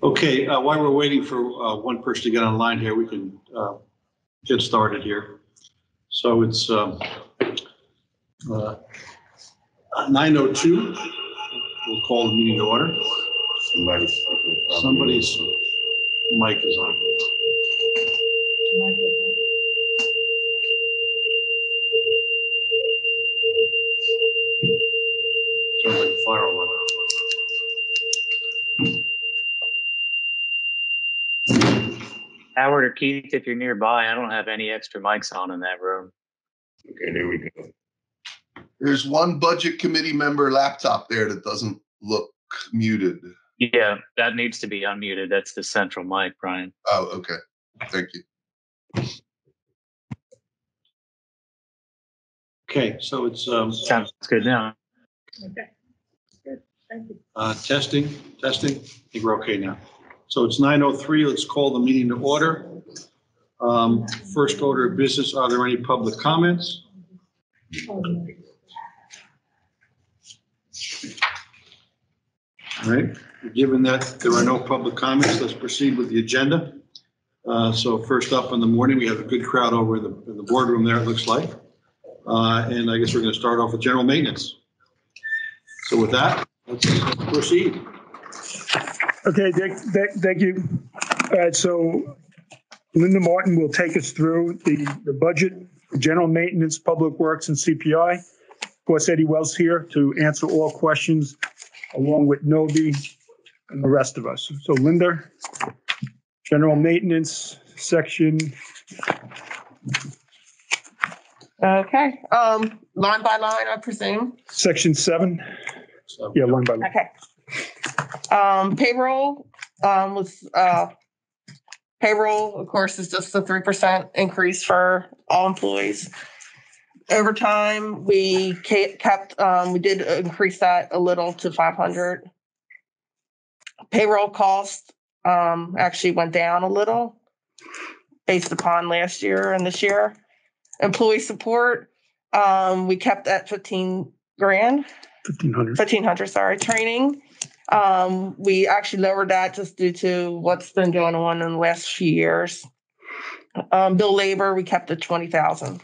Okay, uh, while we're waiting for uh, one person to get online here, we can uh, get started here. So it's um, uh, 9:02. We'll call the meeting to order. Somebody's. Somebody's mic is on. Sounds like a fire alarm. Howard or Keith, if you're nearby, I don't have any extra mics on in that room. Okay, there we go. There's one budget committee member laptop there that doesn't look muted. Yeah, that needs to be unmuted. That's the central mic, Brian. Oh, okay. Thank you. Okay, so it's um, Sounds good now. Okay, good, thank you. uh, testing, testing. I think we're okay now. So it's 9:03. Let's call the meeting to order. Um, First order of business, are there any public comments? All right, given that there are no public comments, let's proceed with the agenda. Uh, So first up in the morning, we have a good crowd over in the, in the boardroom there, it looks like. Uh, And I guess we're going to start off with general maintenance. So with that, let's proceed. Okay, thank, thank- thank you. All right, so Linda Martin will take us through the, the budget, general maintenance, public works and CPI. Of course, Eddie Wells here to answer all questions along with Novi and the rest of us. So Linda, general maintenance section, Okay, um, line by line, I presume. section seven. So- Yeah, line by line. Okay. Um, payroll, um, was, uh, payroll, of course, is just a three percent increase for all employees. Overtime, we kept, um, we did increase that a little to five hundred. Payroll cost, um, actually went down a little based upon last year and this year. Employee support, um, we kept at fifteen grand Fifteen hundred. fifteen hundred, sorry, training. Um, we actually lowered that just due to what's been going on in the last few years. Um, bill labor, we kept at twenty thousand.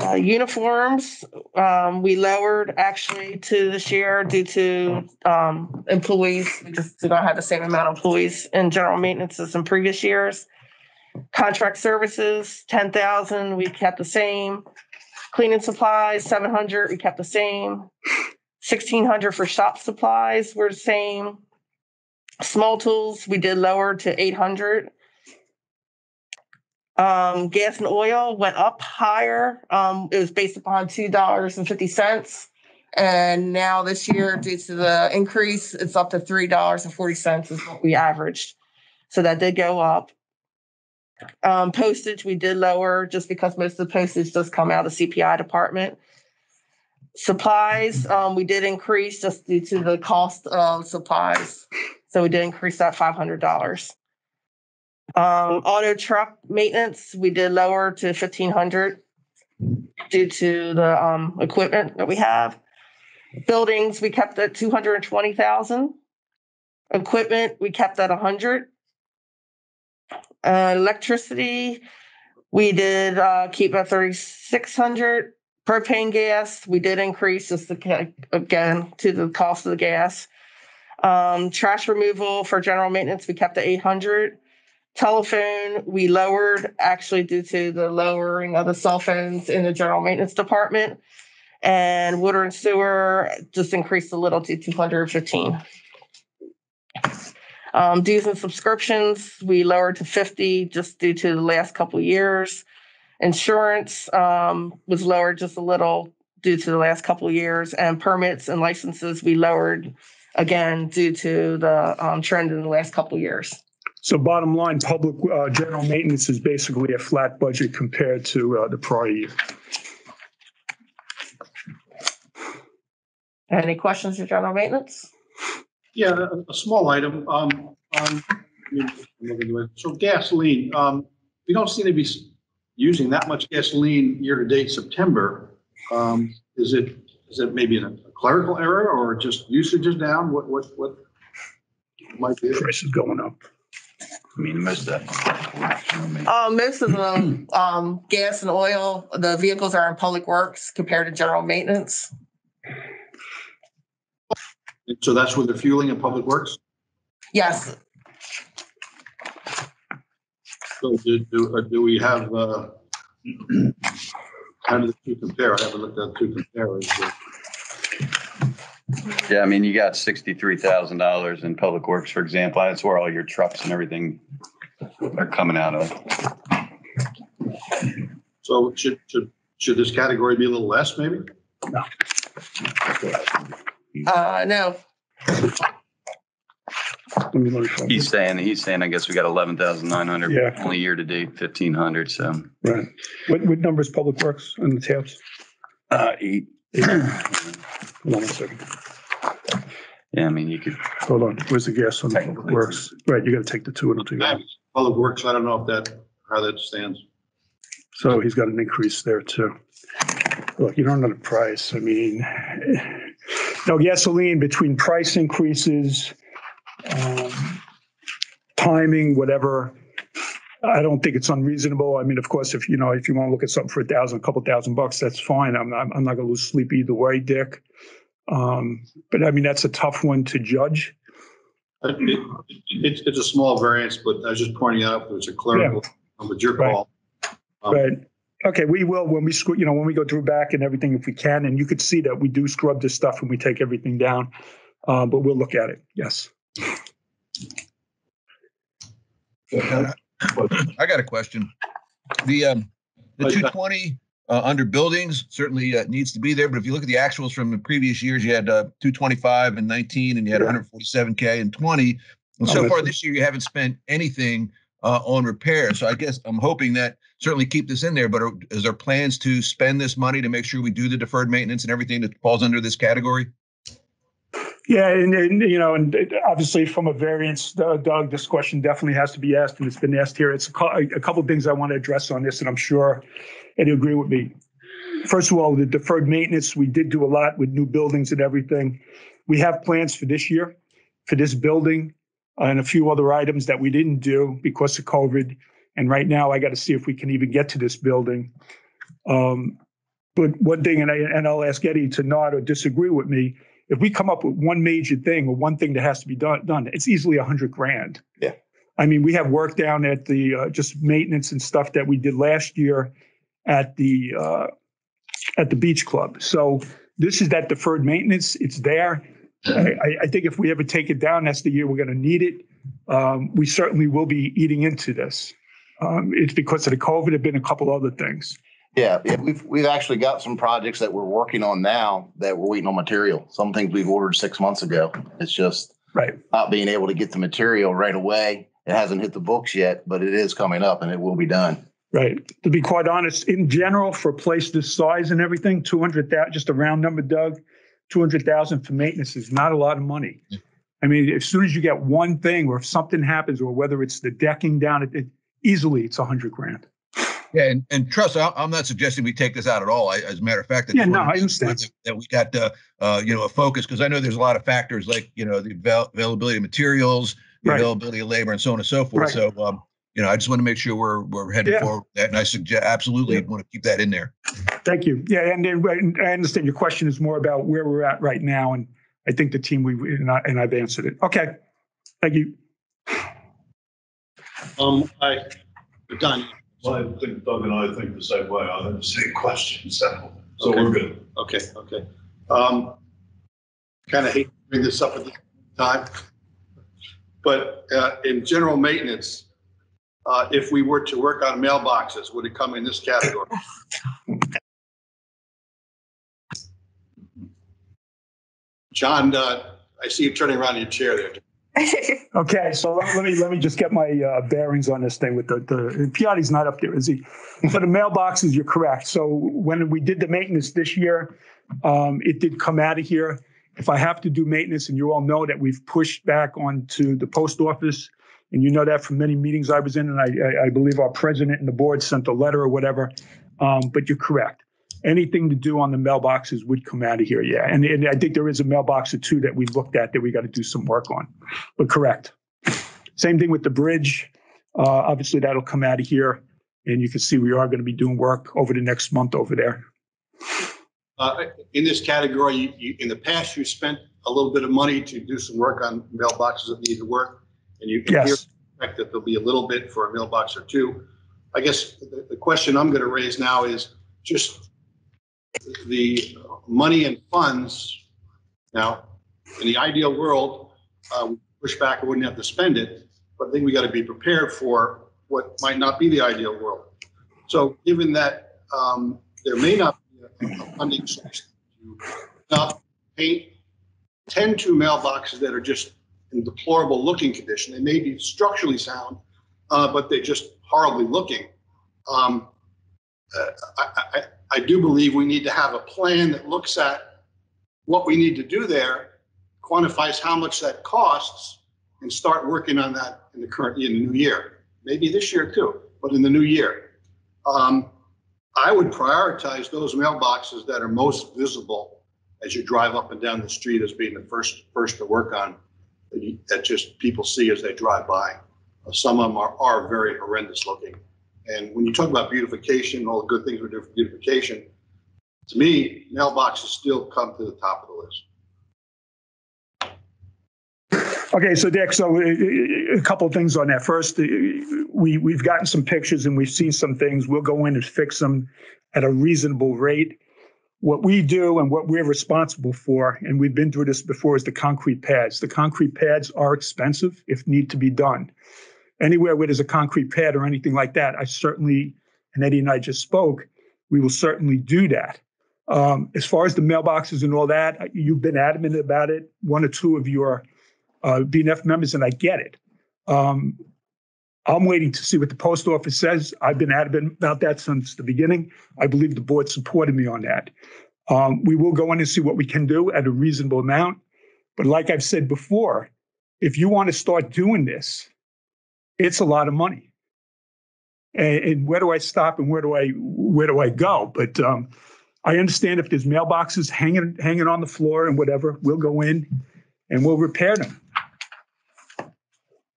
Uh, uniforms, um, we lowered actually to this year due to, um, employees. We just do not have the same amount of employees in general maintenance as in previous years. Contract services, ten thousand, we kept the same. Cleaning supplies, seven hundred, we kept the same. Sixteen hundred for shop supplies, were the same. Small tools, we did lower to eight hundred. Um, gas and oil went up higher. Um, it was based upon two dollars and fifty cents. And now this year, due to the increase, it's up to three dollars and forty cents is what we averaged. So that did go up. Um, postage, we did lower just because most of the postage does come out of the CPI department. Supplies, um, we did increase just due to the cost of supplies. So we did increase that five hundred dollars. Um, auto truck maintenance, we did lower to fifteen hundred due to the, um, equipment that we have. Buildings, we kept at two hundred and twenty thousand. Equipment, we kept at a hundred. Uh, electricity, we did uh, keep at thirty-six hundred. Propane gas, we did increase just again, to the cost of the gas. Um, trash removal for general maintenance, we kept eight hundred. Telephone, we lowered actually due to the lowering of the cell phones in the general maintenance department. And water and sewer just increased a little to two hundred and fifteen. Um, dues and subscriptions, we lowered to fifty just due to the last couple years. Insurance, um, was lowered just a little due to the last couple of years and permits and licenses, we lowered again due to the, um, trend in the last couple of years. So bottom line, public, uh, general maintenance is basically a flat budget compared to, uh, the prior year. Any questions for general maintenance? Yeah, a, a small item, um, um, I mean, I'm looking to it. so gasoline, um, we don't seem to be s- using that much gasoline year-to-date September. Um, is it, is it maybe a clerical error or just usage is down? What, what, what? Might be. Price is going up. I mean, most of that. Um, most of the, um, gas and oil, the vehicles are in public works compared to general maintenance. So that's with the fueling and public works? Yes, So do, do, uh, do we have, uh, how do the two compare? I haven't looked at the two compare. Is, uh, Yeah, I mean, you got sixty-three thousand dollars in public works, for example. That's where all your trucks and everything are coming out of. So should, should, should this category be a little less maybe? uh, no, Let me look. He's saying, he's saying, I guess we got eleven thousand nine hundred, Yeah. only year to date fifteen hundred, so. Right. What, what number is Public Works on the tabs? Uh, eight. Hold on one second. Yeah, I mean, you could, Hold on. Where's the gas on the Public Technically. Works? Right, you gotta take the two and I'll take. Public works, I don't know if that, how that stands. So he's got an increase there too. Look, you don't know the price. I mean, no gasoline between price increases, um, timing, whatever. I don't think it's unreasonable. I mean, of course, if you know, if you want to look at something for a thousand, a couple thousand bucks, that's fine. I'm not, I'm not going to lose sleep either way, Dick. Um, but I mean, that's a tough one to judge. Uh, it- It's, it's a small variance, but I was just pointing out it's a clerical, yeah. but your Right. call. Um, Right. Okay, we will when we screw, you know, when we go through back and everything, if we can, and you could see that we do scrub this stuff and we take everything down. Uh, but we'll look at it. Yes. I got a question. The, um, the two twenty, uh, under buildings certainly, uh, needs to be there, but if you look at the actuals from the previous years, you had, uh, two twenty-five and nineteen, and you had Yeah. hundred forty-seven K and twenty. And Oh, so far this year, you haven't spent anything, uh, on repair. So I guess I'm hoping that certainly keep this in there, but are- is there plans to spend this money to make sure we do the deferred maintenance and everything that falls under this category? Yeah, and, and you know, and obviously from a variance, uh, Doug, this question definitely has to be asked, and it's been asked here. It's a, a couple of things I want to address on this, and I'm sure Ed will agree with me. First of all, the deferred maintenance, we did do a lot with new buildings and everything. We have plans for this year, for this building, and a few other items that we didn't do because of COVID. And right now, I got to see if we can even get to this building. Um, but one thing, and I and I'll ask Eddie to nod or disagree with me if we come up with one major thing or one thing that has to be done, done, it's easily a hundred grand. Yeah. I mean, we have work down at the uh, just maintenance and stuff that we did last year at the uh, at the beach club. So this is that deferred maintenance. It's there. I, I- think if we ever take it down, that's the year we're going to need it. Um, we certainly will be eating into this. Um, it's because of the COVID. Have been a couple other things. Yeah, yeah, we've, we've actually got some projects that we're working on now that we're waiting on material. Some things we've ordered six months ago. It's just Right. not being able to get the material right away. It hasn't hit the books yet, but it is coming up and it will be done. Right. To be quite honest, in general, for a place this size and everything, two hundred thousand, just a round number, Doug, two hundred thousand for maintenance is not a lot of money. I mean, as soon as you get one thing, or if something happens, or whether it's the decking down, it, it easily it's a hundred grand. Yeah, and, and trust, I, I'm not suggesting we take this out at all. I, as a matter of fact. Yeah, no, I to make sure understand. That that we got, uh, uh, you know, a focus, because I know there's a lot of factors like, you know, the avail- availability of materials, the Right. availability of labor and so on and so forth. Right. So, um, you know, I just want to make sure we're, we're heading Yeah. forward. with that, And I suggest, absolutely Yeah. want to keep that in there. Thank you. Yeah, and, then I understand your question is more about where we're at right now, and I think the team we and, I, and I've answered it. Okay, thank you. Um, I, Don, Well, I think Doug and I think the same way. I have the same question, so, so we're good. okay, okay. Um, kind of hate to bring this up at this time. But, uh, in general maintenance, uh, if we were to work on mailboxes, would it come in this category? John, uh, I see you turning around in your chair there. Okay, so let let me let me just get my uh, bearings on this thing with the the Piatti's not up there, is he? For the mailboxes, you're correct. So when we did the maintenance this year, um, it did come out of here. If I have to do maintenance, and you all know that we've pushed back onto the post office, and you know that from many meetings I was in, and I I, I believe our president and the board sent a letter or whatever. Um, but you're correct. Anything to do on the mailboxes would come out of here, yeah. And, and I think there is a mailbox or two that we looked at that we got to do some work on. But correct. Same thing with the bridge. Uh, obviously, that'll come out of here. And you can see we are going to be doing work over the next month over there. Uh, in this category, you, you, in the past, you spent a little bit of money to do some work on mailboxes that needed work. And you can Yes. expect that there'll be a little bit for a mailbox or two. I guess the, the question I'm gonna raise now is just the money and funds. Now, in the ideal world, uh, we push back, I wouldn't have to spend it, but I think we gotta be prepared for what might not be the ideal world. So given that, um, there may not be a a funding source to not paint, tend to mailboxes that are just in deplorable looking condition. They may be structurally sound, uh, but they're just horribly looking. Um, uh, I, I, I do believe we need to have a plan that looks at what we need to do there, quantifies how much that costs, and start working on that in the current, in the new year. Maybe this year too, but in the new year. Um, I would prioritize those mailboxes that are most visible as you drive up and down the street as being the first, first to work on, that you- that just people see as they drive by. Some of them are, are very horrendous looking. And when you talk about beautification, all the good things we're doing for beautification, to me, mailboxes still come to the top of the list. Okay, so Dick, so uh, a couple of things on that. First, uh, we, we've gotten some pictures and we've seen some things. We'll go in and fix them at a reasonable rate. What we do and what we're responsible for, and we've been through this before, is the concrete pads. The concrete pads are expensive if need to be done. Anywhere where there's a concrete pad or anything like that, I certainly, and Eddie and I just spoke, we will certainly do that. Um, as far as the mailboxes and all that, you've been adamant about it. One or two of your uh, BNF members, and I get it. Um, I'm waiting to see what the post office says. I've been adamant about that since the beginning. I believe the board supported me on that. Um, we will go in and see what we can do at a reasonable amount. But like I've said before, if you want to start doing this, it's a lot of money. And, and where do I stop and where do I where do I go? But um, I understand if there's mailboxes hanging hanging on the floor and whatever, we'll go in and we'll repair them.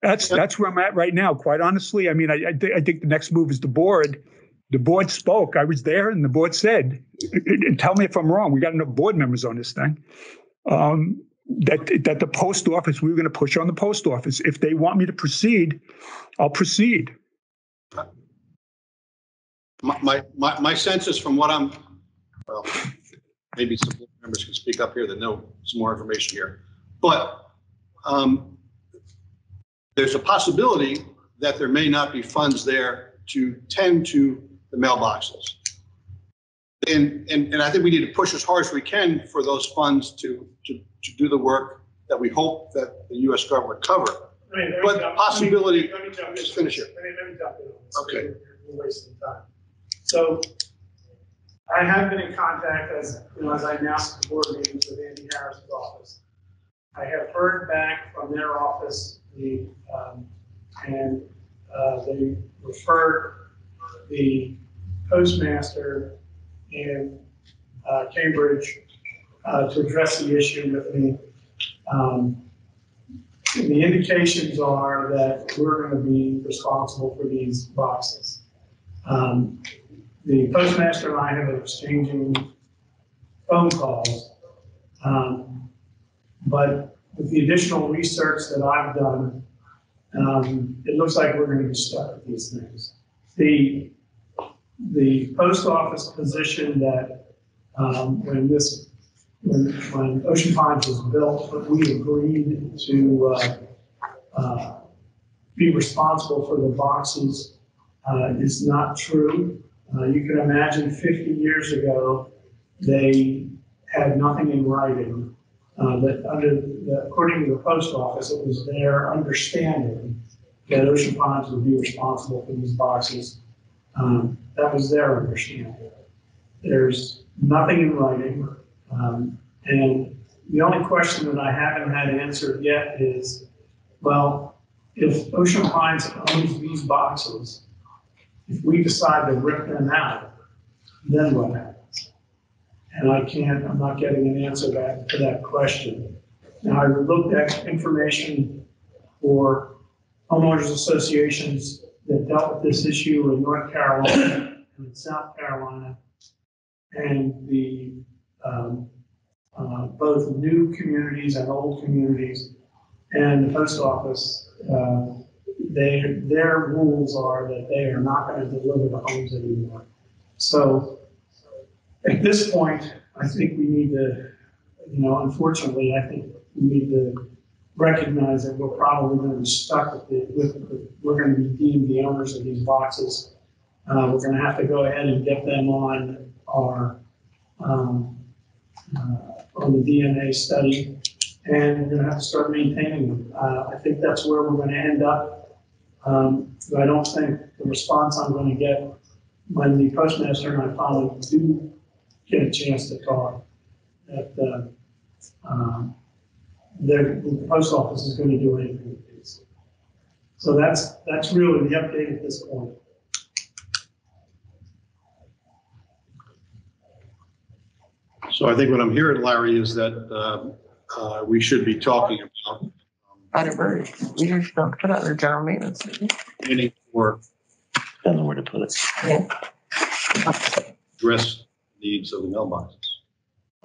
That's that's where I'm at right now. Quite honestly, I mean, I I, thi- I think the next move is the board. The board spoke. I was there, and the board said, and "Tell me if I'm wrong. We got enough board members on this thing." Um, that that the post office, we were going to push on the post office. If they want me to proceed, I'll proceed. My, my, my, sense is from what I'm, well, maybe some members can speak up here that know some more information here. But, um, there's a possibility that there may not be funds there to tend to the mailboxes. And, and, and I think we need to push as hard as we can for those funds to, to, to do the work that we hope that the US government cover. I mean, let me But jump- let me- possibility- Let me jump in. just finish it. Let me, let me jump in. on this. Okay. We're we're wasting time. So I have been in contact as, you know, as I announced at the board meetings with Andy Harris's office. I have heard back from their office, the, um, and, uh, they referred the postmaster in, uh, Cambridge, uh, to address the issue with me. Um, the indications are that we're going to be responsible for these boxes. Um, The postmaster and I have been exchanging phone calls. um, But with the additional research that I've done, um, it looks like we're going to be stuck with these things. The, the post office position that um, when this when, when Ocean Pines was built, that we agreed to, uh, uh, be responsible for the boxes, uh, is not true. Uh, you can imagine fifty years ago, they had nothing in writing. Uh, that under, the- according to the post office, it was their understanding that Ocean Pines would be responsible for these boxes. Um, that was their understanding. There's nothing in writing. Um, and the only question that I haven't had answered yet is, well, if Ocean Pines owns these boxes, if we decide to rip them out, then what happens? And I can't, I'm not getting an answer back to that question. Now, I looked at information for homeowners associations that dealt with this issue in North Carolina and in South Carolina. And the, um, uh, both new communities and old communities and the post office, uh, they, their rules are that they are not going to deliver the homes anymore. So at this point, I think we need to, you know, unfortunately, I think we need to recognize that we're probably going to be stuck with the, with, the- we're going to be deemed the owners of these boxes. Uh, we're going to have to go ahead and get them on our, um, on the D&R study, and we're going to have to start maintaining them. Uh, I think that's where we're going to end up. Um, but I don't think the response I'm going to get when the postmaster and I finally do get a chance to talk, that, uh, um, the, post office is going to do anything. So that's, that's really the update at this point. So I think what I'm hearing, Larry, is that um, uh, we should be talking about I'd agree. We just don't put out their general maintenance. any for Don't know where to put it. Yeah. address needs of the mailboxes.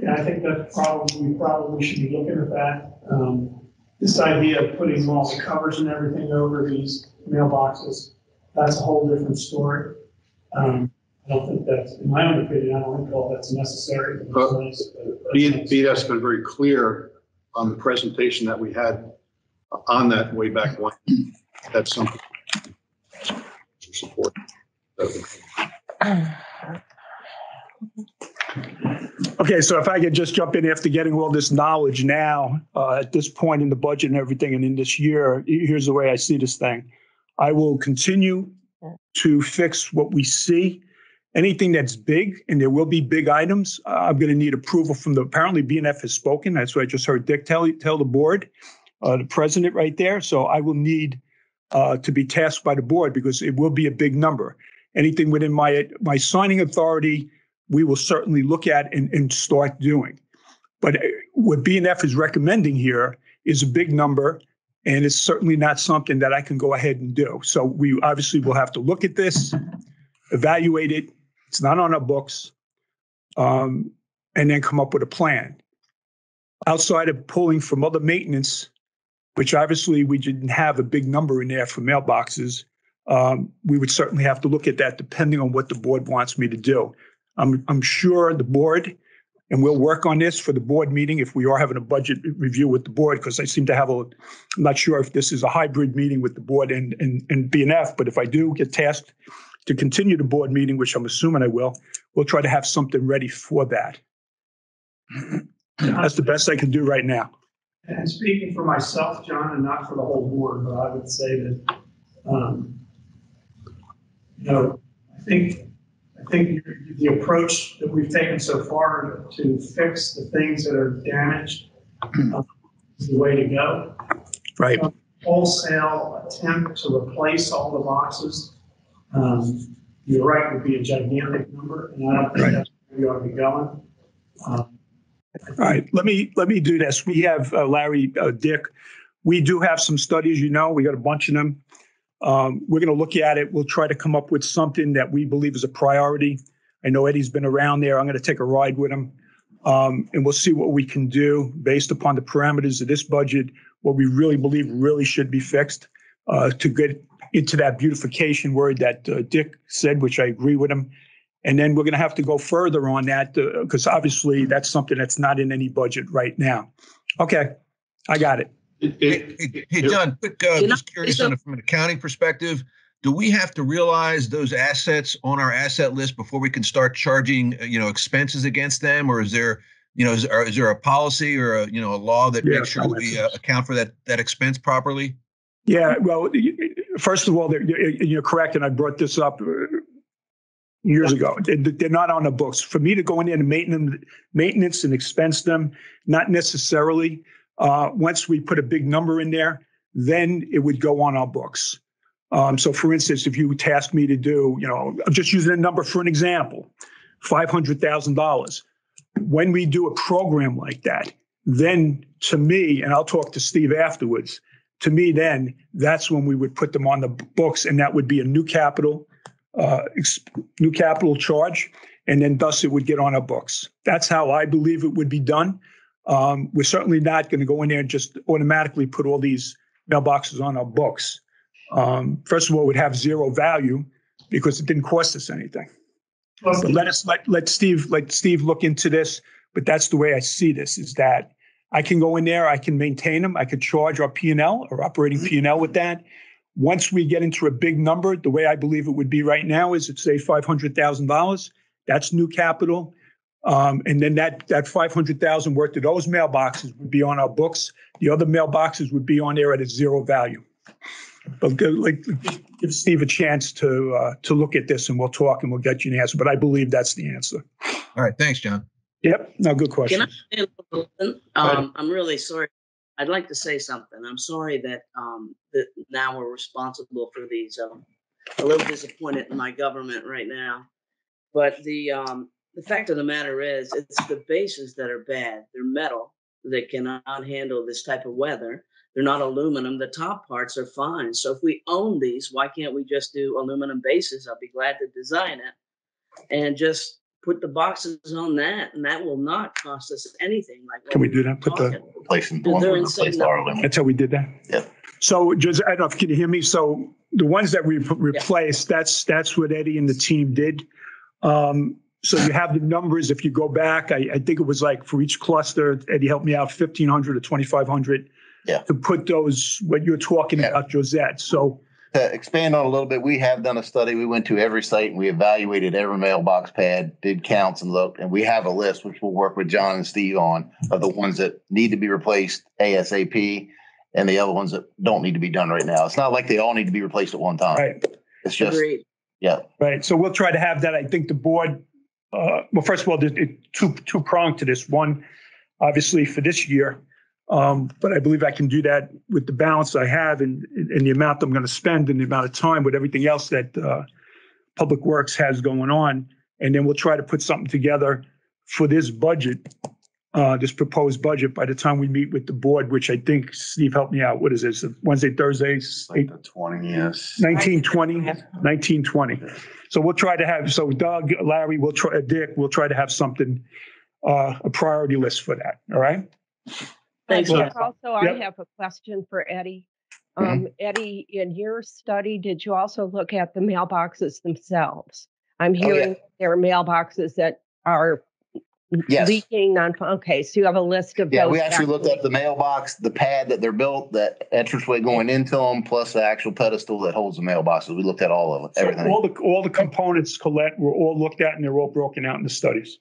Yeah, I think that probably, we probably should be looking at that. Um, this idea of putting all the covers and everything over these mailboxes, that's a whole different story. Um, I don't think that's, in my own opinion, I don't think all that's necessary. but it's nice, but- B- BDS has been very clear on the presentation that we had on that way back when. That's something to support. Okay, so if I could just jump in after getting all this knowledge now, uh, at this point in the budget and everything, and in this year, here's the way I see this thing. I will continue to fix what we see. Anything that's big, and there will be big items, uh, I'm going to need approval from the, apparently BNF has spoken. That's what I just heard Dick tell, tell the board, uh, the president right there. So I will need uh, to be tasked by the board because it will be a big number. Anything within my, my signing authority, we will certainly look at and, and start doing. But uh, what BNF is recommending here is a big number, and it's certainly not something that I can go ahead and do. So we obviously will have to look at this, evaluate it. It's not on our books, um, and then come up with a plan. Outside of pulling from other maintenance, which obviously we didn't have a big number in there for mailboxes, um, we would certainly have to look at that depending on what the board wants me to do. I'm, I'm sure the board, and we'll work on this for the board meeting if we are having a budget review with the board, because I seem to have a, I'm not sure if this is a hybrid meeting with the board and, and, and BNF, but if I do get tasked to continue the board meeting, which I'm assuming I will, we'll try to have something ready for that. That's the best I can do right now. And speaking for myself, John, and not for the whole board, but I would say that, um, you know, I think, I think the approach that we've taken so far to fix the things that are damaged uh, is the way to go. Right. Wholesale attempt to replace all the boxes, um, you're right, would be a gigantic number, and I don't think that's where we ought to be going. Um, All right, let me, let me do this. We have uh, Larry, uh, Dick. We do have some studies, you know, we got a bunch of them. Um, We're going to look at it. We'll try to come up with something that we believe is a priority. I know Eddie's been around there. I'm going to take a ride with him. Um, And we'll see what we can do based upon the parameters of this budget, what we really believe really should be fixed uh, to get into that beautification word that uh, Dick said, which I agree with him. And then we're going to have to go further on that because obviously that's something that's not in any budget right now. Okay, I got it. It- Hey, hey, hey, John, quick, uh, just curious it's a- on it from an accounting perspective. Do we have to realize those assets on our asset list before we can start charging, uh, you know, expenses against them? Or is there, you know, is, or is there a policy or a, you know, a law that Yeah, makes sure that we uh, account for that, that expense properly? Yeah, well, y- y- first of all, they're- you're correct, and I brought this up uh, years ago. They- They're not on the books. For me to go in there and maintenance, maintenance and expense them, not necessarily. Uh, Once we put a big number in there, then it would go on our books. Um, So for instance, if you task me to do, you know, I'm just using a number for an example, $500,000. when we do a program like that, then to me, and I'll talk to Steve afterwards, to me, then that's when we would put them on the books and that would be a new capital, uh, new capital charge. And then thus it would get on our books. That's how I believe it would be done. Um, we're certainly not going to go in there and just automatically put all these mailboxes on our books. Um, first of all, it would have zero value because it didn't cost us anything. Let us let let Steve let Steve look into this. But that's the way I see this: is that I can go in there, I can maintain them, I could charge our P and L or operating P and L with that. Once we get into a big number, the way I believe it would be right now is it's say five hundred thousand dollars. That's new capital, um, and then that that five hundred thousand worth of those mailboxes would be on our books. The other mailboxes would be on there at a zero value. But go- like, give Steve a chance to uh, to look at this, and we'll talk, and we'll get you an answer. But I believe that's the answer. All right, thanks, John. Yep. No, good question. Can I say a little bit? Um, I'm really sorry. I'd like to say something. I'm sorry that, um, that now we're responsible for these. Um, a little disappointed in my government right now. But the, um, the fact of the matter is, it's the bases that are bad. They're metal. They cannot handle this type of weather. They're not aluminum. The top parts are fine. So if we own these, why can't we just do aluminum bases? I'll be glad to design it and just put the boxes on that, and that will not cost us anything. Like Can we do that? Put the Replacing the They're ones we insane our aluminum. that's how we did that. Yeah. So just I don't know if can you hear me. So the ones that we re- replaced, that's that's what Eddie and the team did. Um, so you have the numbers. If you go back, I, I think it was like for each cluster, Eddie helped me out, fifteen hundred or twenty five hundred. Yeah. To put those what you're talking Yeah. about, Josette. So To expand on a little bit, we have done a study. We went to every site and we evaluated every mailbox pad, did counts and looked, and we have a list which we'll work with John and Steve on of the ones that need to be replaced ASAP and the other ones that don't need to be done right now. It's not like they all need to be replaced at one time. right. It's just, Agreed. yeah. Right. So we'll try to have that. I think the board, uh, well, first of all, there's it, two, two pronged to this. One, obviously for this year. Um, but I believe I can do that with the balance I have and, and the amount I'm going to spend and the amount of time with everything else that, uh, Public Works has going on. And then we'll try to put something together for this budget, uh, this proposed budget by the time we meet with the board, which I think Steve helped me out. What is this? Wednesday, Thursday, eight, The twenty, yes. 1920, 1920. So we'll try to have, so Doug, Larry, we'll try, Dick, we'll try to have something, uh, a priority list for that. All right? Thanks, Well, Jeff. Also, I have a question for Eddie. Mhm. Um, Eddie, in your study, did you also look at the mailboxes themselves? I'm Oh, yeah. hearing there are mailboxes that are Yes. leaking non, okay, so you have a list of those. Yeah, we actually looked actually- at the mailbox, the pad that they're built, that entranceway going into them, plus the actual pedestal that holds the mailboxes. We looked at all of it, So everything. all the, all the components, Colette, were all looked at and they're all broken out in the studies.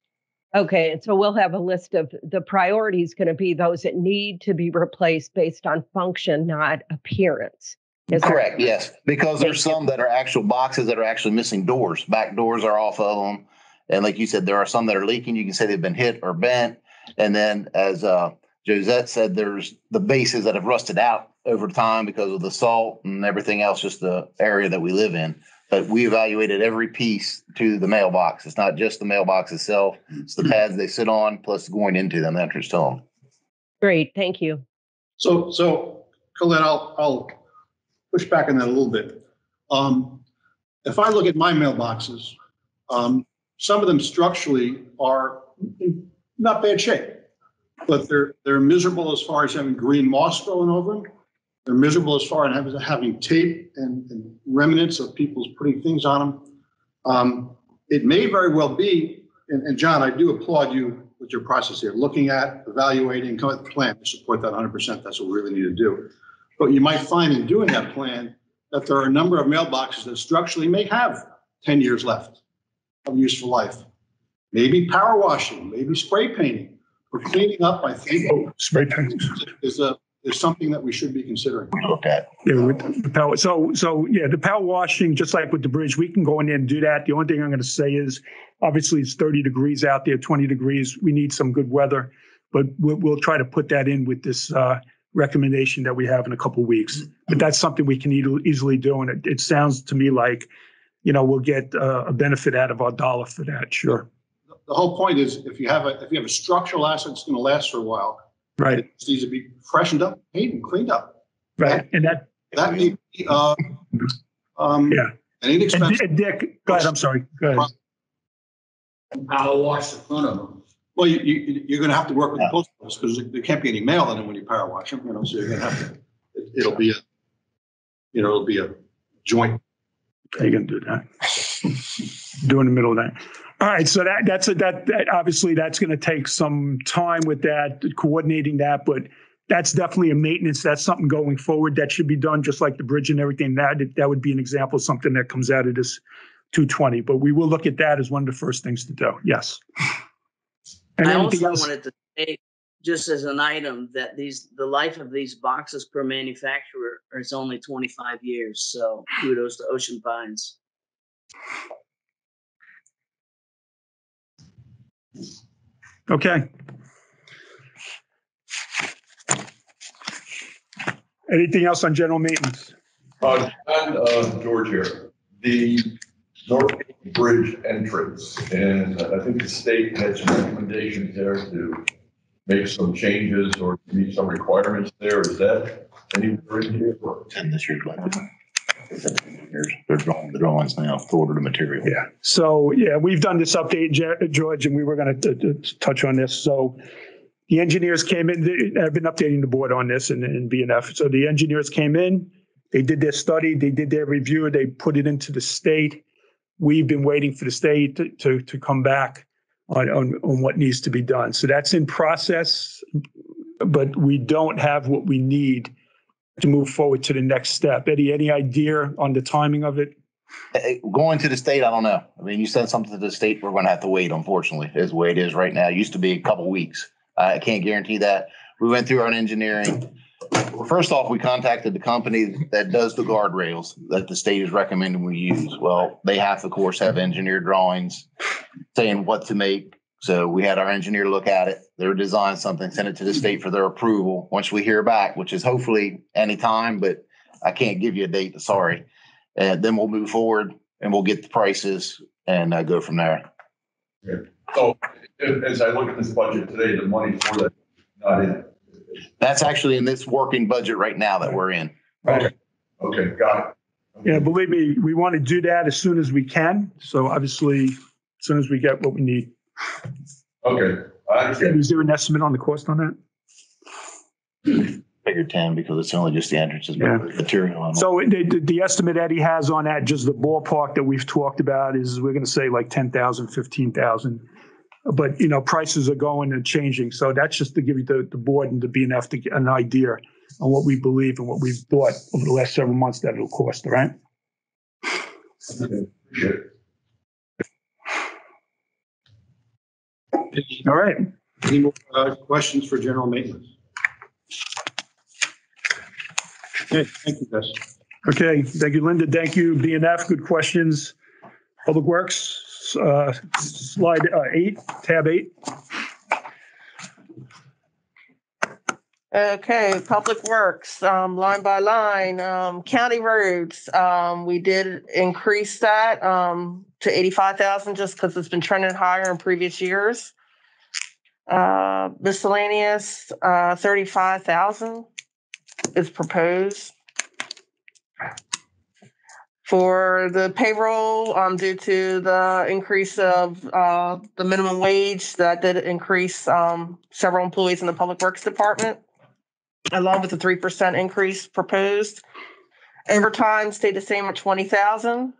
Okay, and so we'll have a list of the priorities going to be those that need to be replaced based on function, not appearance. Is that- Correct, yes, because there's some that are actual boxes that are actually missing doors. Back doors are off of them. And like you said, there are some that are leaking. You can say they've been hit or bent. And then as uh Josette said, there's the bases that have rusted out over time because of the salt and everything else, just the area that we live in. But we evaluated every piece to the mailbox. It's not just the mailbox itself. It's the pads they sit on plus going into them, the entrance to them. Great, thank you. So, so Colette, I'll, I'll push back on that a little bit. Um, if I look at my mailboxes, um, some of them structurally are not bad shape, but they're, they're miserable as far as having green moss growing over them. They're miserable as far as having, having tape and, and remnants of people's putting things on them. Um, it may very well be, and, and John, I do applaud you with your process here, looking at, evaluating, come up with a plan to support that 100%. That's what we really need to do. But you might find in doing that plan that there are a number of mailboxes that structurally may have 10 years left of useful life. Maybe power washing, maybe spray painting, or cleaning up, I think, Oh, spray paint. is a, is something that we should be considering. We looked at. Yeah, with the power. So, so yeah, the power washing, just like with the bridge, we can go in there and do that. The only thing I'm going to say is, obviously, it's 30 degrees out there, 20 degrees. We need some good weather, but we'll, we'll try to put that in with this uh, recommendation that we have in a couple weeks. But that's something we can easily- easily do, and it, it sounds to me like, you know, we'll get uh, a benefit out of our dollar for that. Sure. The the whole point is if you have a, if you have a structural asset that's gonna last for a while, Right, it needs to be freshened up, painted, and cleaned up. right. And that, That may be, uh, um, Yeah. an and inexpensive. Di- Dick, go ahead, I'm sorry, go ahead. Power wash the front of them. Well, you, you, you're gonna have to work with the post office because there can't be any mail in them when you power wash them, you know, so you're gonna have to, it- it'll be a, you know, it'll be a joint. How you gonna do that? Do in the middle of that. All right, so that, that's, a that, that, obviously, that's gonna take some time with that, coordinating that, but that's definitely a maintenance, that's something going forward that should be done, just like the bridge and everything. That, that would be an example of something that comes out of this two twenty, but we will look at that as one of the first things to do, yes. And I also else? wanted to say, just as an item, that these, the life of these boxes per manufacturer is only twenty-five years, so kudos to Ocean Pines. Okay. Anything else on general maintenance? Uh, and, uh, George here, the North Bridge entrance, and I think the state had some recommendations there to make some changes or meet some requirements there. Is that anywhere in here? And this year's budget. Here's, they're drawing the drawings now, order the material. Yeah. So, yeah, we've done this update, George, and we were going to uh, uh, touch on this. So the engineers came in, they- I've been updating the board on this and, and BNF. So the engineers came in, they did their study, they did their review, they put it into the state. We've been waiting for the state to, to, to come back on, on, on what needs to be done. So that's in process, but we don't have what we need to move forward to the next step. Eddie, any idea on the timing of it? Eh, Going to the state, I don't know. I mean, you send something to the state, we're gonna have to wait, unfortunately, is the way it is right now. It used to be a couple weeks. I can't guarantee that. We went through our engineering. First off, we contacted the company that does the guardrails that the state is recommending we use. Well, they have, of course, have engineered drawings saying what to make. So we had our engineer look at it. They were design something, send it to the state for their approval. Once we hear back, which is hopefully anytime, but I can't give you a date, sorry. And then we'll move forward and we'll get the prices and uh, go from there. So as I look at this budget today, the money for that, not in. That's actually in this working budget right now that we're in. Okay, okay, got it. Yeah, believe me, we want to do that as soon as we can. So obviously, as soon as we get what we need. Okay, I understand. Is there an estimate on the cost on that? Figure ten because it's only just the entrances, Yeah. but the material. on. So the, the- the estimate Eddie has on that, just the ballpark that we've talked about is, we're going to say like 10,000, 15,000. But, you know, prices are going and changing. So that's just to give you the, the board and the BNF to get an idea on what we believe and what we've thought over the last several months that it'll cost, all right? Appreciate it. All right. Any more, uh, questions for general maintenance? Okay, thank you, guys. Okay, thank you, Linda. Thank you, BNF. Good questions. Public Works, uh, slide uh, eight, tab eight. Okay, Public Works, um, line by line, um, county roads, um, we did increase that, um, to eighty-five thousand just because it's been trending higher in previous years. Uh, miscellaneous, uh, thirty-five thousand is proposed. For the payroll, um, due to the increase of, uh, the minimum wage, that did increase, um, several employees in the Public Works Department along with the three percent increase proposed. Overtime stayed the same at twenty thousand.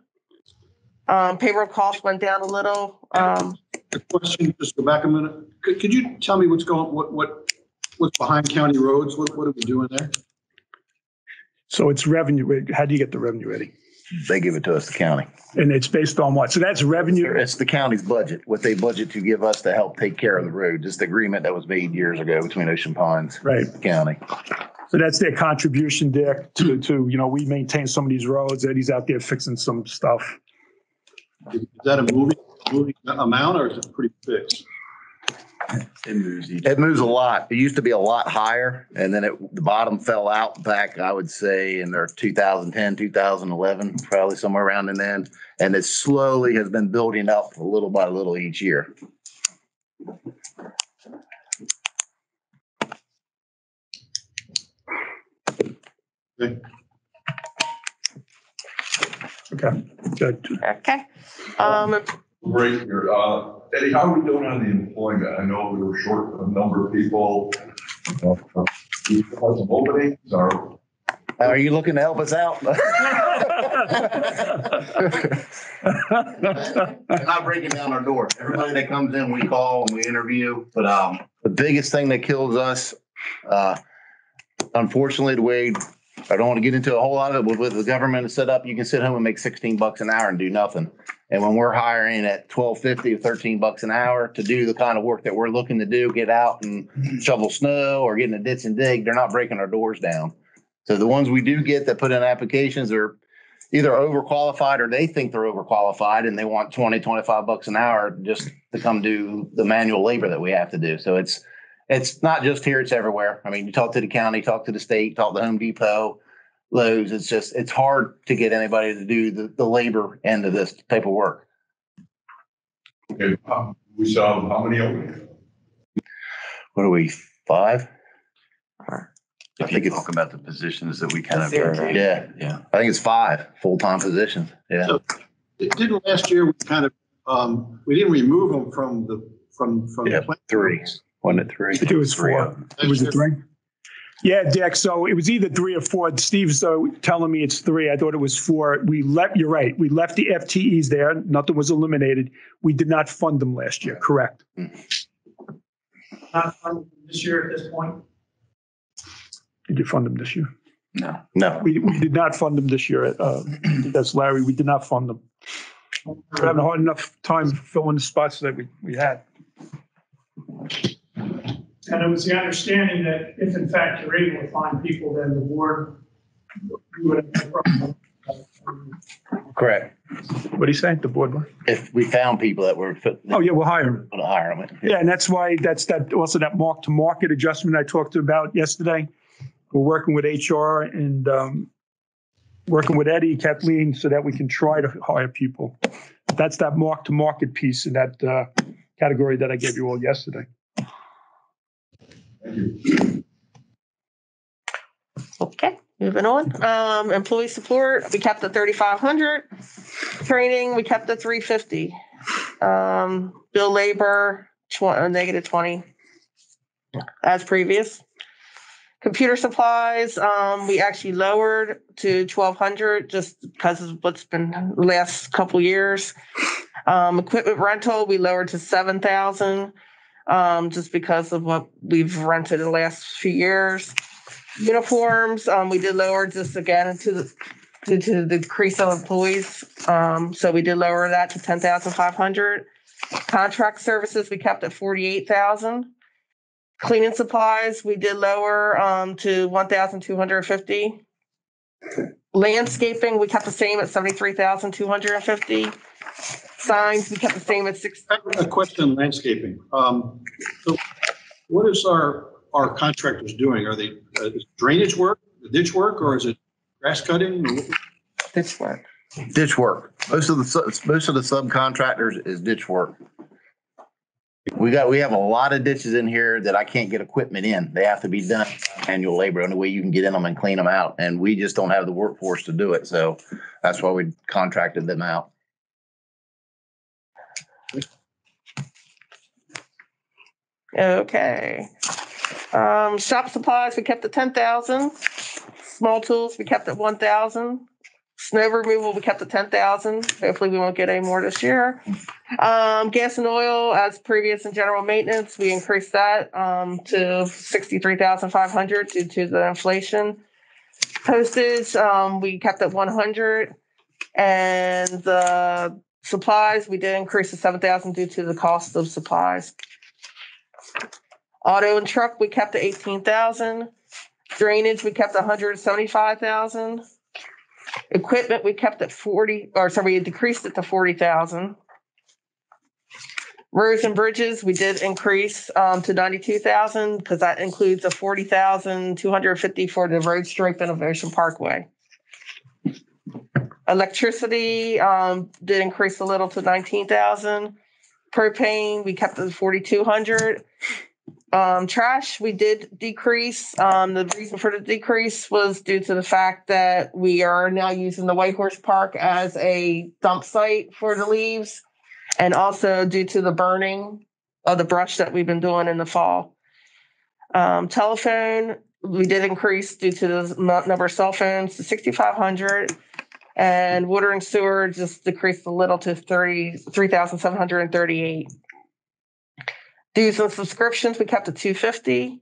Um, payroll cost went down a little. Um, A Question, just go back a minute. Could, could you tell me what's going, what, what, what's behind county roads? What, what are we doing there? So it's revenue. How do you get the revenue, Eddie? They give it to us, the county. And it's based on what? So that's revenue. It's the county's budget, what they budget to give us to help take care of the road. Just the agreement that was made years ago between Ocean Pines, Right. the county. So that's their contribution, Dick, to, to, you know, we maintain some of these roads. Eddie's out there fixing some stuff. Is that a moving, moving amount or is it pretty fixed? It moves. It moves a lot. It used to be a lot higher and then it, the bottom fell out back, I would say in their 2010, 2011, probably somewhere around in then. And it slowly has been building up a little by little each year. Okay, good. Okay. Um, Great, here. Uh, Eddie, how are we doing on the employment? I know we were short a number of people. Uh, Do some openings or? Are you looking to help us out? We're not breaking down our door. Everybody that comes in, we call and we interview. But um, the biggest thing that kills us, uh, unfortunately, the way I don't want to get into a whole lot of it, but with the government set up, you can sit home and make 16 bucks an hour and do nothing. And when we're hiring at 12.50 or 13 bucks an hour to do the kind of work that we're looking to do, get out and mm-hmm. shovel snow or get in a ditch and dig, they're not breaking our doors down. So the ones we do get that put in applications are either overqualified or they think they're overqualified and they want 20, 25 bucks an hour just to come do the manual labor that we have to do. So it's it's not just here, it's everywhere. I mean, you talk to the county, talk to the state, talk to Home Depot, Lowe's. It's just it's hard to get anybody to do the, the labor end of this type of work. Okay, um, we saw how many openings? What are we, five? I think it's talk about the positions that we kind of. Yeah, Yeah. I think it's five full-time positions. Yeah. So, it Didn't last year, we kind of, um, we didn't remove them from the, from, from. the Yeah, plan. three. One to three. I think it was four. It was a three? Yeah, Dick, so it was either three or four. Steve's uh, telling me it's three. I thought it was four. We left, you're right, we left the FTEs there. Nothing was eliminated. We did not fund them last year, correct? Not from this year at this point. Did you fund them this year? No. No. We, we did not fund them this year. Uh, That's Larry, we did not fund them. We're having a hard enough time filling the spots that we, we had. And it was the understanding that if in fact you're able to find people, then the board would have no problem. Correct. What do you say, the board? one? If we found people that were fit, Oh, yeah, we'll hire them. to hire them. Yeah, and that's why, that's that, also that mark to market adjustment I talked about yesterday. We're working with HR and um, working with Eddie, Kathleen, so that we can try to hire people. That's that mark to market piece in that uh, category that I gave you all yesterday. Okay, moving on. Um, employee support, we kept the thirty-five hundred. Training, we kept the three fifty. Um, bill labor, tw- uh, negative twenty. As previous. Computer supplies, um, we actually lowered to twelve hundred just because of what's been the last couple years. Um, equipment rental, we lowered to seven thousand, um, just because of what we've rented in the last few years. Uniforms, um, we did lower just again to the, to the decrease of employees. Um, so we did lower that to ten thousand five hundred. Contract services, we kept at forty-eight thousand. Cleaning supplies, we did lower, um, to one thousand two hundred fifty. Landscaping, we kept the same at seventy-three thousand two hundred fifty. Signs, we kept the same at six, I A question landscaping. Um, so what is our, our contractors doing? Are they uh, drainage work, ditch work, or is it grass cutting? ditch work. Ditch work. Most of the, su- most of the subcontractors is ditch work. We got, we have a lot of ditches in here that I can't get equipment in. They have to be done manual labor. Only way you can get in them and clean them out. And we just don't have the workforce to do it. So that's why we contracted them out. Okay. Um, shop supplies, we kept at ten thousand. Small tools, we kept at one thousand. Snow removal, we kept at ten thousand. Hopefully, we won't get any more this year. Um, gas and oil, as previous in general maintenance, we increased that um, to sixty-three thousand five hundred due to the inflation. Postage, um, we kept at one hundred. And the supplies, we did increase to seven thousand due to the cost of supplies. Auto and truck, we kept at eighteen thousand. Drainage, we kept hundred seventy-five thousand. Equipment, we kept at forty, or sorry, we decreased it to forty thousand. Roads and bridges, we did increase um, to ninety-two thousand because that includes a forty thousand two hundred fifty for the road striping of Ocean Parkway. Electricity um, did increase a little to nineteen thousand. Propane, we kept at forty-two hundred. Um, trash, we did decrease. Um, the reason for the decrease was due to the fact that we are now using the White Horse Park as a dump site for the leaves, and also due to the burning of the brush that we've been doing in the fall. Um, telephone, we did increase due to the number of cell phones to 6,500, and water and sewer just decreased a little to 3,738. 3, Dues and subscriptions, we kept at two fifty.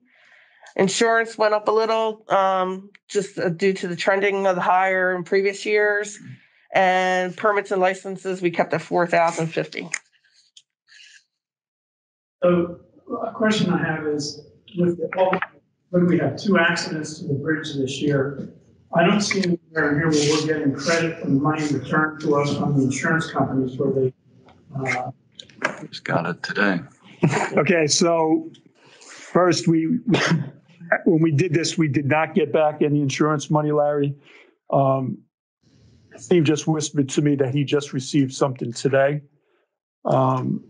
Insurance went up a little, um, just uh, due to the trending of the higher in previous years. And permits and licenses, we kept at four thousand fifty. So a question I have is, with the, well, when we have two accidents to the bridge this year, I don't see anywhere in here where we're getting credit for the money returned to us from the insurance companies where they, uh, Just got it today. Okay, so first, we, when we did this, we did not get back any insurance money, Larry. Um, Steve just whispered to me that he just received something today. Um,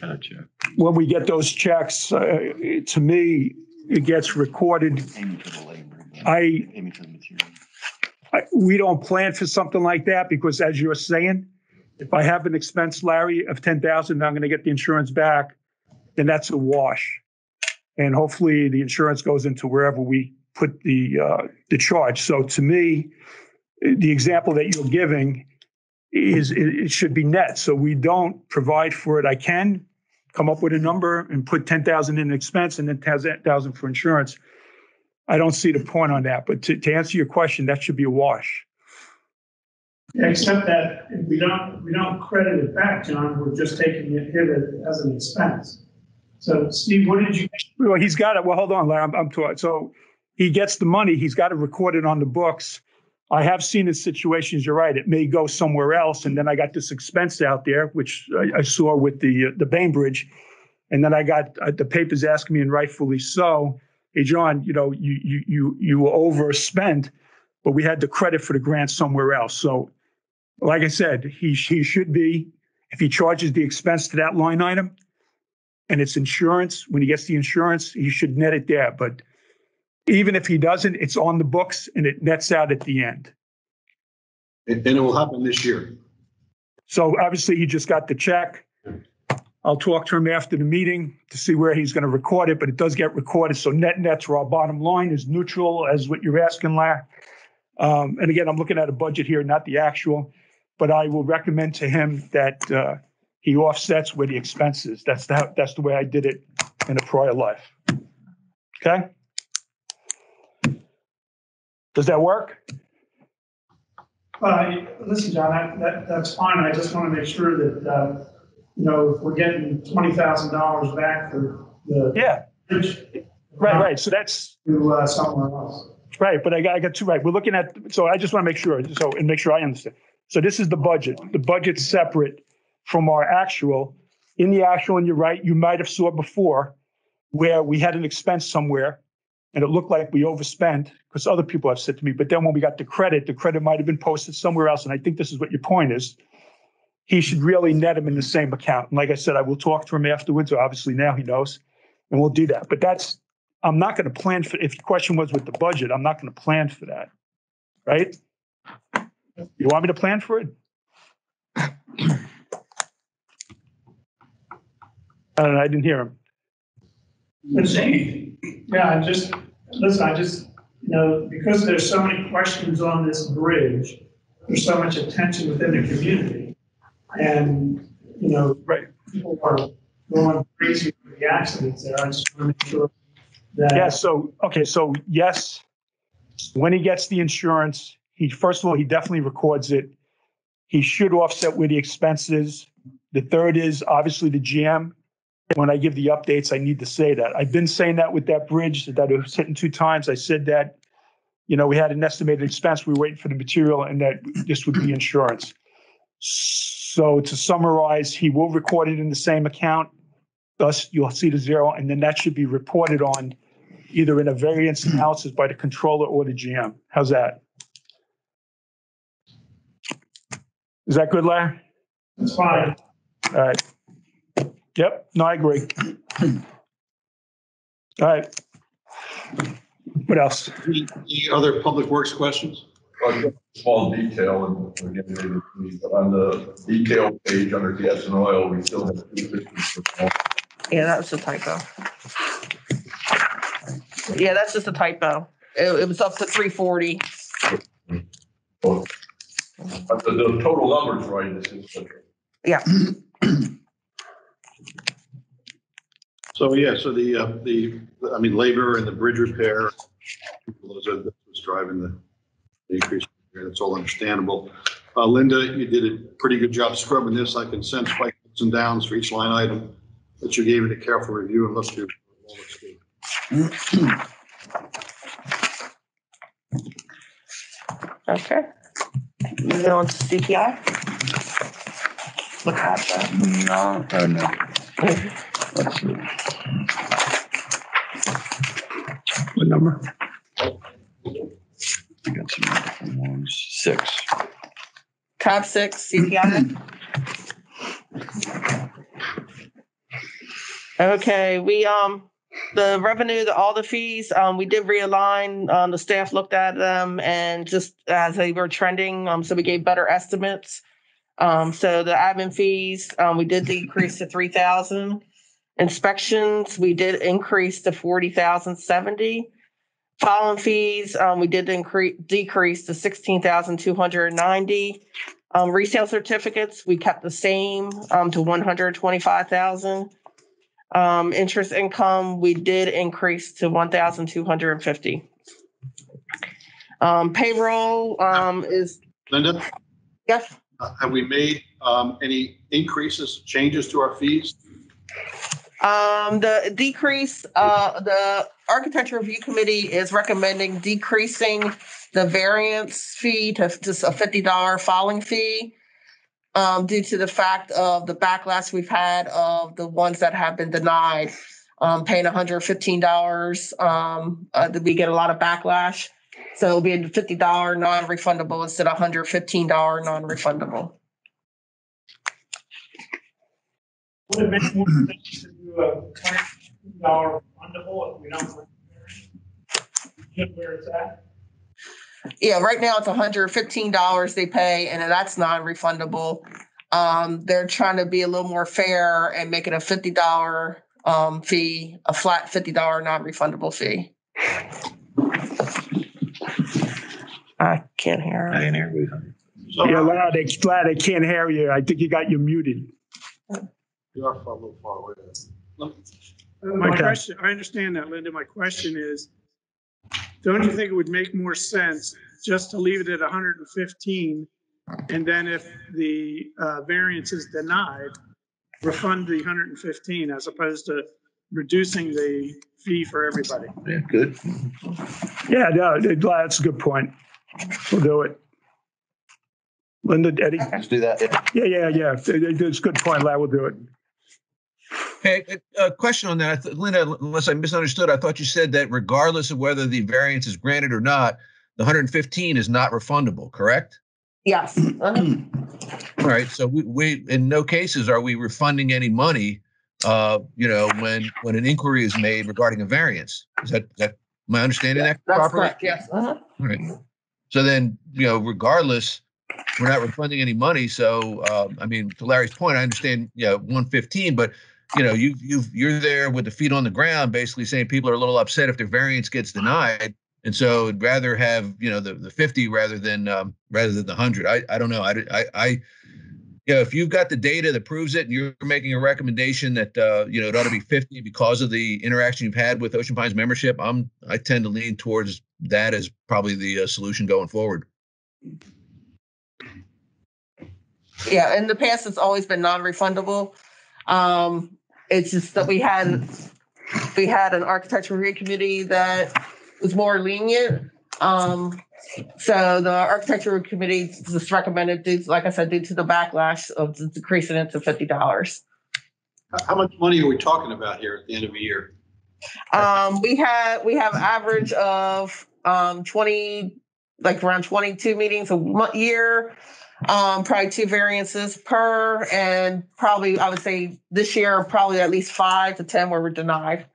Got a check. When we get those checks, uh, to me, it gets recorded. Amy for the labor. I, Amy the material. I, we don't plan for something like that because as you're saying, if I have an expense, Larry, of ten thousand, I'm gonna get the insurance back, then that's a wash. And hopefully the insurance goes into wherever we put the, uh, the charge. So to me, the example that you're giving is, it, should be net. So we don't provide for it. I can come up with a number and put ten thousand in expense and then ten thousand for insurance. I don't see the point on that, but to, to answer your question, that should be a wash. except that if we don't, we don't credit it back, John, we're just taking it, it as an expense. So Steve, what did you, Well, he's got it. Well, hold on, Larry. I'm, I'm talking. So he gets the money. He's got to record it on the books. I have seen in situations. You're right. It may go somewhere else, and then I got this expense out there, which I, I saw with the uh, the Bainbridge, and then I got uh, the papers asking me, and rightfully so. Hey, John, you know, you you you you were overspent, but we had the credit for the grant somewhere else. So, like I said, he he should be if he charges the expense to that line item, and it's insurance. When he gets the insurance, he should net it there. But even if he doesn't, it's on the books and it nets out at the end. And it will happen this year. So obviously, he just got the check. I'll talk to him after the meeting to see where he's going to record it, but it does get recorded. So net nets our bottom line is neutral as what you're asking, Larry. Um, and again, I'm looking at a budget here, not the actual, but I will recommend to him that uh, he offsets with the expenses. That's the, that's the way I did it in a prior life. Okay? Does that work? uh, listen, John, that, that, that's fine. I just want to make sure that, uh, you know, if we're getting twenty thousand dollars back for the Yeah, right, right. So that's, to, uh, somewhere else. Right, but I got, I got two right. We're looking at, so I just want to make sure, so, and make sure I understand. So this is the budget. The budget's separate from our actual. In the actual, and you're right, you might have saw before where we had an expense somewhere and it looked like we overspent because other people have said to me, but then when we got the credit, the credit might have been posted somewhere else. And I think this is what your point is. He should really net them in the same account. And like I said, I will talk to him afterwards. Obviously now he knows and we'll do that. But that's, I'm not going to plan for, if your question was with the budget, I'm not going to plan for that. Right? You want me to plan for it? I don't know, I didn't hear him. Listen, yeah, I just, listen, I just, you know, because there's so many questions on this bridge, there's so much attention within the community. And, you know, Right. people are going crazy with the accidents there. I just want to make sure that. Yeah, so, okay, so yes, when he gets the insurance, he, first of all, he definitely records it. He should offset with the expenses. The third is obviously the GM. When I give the updates, I need to say that. I've been saying that with that bridge, that it was hitting two times. I said that, you know, we had an estimated expense, we were waiting for the material, and that this would be insurance. So to summarize, he will record it in the same account. Thus, you'll see the zero, and then that should be reported on either in a variance analysis by the controller or the GM. How's that? Is that good, Larry? That's fine. All right. Yep, no, I agree. All right. What else? Any any other public works questions? Uh, Small detail, and again, maybe, but on the detail page under gas and oil, we still have two fifty per Yeah, that was a typo. Yeah, that's just a typo. It, it was up to three forty. But the, the total number's right, it's just. a- Yeah. So, yeah, so the, uh, the, I mean, labor and the bridge repair, those are, that's what's driving the the increase. That's all understandable. Uh, Linda, you did a pretty good job scrubbing this. I can sense spikes and downs for each line item, but you gave it a careful review and looked through. all looks good. Okay. Moving on to CPI. Look at that. No, oh, no. Let's see. What number? I got some different ones. Six. Tab six, CPI. Okay, we, um, the revenue, the, all the fees, um, we did realign, um, the staff looked at them and just as they were trending, um, so we gave better estimates. Um, so the admin fees, um, we did decrease to three thousand. Inspections, we did increase to forty thousand seventy. Filing fees, um, we did increase, decrease to sixteen thousand two hundred ninety. Um, resale certificates, we kept the same, um, to one hundred twenty-five thousand. Um, interest income, we did increase to one thousand two hundred and fifty. Um, payroll, um, is, Linda, yes, uh, have we made, um, any increases, changes to our fees? Um, the decrease, uh, the architecture review committee is recommending decreasing the variance fee to just a fifty dollar filing fee. Um, due to the fact of the backlash we've had of the ones that have been denied, um, paying hundred fifteen dollars, um, uh, we get a lot of backlash. So it'll be a fifty dollar non-refundable instead of hundred fifteen dollar non-refundable. Would it make more sense to do a twenty dollar refundable if we don't? want to where it's at? Yeah, right now it's hundred fifteen dollars they pay, and that's non-refundable. Um, they're trying to be a little more fair and make it a fifty dollar um fee, a flat fifty dollar non-refundable fee. I can't hear. I didn't hear you. So Yeah, loud, they, loud, they can't hear you. I think you got you muted. You are far- a little far away. Uh, My Okay. question, I understand that, Linda. My question is, don't you think it would make more sense just to leave it at hundred and fifteen? And then if the uh, variance is denied, refund the hundred and fifteen as opposed to reducing the fee for everybody? Yeah, good. Yeah, no, it- that's a good point. We'll do it. Linda, Eddie? Let's do that. Yeah, yeah, yeah. It- it- It's a good point, Lad. We'll do it. Hey, a a question on that. Linda, unless I misunderstood, I thought you said that regardless of whether the variance is granted or not, the 115 is not refundable, correct? Yes. uh-huh. All right, so we, we, in no cases are we refunding any money, uh, you know, when, when an inquiry is made regarding a variance. Is that, that, I understanding that That's properly? correct, yes. uh-huh. All right. So then, you know, regardless, we're not refunding any money. So, uh, I mean, to Larry's point, I understand, you know, 115, but you know, you you you're there with the feet on the ground, basically saying people are a little upset if their variance gets denied, and so I'd rather have you know the the 50 rather than um, rather than the 100. I I don't know. I I. I you know, if you've got the data that proves it and you're making a recommendation that, uh, you know, it ought to be 50 because of the interaction you've had with Ocean Pines membership, I'm, I tend to lean towards that as probably the uh, solution going forward. Yeah, in the past, it's always been non-refundable. Um, it's just that we had, we had an architecture review committee that was more lenient. Um, so the architecture committee just recommended, due- like I said, due to the backlash of decreasing it to fifty dollars. How- much money are we talking about here at the end of the year? Um, we had, we have average of, um, twenty, like around twenty-two meetings a year. Um, probably two variances per, and probably, I would say this year, probably at least five to ten where we're denied.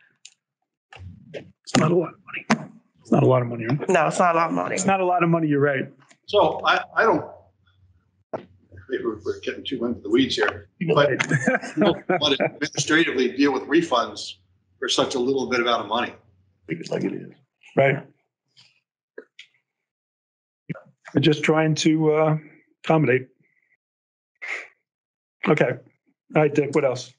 It's not a lot of money. It's not a lot of money. right? No, it's not a lot of money. It's not a lot of money, you're right. So I, I don't, maybe we're we're getting too into the weeds here, but but administratively deal with refunds for such a little bit amount of money. Leave it like it is. Right. We're just trying to uh, accommodate. Okay. All right, Dick, what else?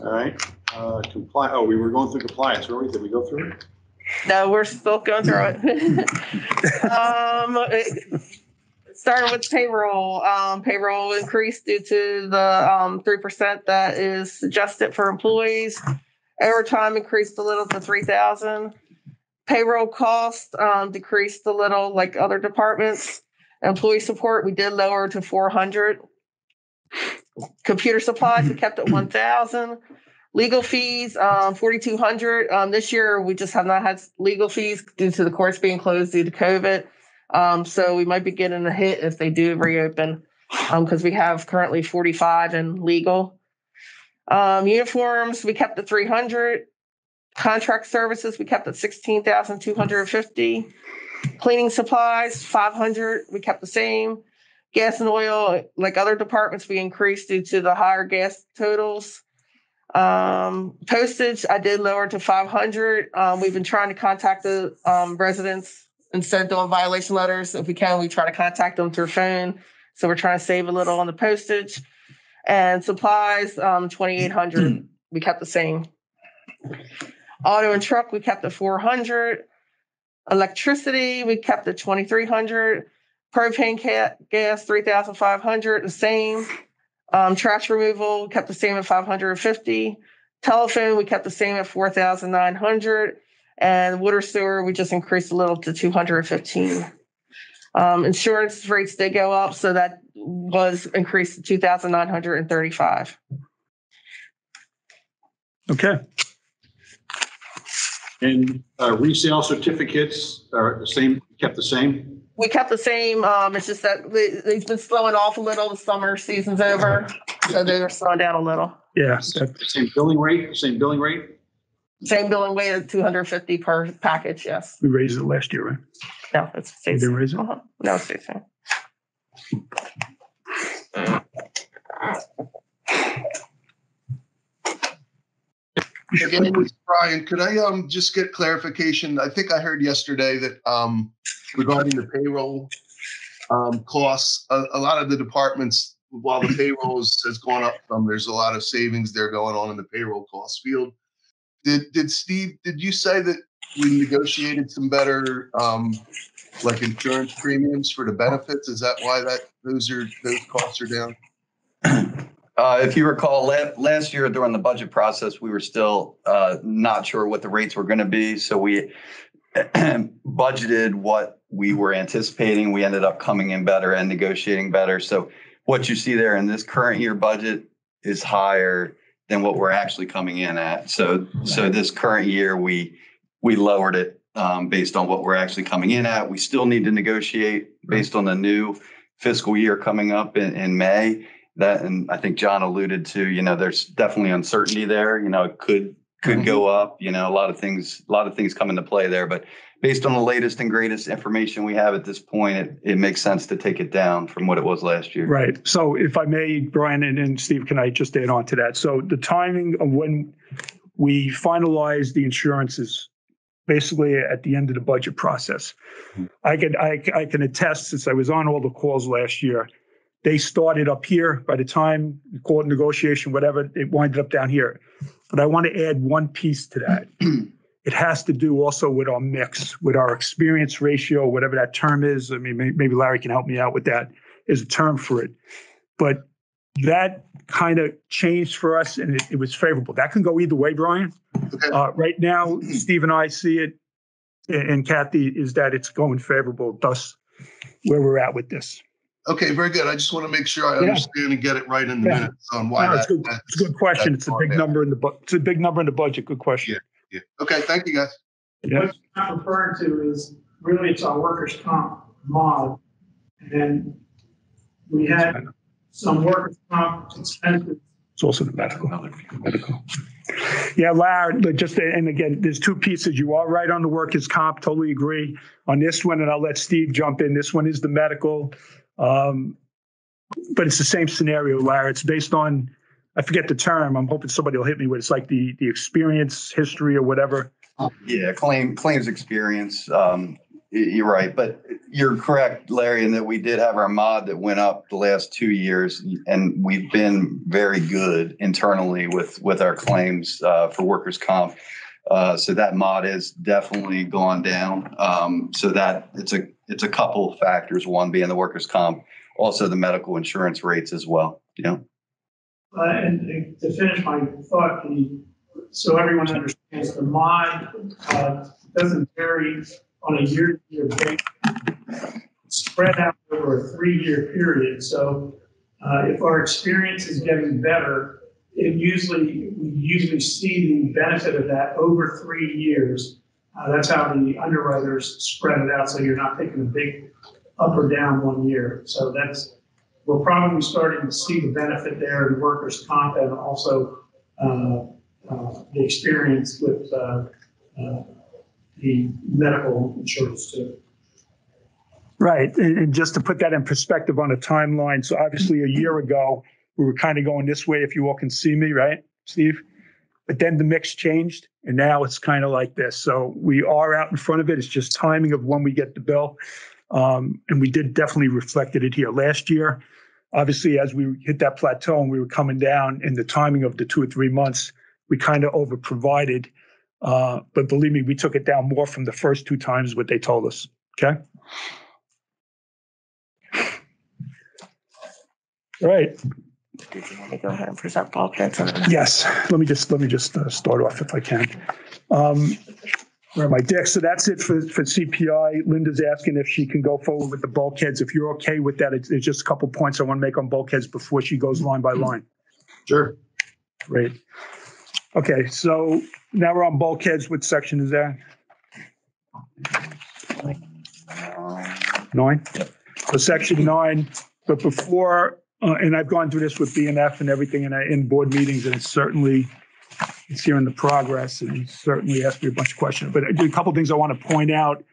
All right, uh, comply, oh, we were going through compliance, were we? Did we go through it? No, we're still going through it. Um, starting with payroll, um, payroll increased due to the, um, three percent that is suggested for employees. Overtime increased a little to three thousand. Payroll cost, um, decreased a little like other departments. Employee support, we did lower to four hundred. Computer supplies, we kept at one thousand. Legal fees, um, forty-two hundred. Um, this year, we just have not had legal fees due to the courts being closed due to COVID. Um, so we might be getting a hit if they do reopen, um, because we have currently forty-five in legal. Um, uniforms, we kept the three hundred. Contract services, we kept at sixteen thousand two hundred and fifty. Cleaning supplies, five hundred, we kept the same. Gas and oil, like other departments, we increased due to the higher gas totals. Um, postage, I did lower to five hundred. Um, we've been trying to contact the, um, residents instead of doing violation letters. If we can, we try to contact them through phone. So we're trying to save a little on the postage. And supplies, um, twenty-eight hundred, we kept the same. Auto and truck, we kept at four hundred. Electricity, we kept at twenty-three hundred. Propane ca- gas, three thousand five hundred, the same. Um, trash removal, we kept the same at five hundred and fifty. Telephone, we kept the same at four thousand nine hundred. And water sewer, we just increased a little to two hundred and fifteen. Um, insurance rates did go up, so that was increased to two thousand nine hundred and thirty-five. Okay. And uh, resale certificates are the same, kept the same? We kept the same, um, it's just that they, they've been slowing off a little, the summer season's over, so they're slowing down a little. Yeah. The Same billing rate, same billing rate? Same billing rate of two hundred and fifty per package, yes. We raised it last year, right? No, it's We stays. didn't raise it? Uh-huh. No, it stays same. Again, Brian, could I um just get clarification? I think I heard yesterday that um regarding the payroll um costs, a, a lot of the departments, while the payroll is- has gone up some, there's a lot of savings there going on in the payroll cost field. Did did Steve, did you say that we negotiated some better um like insurance premiums for the benefits? Is that why that those are those costs are down? Uh, if you recall, la- last year during the budget process, we were still uh, not sure what the rates were going to be. So we budgeted what we were anticipating. We ended up coming in better and negotiating better. So what you see there in this current year budget is higher than what we're actually coming in at. So so this current year we we lowered it um, based on what we're actually coming in at. We still need to negotiate based on the new fiscal year coming up in, in May that and I think John alluded to, you know, there's definitely uncertainty there. You know, it could could go mm-hmm. up, you know, a lot of things, a lot of things come into play there. But based on the latest and greatest information we have at this point, it, it makes sense to take it down from what it was last year. Right. So if I may, Brian and, and Steve, can I just add on to that? So the timing of when we finalize the insurances, basically at the end of the budget process. Mm-hmm. I can, I, I can attest, since I was on all the calls last year, they started up here. By the time call it negotiation, whatever, it winded up down here. But I want to add one piece to that. It has to do also with our mix, with our experience ratio, whatever that term is. I mean, maybe Larry can help me out with that. Is a term for it, but that kind of changed for us, and it, it was favorable. That can go either way, Brian. Uh, right now, Steve and I see it, and and Kathy is that it's going favorable. Thus, where we're at with this. Okay, very good. I just want to make sure I Yeah. understand and get it right in the Yeah. minutes on why No, it's that. good. It's a good question. It's a big number in the, bu- it's a big number in the budget. Good question. Yeah. Okay, thank you, guys. Yeah. What I'm referring to is really it's our workers' comp mod. And then we had some workers' comp expenses It's also the medical. Medical. Yeah, Larry, just, and again, there's two pieces. You are right on the workers' comp, totally agree. On this one, and I'll let Steve jump in, this one is the medical. Um, But it's the same scenario, Larry. It's based on, I forget the term. I'm hoping somebody will hit me with, it's like the, the experience, history or whatever. Yeah, claim, claims experience, um, you're right, but you're correct, Larry, in that we did have our mod that went up the last two years. And we've been very good internally with, with our claims, uh, for workers' comp. Uh, so that mod has definitely gone down. Um, so that, it's a, it's a couple of factors, one being the workers' comp, also the medical insurance rates as well, know? Uh, and to finish my thought, so everyone understands, the mod, uh, doesn't vary on a year-to-year basis. Spread out over a three-year period, so, uh, if our experience is getting better, it usually, we usually see the benefit of that over three years. Uh, that's how the underwriters spread it out, so you're not taking a big up or down one year. So that's, we're probably starting to see the benefit there in workers' comp and also uh, uh, the experience with uh, uh, the medical insurance too. Right. And, and just to put that in perspective on a timeline, so obviously a year ago, we were kind of going this way, if you all can see me, right, Steve? But then the mix changed and now it's kind of like this. So we are out in front of it. It's just timing of when we get the bill. Um, and we did definitely reflected it here last year. Obviously, as we hit that plateau and we were coming down in the timing of the two or three months, we kind of over provided. Uh, but believe me, we took it down more from the first two times what they told us. Okay. All right. Did you want to go ahead and present bulkheads? and Yes, let me just, let me just uh, start off if I can. Um, Where am I, Dick? So that's it for, for CPI. Linda's asking if she can go forward with the bulkheads. If you're okay with that, it's, it's just a couple points I want to make on bulkheads before she goes line by line. Sure. Great. Okay, so now we're on bulkheads. What section is that? Nine? So section nine, but before, uh, and I've gone through this with B&F and everything in, in board meetings, and it's certainly, it's here in the progress, and certainly asked me a bunch of questions. But a couple things I want to point out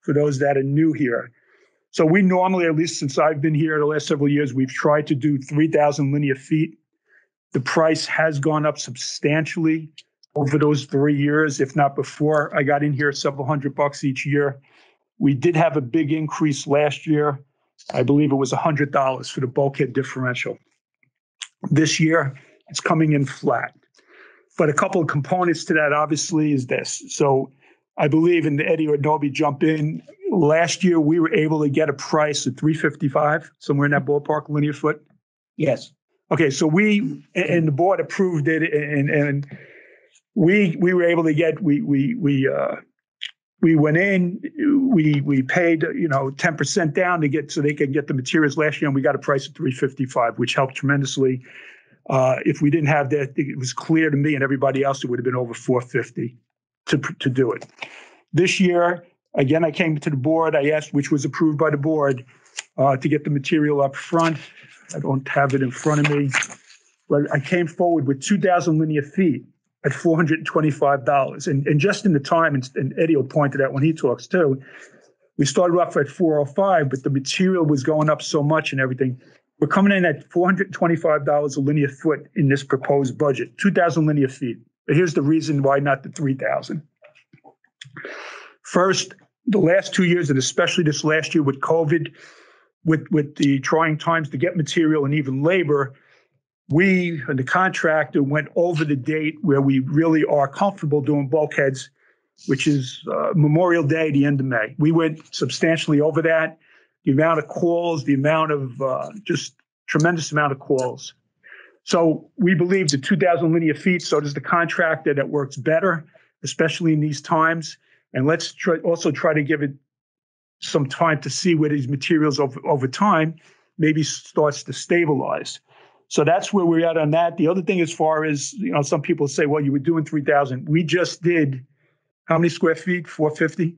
for those that are new here. So we normally, at least since I've been here the last several years, we've tried to do 3,000 linear feet. The price has gone up substantially over those three years, if not before I got in here, several hundred bucks each year. We did have a big increase last year. I believe it was $100 for the bulkhead differential. This year, it's coming in flat. But a couple of components to that obviously is this. So I believe, and Eddie or Adobe jump in, last year we were able to get a price of 355, somewhere in that ballpark, linear foot. Yes. Okay, so we and the board approved it, and and we we were able to get we we we uh, we went in, we we paid you know ten percent down to get so they could get the materials last year, and we got a price of three fifty five, which helped tremendously. Uh, if we didn't have that, it was clear to me and everybody else it would have been over four fifty to to do it. This year, again, I came to the board. I asked, which was approved by the board, uh, to get the material up front. I don't have it in front of me, but I came forward with 2,000 linear feet at $425. And, and just in the time, and, and Eddie will point it out when he talks too, we started off at 405, but the material was going up so much and everything. We're coming in at $425 a linear foot in this proposed budget, 2,000 linear feet. But here's the reason why not the 3,000. First, the last two years, and especially this last year with COVID, with with the trying times to get material and even labor, we and the contractor went over the date where we really are comfortable doing bulkheads, which is uh, Memorial Day, the end of May. We went substantially over that. The amount of calls, the amount of uh, just tremendous amount of calls. So we believe the 2,000 linear feet. So does the contractor that works better, especially in these times. And let's try, also try to give it some time to see where these materials over, over time. maybe starts to stabilize. So that's where we're at on that. The other thing, as far as you know, some people say, well, you were doing three thousand. We just did how many square feet? Four fifty.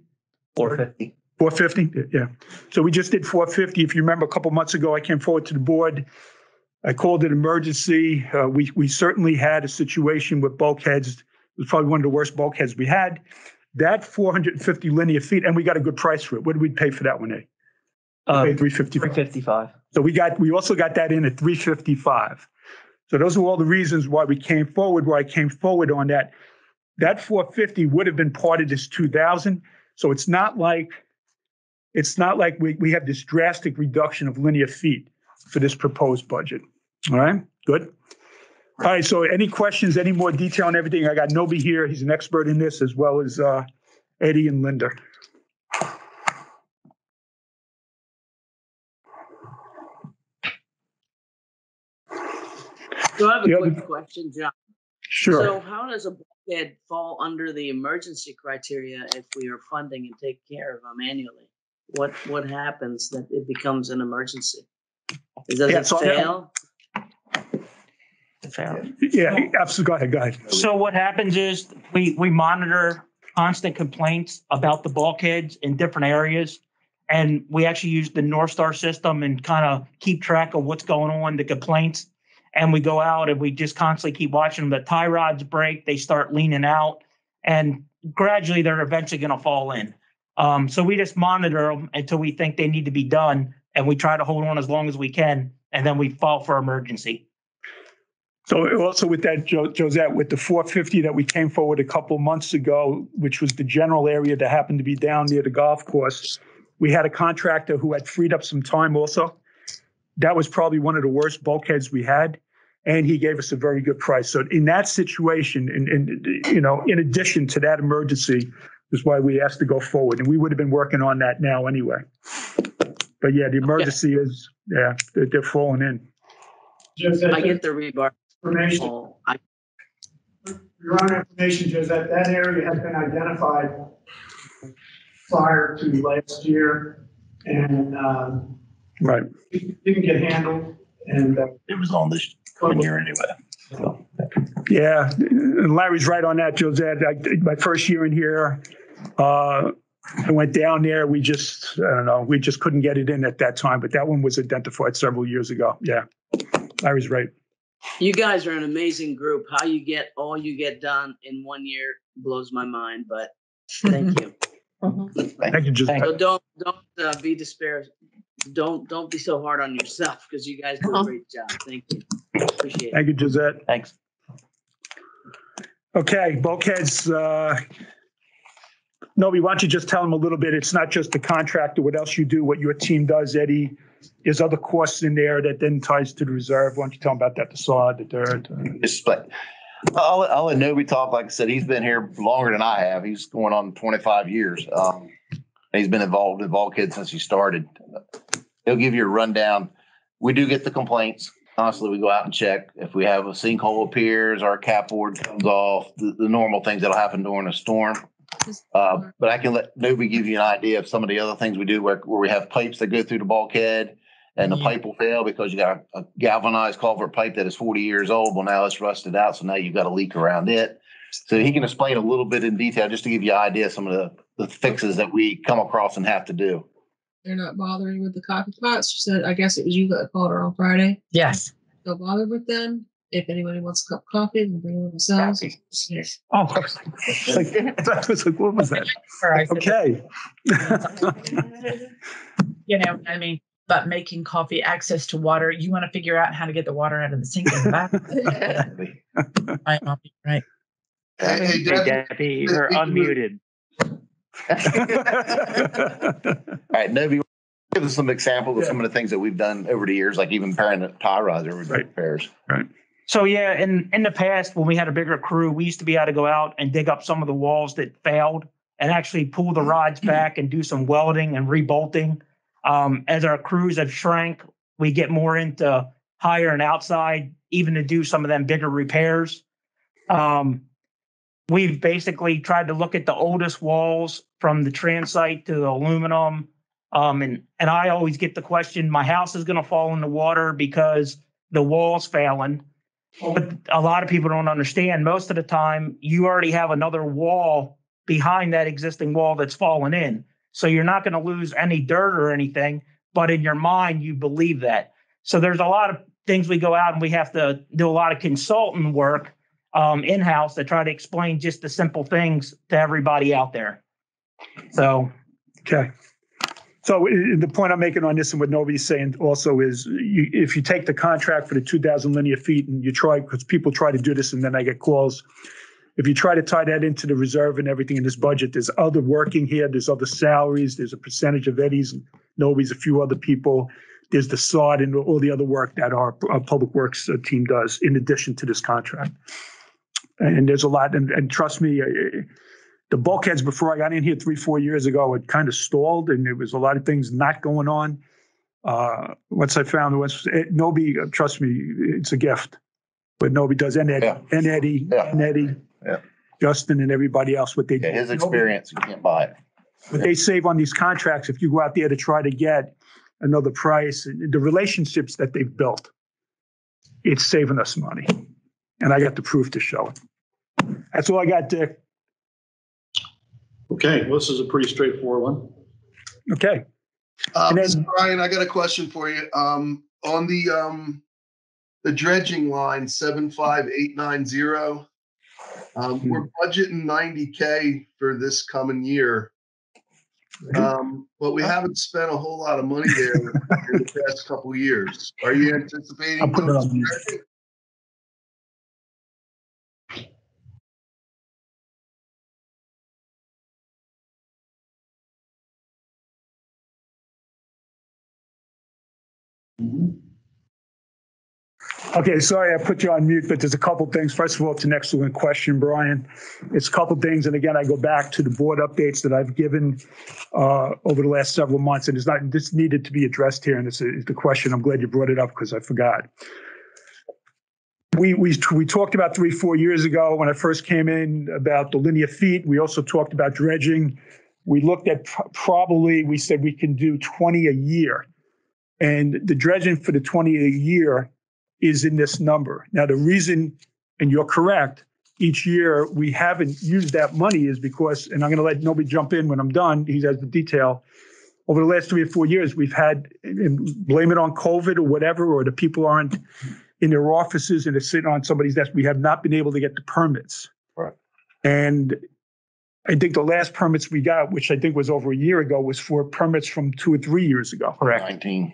Four fifty. 450, yeah. So we just did 450. If you remember, a couple months ago, I came forward to the board. I called it emergency. Uh, we we certainly had a situation with bulkheads. It was probably one of the worst bulkheads we had. That 450 linear feet, and we got a good price for it. What did we pay for that one, A? Uh, Paid 350. 355. So we got we also got that in at 355. So those are all the reasons why we came forward. Why I came forward on that. That 450 would have been part of this 2,000. So it's not like it's not like we, we have this drastic reduction of linear feet for this proposed budget. All right, good. All right, so any questions, any more detail on everything? I got Noby here. He's an expert in this as well as uh, Eddie and Linda. So I have The a other- quick question, John. Sure. So how does a bulkhead fall under the emergency criteria if we are funding and take care of them annually? What, what happens that it becomes an emergency? Does Yeah, it so- fail? Yeah, absolutely. Go ahead, go ahead. So what happens is we, we monitor constant complaints about the bulkheads in different areas. And we actually use the North Star system and kind of keep track of what's going on, the complaints. And we go out and we just constantly keep watching them. The tie rods break, they start leaning out, and gradually they're eventually going to fall in. Um, so we just monitor them until we think they need to be done, and we try to hold on as long as we can, and then we file for emergency. So also with that, Jo- Josette, with the 450 that we came forward a couple months ago, which was the general area that happened to be down near the golf course, we had a contractor who had freed up some time also. That was probably one of the worst bulkheads we had, and he gave us a very good price. So in that situation, and, and you know, in addition to that emergency, is why we asked to go forward, and we would have been working on that now anyway. But yeah, the emergency is, yeah, they're, they're falling in. Josette, I get the rebar. information, Oh, I, your own information, Josette, that area has been identified prior to last year and, um, Right. didn't get handled and, uh, It was on this one year anyway. Yeah, and Larry's right on that, Josette. I, my first year in here, uh, I went down there. We just, I don't know, we just couldn't get it in at that time, but that one was identified several years ago. Yeah, Larry's right. you guys are an amazing group. How you get all you get done in one year blows my mind, but thank you. Thank you, Josette. So don't, don't uh, be despair. Don't, don't be so hard on yourself because you guys do a great job. Thank you. Appreciate it. Thank you, Josette. Thanks. Okay, bulkheads. Uh, Noby, why don't you just tell them a little bit? It's not just the contractor, what else you do, what your team does, Eddie. There's other costs in there that then ties to the reserve. Why don't you tell them about that, the sod, the dirt? uh, Just like, I'll, let- I'll let Noby talk. Like I said, he's been here longer than I have. He's going on 25 years. Um, and he's been involved in bulkhead since he started. He'll give you a rundown. We do get the complaints. Constantly, we go out and check. If we have a sinkhole appears, our cap board comes off, the, the normal things that'll happen during a storm. Uh, but I can let Noby give you an idea of some of the other things we do where, where we have pipes that go through the bulkhead and the pipe will fail because you got a, a galvanized culvert pipe that is 40 years old. Well, now it's rusted out. So now you've got a leak around it. So he can explain a little bit in detail just to give you an idea of some of the, the fixes that we come across and have to do. They're not bothering with the coffee pots. She said, I guess it was you that called her on Friday. Yes. Don't bother with them. If anybody wants a cup of coffee, they bring it themselves. Yes. Oh, it's like, that was like, what was that? Okay. you know, I mean, but making coffee, access to water, you want to figure out how to get the water out of the sink in the back. right, Mommy, right. Hey, Hey, Debbie, you're unmuted. All right, Noby, give us some examples of some of the things that we've done over the years, like even pairing the tie rods or the repairs. Right. So yeah, in in the past when we had a bigger crew, we used to be able to go out and dig up some of the walls that failed and actually pull the rods back and do some welding and rebolting. Um, as our crews have shrank, we get more into higher and outside, even to do some of them bigger repairs. Um, we've basically tried to look at the oldest walls from the transite to the aluminum, Um, and, and I always get the question, my house is gonna fall in the water because the wall's failing. But a lot of people don't understand, most of the time, you already have another wall behind that existing wall that's fallen in. So you're not gonna lose any dirt or anything, but in your mind, you believe that. So there's a lot of things we go out and we have to do a lot of consultant work um, in-house to try to explain just the simple things to everybody out there. So Okay. So the point I'm making on this and what nobody's saying also is you, if you take the contract for the 2,000 linear feet and you try, because people try to do this and then I get calls. If you try to tie that into the reserve and everything in this budget, there's other working here, there's other salaries, there's a percentage of Eddie's, Noby's, a few other people. There's the sod and all the other work that our, our public works uh, team does in addition to this contract. And there's a lot, and, and trust me, uh, the bulkheads before I got in here three, four years ago had kind of stalled, and there was a lot of things not going on. Uh, once I found once it, Noby, uh, trust me, it's a gift. But Noby does, and Eddie, and Eddie, and Eddie, Yeah. Justin, and everybody else. What they Yeah, his Noby- experience, you can't buy it. what they save on these contracts, if you go out there to try to get another price, the relationships that they've built, it's saving us money. And I got the proof to show it. That's all I got, Dick. Okay, well, this is a pretty straightforward one. Okay. And then- Brian, I got a question for you. Um, on the, um, the dredging line, seven five eight nine zero. Um, we're budgeting ninety K for this coming year. Um, but we haven't spent a whole lot of money there in the past couple of years. Are you anticipating? I'll put it on Okay, sorry, I put you on mute, but there's a couple things. First of all, it's an excellent question, Brian. It's a couple things, and again, I go back to the board updates that I've given uh, over the last several months, and it's not, this needed to be addressed here, and it's a- it's the question. I'm glad you brought it up because I forgot. We, we, we talked about three, four years ago when I first came in about the linear feet. We also talked about dredging. We looked at pro- probably, we said we can do 20 a year. And the dredging for the 20 a year is in this number. Now, the reason, and you're correct, each year we haven't used that money is because, and I'm going to let Noby jump in when I'm done. He has the detail. Over the last three or four years, we've had, and blame it on COVID or whatever, or the people aren't in their offices and they're sitting on somebody's desk. We have not been able to get the permits. Right. And I think the last permits we got, which I think was over a year ago, was for permits from two or three years ago. Correct. Nineteen.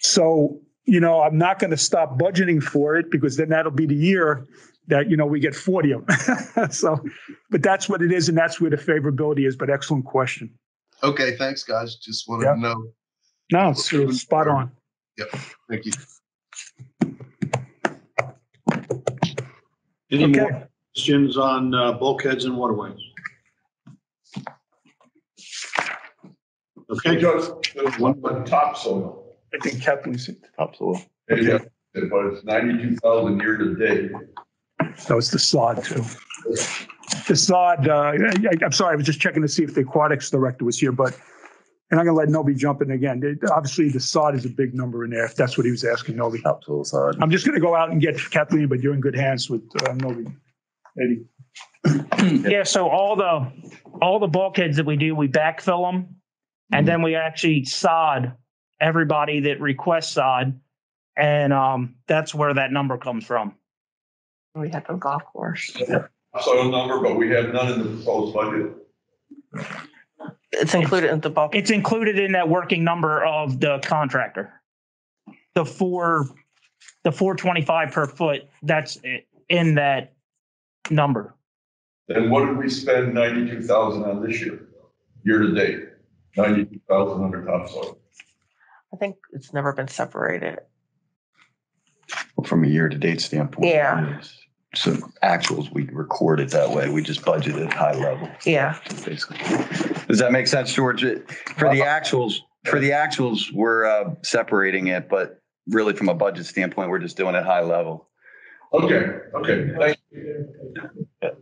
So, you know, I'm not going to stop budgeting for it because then that'll be the year that, you know, we get 40 of them. so, but that's what it is. And that's where the favorability is. But excellent question. Okay, thanks, guys. Just wanted Yeah. to know. No, it's spot on. Yep, thank you. Any Okay. more questions on uh, bulkheads and waterways? Okay, Judge, there's one on topsoil. I think Kathleen's, Topsoil. Yeah, but it's ninety-two thousand year to date. that was the sod too. The sod, uh, I, I'm sorry, I was just checking to see if the aquatics director was here, but, and I'm going to let Noby jump in again. It- Obviously, the sod is a big number in there, if that's what he was asking, Noby. Topsoil side. I'm just going to go out and get Kathleen, but you're in good hands with uh, Noby. Eddie. Yeah, so all the, all the bulkheads that we do, we backfill them. And then we actually sod everybody that requests sod. And um, that's where that number comes from. We have the golf course. Topsoil number, but we have none in the proposed budget. It's included in the bulk. It's included in that working number of the contractor. The four, the four twenty-five per foot, that's i- in that number. Then what did we spend ninety-two thousand on this year, year to date? Ninety-two thousand under topsoil. I think it's never been separated. From a year-to-date standpoint. Yeah. So actuals, we record it that way. We just budget it high level, Yeah. basically. Does that make sense, George? It- For the actuals, for the actuals, we're uh, separating it, but really from a budget standpoint, we're just doing it high level. Okay, okay, thank you.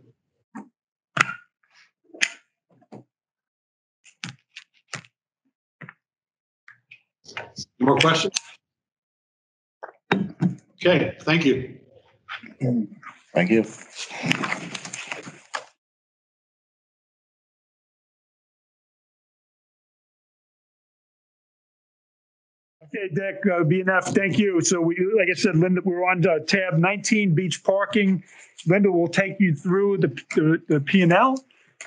More questions? Okay, thank you. Thank you. Okay, Dick, uh, B&F, thank you. So we, like I said, Linda, we're on uh, tab 19, beach parking. Linda will take you through the, the, the P and L,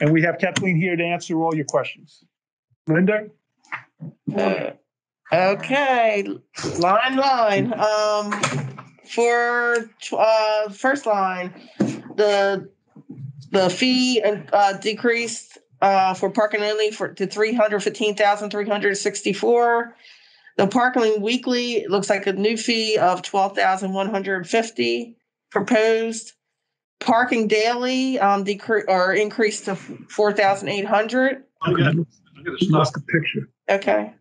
and we have Kathleen here to answer all your questions. Linda? Uh, Okay, line, line. Um, for, uh, first line, the, the fee uh, decreased, uh, for parking only for, to three hundred fifteen thousand, three hundred sixty-four. The parking weekly, looks like a new fee of twelve thousand, one hundred fifty proposed. Parking daily, um, decrease, or increased to four thousand eight hundred. I'm gonna, I'm gonna Lost stop. the picture. Okay.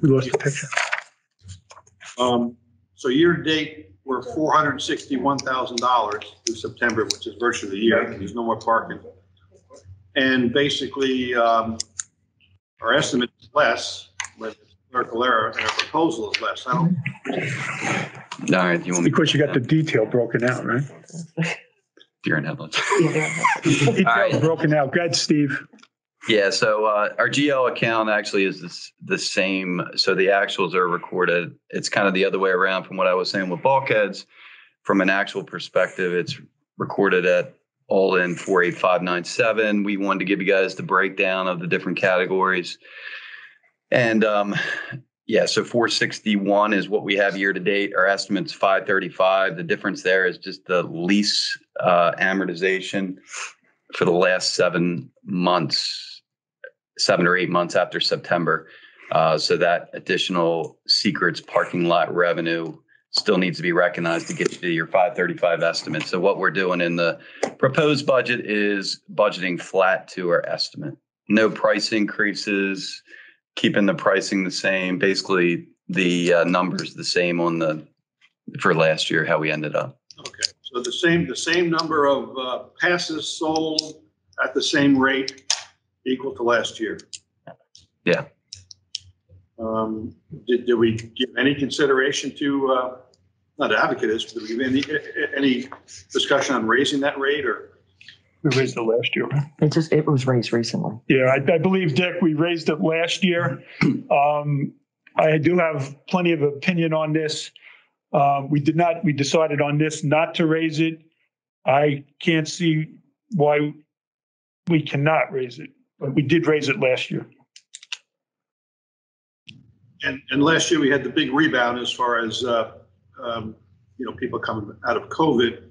We lost the picture. Um, so year to date, we're four hundred and sixty-one thousand dollars through September, which is virtually the year. There's no more parking. And basically, um, our estimate is less, but it's clerical error, and our proposal is less. I don't, All right, you want me? Because you got the detail broken out, right? Deer in headlights. Detail broken out. Good, Steve. Yeah, so uh, our GL account actually is this, the same. So the actuals are recorded. It's kind of the other way around from what I was saying with bulkheads. From an actual perspective, it's recorded at all in 48597. We wanted to give you guys the breakdown of the different categories. And um, yeah, so 461 is what we have year to date. Our estimate's 535. The difference there is just the lease uh, amortization for the last seven months, seven or eight months after September. Uh, so that additional Seacrets parking lot revenue still needs to be recognized to get you to your 535 estimate. So what we're doing in the proposed budget is budgeting flat to our estimate. No price increases, keeping the pricing the same. Basically, the uh, numbers the same on the for last year how we ended up. okay, so the same, the same number of, uh, passes sold at the same rate equal to last year. Yeah. Um, did, did we give any consideration to, uh, not advocate this, but did we give any, any discussion on raising that rate or? We raised it last year. It just, it was raised recently. Yeah, I, I believe, Dick, we raised it last year. Um, I do have plenty of opinion on this. Um, we did not, we decided on this not to raise it. I can't see why we cannot raise it, but we did raise it last year. And, and last year we had the big rebound as far as, uh, um, you know, people coming out of COVID.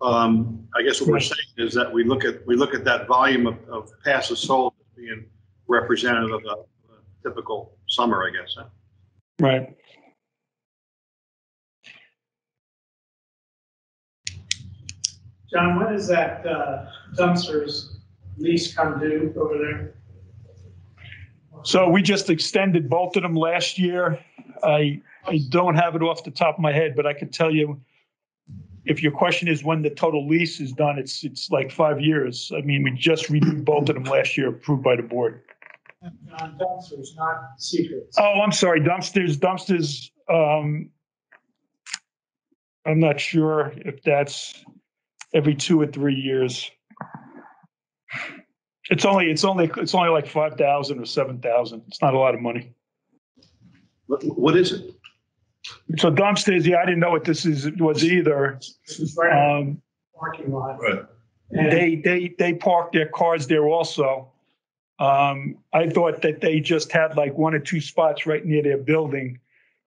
Um, I guess what we're saying is that we look at, we look at that volume of, of passes sold as being representative of a a typical summer, I guess. huh? Right. John, when is that uh, Dumser's lease come due over there? So we just extended both of them last year. I, I don't have it off the top of my head, but I can tell you, if your question is when the total lease is done, it's, it's like five years. I mean, we just renewed both of them last year, approved by the board. On Dumser's, not Seacrets. Oh, I'm sorry, Dumser's, Dumser's, um, I'm not sure if that's every two or three years. It's only, it's only, it's only like five thousand or seven thousand. It's not a lot of money. What, what is it? So Dumser's, yeah, I didn't know what this is, was either. It's right Um, parking lot. Right. And they, they, they park their cars there also. Um, I thought that they just had like one or two spots right near their building.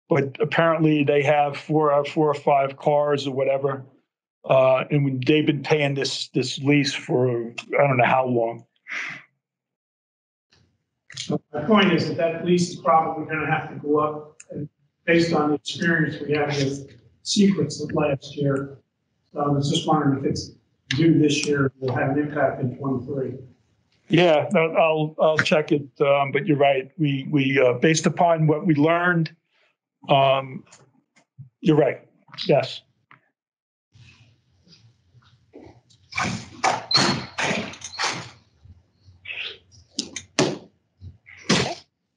But apparently they have four or four or five cars or whatever. Uh, and when they've been paying this, this lease for, I don't know how long. My point is that that lease is probably gonna have to go up, and based on the experience we had with Seacrets of last year. So I was just wondering if it's due this year, will have an impact in twenty-three. Yeah, I'll, I'll check it. Um, but you're right. We, we, uh, based upon what we learned, um, you're right. Yes.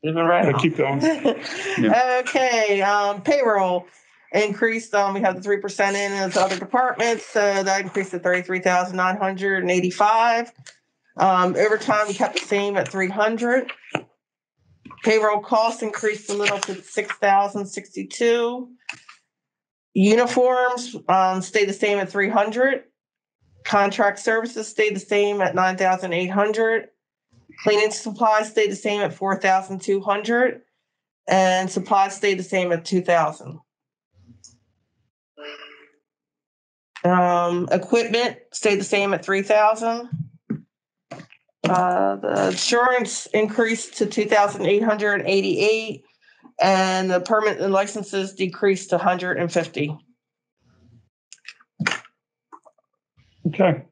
Moving right Yeah, on. keep going. Okay, um, payroll increased, um, we have the three percent in as other departments, so that increased to thirty-three thousand nine hundred and eighty-five. Um, overtime, we kept the same at three hundred. Payroll costs increased a little to six thousand sixty-two. Uniforms, um, stayed the same at three hundred. Contract services stayed the same at nine thousand eight hundred. Cleaning supplies stayed the same at four thousand two hundred. And supplies stayed the same at two thousand. Um, equipment stayed the same at three thousand. Uh, the insurance increased to two thousand eight hundred and eighty-eight. And the permit and licenses decreased to hundred and fifty. Okay.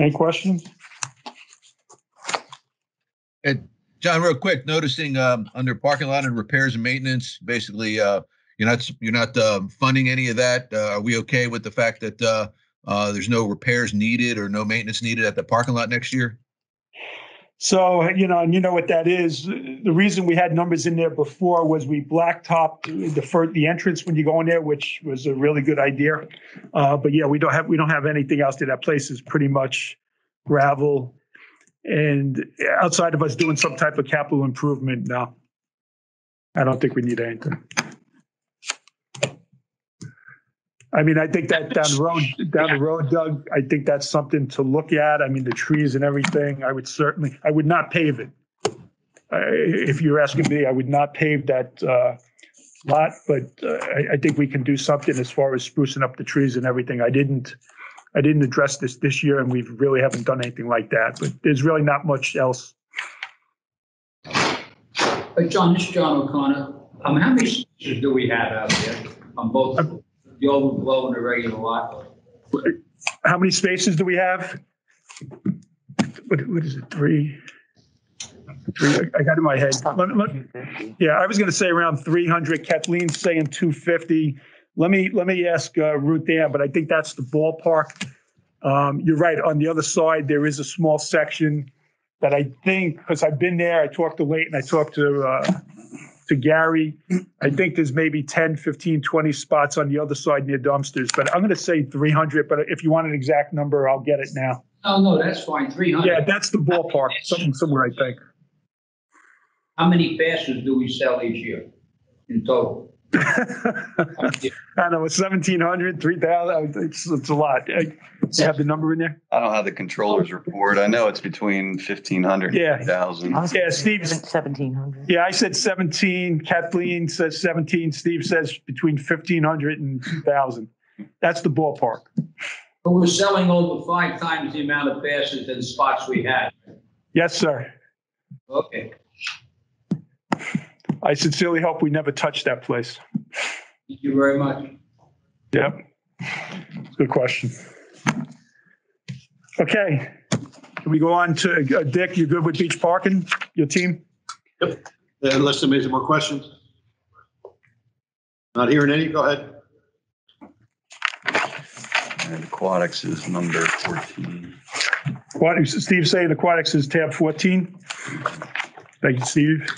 Any questions? John, real quick, noticing um, under parking lot and repairs and maintenance, basically, uh, you're not you're not um, funding any of that. Uh, are we okay with the fact that uh, uh, there's no repairs needed or no maintenance needed at the parking lot next year? So, you know, and you know what that is. The reason we had numbers in there before was we blacktopped the first, the entrance when you go in there, which was a really good idea. Uh, but yeah, we don't have, we don't have anything else there. That place is pretty much gravel. And outside of us doing some type of capital improvement, no. I don't think we need anything. I mean, I think that down the road, down the road, Doug, I think that's something to look at. I mean, the trees and everything, I would certainly, I would not pave it. Uh, if you're asking me, I would not pave that, uh, lot, but, uh, I, I think we can do something as far as sprucing up the trees and everything. I didn't, I didn't address this this year and we really haven't done anything like that, but there's really not much else. Uh, John, this is John O'Connor. Um, how many spaces do we have out there on both the overflow and the regular lot? How many spaces do we have? What, what is it, three? Three, I- got in my head. Let- let- Yeah, I was gonna say around three hundred. Kathleen's saying two fifty. Let me, let me ask uh, Ruth Ann, but I think that's the ballpark. Um, You're right, on the other side, there is a small section that I think, because I've been there, I talked to Leighton, I talked to, uh, to Gary. I think there's maybe 10, 15, 20 spots on the other side near Dumser's, but I'm gonna say three hundred, but if you want an exact number, I'll get it now. Oh, no, that's fine, three hundred. Yeah, that's the ballpark, something somewhere, I think. How many passes do we sell each year in total? I don't know, seventeen hundred, three thousand, it's, it's a lot. Uh, You have the number in there? I don't have the controller's report. I know it's between fifteen hundred Yeah. and thousand. Yeah, Steve. Seventeen hundred. Yeah, I said seventeen, Kathleen says seventeen, Steve says between fifteen hundred and two thousand. That's the ballpark. But we're selling over five times the amount of passes and spots we had. Yes, sir. Okay, I sincerely hope we never touch that place. thank you very much. Yep. Good question. Okay. Can we go on to, uh, Dick, You're good with beach parking, your team? Uh, Unless somebody has more questions? Not hearing any, go ahead. And aquatics is number fourteen. What, is Steve saying aquatics is tab 14? Thank you, Steve.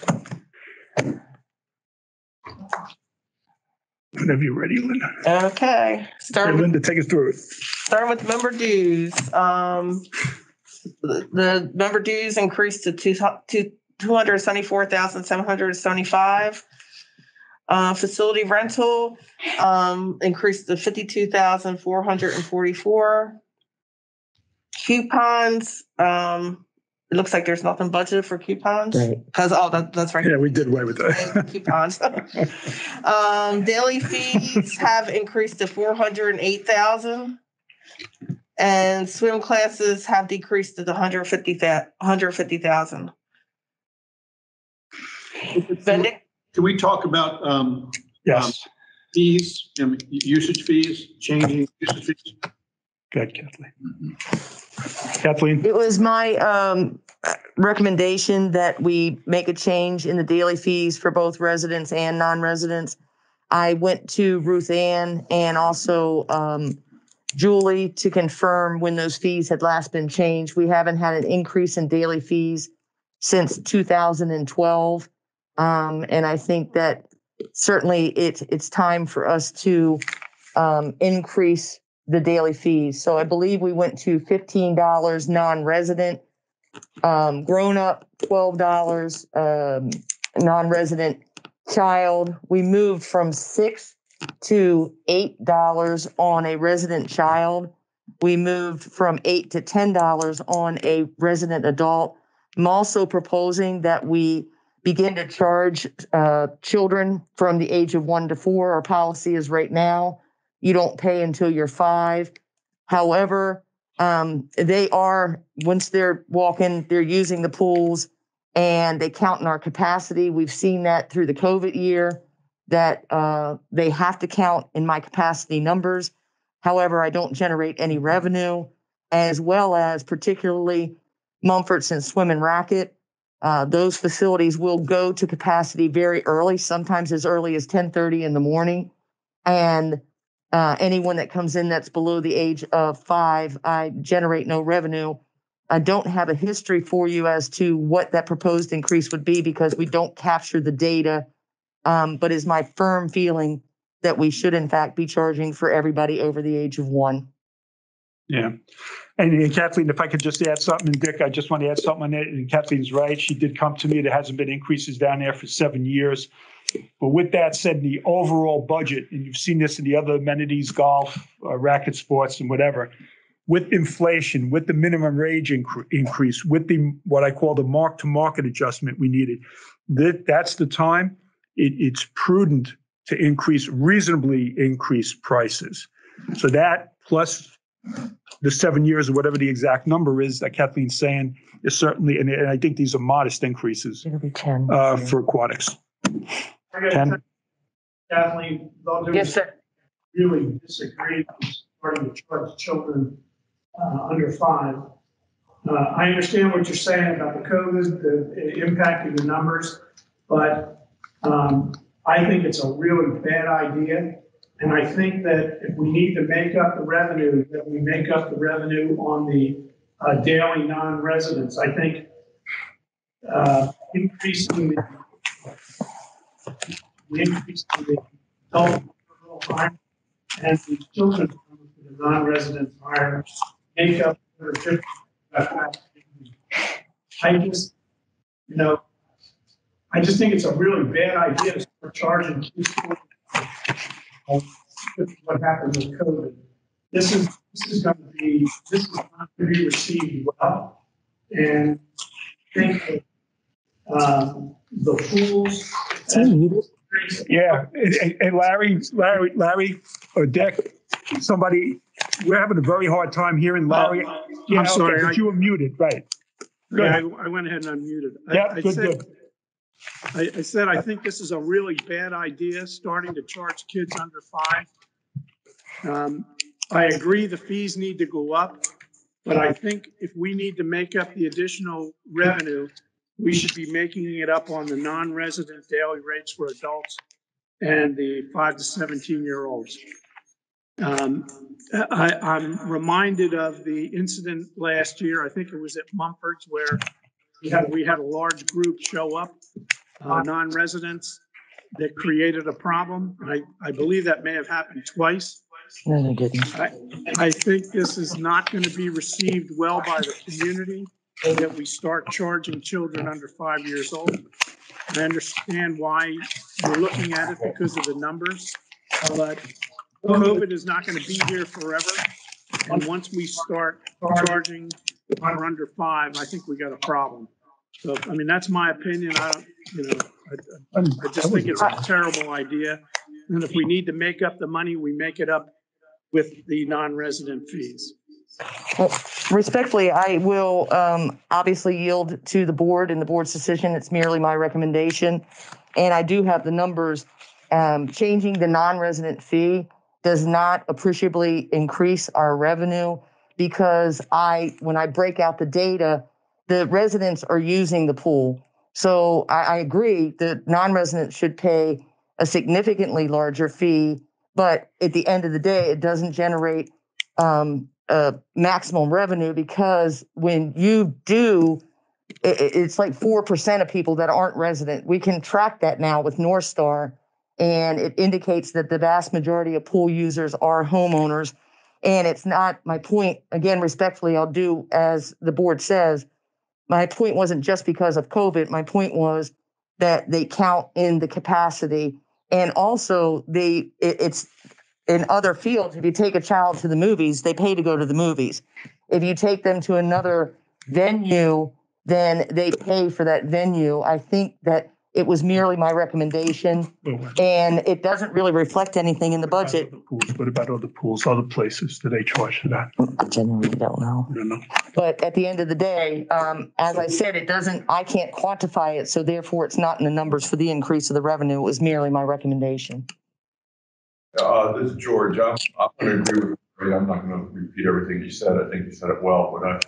Whenever you're ready, Linda. Okay, Hey, start with Linda, take us through it. Starting with member dues, um, the, the member dues increased to two, two, two hundred seventy-four thousand, seven hundred seventy-five. Uh, facility rental, um, increased to fifty-two thousand, four hundred and forty-four. Coupons, um, it looks like there's nothing budgeted for coupons. Right. Cause, oh, that, that's right Yeah, we did away with that. coupons. Um, daily fees have increased to four hundred and eight thousand. And swim classes have decreased to the hundred fifty hundred fifty thousand. Spending, Can we talk about um, Yes. fees, um, usage fees, changing usage fees? Go ahead, Kathleen. Kathleen? It was my um, recommendation that we make a change in the daily fees for both residents and non-residents. I went to Ruth Ann and also um, Julie to confirm when those fees had last been changed. We haven't had an increase in daily fees since 2012. Um, and I think that certainly it, it's time for us to um, increase the daily fees. So I believe we went to $15 non-resident, um, grown up $12, um, non-resident child. We moved from six to eight dollars on a resident child. We moved from eight to ten dollars on a resident adult. I'm also proposing that we begin to charge uh, children from the age of one to four. Our policy is right now you don't pay until you're five. However, um, they are once they're walking, they're using the pools and they count in our capacity. We've seen that through the COVID year that uh, they have to count in my capacity numbers. However, I don't generate any revenue, as well as particularly Mumfords and Swim and Racket. Uh, those facilities will go to capacity very early, sometimes as early as 10:30 in the morning, and uh, anyone that comes in that's below the age of five, I generate no revenue. I don't have a history for you as to what that proposed increase would be because we don't capture the data um, but is my firm feeling that we should in fact be charging for everybody over the age of one. Yeah. And Kathleen, if I could just add something, and Dick, I just want to add something on it. And Kathleen's right. She did come to me. There hasn't been increases down there for seven years. But with that said, the overall budget, and you've seen this in the other amenities, golf, uh, racket sports, and whatever, with inflation, with the minimum wage incre- increase, with the what I call the mark to market adjustment we needed, that that's the time it, it's prudent to increase reasonably increase prices. So that plus the seven years or whatever the exact number is that Kathleen's saying is certainly, and, and I think these are modest increases It'll be 10. uh, for aquatics. I gotta Ken? tell you, Kathleen, they'll. Yes, sir. Really disagree with starting to charge children, uh, under five. Uh, I understand what you're saying about the COVID, the it impacting the numbers, but, um, I think it's a really bad idea. And I think that if we need to make up the revenue, that we make up the revenue on the, uh, daily non-residents. I think, uh, increasing the the increase in the adult hire and the children for the non-resident hire make up for the difference. I just, you know, I just think it's a really bad idea to start charging kids what happened with COVID. This is, this is gonna be, this is not gonna be received well. And I think that, um, the pools. Yeah, and, Larry, Larry, Larry, or Dick, somebody, we're having a very hard time hearing Larry. Oh, Yeah, I'm sorry, okay, I- But you were muted, right? Go Yeah. I, I went ahead and unmuted. I- Yeah, I good, said- good. I, I said, I think this is a really bad idea, starting to charge kids under five. Um, I agree the fees need to go up, but I think if we need to make up the additional revenue, we should be making it up on the non-resident daily rates for adults and the five to 17-year-olds. Um, I, I'm reminded of the incident last year, I think it was at Mumford's, where we had, we had a large group show up, uh, non-residents, that created a problem. I, I believe that may have happened twice. No. I, I think this is not going to be received well by the community, that we start charging children under five years old. I understand why you're looking at it because of the numbers, but COVID is not going to be here forever. And once we start charging for under five, I think we got a problem. So, I mean, that's my opinion. I don't, you know, I I just think it's a terrible idea. And if we need to make up the money, we make it up with the non-resident fees. Respectfully, I will um, obviously yield to the board and the board's decision. It's merely my recommendation. And I do have the numbers. Um, Changing the non-resident fee does not appreciably increase our revenue because I, when I break out the data, the residents are using the pool. So I, I agree that non-residents should pay a significantly larger fee, but at the end of the day, it doesn't generate um, uh, maximum revenue because when you do, i- i- it's like four percent of people that aren't resident. We can track that now with North Star, and it indicates that the vast majority of pool users are homeowners. And it's not my point. Again, respectfully, I'll do as the board says. My point wasn't just because of COVID. My point was that they count in the capacity, and also they it, it's in other fields, if you take a child to the movies, they pay to go to the movies. If you take them to another venue, then they pay for that venue. I think that it was merely my recommendation and it doesn't really reflect anything in the budget. Pools, what about other pools, other places? Do they charge for that? I genuinely don't know. You know? But at the end of the day, um, as I said, it doesn't, I can't quantify it, so therefore it's not in the numbers for the increase of the revenue. It was merely my recommendation. Uh, this is George. I'm, I'm gonna agree with, Ray. I'm not gonna repeat everything you said. I think you said it well, but I,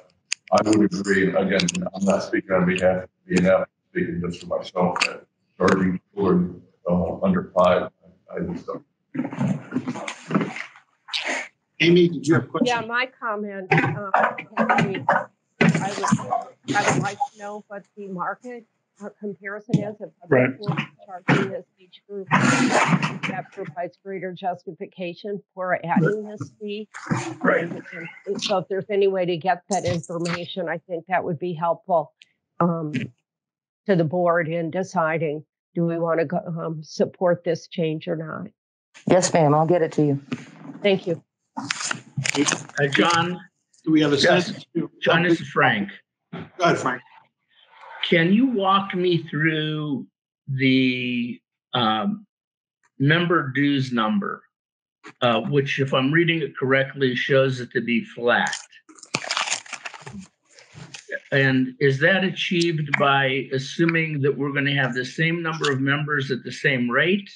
I would agree. Again, I'm not speaking on behalf of B&F, I'm speaking just for myself, that charging children, uh, under five, I just don't. Amy, did you have a question? Yeah, my comment, uh, I would, I would like to know what the market comparison is of Right. other schools charging this age group. If That provides greater justification for adding this fee. Right. And- and So if there's any way to get that information, I think that would be helpful um, to the board in deciding, do we want to go, um, support this change or not? Yes, ma'am, I'll get it to you. Thank you. Uh, John, Do we have a Yes. sense? John, this is Frank. Go ahead, Frank. Can you walk me through the um, member dues number, uh, which, if I'm reading it correctly, shows it to be flat? And is that achieved by assuming that we're going to have the same number of members at the same rate?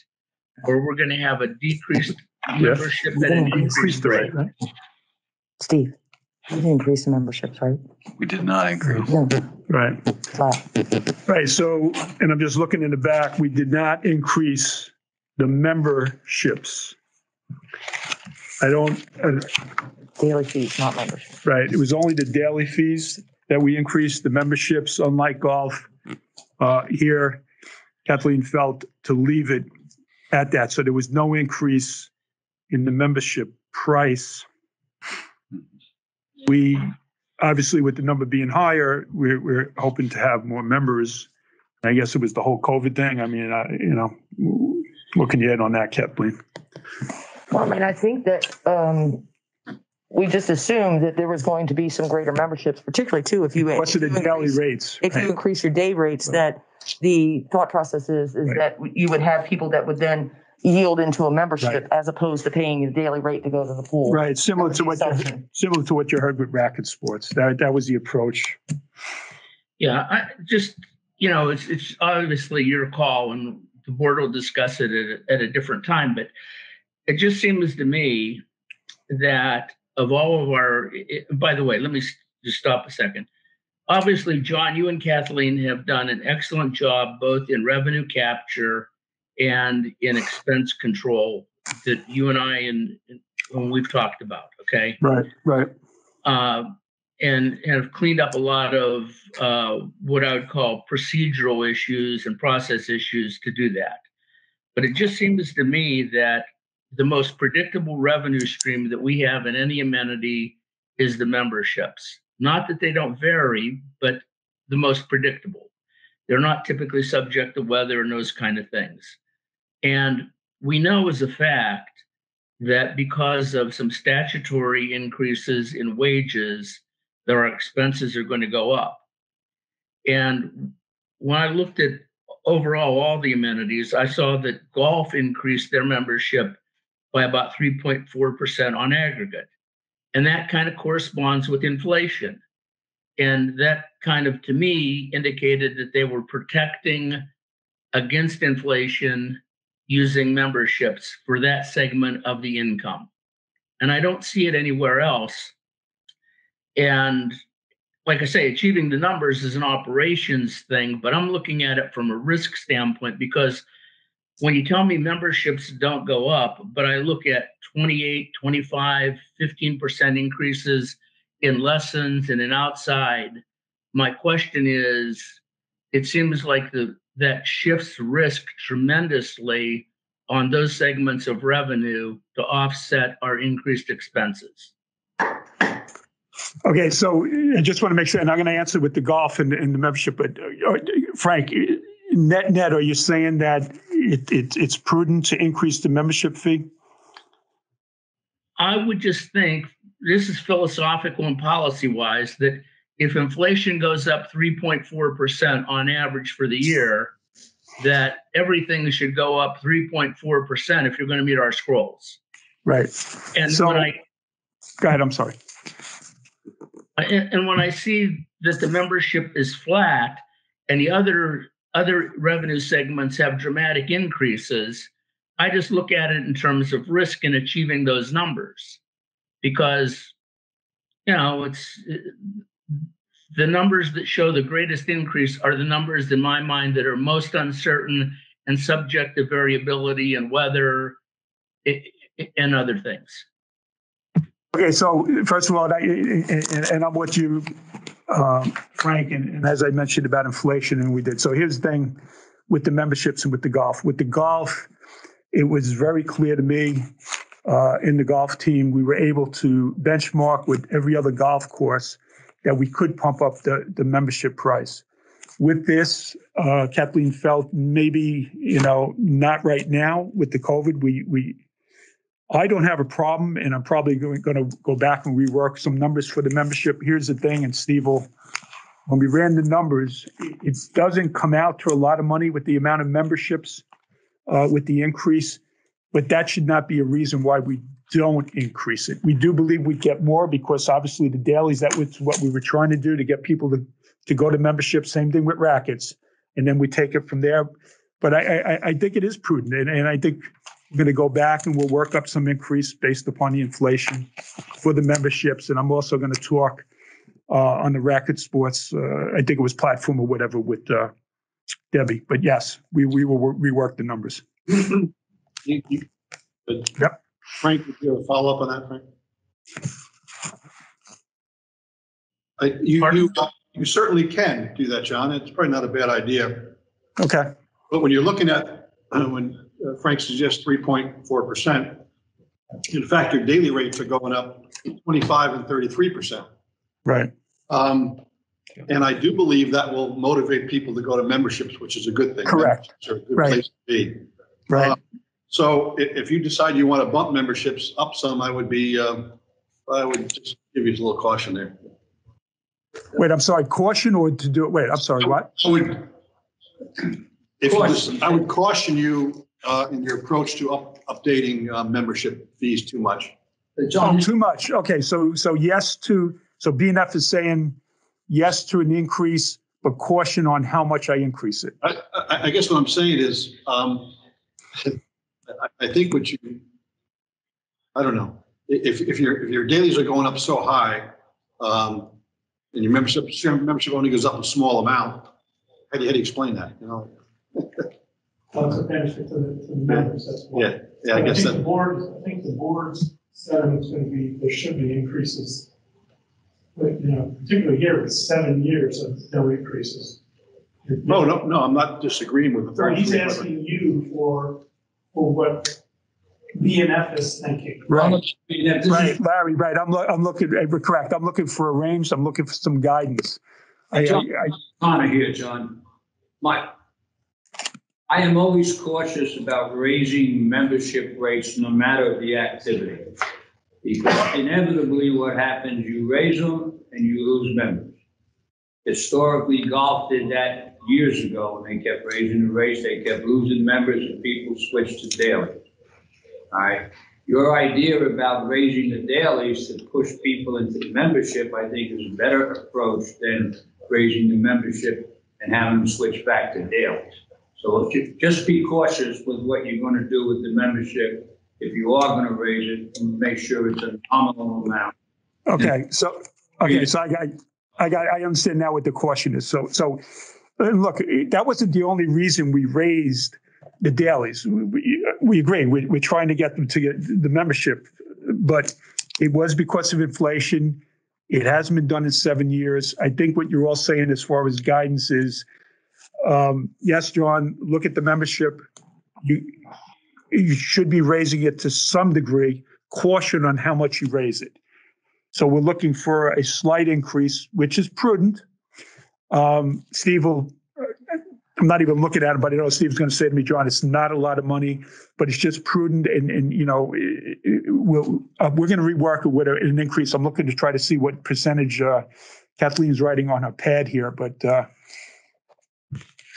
Or we're going to have a decreased membership at an increased rate? Steve, you didn't increase the memberships, right? We did not increase. No, Right. flat. Right, so, and I'm just looking in the back, we did not increase the memberships. I don't, uh, Daily fees, not membership. right, it was only the daily fees that we increased, the memberships, unlike golf. Uh, here, Kathleen felt to leave it at that, so there was no increase in the membership price. We, obviously with the number being higher, we're, we're hoping to have more members. I guess it was the whole COVID thing. I mean, I, you know, what can you add on that, Kathleen? Well, I mean, I think that, um, we just assumed that there was going to be some greater memberships, particularly too, if you. What's the daily increase- rates? If you increase your day rates, that the thought process is, is that you would have people that would then yield into a membership as opposed to paying your daily rate to go to the pool. Right, similar to what, you similar to what you heard with racket sports. That, that was the approach. Yeah, I just, you know, it's, it's obviously your call and the board will discuss it at, a- at a different time, but it just seems to me that of all of our, i- i- by the way, let me just stop a second. Obviously, John, you and Kathleen have done an excellent job both in revenue capture and in expense control that you and I and, and when we've talked about, okay? Right, right. uh, and have cleaned up a lot of uh, what I would call procedural issues and process issues to do that. But it just seems to me that the most predictable revenue stream that we have in any amenity is the memberships. Not that they don't vary, but the most predictable. They're not typically subject to weather and those kind of things. And we know as a fact that because of some statutory increases in wages, our expenses are going to go up. And when I looked at overall all the amenities, I saw that golf increased their membership by about 3.4% on aggregate. And that kind of corresponds with inflation. And that kind of, to me, indicated that they were protecting against inflation using memberships for that segment of the income. And I don't see it anywhere else. And like I say, achieving the numbers is an operations thing, but I'm looking at it from a risk standpoint because when you tell me memberships don't go up, but I look at 28, 25, 15% increases in lessons and in outside, my question is, it seems like the that shifts risk tremendously on those segments of revenue to offset our increased expenses. Okay, so I just want to make sure, and I'm going to answer with the golf and, and the membership, but uh, Frank, net, net, are you saying that it, it, it's prudent to increase the membership fee? I would just think this is philosophical and policy wise that if inflation goes up 3.4% on average for the year, that everything should go up 3.4% if you're going to meet our scrolls. Right. And So- when I Go ahead, I'm sorry. Uh, and, and when I see that the membership is flat and the other other revenue segments have dramatic increases, I just look at it in terms of risk in achieving those numbers because you know it's the numbers that show the greatest increase are the numbers in my mind that are most uncertain and subject to variability and weather and other things. Okay, so first of all, and, and I'm with you, um, Frank, and, and as I mentioned about inflation, and we did. So here's the thing with the memberships and with the golf. With the golf, it was very clear to me uh, in the golf team, we were able to benchmark with every other golf course that we could pump up the, the membership price. With this, uh, Kathleen felt maybe, you know, not right now with the COVID. We, we, I don't have a problem, and I'm probably going, to go back and rework some numbers for the membership. Here's the thing, and Steve will, when we ran the numbers, it, it doesn't come out to a lot of money with the amount of memberships, uh, with the increase, but that should not be a reason why we don't increase it. We do believe we get more because obviously the dailies, that was what we were trying to do to get people to, to go to membership. Same thing with rackets, and then we take it from there. But I, I, I think it is prudent, and, and I think we're going to go back and we'll work up some increase based upon the inflation for the memberships. And I'm also going to talk uh, on the racket sports. Uh, I think it was platform or whatever with uh, Debbie. But yes, we we will wor- rework the numbers. You- you- but Yep. Frank, would you have a follow-up on that, Frank? I- You, you, you certainly can do that, John. It's probably not a bad idea. Okay. But when you're looking at, uh, when uh, Frank suggests 3.4%, in fact, your daily rates are going up 25 and 33%. Right. Um, And I do believe that will motivate people to go to memberships, which is a good thing. Correct. Memberships are a good Right. place to be. Right. Uh, So i- if you decide you want to bump memberships up some, I would be, um, I would just give you a little caution there. Wait, I'm sorry. Caution or to do it? Wait, I'm sorry. What? I would, if you, just- I would caution you uh, in your approach to up, updating uh, membership fees too much. Oh, too much. Okay, so so yes to so B&F is saying yes to an increase, but caution on how much I increase it. I, I, I guess what I'm saying is, um, I, I think what you, I don't know, if, if your, if your dailies are going up so high, um, and your membership, membership only goes up a small amount, how do you, how do you explain that, you know? Well, it's a benefit to the, to the members, that's why. Yeah, yeah, I guess think that- the board, I think the board's sentiment's gonna be, there should be increases. But, you know, particularly here with seven years of no increases. No, no, no, I'm not disagreeing with the. Or he's asking you for, for what B&F is thinking. Right, right, Larry. Right. I'm lo- I'm looking. uh, Correct. I'm looking for a range. I'm looking for some guidance. I, I, John, I, Connor here, John. My, I am always cautious about raising membership rates no matter the activity. Because inevitably what happens, you raise them and you lose members. Historically, golf did that years ago when they kept raising the rates, they kept losing members and people switched to daily. All right, your idea about raising the dailies to push people into the membership, I think is a better approach than raising the membership and having them switch back to dailies. So you- just be cautious with what you're gonna do with the membership. If you are gonna raise it, and make sure it's a nominal amount. okay. So okay. So I got I got I understand now what the question is. So so and look, that wasn't the only reason we raised the dailies. We, we, we agree. We, we're trying to get them to get the membership, but it was because of inflation. It hasn't been done in seven years. I think what you're all saying as far as guidance is, um, yes, John, look at the membership. You, you should be raising it to some degree. Caution on how much you raise it. So we're looking for a slight increase, which is prudent. Um, Steve will, I'm not even looking at him, but I know Steve's going to say to me, John, it's not a lot of money, but it's just prudent. And, and you know, we'll, uh, we're going to rework it with an increase. I'm looking to try to see what percentage uh, Kathleen's writing on her pad here, but uh,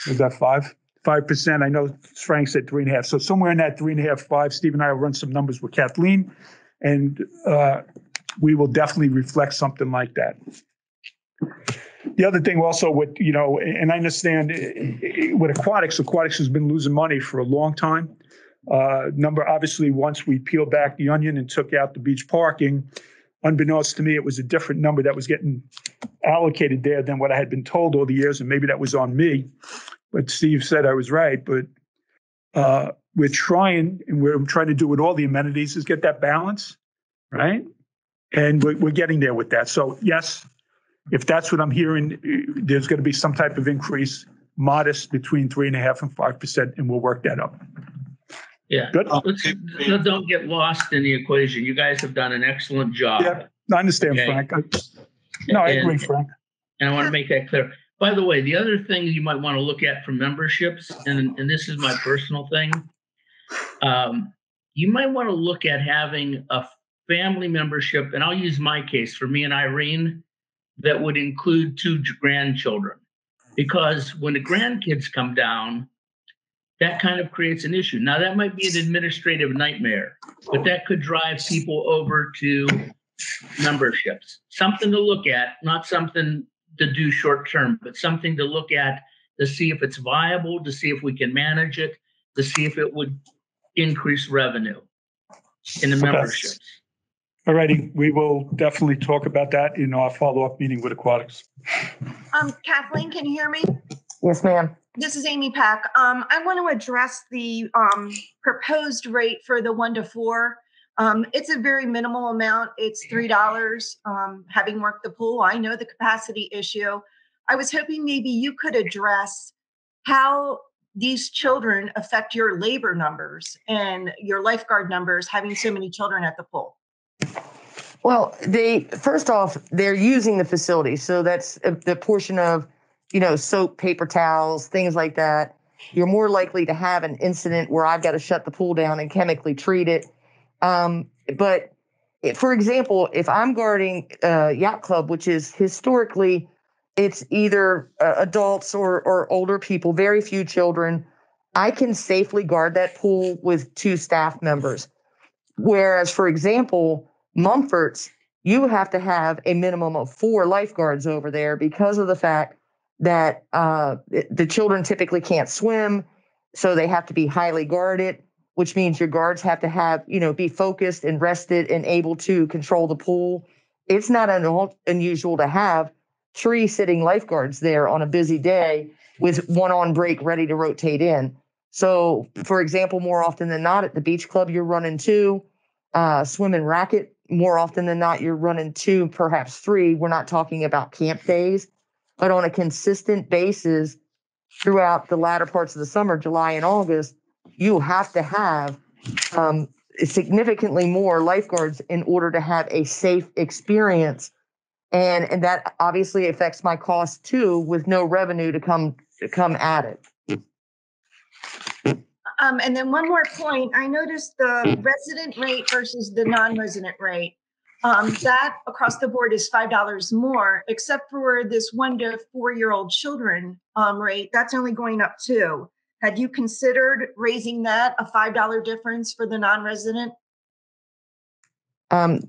is that five? Five percent. I know Frank said three and a half. So somewhere in that three and a half, five, Steve and I will run some numbers with Kathleen. And uh, we will definitely reflect something like that. The other thing also with, you know, and I understand eh, eh, with aquatics, aquatics has been losing money for a long time. Uh, number, obviously, once we peeled back the onion and took out the beach parking, unbeknownst to me, it was a different number that was getting allocated there than what I had been told all the years, and maybe that was on me. But Steve said I was right, but uh, we're trying, and we're trying to do with all the amenities is get that balance, right? And we're, we're getting there with that. So yes, if that's what I'm hearing, eh, there's going to be some type of increase, modest between three and a half and five percent, and we'll work that up. Yeah. Good. Let's, let's don't get lost in the equation. You guys have done an excellent job. Yeah, I understand, Okay. Frank. I- No, I agree, Frank. And I want to make that clear. By the way, the other thing you might want to look at for memberships, and, and this is my personal thing, um, you might want to look at having a family membership, and I'll use my case for me and Irene, that would include two grandchildren. Because when the grandkids come down, that kind of creates an issue. Now, that might be an administrative nightmare, but that could drive people over to memberships. Something to look at, not something to do short term, but something to look at to see if it's viable, to see if we can manage it, to see if it would increase revenue in the Okay. Memberships. All righty, we will definitely talk about that in our follow-up meeting with aquatics. Um, Kathleen, can you hear me? Yes, ma'am. This is Amy Peck. Um, I want to address the um, proposed rate for the one to four. Um, it's a very minimal amount. It's three dollars. Um, having worked the pool, I know the capacity issue. I was hoping maybe you could address how these children affect your labor numbers and your lifeguard numbers having so many children at the pool. Well, they first off, they're using the facility, so that's the portion of, you know, soap, paper towels, things like that. You're more likely to have an incident where I've got to shut the pool down and chemically treat it. Um, but if- for example, if I'm guarding uh, yacht club, which is historically, it's either uh, adults or or older people, very few children. I can safely guard that pool with two staff members. Whereas, for example, Mumford's, you have to have a minimum of four lifeguards over there because of the fact that uh, the- children typically can't swim, so they have to be highly guarded, which means your guards have to have, you know, be focused and rested and able to control the pool. It's not un- unusual to have three sitting lifeguards there on a busy day with one on break ready to rotate in. So, for example, more often than not at the beach club, you're running two. Uh, swim and racket, more often than not, you're running two, perhaps three. We're not talking about camp days, but on a consistent basis throughout the latter parts of the summer, July and August, you have to have um, significantly more lifeguards in order to have a safe experience. And, and that obviously affects my cost too, with no revenue to come to come at it. Um, and then one more point, I noticed the resident rate versus the non-resident rate. Um, that across the board is five dollars more, except for this one to four-year-old children um, rate. That's only going up two. Had you considered raising that a five dollar difference for the non-resident? Um,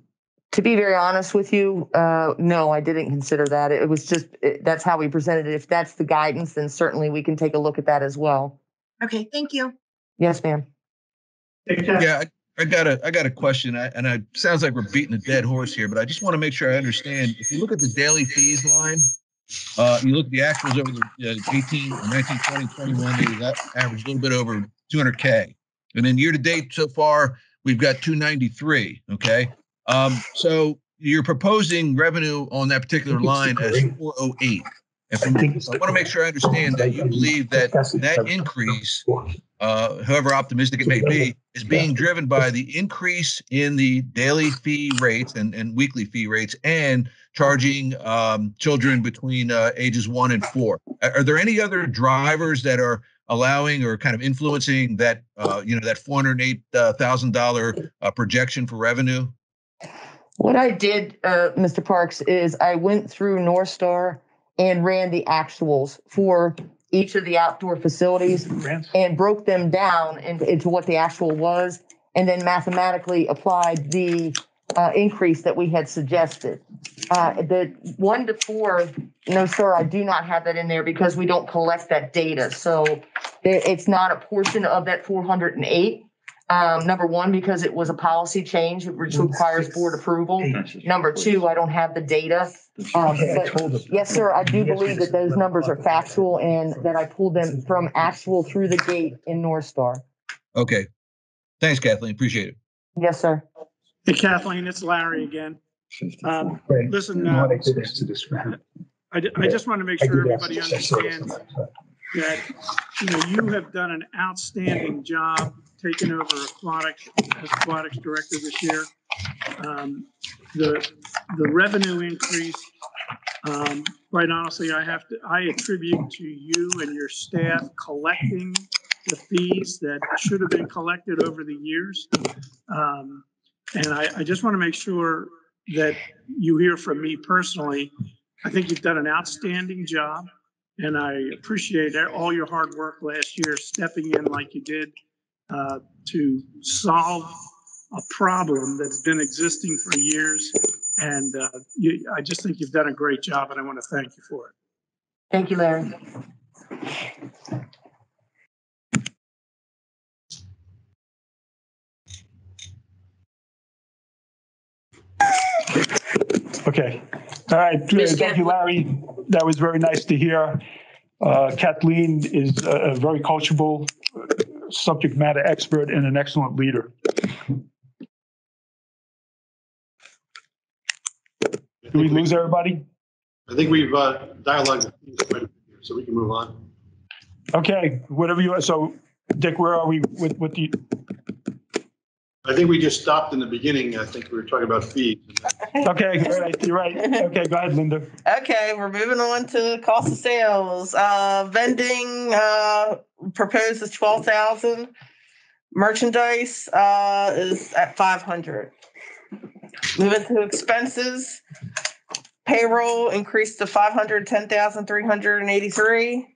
to be very honest with you, uh, no, I didn't consider that. It was just it, that's how we presented it. If that's the guidance, then certainly we can take a look at that as well. Okay, thank you. Yes, ma'am. Yeah, I, I got a I got a question, I, and it sounds like we're beating a dead horse here, but I just want to make sure I understand. If you look at the daily fees line, uh, you look at the actuals over the uh, 18, 19, 20, 21, they that averaged a little bit over 200K. And then year to date so far, we've got 293. Okay. Um, so you're proposing revenue on that particular line as 408. And from, I want to make sure I understand that you believe that that increase, uh, however optimistic it may be, is being driven by the increase in the daily fee rates and, and weekly fee rates and charging um, children between uh, ages one and four. Are, are there any other drivers that are allowing or kind of influencing that, uh, you know, that $408,000 uh, projection for revenue? What I did, uh, Mr. Parks, is I went through North Star and ran the actuals for each of the outdoor facilities and broke them down in- into what the actual was, and then mathematically applied the uh, increase that we had suggested. Uh, the one to four, no, sir, I do not have that in there because we don't collect that data. So there, it's not a portion of that four hundred and eight. Um, number one, because it was a policy change, which requires board approval. Number two, I don't have the data. Um, but yes, sir, I do believe that those numbers are factual and that I pulled them from actual through the gate in North Star. Okay. Thanks, Kathleen. Appreciate it. Yes, sir. Hey Kathleen, it's Larry again. Um, listen, uh, I, ju- I just want to make sure everybody understands that, you know, you have done an outstanding job taking over aquatics, as aquatics director this year. Um, the, the revenue increase, um, quite honestly, I have to, I attribute to you and your staff collecting the fees that should have been collected over the years. Um, and I, I just want to make sure that you hear from me personally. I think you've done an outstanding job, and I appreciate all your hard work last year, stepping in like you did uh, to solve a problem that's been existing for years. And uh, you, I just think you've done a great job, and I want to thank you for it. Thank you, Larry. Okay. All right. Thank you, Larry. That was very nice to hear. Uh, Kathleen is a a very coachable, uh, subject matter expert and an excellent leader. Do we lose everybody? I think we've uh, dialogued, so we can move on. Okay, whatever you, so Dick, where are we with, with the, I think we just stopped in the beginning. I think we were talking about fees. okay, all right, you're right. Okay, go ahead, Linda. Okay, we're moving on to cost of sales. Uh, vending, uh, proposed is twelve thousand. Merchandise, uh, is at five hundred. Moving to expenses. Payroll increased to five hundred ten thousand three hundred and eighty-three.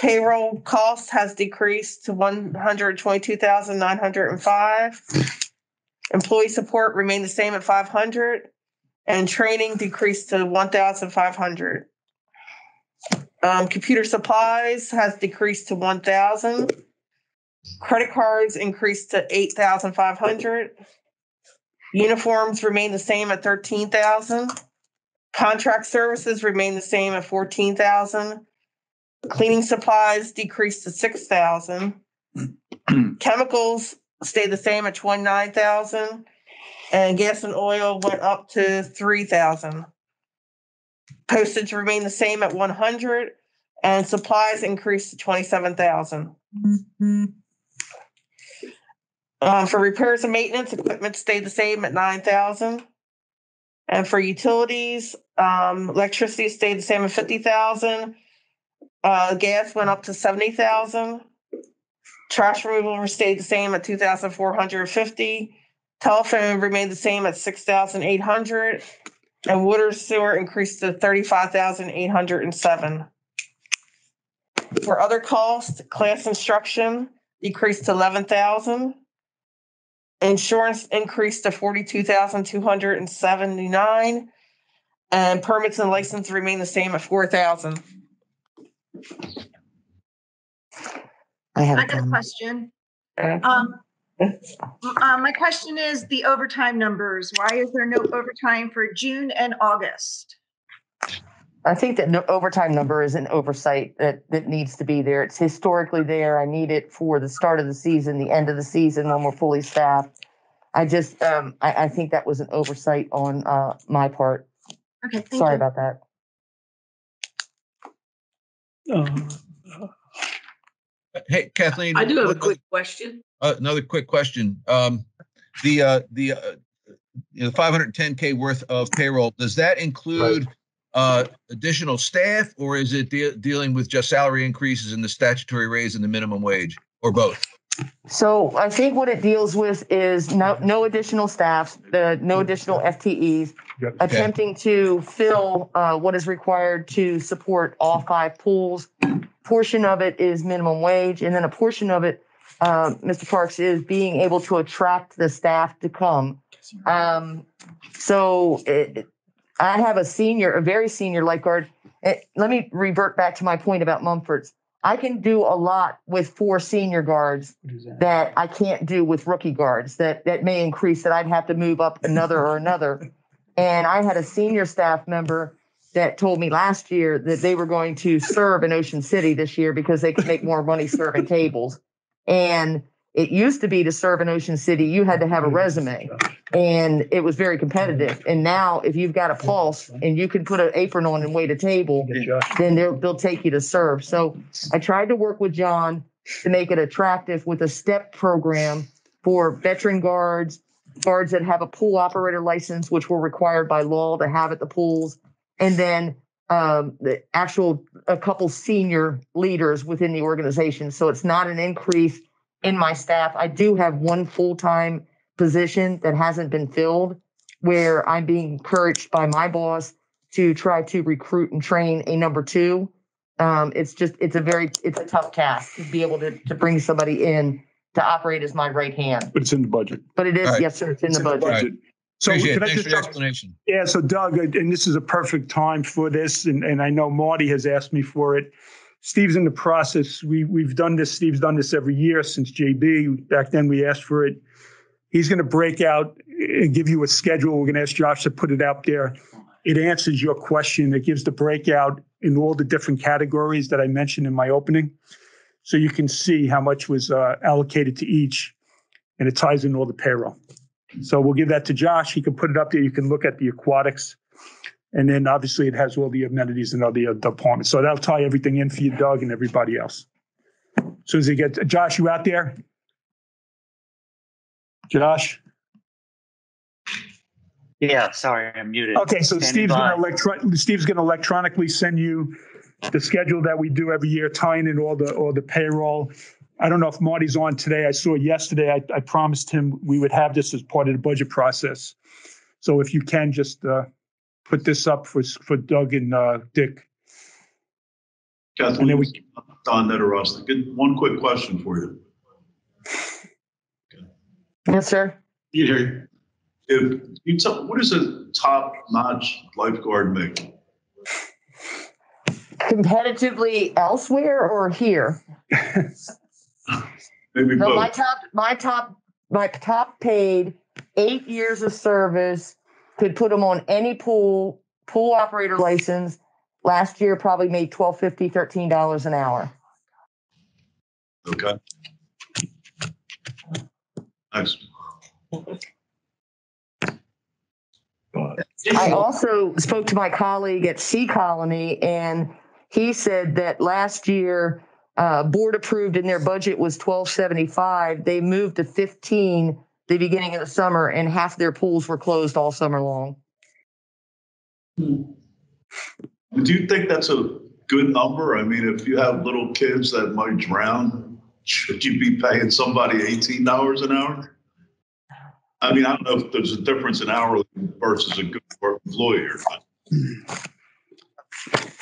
Payroll cost has decreased to one hundred twenty-two thousand nine hundred and five. Employee support remained the same at five hundred, and training decreased to one thousand five hundred. Um, computer supplies has decreased to one thousand. Credit cards increased to eight thousand five hundred. Uniforms remain the same at thirteen thousand. Contract services remain the same at fourteen thousand. Cleaning supplies decreased to six thousand. Chemicals stay the same at twenty-nine thousand. And gas and oil went up to three thousand. Postage remained the same at one hundred and supplies increased to twenty-seven thousand. Um, for repairs and maintenance, equipment stayed the same at nine thousand. And for utilities, um, electricity stayed the same at fifty thousand. Uh, gas went up to seventy thousand. Trash removal stayed the same at two thousand four hundred fifty. Telephone remained the same at six thousand eight hundred. And water sewer increased to thirty-five thousand eight hundred and seven. For other costs, class instruction decreased to eleven thousand. Insurance increased to forty-two thousand two hundred and seventy-nine. And permits and license remain the same at four thousand. I have I a got a question. Um, uh, my question is the overtime numbers. Why is there no overtime for June and August? I think that no overtime number is an oversight that, that needs to be there. It's historically there. I need it for the start of the season, the end of the season when we're fully staffed. I just, um, I, I think that was an oversight on, uh, my part. Okay, thank Sorry you. about that. Hey, Kathleen. I do have a what- quick question. Uh, another quick question. Um, the, uh, the, uh, you know, five hundred and ten K worth of payroll, does that include uh, additional staff or is it de- dealing with just salary increases and the statutory raise and the minimum wage or both? So I think what it deals with is no, no additional staff, the, no additional FTEs. Yep. Attempting to fill, uh, what is required to support all five pools. Portion of it is minimum wage and then a portion of it, uh, Mr. Parks, is being able to attract the staff to come. Um, so it, I have a senior, a very senior lifeguard. Eh, let me revert back to my point about Mumford's. I can do a lot with four senior guards that I can't do with rookie guards that that may increase that I'd have to move up another or another. And I had a senior staff member that told me last year that they were going to serve in Ocean City this year because they could make more money serving tables. And it used to be to serve in Ocean City, you had to have a mm-hmm. resume and it was very competitive. Mm-hmm. And now if you've got a mm-hmm. pulse and you can put an apron on and wait a table, then they'll, they'll take you to serve. So I tried to work with John to make it attractive with a step program for veteran guards, guards that have a pool operator license, which were required by law to have at the pools. And then um, the actual, a couple senior leaders within the organization. So it's not an increase in my staff. I do have one full-time position that hasn't been filled where I'm being encouraged by my boss to try to recruit and train a number two. Um, it's just, it's a very, it's a tough task to be able to, to bring somebody in to operate as my right hand. But it's in the budget. But it is, All right. yes, sir, it's in the It's budget. So Appreciate it. can I Thanks just for the explanation. Yeah, so Doug, uh, and this is a perfect time for this, and, and I know Marty has asked me for it. Steve's in the process. We, we've done this, Steve's done this every year since JB. Back then, we asked for it. He's going to break out and give you a schedule. We're going to ask Josh to put it out there. It answers your question. It gives the breakout in all the different categories that I mentioned in my opening. So you can see how much was uh, allocated to each, and it ties in all the payroll. So we'll give that to Josh. He can put it up there. You can look at the aquatics. And then obviously it has all the amenities and all the uh, departments. So that'll tie everything in for you, Doug, and everybody else. As Soon as he gets, Josh, you out there? Josh? Yeah, sorry, I'm muted. Okay, so Standing Steve's by. gonna Steve's gonna electronically send you the schedule that we do every year, tying in all the, all the payroll. I don't know if Marty's on today. I saw yesterday, I, I promised him we would have this as part of the budget process. So if you can just, uh, put this up for, for Doug and, uh, Dick. And then Kathleen, we, Don Neterost, good, one quick question for you. Yes, sir. You hear, if you tell, what is a top-notch lifeguard make? Competitively elsewhere or here? Maybe No, my top, my top, my top paid eight years of service could put them on any pool, pool operator license. Last year probably made twelve fifty, thirteen dollars an hour. Okay. Thanks. I also spoke to my colleague at Sea Colony and he said that last year, uh, board approved in their budget was twelve seventy-five. They moved to fifteen the beginning of the summer and half their pools were closed all summer long. Hmm. Do you think that's a good number? I mean, if you have little kids that might drown, should you be paying somebody eighteen dollars an hour? I mean, I don't know if there's a difference in hourly versus a good employee or not.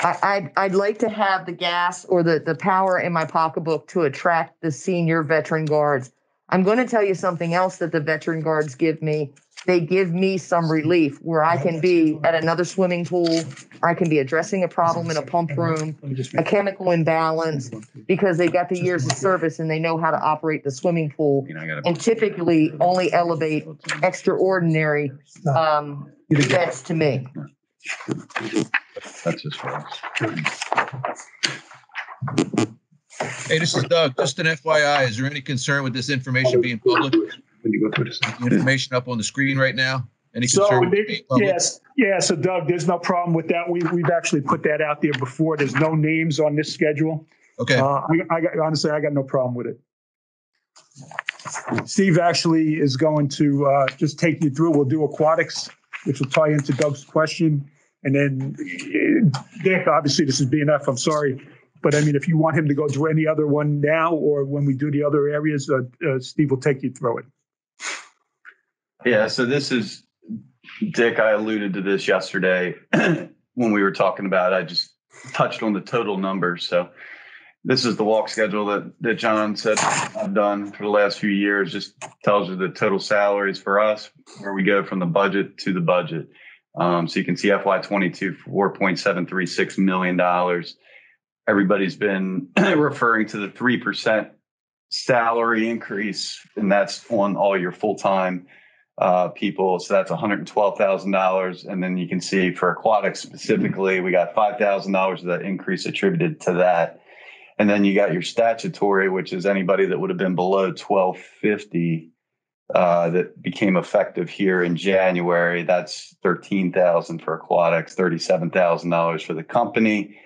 I, I'd, I'd like to have the gas or the, the power in my pocketbook to attract the senior veteran guards. I'm going to tell you something else that the veteran guards give me. They give me some relief where I can be at another swimming pool, or I can be addressing a problem in a pump room, a chemical imbalance, because they've got the years of service and they know how to operate the swimming pool. And typically only elevate extraordinary um, events to me. That's as far us. Hey, this is Doug. Just an FYI, is there any concern with this information being public? When you go through this. The Information up on the screen right now? Any So, concern? with there- it being yes, yeah, so Doug, there's no problem with that. We, we've actually put that out there before. There's no names on this schedule. Okay. Uh, I, I got, honestly, I got no problem with it. Steve actually is going to, uh, just take you through. We'll do aquatics, which will tie into Doug's question. And then, uh, Dick, obviously, this is B&F, I'm sorry. But I mean, if you want him to go through any other one now, or when we do the other areas, uh, uh, Steve will take you through it. Yeah, so this is, Dick, I alluded to this yesterday when we were talking about, it. I just touched on the total numbers. So this is the walk schedule that, that John said I've done for the last few years, just tells you the total salaries for us, where we go from the budget to the budget. Um, so you can see FY twenty-two, four point seven three six million dollars. Everybody's been referring to the three percent salary increase, and that's on all your full-time uh, people. So that's $112,000. And then you can see for aquatics specifically, we got $5,000 of that increase attributed to that. And then you got your statutory, which is anybody that would have been below 1250 uh, that became effective here in January. That's 13,000 for aquatics, $37,000 for the company.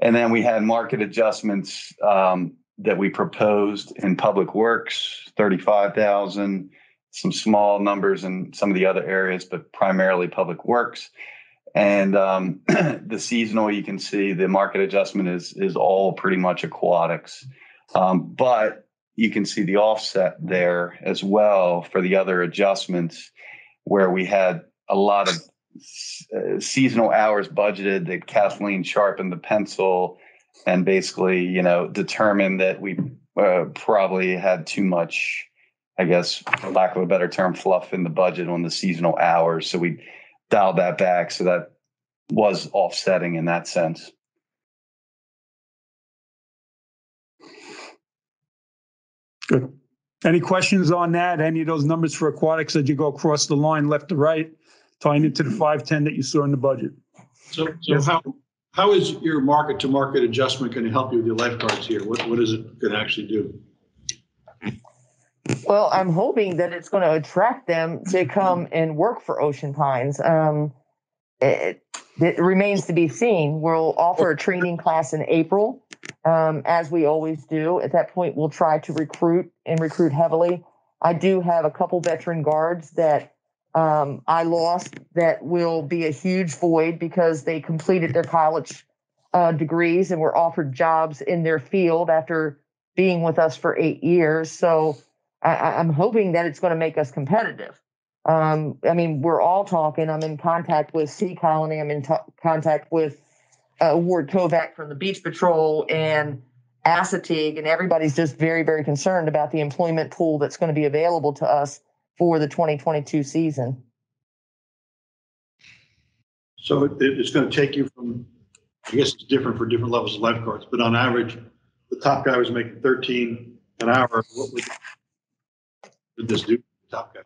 And then we had market adjustments um, that we proposed in public works, 35,000 some small numbers in some of the other areas, but primarily public works. And um, the seasonal, you can see the market adjustment is is all pretty much aquatics, um, but you can see the offset there as well for the other adjustments, where we had a lot of seasonal hours budgeted that Kathleen sharpened the pencil and basically, you know, determined that we uh, probably had too much I guess, for lack of a better term, fluff in the budget on the seasonal hours. So we dialed that back. So that was offsetting in that sense. Good. Any questions on that? Any of those numbers for aquatics as you go across the line, left to right, tying into the five ten that you saw in the budget? So, so how, how is your market to market adjustment going to help you with your lifeguards here? What, what is it going to actually do? Well, I'm hoping that it's going to attract them to come and work for Ocean Pines. Um, it, it remains to be seen. We'll offer a training class in April, um, as we always do. At that point, we'll try to recruit and recruit heavily. I do have a couple veteran guards that um, I lost that will be a huge void because they completed their college uh, degrees and were offered jobs in their field after being with us for eight years. So I, I'm hoping that it's going to make us competitive. Um, I mean, we're all talking. I'm in contact with Sea Colony. I'm in t- contact with uh, Ward Kovacs from the Beach Patrol and Assateague, and everybody's just very, very concerned about the employment pool that's going to be available to us for the 2022 season. So it, it's going to take you from, I guess it's different for different levels of lifeguards, but on average, the top guy was making 13 an hour. What would, would this do? the Top guy.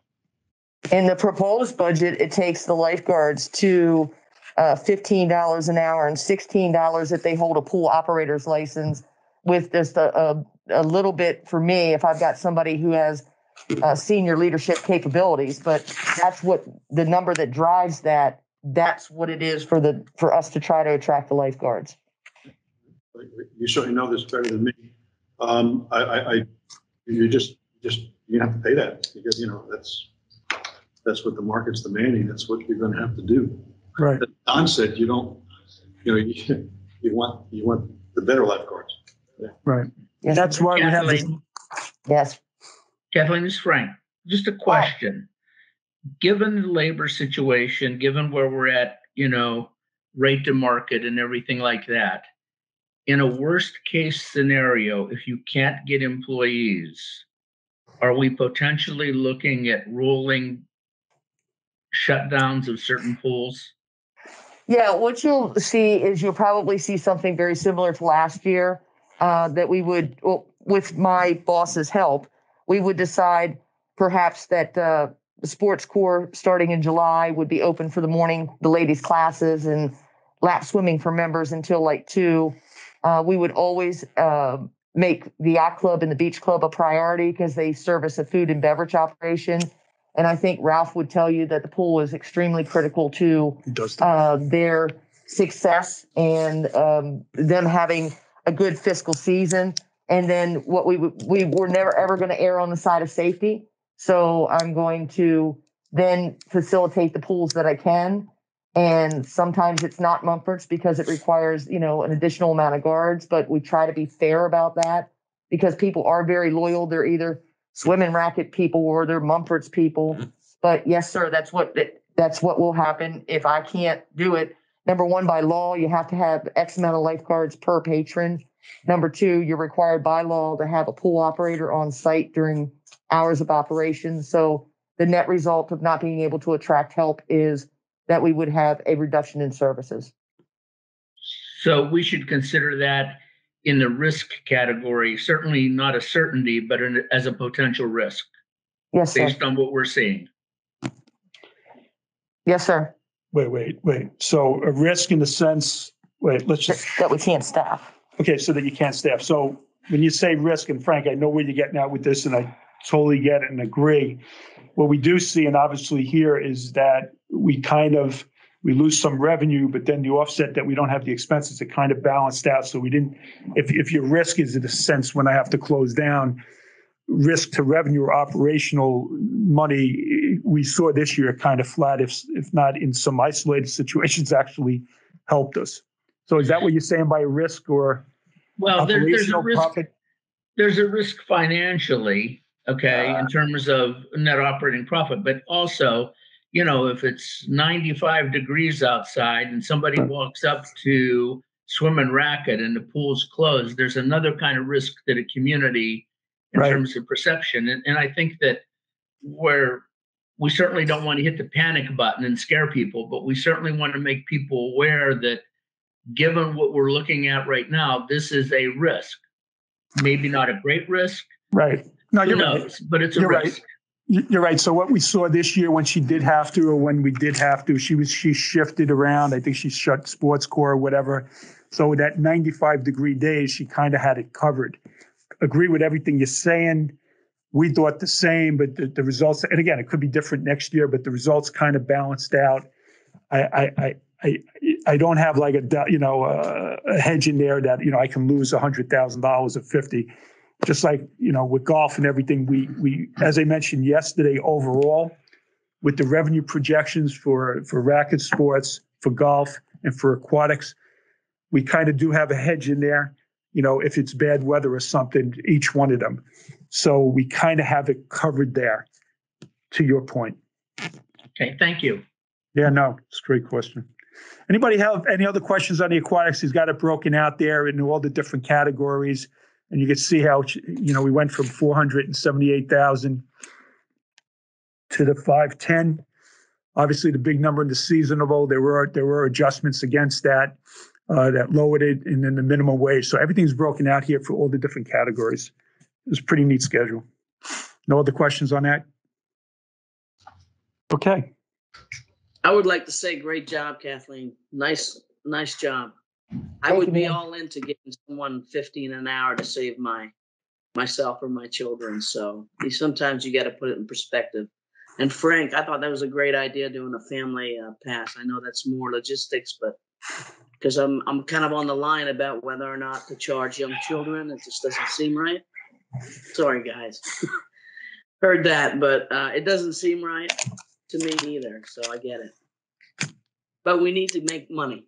In the proposed budget, it takes the lifeguards to uh, $15 an hour and $16 if they hold a pool operator's license with just a, a, a little bit for me if I've got somebody who has uh, senior leadership capabilities. But that's what the number that drives that. That's what it is for the for us to try to attract the lifeguards. You certainly know this better than me. Um, I, I, I, you just, just, you have to pay that because, you know, that's, that's what the market's demanding. That's what you're going to have to do. Right. As Don said, you don't, you know, you, you want, you want the better lifeguards. Right. That's why we have this. Yes. Kathleen, this is Frank. Just a question. Given the labor situation, given where we're at, you know, rate to market and everything like that, in a worst case scenario, if you can't get employees, are we potentially looking at rolling shutdowns of certain pools? Yeah, what you'll see is you'll probably see something very similar to last year. Uh, that we would, well, with my boss's help, we would decide perhaps that uh, the sports core starting in July would be open for the morning, the ladies' classes, and lap swimming for members until like two. Uh, we would always uh, make the yacht club and the beach club a priority because they service a food and beverage operation. And I think Ralph would tell you that the pool is extremely critical to uh, their success and um, them having a good fiscal season. And then what we we were never ever going to err on the side of safety. So I'm going to then facilitate the pools that I can. And sometimes it's not Mumfords because it requires, you know, an additional amount of guards, but we try to be fair about that because people are very loyal. They're either swimming racket people or they're Mumfords people. Mm-hmm. But yes, sir, that's what, that's what will happen if I can't do it. Number one, by law, you have to have X amount of lifeguards per patron. Number two, you're required by law to have a pool operator on site during hours of operation. So the net result of not being able to attract help is that we would have a reduction in services. So we should consider that in the risk category, certainly not a certainty, but in- as a potential risk, Yes, sir. based on what we're seeing. Yes, sir. Wait, wait, wait. So a risk in the sense, wait, let's just. That we can't staff. Okay, so that you can't staff. So when you say risk, and Frank, I know where you're getting at with this, and I totally get it and agree. What we do see, and obviously here, is that we kind of, we lose some revenue, but then the offset that we don't have the expenses, it kind of balanced out. So we didn't, if, if your risk is in a sense when I have to close down, risk to revenue or operational money, we saw this year kind of flat, if, if not in some isolated situations, actually helped us. So is that what you're saying by risk or? Well, there, there's a risk. profit? There's a risk financially, okay, ah. in terms of net operating profit, but also, you know, if it's 95 degrees outside and somebody walks up to swim and racket and the pool's closed, there's another kind of risk to the community in Right. terms of perception. And, and I think that where we certainly don't want to hit the panic button and scare people, but we certainly want to make people aware that given what we're looking at right now, this is a risk. Maybe not a great risk, Right. No, you're right. but it's a You're risk. You- You're right. So what we saw this year when she did have to, or when we did have to, she was, she shifted around. I think she shut sports core or whatever. So that 95 degree days, she kind of had it covered. Agree with everything you're saying. We thought the same, but the, the results, and again, it could be different next year, but the results kind of balanced out. I, I, I, I, don't have like a, you know, a, a hedge in there that, you know, I can lose a hundred thousand dollars or 50 just like you know with golf and everything we we as i mentioned yesterday overall with the revenue projections for for racket sports for golf and for aquatics we kind of do have a hedge in there you know if it's bad weather or something each one of them. So we kind of have it covered there to your point. Okay, thank you. yeah no it's a great question anybody have any other questions on the aquatics? He's got it broken out there in all the different categories and you can see how you know we went from 478,000 to the 510 obviously the big number in the seasonable there were there were adjustments against that uh, that lowered it and then the minimum wage. So everything's broken out here for all the different categories. It was a pretty neat schedule. No other questions on that? Okay I would like to say, great job, Kathleen. Nice, nice job. I Thank would you, be all into getting someone fifteen an hour to save my myself or my children. So sometimes you got to put it in perspective. And Frank, I thought that was a great idea doing a family uh, pass. I know that's more logistics, but because I'm I'm kind of on the line about whether or not to charge young children, it just doesn't seem right. Sorry, guys. Heard that, but uh, it doesn't seem right to me either. So I get it. But we need to make money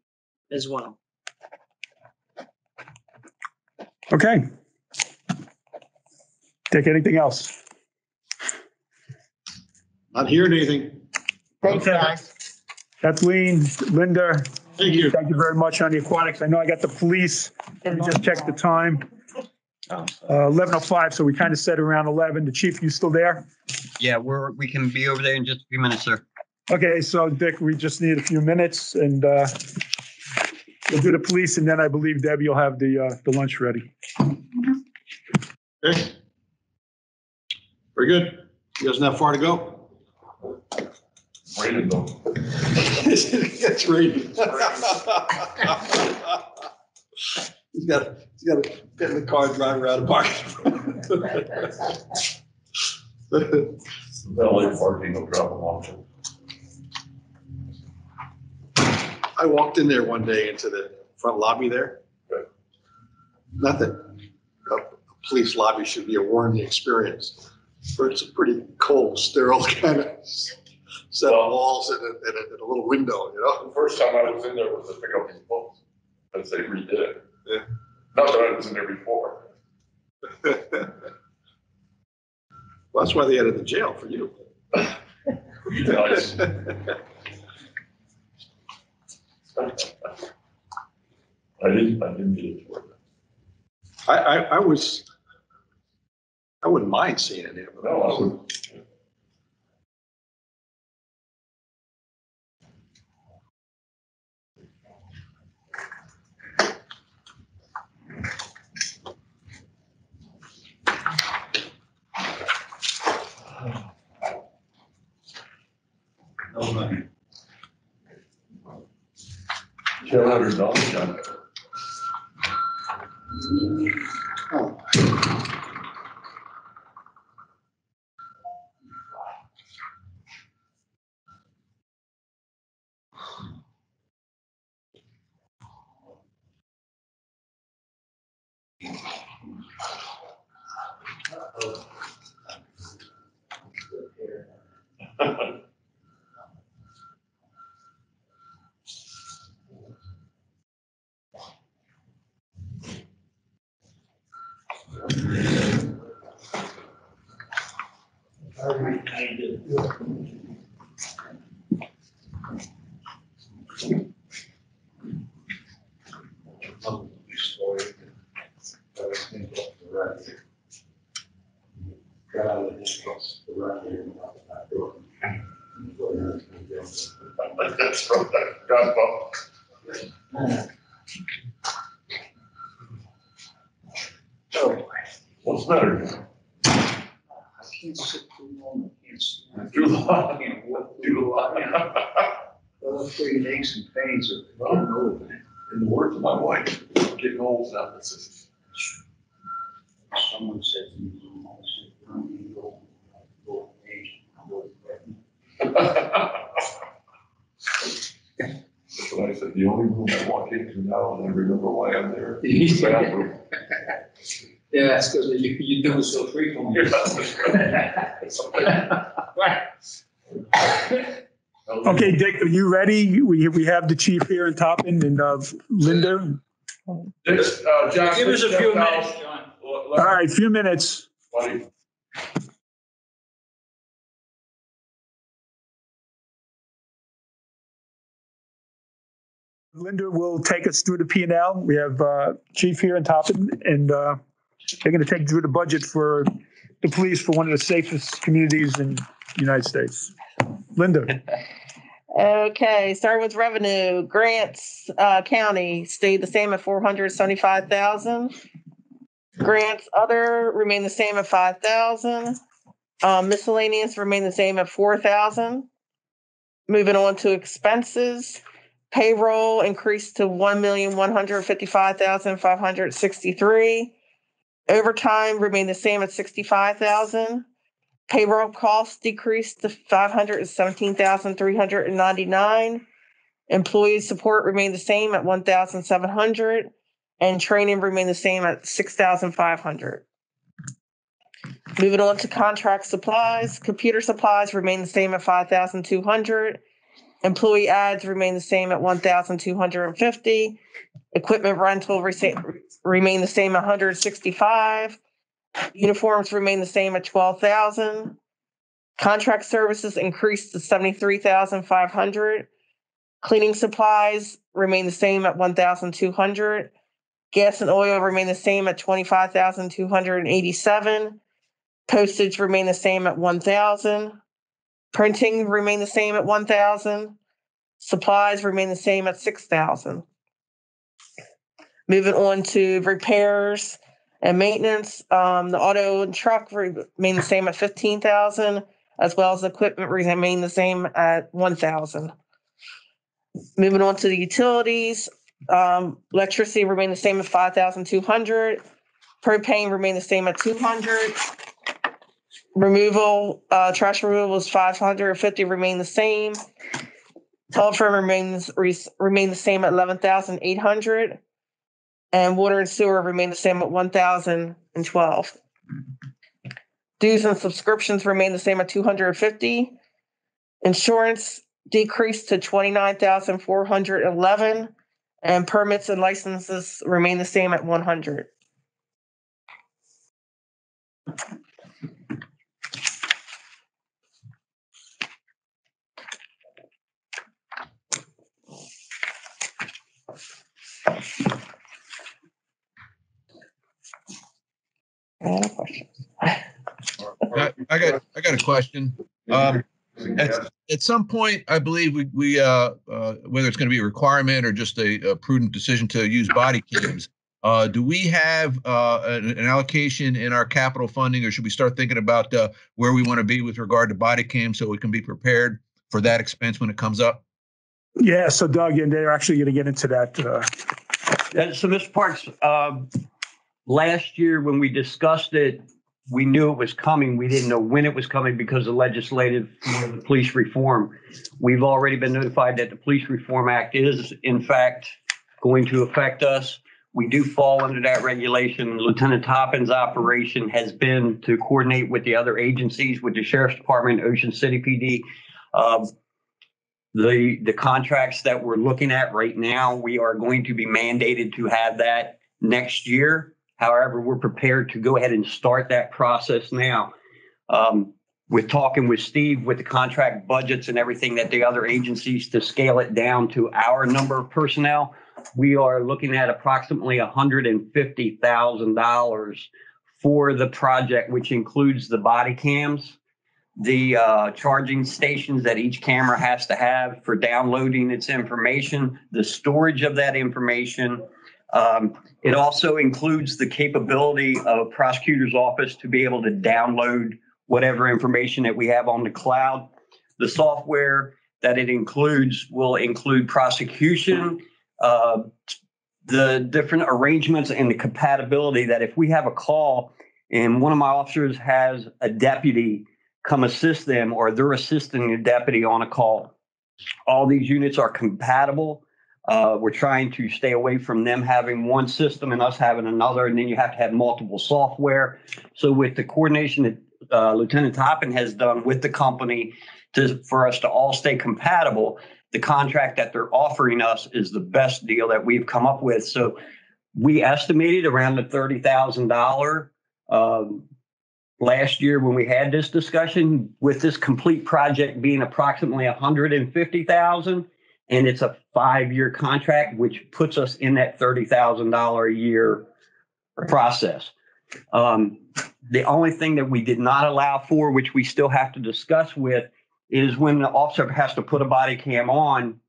as well. okay take anything else Not hearing anything. Thanks, Okay. guys. Kathleen, Linda. Thank you. Thank you very much on the aquatics. I know I got the police. Let me just check the time. Uh, eleven oh five, so we kind of said around eleven. The chief, you still there? Yeah, we're, we can be over there in just a few minutes, sir. Okay, so Dick, we just need a few minutes and, uh, we'll do the police and then I believe Debbie will have the, uh, the lunch ready. Okay. Very good. He doesn't have far to go. Raining though. It's raining. He's got, he's got to get in the car, and drive around the park. Valet parking, no drop them off. I walked in there one day into the front lobby there. Not that a police lobby should be a warming experience, but it's a pretty cold, sterile kind of set of walls and a, and a, and a little window, you know? The first time I was in there was to pick up these books, as they redid it. Yeah. Not that I was in there before. Well, that's why they added the jail for you. Nice. I didn't, I didn't get it for I, I, I was, I wouldn't mind seeing it there. but No, I would. Two hundred dollars, John. That's from that, God, Bob. What's the matter? I can't sit too long, I can't stand. Too long. I can't walk Too long. Well, I'm afraid aches and pains are getting over. In the words of my wife, getting old now, this is. Someone said to me, I said, "Don't you go, go age, go pregnant." That's what I said, the only room I walk into now, and I remember why I'm there. is the bathroom. Yeah, that's because you, you do it so frequently. Okay, Dick, are you ready? We, we have the chief here in Toppin and uh, Linda. This, uh, John. Give us a few minutes, Powell, John. let- All let- right, few minutes. Buddy, Linda will take us through the P and L. We have uh, chief here in Toppin and uh, they're going to take through the budget for the police for one of the safest communities in the United States. Linda. Okay, starting with revenue, grants, uh, county stayed the same at four hundred seventy-five thousand. Grants other remain the same at five thousand. Um, miscellaneous remain the same at four thousand. Moving on to expenses, payroll increased to one million one hundred fifty-five thousand five hundred sixty-three. Overtime remained the same at sixty-five thousand. Payroll costs decreased to five hundred seventeen thousand three hundred ninety-nine. Employee support remained the same at one thousand seven hundred, and training remained the same at six thousand five hundred. Moving on to contract supplies, computer supplies remain the same at five thousand two hundred. Employee ads remain the same at one thousand two hundred and fifty. Equipment rental resa- remain the same at hundred sixty-five. Uniforms remain the same at twelve thousand. Contract services increased to seventy-three thousand five hundred. Cleaning supplies remain the same at one thousand two hundred. Gas and oil remain the same at twenty-five thousand two hundred and eighty-seven. Postage remain the same at one thousand. Printing remain the same at one thousand. Supplies remain the same at six thousand. Moving on to repairs and maintenance, um, the auto and truck remain the same at fifteen thousand. as well as equipment remain the same at one thousand. Moving on to the utilities, um, electricity remain the same at five thousand two hundred. Propane remain the same at two hundred removal, uh, trash removal was 550 remain the same. Telephone remains re, remain the same at 11,800 and water and sewer remain the same at 1,012. Dues and subscriptions remain the same at 250. Insurance decreased to 29,411 and permits and licenses remain the same at 100. I got, I got a question. Um, at, at some point, I believe we, we, uh, uh, whether it's going to be a requirement or just a, a prudent decision to use body cams. Uh, do we have, uh, an, an allocation in our capital funding or should we start thinking about, uh, where we want to be with regard to body cams so we can be prepared for that expense when it comes up? Yeah, so Doug, and they're actually going to get into that. uh, Uh, So, Mr. Parks, um, last year when we discussed it, we knew it was coming. We didn't know when it was coming because of legislative, for the police reform. We've already been notified that the Police Reform Act is in fact going to affect us. We do fall under that regulation. Lieutenant Toppin's operation has been to coordinate with the other agencies, with the Sheriff's Department, Ocean City PD. Um, the, the contracts that we're looking at right now, we are going to be mandated to have that next year. However, we're prepared to go ahead and start that process now. Um, with talking with Steve with the contract budgets and everything that the other agencies to scale it down to our number of personnel, we are looking at approximately hundred and fifty thousand dollars for the project, which includes the body cams, the uh, charging stations that each camera has to have for downloading its information, the storage of that information. Um, it also includes the capability of prosecutor's office to be able to download whatever information that we have on the cloud. The software that it includes will include prosecution, uh, the different arrangements and the compatibility that if we have a call and one of my officers has a deputy come assist them or they're assisting a deputy on a call, all these units are compatible. Uh, we're trying to stay away from them having one system and us having another, and then you have to have multiple software. So with the coordination that uh, Lieutenant Toppin has done with the company to for us to all stay compatible, the contract that they're offering us is the best deal that we've come up with. So we estimated around the thirty thousand um, last year when we had this discussion. With this complete project being approximately one hundred and it's a five-year contract, which puts us in that thirty thousand dollar a year process. Um, the only thing that we did not allow for, which we still have to discuss with, is when the officer has to put a body cam on,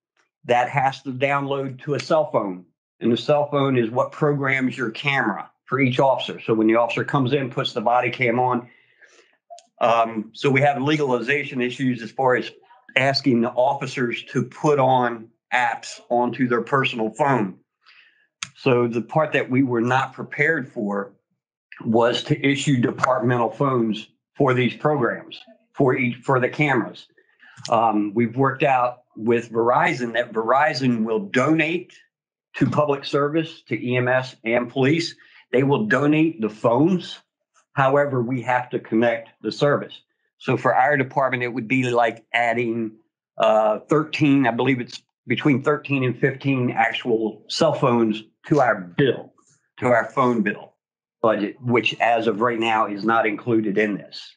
that has to download to a cell phone. And the cell phone is what programs your camera for each officer. So when the officer comes in, puts the body cam on. Um, so we have legalization issues as far as asking the officers to put on apps onto their personal phone. So the part that we were not prepared for was to issue departmental phones for these programs for each for the cameras. Um, we've worked out with Verizon that Verizon will donate to public service to EMS and police. They will donate the phones. However, we have to connect the service. So for our department, it would be like adding uh, 13, I believe it's between 13 and 15 actual cell phones to our bill, to our phone bill budget, which as of right now is not included in this.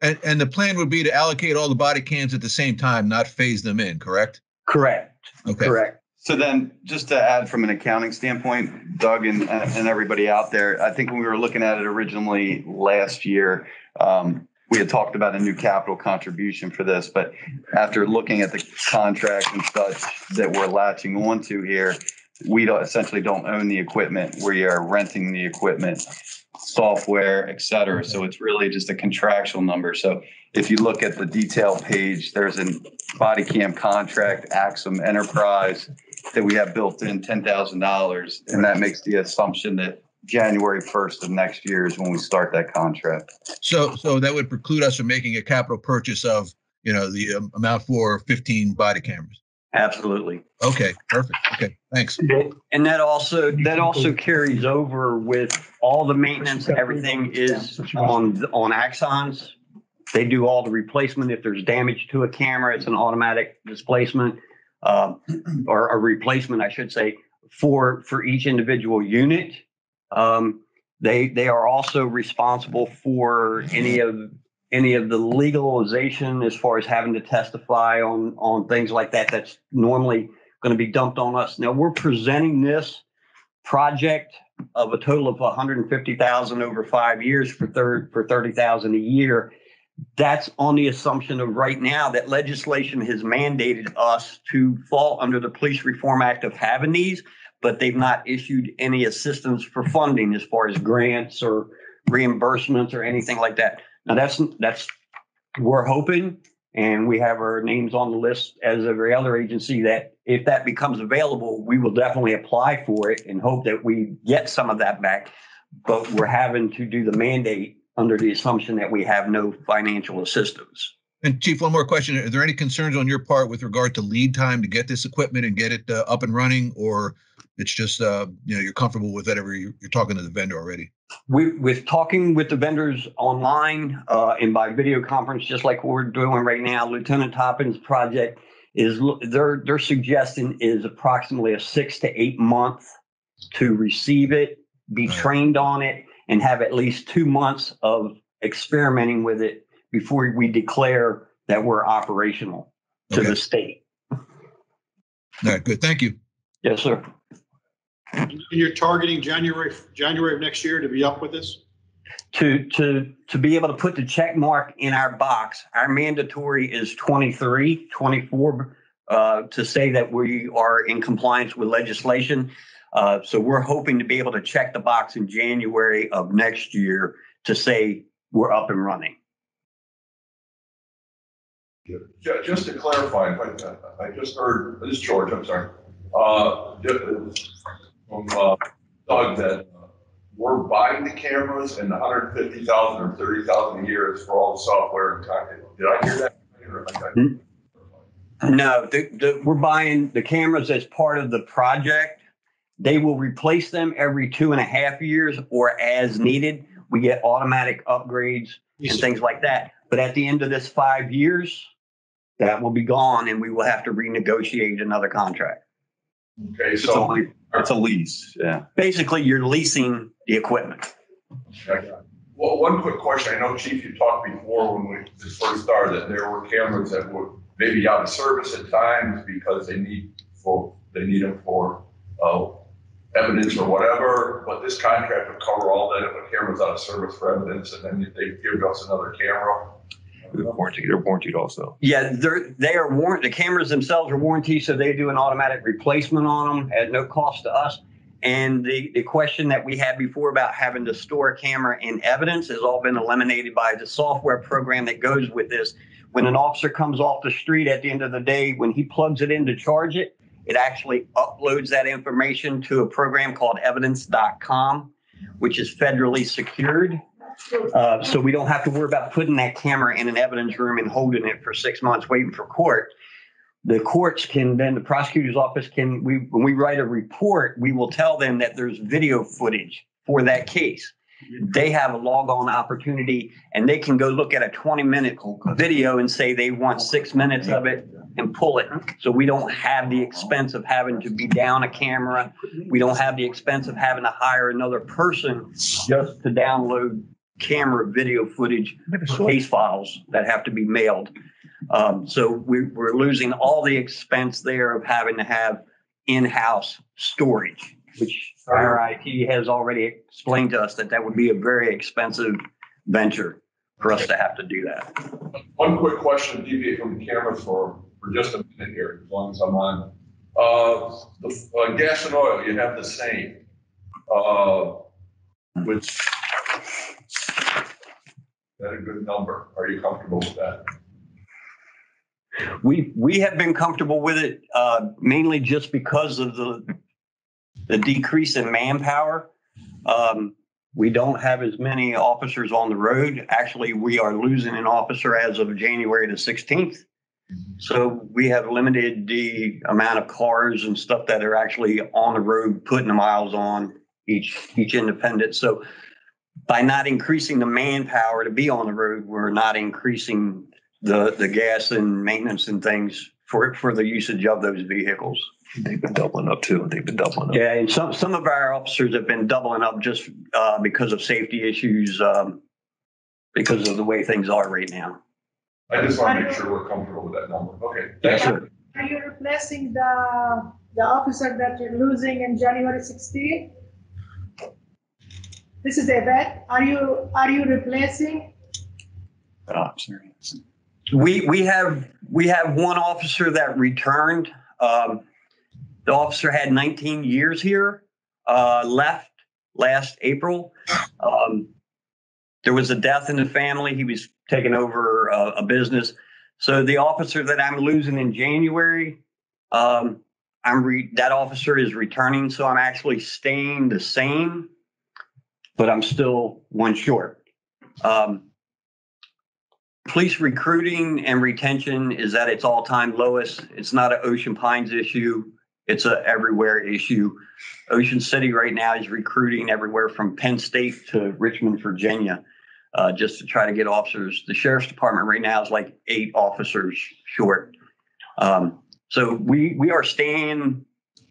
And, and the plan would be to allocate all the body cams at the same time, not phase them in, correct? Correct. Okay. Correct. So then, just to add from an accounting standpoint, Doug and, and everybody out there, I think when we were looking at it originally last year, um, we had talked about a new capital contribution for this, but after looking at the contract and such that we're latching onto here, we don't essentially don't own the equipment. We are renting the equipment, software, et cetera. So it's really just a contractual number. So if you look at the detail page, there's a body cam contract, Axon Enterprise that we have built in ten thousand dollars. And that makes the assumption that January first of next year is when we start that contract. So, so that would preclude us from making a capital purchase of, you know, the um, amount for 15 body cameras. Absolutely. Okay, perfect. Okay, thanks. And that also, that also carries over with all the maintenance, everything is on, on Axons. They do all the replacement. If there's damage to a camera, it's an automatic displacement, uh, or a replacement, I should say, for, for each individual unit. Um, they, they are also responsible for any of, any of the legalization as far as having to testify on, on things like that. That's normally going to be dumped on us. Now, we're presenting this project of a total of 150,000 over five years for third, for 30,000 a year. That's on the assumption of right now that legislation has mandated us to fall under the Police Reform Act of having these, but they've not issued any assistance for funding as far as grants or reimbursements or anything like that. Now that's, that's, we're hoping, and we have our names on the list as every other agency that if that becomes available, we will definitely apply for it and hope that we get some of that back. But we're having to do the mandate under the assumption that we have no financial assistance. And Chief, one more question. Are there any concerns on your part with regard to lead time to get this equipment and get it uh, up and running? Or it's just, uh, you know, you're comfortable with whatever you- you're talking to the vendor already? We, with talking with the vendors online uh, and by video conference, just like we're doing right now, Lieutenant Toppin's project is, their, their suggestion is approximately a six to eight month to receive it, be trained on it, and have at least two months of experimenting with it before we declare that we're operational to the state. All right, good. Thank you. Yes, sir. And you're targeting January, January of next year to be up with this? to to to be able to put the check mark in our box our mandatory is 23 24 uh, to say that we are in compliance with legislation uh, so we're hoping to be able to check the box in january of next year to say we're up and running Just to clarify, if I, just heard, this is George, I'm sorry, uh, from, uh, Doug that uh, we're buying the cameras and the hundred fifty thousand or thirty thousand a year is for all the software and content. Did I hear that? I- no the, the, we're buying the cameras as part of the project they will replace them every two and a half years or as needed we get automatic upgrades and things like that but at the end of this five years that will be gone and we will have to renegotiate another contract Okay, so. It's a lease, yeah. basically you're leasing the equipment Well, one quick question. I know, Chief, you talked before when we just first started that there were cameras that were maybe out of service at times because they need for, they need them for, uh, evidence or whatever, but this contract would cover all that if a camera's out of service for evidence and then they give us another camera. Warranty, they're warranted also. yeah they're they are warrant the cameras themselves are warranty so they do an automatic replacement on them at no cost to us and the, the question that we had before about having to store a camera in evidence has all been eliminated by the software program that goes with this when an officer comes off the street at the end of the day when he plugs it in to charge it it actually uploads that information to a program called evidence.com which is federally secured uh, so we don't have to worry about putting that camera in an evidence room and holding it for six months waiting for court. The courts can then the prosecutor's office can we when we write a report, we will tell them that there's video footage for that case. They have a log on opportunity and they can go look at a 20 minute video and say they want six minutes of it and pull it. So we don't have the expense of having to be down a camera. We don't have the expense of having to hire another person just to download camera video footage case files that have to be mailed. Um, so we, we're losing all the expense there of having to have in-house storage, which our IT has already explained to us that that would be a very expensive venture for us to have to do that. One quick question, deviate from the camera for, for just a minute here, as long as I'm on. Uh, the, uh, gas and oil, you have the same. Uh, which, is that a good number? Are you comfortable with that? We, we have been comfortable with it, uh, mainly just because of the, the decrease in manpower. Um, we don't have as many officers on the road. Actually, we are losing an officer as of January the sixteenth. So we have limited the amount of cars and stuff that are actually on the road, putting the miles on each, each independent. So by not increasing the manpower to be on the road, we're not increasing the, the gas and maintenance and things for, for the usage of those vehicles. They've been doubling up too. They've been doubling up. Yeah, and some, some of our officers have been doubling up just uh, because of safety issues, um, because of the way things are right now. I just want to make sure we're comfortable with that number. Okay. thank you. Are you replacing the, the officer that you're losing in January 16? This is Yvette. Are you, are you replacing? Oh, sorry. We, we have, we have one officer that returned. Um, the officer had 19 years here, uh, left last April. Um, there was a death in the family. He was taking over a, a business. So the officer that I'm losing in January, um, I'm re, that officer is returning. So I'm actually staying the same, but I'm still one short. Um, police recruiting and retention is at its all-time lowest. It's not an Ocean Pines issue. It's a everywhere issue. Ocean City right now is recruiting everywhere from Penn State to Richmond, Virginia, uh, just to try to get officers. The sheriff's department right now is like eight officers short. Um, so we we are staying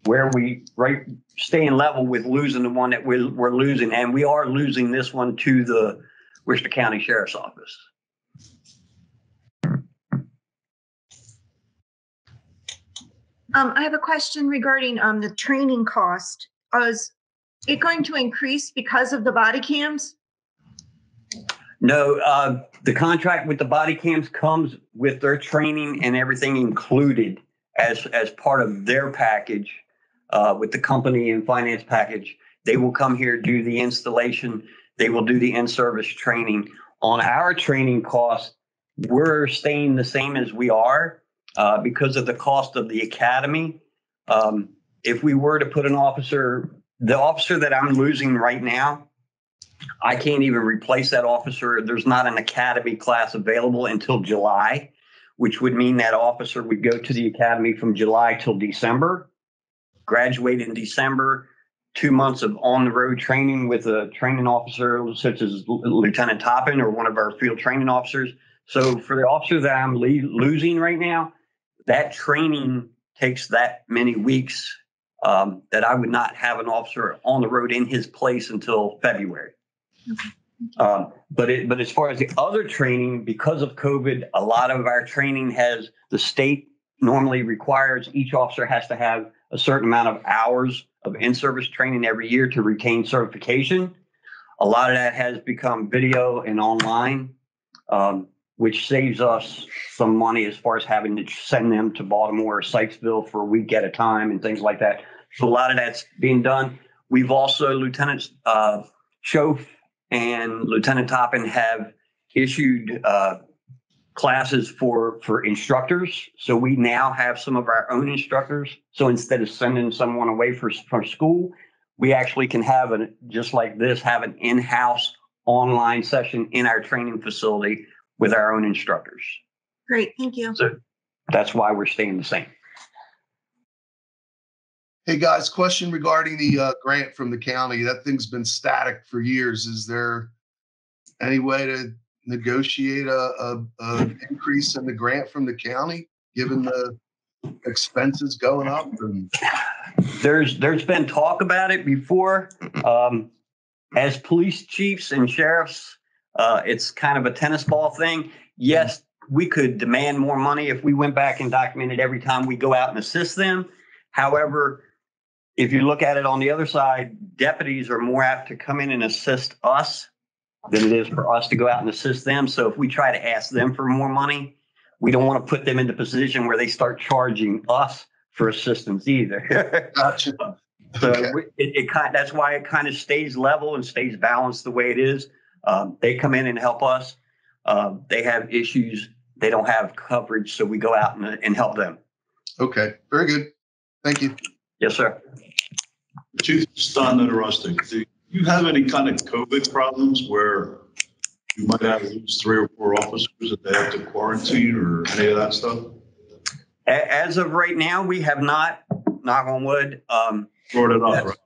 where we right staying level with losing the one that we're, we're losing, and we are losing this one to the Worcester County Sheriff's Office. Um, I have a question regarding, um, the training cost. Is it going to increase because of the body cams? No, uh, the contract with the body cams comes with their training and everything included as, as part of their package, uh, with the company and finance package. They will come here, do the installation. They will do the in-service training. On our training cost, we're staying the same as we are, uh, because of the cost of the academy. Um, if we were to put an officer, the officer that I'm losing right now, I can't even replace that officer. There's not an academy class available until July, which would mean that officer would go to the academy from July till December, graduate in December, two months of on the road training with a training officer such as Lieutenant Toppin or one of our field training officers. So for the officer that I'm le- losing right now, that training takes that many weeks um, that I would not have an officer on the road in his place until February. Um, but it, but as far as the other training, because of COVID, a lot of our training has the state normally requires each officer has to have a certain amount of hours of in-service training every year to retain certification. A lot of that has become video and online, um, which saves us some money as far as having to send them to Baltimore or Sykesville for a week at a time and things like that. So a lot of that's being done. We've also Lieutenant uh, and Lieutenant Toppin have issued uh, classes for for instructors. So we now have some of our own instructors. So instead of sending someone away for from school, we actually can have an just like this have an in-house online session in our training facility with our own instructors. Great, thank you. So that's why we're staying the same. Hey guys, question regarding the uh, grant from the county. That thing's been static for years. Is there any way to negotiate a, a, a increase in the grant from the county, given the expenses going up? And There's there's been talk about it before. Um, as police chiefs and sheriffs, uh, it's kind of a tennis ball thing. Yes, we could demand more money if we went back and documented every time we go out and assist them. However, if you look at it on the other side, deputies are more apt to come in and assist us than it is for us to go out and assist them. So if we try to ask them for more money, we don't want to put them in the position where they start charging us for assistance either. Gotcha. So Okay. it, it kind, that's why it kind of stays level and stays balanced the way it is. Um, they come in and help us. Um, they have issues, they don't have coverage, so we go out and, and help them. Okay, very good. Thank you. Yes, sir. Chief, just on interesting, do you have any kind of COVID problems where you might have to lose three or four officers that they have to quarantine or any of that stuff? A- as of right now, we have not, knock on wood, um, Brought it up, That's- right?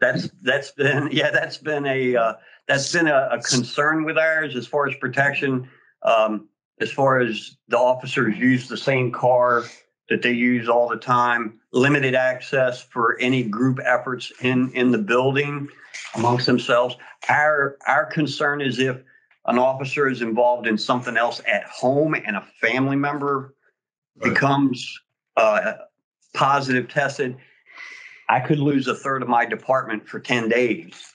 That's, that's been, yeah, that's been a, uh, that's been a, a concern with ours as far as protection. Um, as far as the officers use the same car that they use all the time, limited access for any group efforts in, in the building amongst themselves. Our, our concern is if an officer is involved in something else at home and a family member becomes, uh, positive tested, I could lose a third of my department for 10 days,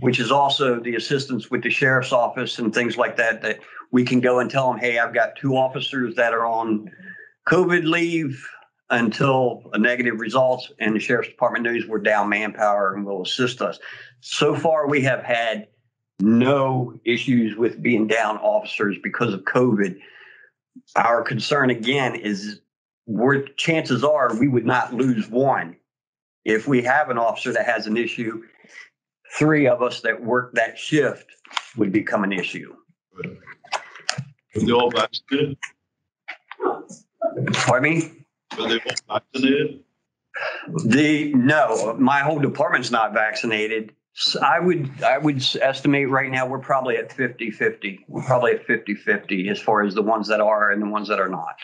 which is also the assistance with the sheriff's office and things like that, that we can go and tell them, hey, I've got two officers that are on COVID leave until a negative results and the sheriff's department knows we're down manpower and will assist us. So far, we have had no issues with being down officers because of COVID. Our concern again is where chances are we would not lose one if we have an officer that has an issue, three of us that work that shift would become an issue. Are they all vaccinated? Pardon me? Are they all vaccinated? The, no, my whole department's not vaccinated. S- I would, I would estimate right now, we're probably at 50, 50. We're probably at 50, 50 as far as the ones that are and the ones that are not.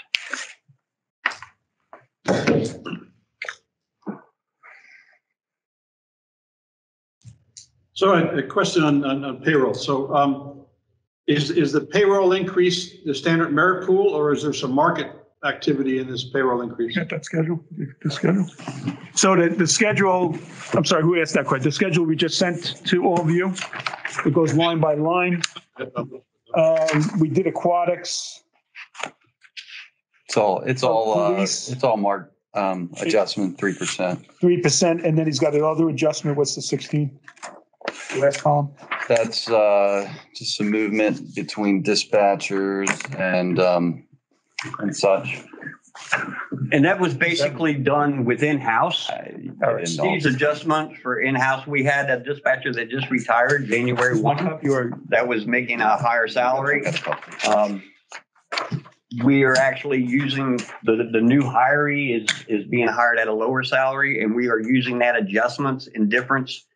So a, a question on, on on payroll. So, um, is, is the payroll increase the standard merit pool or is there some market activity in this payroll increase? Got that schedule, the schedule. So the, the schedule, I'm sorry, who asked that question? The schedule we just sent to all of you, it goes line by line. Um, we did aquatics, It's all, it's all, uh, Police. it's all marked, um, adjustment, three percent. three percent, and then he's got another adjustment. What's the sixteen? Last column. That's, uh, just some movement between dispatchers and, um, and such. And that was basically done within house. Steve's adjustments for in-house, we had a dispatcher that just retired January one. That was making a higher salary. Um, We are actually using, the, the new hiree is, is being hired at a lower salary and we are using that adjustments and difference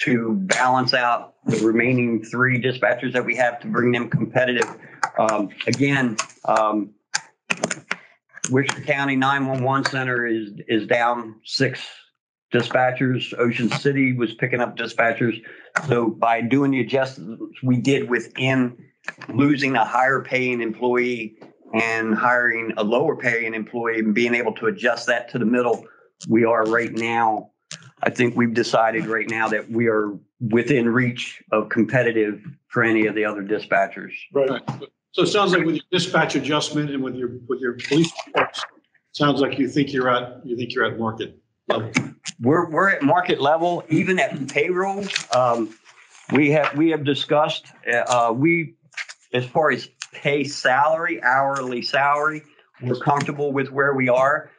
to balance out the remaining three dispatchers that we have to bring them competitive. Um, again, um, Worcester County 911 Center is, is down six dispatchers. Ocean City was picking up dispatchers. So by doing the adjustments we did within losing a higher paying employee and hiring a lower paying employee and being able to adjust that to the middle, we are right now, I think we've decided right now that we are within reach of competitive for any of the other dispatchers. Right. So it sounds like with your dispatch adjustment and with your, with your police, reports, sounds like you think you're at, you think you're at market level. We're, we're at market level, even at payroll. Um, we have, we have discussed, uh, we, as far as pay salary, hourly salary, we're comfortable with where we are.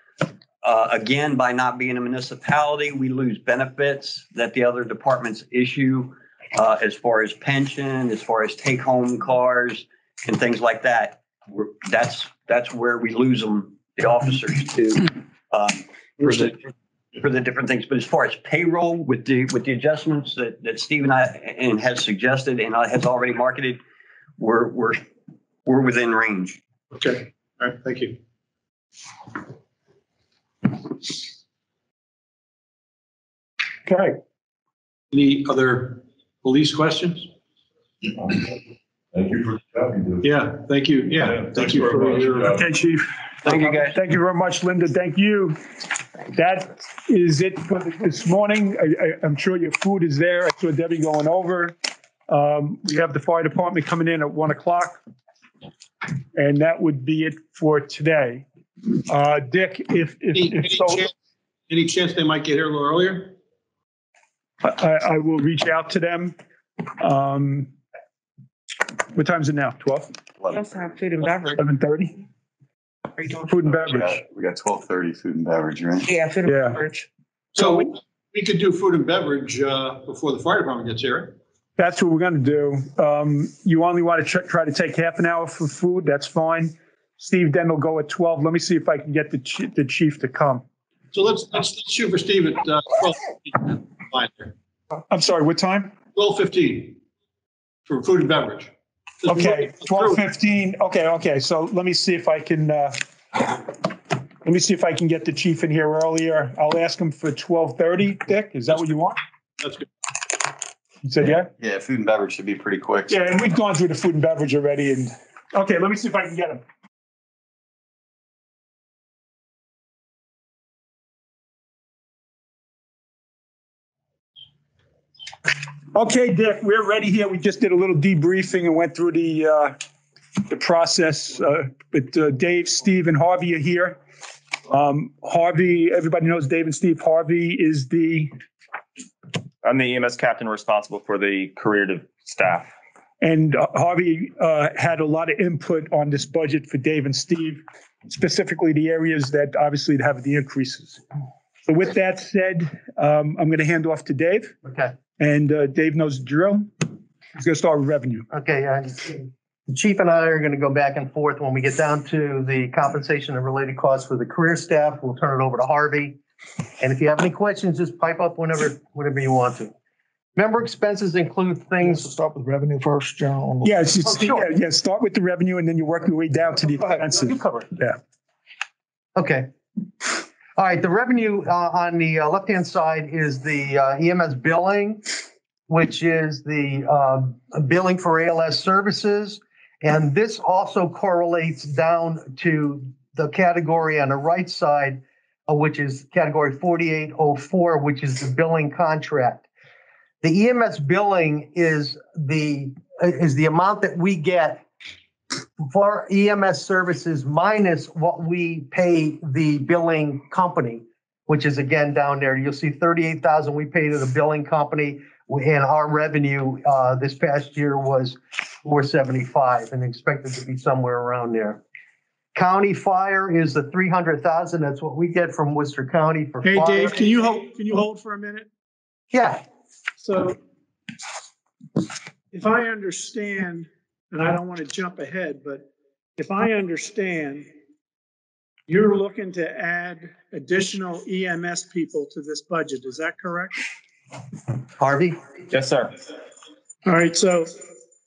Uh, again, by not being a municipality, we lose benefits that the other departments issue, uh, as far as pension, as far as take-home cars and things like that. We're, that's, that's where we lose them, the officers to, um, for the, for the different things. But as far as payroll with the, with the adjustments that, that Steve and I, and has suggested and has already marketed, we're, we're, we're within range. Okay, all right, thank you. Okay. Any other police questions? Thank you for the job you do. Yeah, thank you. Yeah, thank you for your. Okay, chief. Thank you, guys. Thank you very much, Linda. Thank you. That is it for this morning. I, I, I'm sure your food is there. I saw Debbie going over. Um, we have the fire department coming in at one o'clock. And that would be it for today. Uh, Dick, if, Any, if, any if so, chance, any chance they might get here a little earlier? I, I will reach out to them. Um, what time is it now? Twelve? We also have food and beverage. Eleven thirty? Are you doing? Food and We beverage. got, we got twelve thirty food and beverage, right? Yeah, food and Yeah. beverage. So we- we could do food and beverage, uh, before the fire department gets here. That's what we're gonna do. Um, you only want to try, try to take half an hour for food, that's fine. Steve then will go at twelve. Let me see if I can get the chief, the chief to come. So let's, let's let's shoot for Steve at, uh, twelve. I'm sorry, what time? Twelve fifteen for food and beverage. Okay, twelve fifteen. Okay, okay. So let me see if I can, uh, let me see if I can get the chief in here earlier. I'll ask him for twelve thirty. Dick, is that what you want? That's good. You said, yeah? Yeah, food and beverage should be pretty quick. Yeah, and we've gone through the food and beverage already and, okay, let me see if I can get him. Okay, Dick, we're ready here. We just did a little debriefing and went through the, uh, the process. Uh, but uh, Dave, Steve, and Harvey are here. Um, Harvey, everybody knows Dave and Steve. Harvey is the, I'm the EMS captain responsible for the career to staff. And uh, Harvey uh, had a lot of input on this budget for Dave and Steve, specifically the areas that obviously have the increases. So with that said, um, I'm going to hand off to Dave. Okay. And uh, Dave knows the drill. He's going to start with revenue. Okay, uh, the chief and I are going to go back and forth. When we get down to the compensation and related costs for the career staff, we'll turn it over to Harvey. And if you have any questions, just pipe up whenever, whenever you want to. Member expenses include things. Start with revenue first, General. Yeah, it's just, Oh, sure. yeah, yeah, start with the revenue and then you work your way down to the expenses. You cover it. Yeah. Okay. All right, the revenue uh, on the uh, left-hand side is the uh, EMS billing, which is the uh, billing for ALS services. And this also correlates down to the category on the right side, uh, which is category 4804, which is the billing contract. The EMS billing is the is the amount that we get for EMS services minus what we pay the billing company, which is again down there. You'll see thirty-eight thousand we pay to the billing company, and our revenue uh, this past year was four seventy-five, and expected to be somewhere around there. County fire is the three hundred thousand. That's what we get from Worcester County for Hey, fire. Dave, can you hold, can you hold for a minute? Yeah. So if I understand, and I don't want to jump ahead, but if I understand, you're looking to add additional EMS people to this budget. Is that correct? Harvey? Yes, sir. All right, so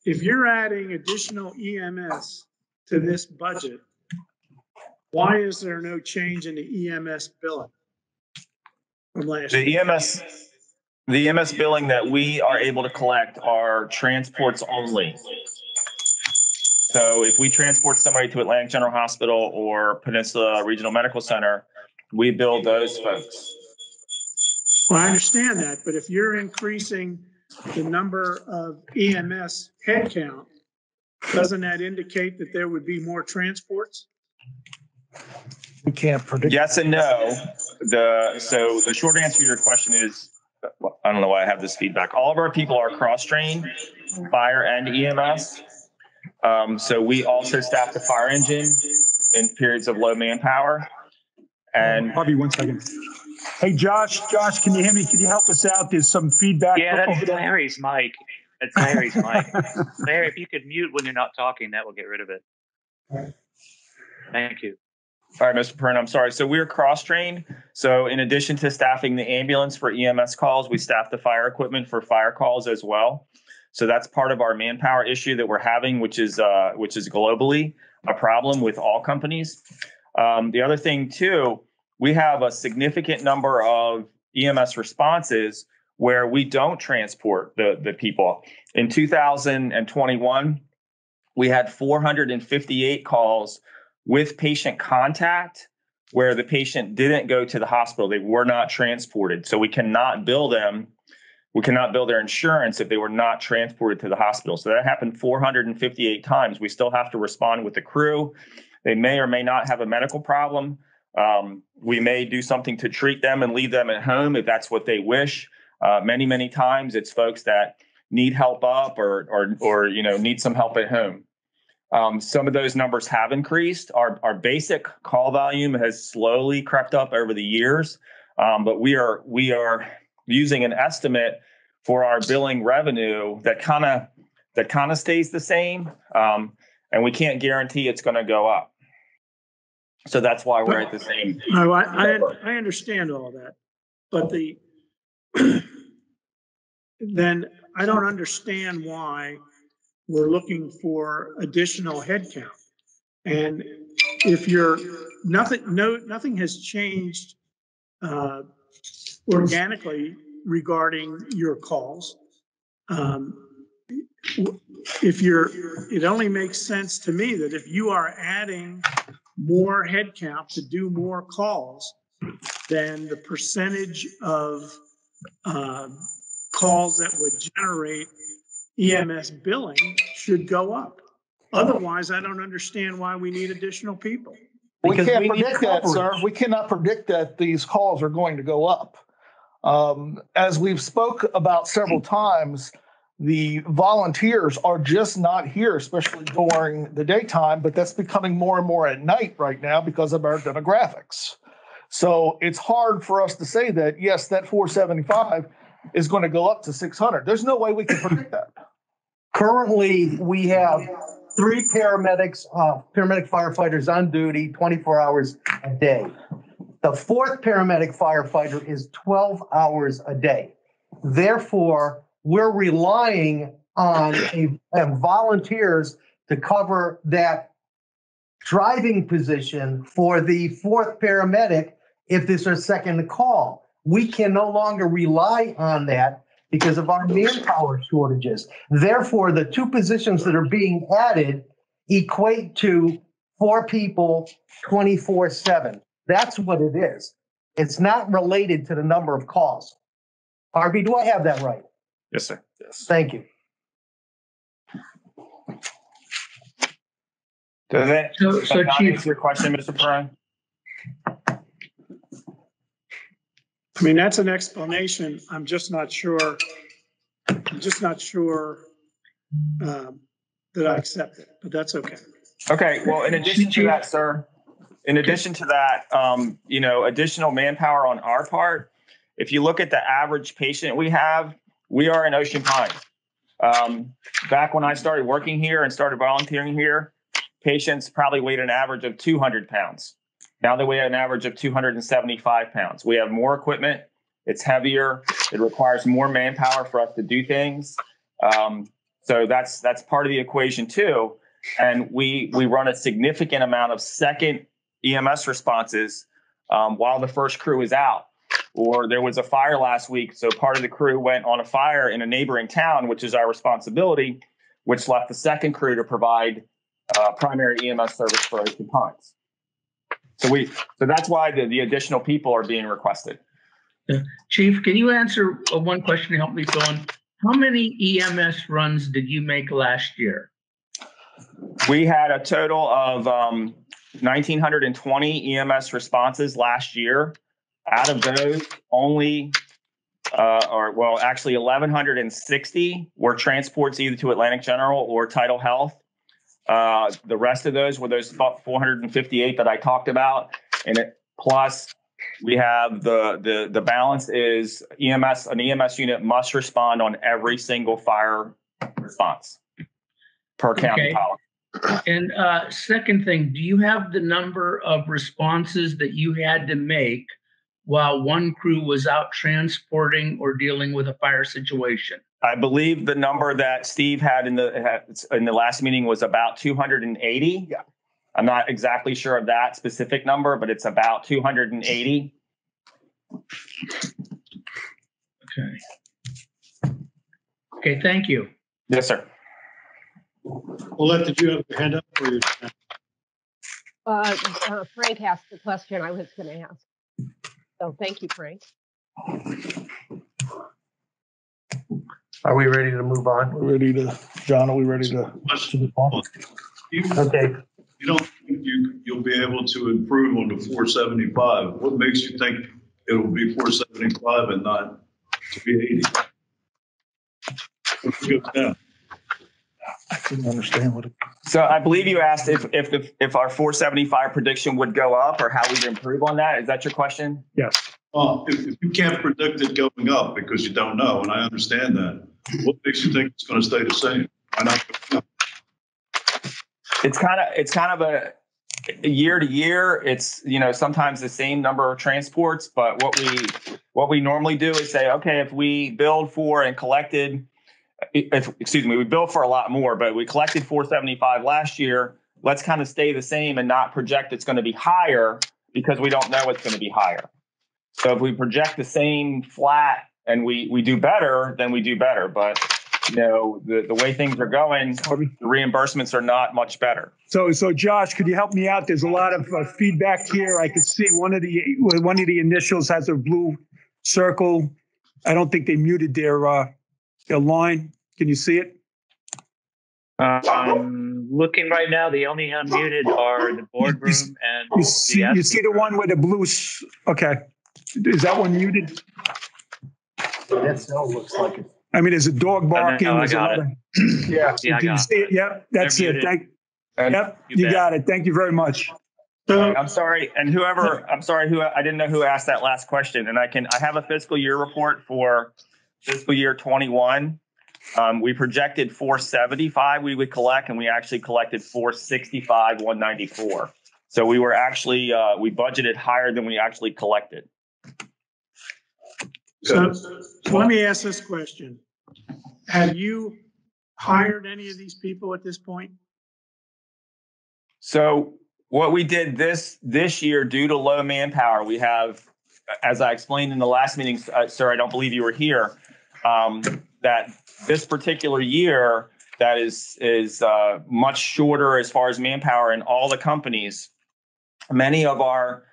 if you're adding additional EMS to this budget, why is there no change in the EMS billing? From last year? The EMS, the EMS billing that we are able to collect are transports only. So if we transport somebody to Atlantic General Hospital or Peninsula Regional Medical Center, we bill those folks. Well, I understand that, but if you're increasing the number of EMS headcount, doesn't that indicate that there would be more transports? We can't predict. Yes and no. The, so the short answer to your question is, I don't know why I have this feedback. All of our people are cross-trained, fire and EMS. Um, so we also staff the fire engine in periods of low manpower. And Harvey, one second. Hey, Josh, Josh, can you hear me? Can you help us out? There's some feedback. Yeah, that's there. Larry's mic. That's Larry's mic. Larry, if you could mute when you're not talking, that will get rid of it. Thank you. All right, Mr. Perrin, I'm sorry. So we're cross-trained. So in addition to staffing the ambulance for EMS calls, we staff the fire equipment for fire calls as well. So that's part of our manpower issue that we're having, which is uh, which is globally a problem with all companies. Um, the other thing too, we have a significant number of EMS responses where we don't transport the the people. In 2021, we had 458 calls with patient contact where the patient didn't go to the hospital. They were not transported. So we cannot bill them. We cannot bill their insurance if they were not transported to the hospital. So that happened 458 times. We still have to respond with the crew They may or may not have a medical problem. Um, we may do something to treat them and leave them at home if that's what they wish. Uh, many, many times it's folks that need help up or, or, or you know, need some help at home. Um, some of those numbers have increased. Our, our basic call volume has slowly crept up over the years, um, but we are we are using an estimate for our billing revenue that kind of that kind of stays the same, um, and we can't guarantee it's going to go up. So that's why we're at the same. No, I, I, I understand all that, but the, then I don't understand why we're looking for additional headcount. And if you're, nothing, no, nothing has changed uh, organically regarding your calls. Um, If you're, it only makes sense to me that if you are adding more headcount to do more calls, then the percentage of um, calls that would generate EMS billing should go up. Otherwise, I don't understand why we need additional people. We can't we predict that, sir. We cannot predict that these calls are going to go up. Um, as we've spoke about several times, the volunteers are just not here, especially during the daytime, but that's becoming more and more at night right now because of our demographics. So it's hard for us to say that, yes, that 475 is going to go up to 600. There's no way we can predict that. Currently, we have three paramedics, uh, paramedic firefighters on duty twenty-four hours a day. The fourth paramedic firefighter is twelve hours a day. Therefore, we're relying on a, volunteers to cover that driving position for the fourth paramedic if there's a second call. We can no longer rely on that because of our manpower shortages. Therefore, the two positions that are being added equate to four people 24 7. That's what it is. It's not related to the number of calls. Harvey, do I have that right? Yes, sir. Yes. Thank you. Does that, So- does so that Chief- answer your question, Mr. Perrin? I mean, that's an explanation. I'm just not sure, I'm just not sure um, that I accept it, but that's okay. Okay, well, in addition to that, sir, in addition to that, um, you know, additional manpower on our part, if you look at the average patient we have, we are in Ocean Pines. Um, back when I started working here and started volunteering here, patients probably weighed an average of 200 pounds. Now they weigh an average of 275 pounds. We have more equipment. It's heavier. It requires more manpower for us to do things. Um, so that's that's part of the equation too. And we we run a significant amount of second EMS responses um, while the first crew is out. Or there was a fire last week, so part of the crew went on a fire in a neighboring town, which is our responsibility, which left the second crew to provide uh, primary EMS service for Ocean Pines. So we so that's why the, the additional people are being requested. Chief, can you answer uh, one question to help me fill in? How many EMS runs did you make last year? We had a total of um, 1,920 EMS responses last year. Out of those, only, uh, or well, actually 1,160 were transports either to Atlantic General or TidalHealth. Uh, the rest of those were those about 458 that I talked about, and it plus we have the the the balance is EMS an EMS unit must respond on every single fire response per county Okay. policy. And uh, second thing, do you have the number of responses that you had to make while one crew was out transporting or dealing with a fire situation? I believe the number that Steve had in the in the last meeting was about 280. Yeah. I'm not exactly sure of that specific number, but it's about 280. Okay. Okay, thank you. Yes, sir. Colette, did you have your hand up or your? Uh, uh, Frank asked the question I was going to ask. So thank you, Frank. Are we ready to move on? We're ready to, John, are we ready to? to move on? Okay. you don't think you, you'll be able to improve on the four seventy-five? What makes you think it'll be four seventy-five and not to be eighty? What goes down? I couldn't understand what. it- So I believe you asked if, if, if, if our four seventy-five prediction would go up or how we'd improve on that. Is that your question? Yes. Well, if, if you can't predict it going up because you don't know, and I understand that, what makes you think it's gonna stay the same? Why not? go up? It's kind of, it's kind of a, a year to year, it's, you know, sometimes the same number of transports, but what we, what we normally do is say, okay, if we billed for and collected, if, excuse me, we billed for a lot more, but we collected four seventy-five last year, let's kind of stay the same and not project it's going to be higher because we don't know it's going to be higher. So if we project the same flat and we, we do better, then we do better. But, you know, the, the way things are going, the reimbursements are not much better. So, so Josh, could you help me out? There's a lot of uh, feedback here. I could see one of the, one of the initials has a blue circle. I don't think they muted their, uh, their line. Can you see it? Um, looking right now, the only unmuted are the boardroom and You see, the you see the one with the blue, s- okay. Is that one muted? That cell looks like it. I mean, there's a dog barking. oh, I there's got it. Yeah. Yeah, I Can you see it? Yep, that's They're it. muted. Thank, And yep, You you got it. Thank you very much. I'm sorry, and whoever, I'm sorry, who, I didn't know who asked that last question, and I can, I have a fiscal year report for fiscal year twenty-one. Um, we projected four seventy-five we would collect, and we actually collected four sixty-five, one ninety-four. So we were actually, uh, we budgeted higher than we actually collected. So, so let me ask this question. Have you hired any of these people at this point? So what we did this this year, due to low manpower, we have, as I explained in the last meeting, uh, sir, I don't believe you were here. Um, that this particular year, that is is uh, much shorter as far as manpower in all the companies. Many of our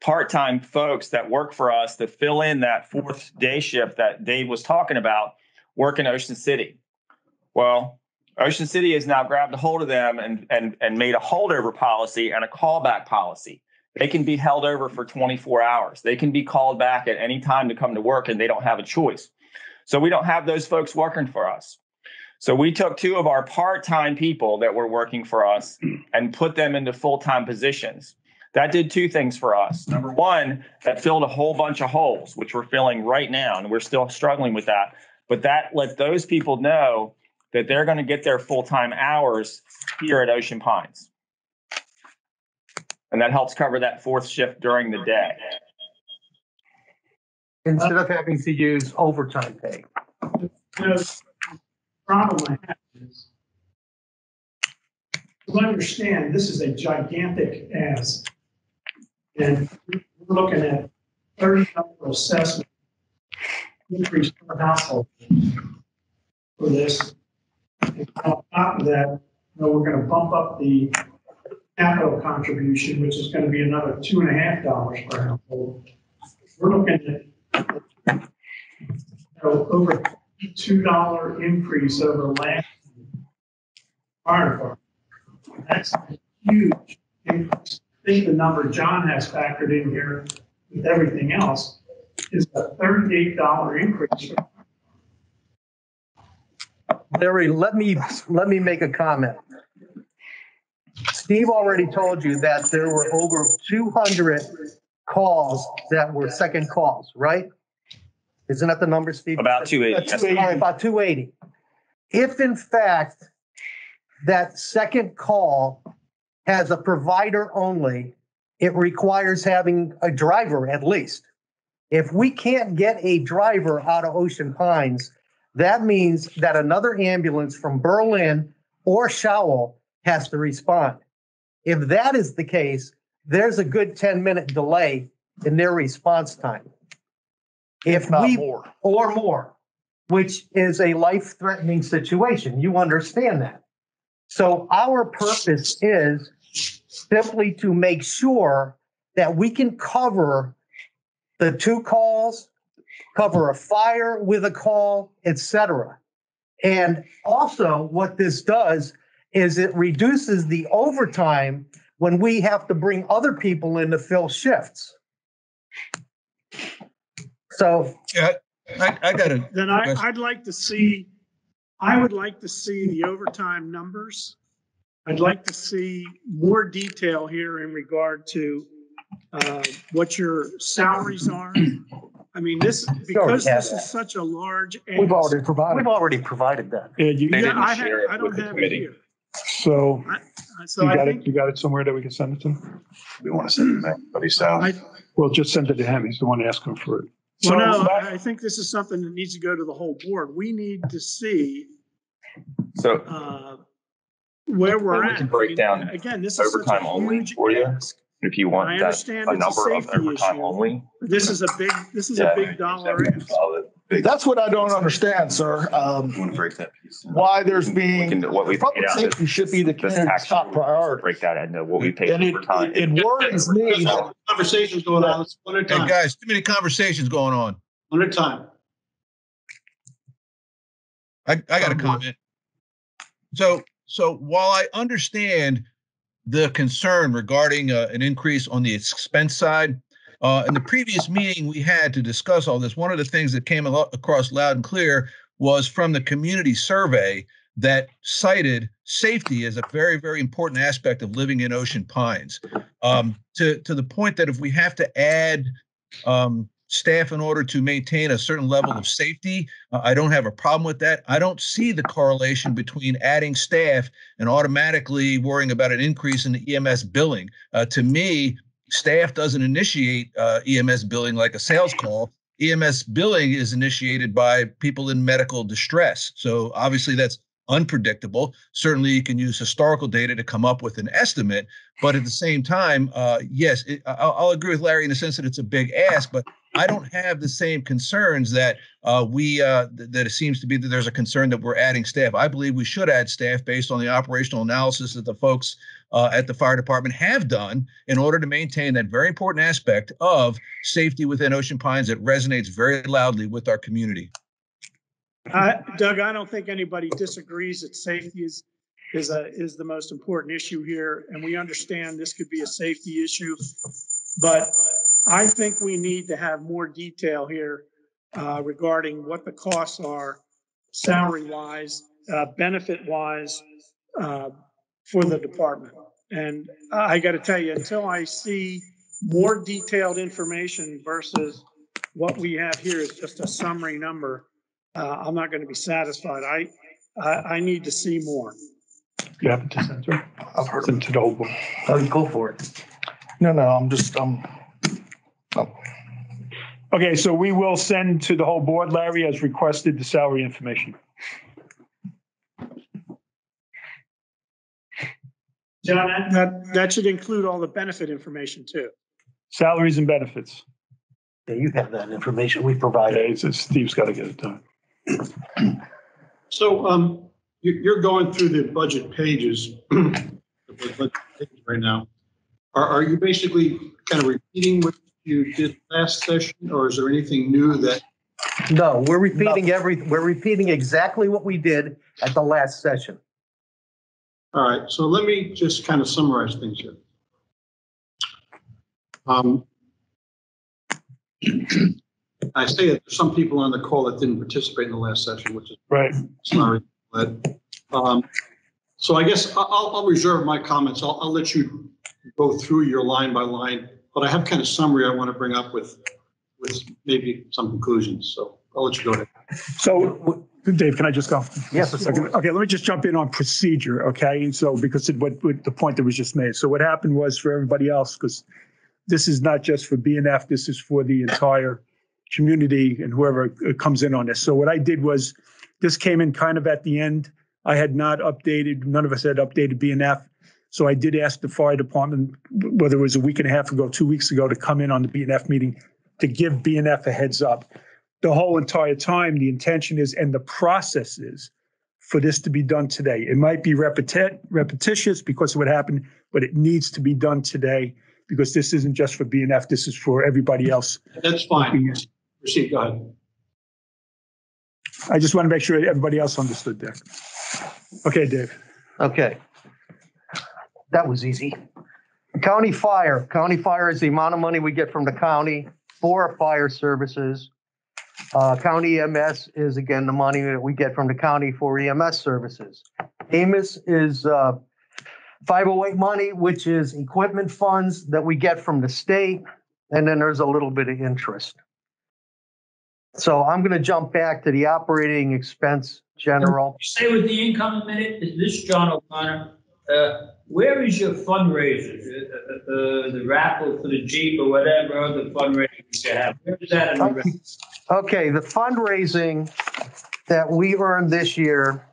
part-time folks that work for us to fill in that fourth day shift that Dave was talking about work in Ocean City. Well, Ocean City has now grabbed a hold of them and, and, and made a holdover policy and a callback policy. They can be held over for 24 hours. They can be called back at any time to come to work and they don't have a choice. So we don't have those folks working for us. So we took two of our part-time people that were working for us and put them into full-time positions. That did two things for us. Number one, that filled a whole bunch of holes, which we're filling right now, and we're still struggling with that. But that let those people know that they're going to get their full-time hours here at Ocean Pines. And that helps cover that fourth shift during the day. Instead of having to use overtime pay. The problem I have is, understand, this is a gigantic ask. And we're looking at thirty dollar assessment increase per household for this. And on top of that, you know, we're gonna bump up the capital contribution, which is gonna be another two and a half dollars per household. We're looking know, over two dollar increase over last fire department. That's a huge increase. I think the number John has factored in here with everything else is a thirty-eight dollar increase. Larry, let me, let me make a comment. Steve already told you that there were over 200 calls that were second calls, right? Isn't that the number, Steve? About 280, yes. All right, About 280. If in fact that second call has a provider only, it requires having a driver at least. If we can't get a driver out of Ocean Pines, that means that another ambulance from Berlin or Showell has to respond. If that is the case, there's a good 10 minute delay in their response time. If not we, more. or more, which is a life threatening situation. You understand that. So our purpose is simply to make sure that we can cover the two calls, cover a fire with a call, etc. And also what this does is it reduces the overtime when we have to bring other people in to fill shifts. So Yeah, I, I got it. Then I, I'd like to see, I would like to see the overtime numbers. I'd like to see more detail here in regard to uh, what your salaries are. I mean, this, because this that. is such a large. We've already provided. We've already provided that. Yeah, you, Yeah, I have, I don't have it here. so So you I got think, it, you got it somewhere that we can send it to? We want to send it to everybody south. I, Well, just send it to him. He's the one asking for it. well, no, So- I I think this is something that needs to go to the whole board. We need to see So uh, where we're we at. can break down Again, this is such overtime a only huge for you. ask. If you I want that, understand a it's a number of safety overtime issue. only. This is a big, this is a Yeah. big dollar ask. That's what I don't understand, sir. Um, Want to break that piece? why there's being, can- what we public paid out. safety should be the This community's tax top priority. break that into what we pay And it, for overtime. it worries me There's that Conversations going on, Let's one at a Hey, time, guys, too many conversations going on. one at a time. I, I got a comment. So, so while I understand the concern regarding uh, an increase on the expense side, uh, in the previous meeting we had to discuss all this, one of the things that came across loud and clear was from the community survey that cited safety as a very, very important aspect of living in Ocean Pines. Um, to to the point that if we have to add um, staff in order to maintain a certain level of safety. Uh, I don't have a problem with that. I don't see the correlation between adding staff and automatically worrying about an increase in the EMS billing. Uh, to me, staff doesn't initiate uh, EMS billing like a sales call. EMS billing is initiated by people in medical distress. So obviously that's unpredictable. Certainly, you can use historical data to come up with an estimate, but at the same time, uh, yes, it, I'll, I'll agree with Larry in the sense that it's a big ask, but I don't have the same concerns that uh, we uh, th- that it seems to be that there's a concern that we're adding staff. I believe we should add staff based on the operational analysis that the folks uh, at the fire department have done in order to maintain that very important aspect of safety within Ocean Pines that resonates very loudly with our community. I- Doug, I don't think anybody disagrees that safety is, is a, is the most important issue here. And we understand this could be a safety issue. But I think we need to have more detail here uh, regarding what the costs are, salary wise, uh, benefit wise, uh, for the department. And I got to tell you, until I see more detailed information versus what we have here is just a summary number, uh, I'm not going to be satisfied. I, I, I need to see more. You have it to send to? I've heard it to the whole board. Oh, go for it. No, no, I'm just, um, Okay, so we will send to the whole board, Larry, as requested, the salary information. John, that, that, that should include all the benefit information too. Salaries and benefits. Yeah, you have that information we Okay, provided. it's- it's- Steve's got to get it done. So, um, you, you're going through the budget pages, the budget pages right now. Are, are you basically kind of repeating what you did last session, or is there anything new that, No, we're repeating every, we're repeating exactly what we did at the last session. All right, so let me just kind of summarize things here. Um, I say that there's some people on the call that didn't participate in the last session, which is Right. Sorry, but, um, so I guess I'll, I'll reserve my comments. I'll, I'll let you go through your line by line, but I have kind of summary I want to bring up with, with maybe some conclusions. So I'll let you go ahead. So, Dave, can I just go? Yes, A second. Okay, let me just jump in on procedure, okay? And so, because it, what, what the point that was just made. So what happened was for everybody else, because this is not just for B&F, this is for the entire community and whoever uh, comes in on this. So what I did was, this came in kind of at the end. I had not updated, none of us had updated B&F. So I did ask the fire department, whether it was a week and a half ago, two weeks ago, to come in on the B&F meeting to give B&F a heads up the whole entire time, the intention is and the process is for this to be done today. It might be repeti- repetitious because of what happened, but it needs to be done today because this isn't just for B&F, this is for everybody else. That's fine. Proceed, go ahead. I just want to make sure everybody else understood that. Okay, Dave. Okay. That was easy. County fire, county fire is the amount of money we get from the county for fire services. Uh, county EMS is again the money that we get from the county for EMS services. Amoss is, uh, 508 money, which is equipment funds that we get from the state. And then there's a little bit of interest. So I'm going to jump back to the operating expense general. Stay with the income a minute. Is this John O'Connor? Uh, where is your fundraiser? Uh, uh, uh, the raffle for the Jeep or whatever other fundraisers you have? Where is that in the record? Okay, the fundraising that we earned this year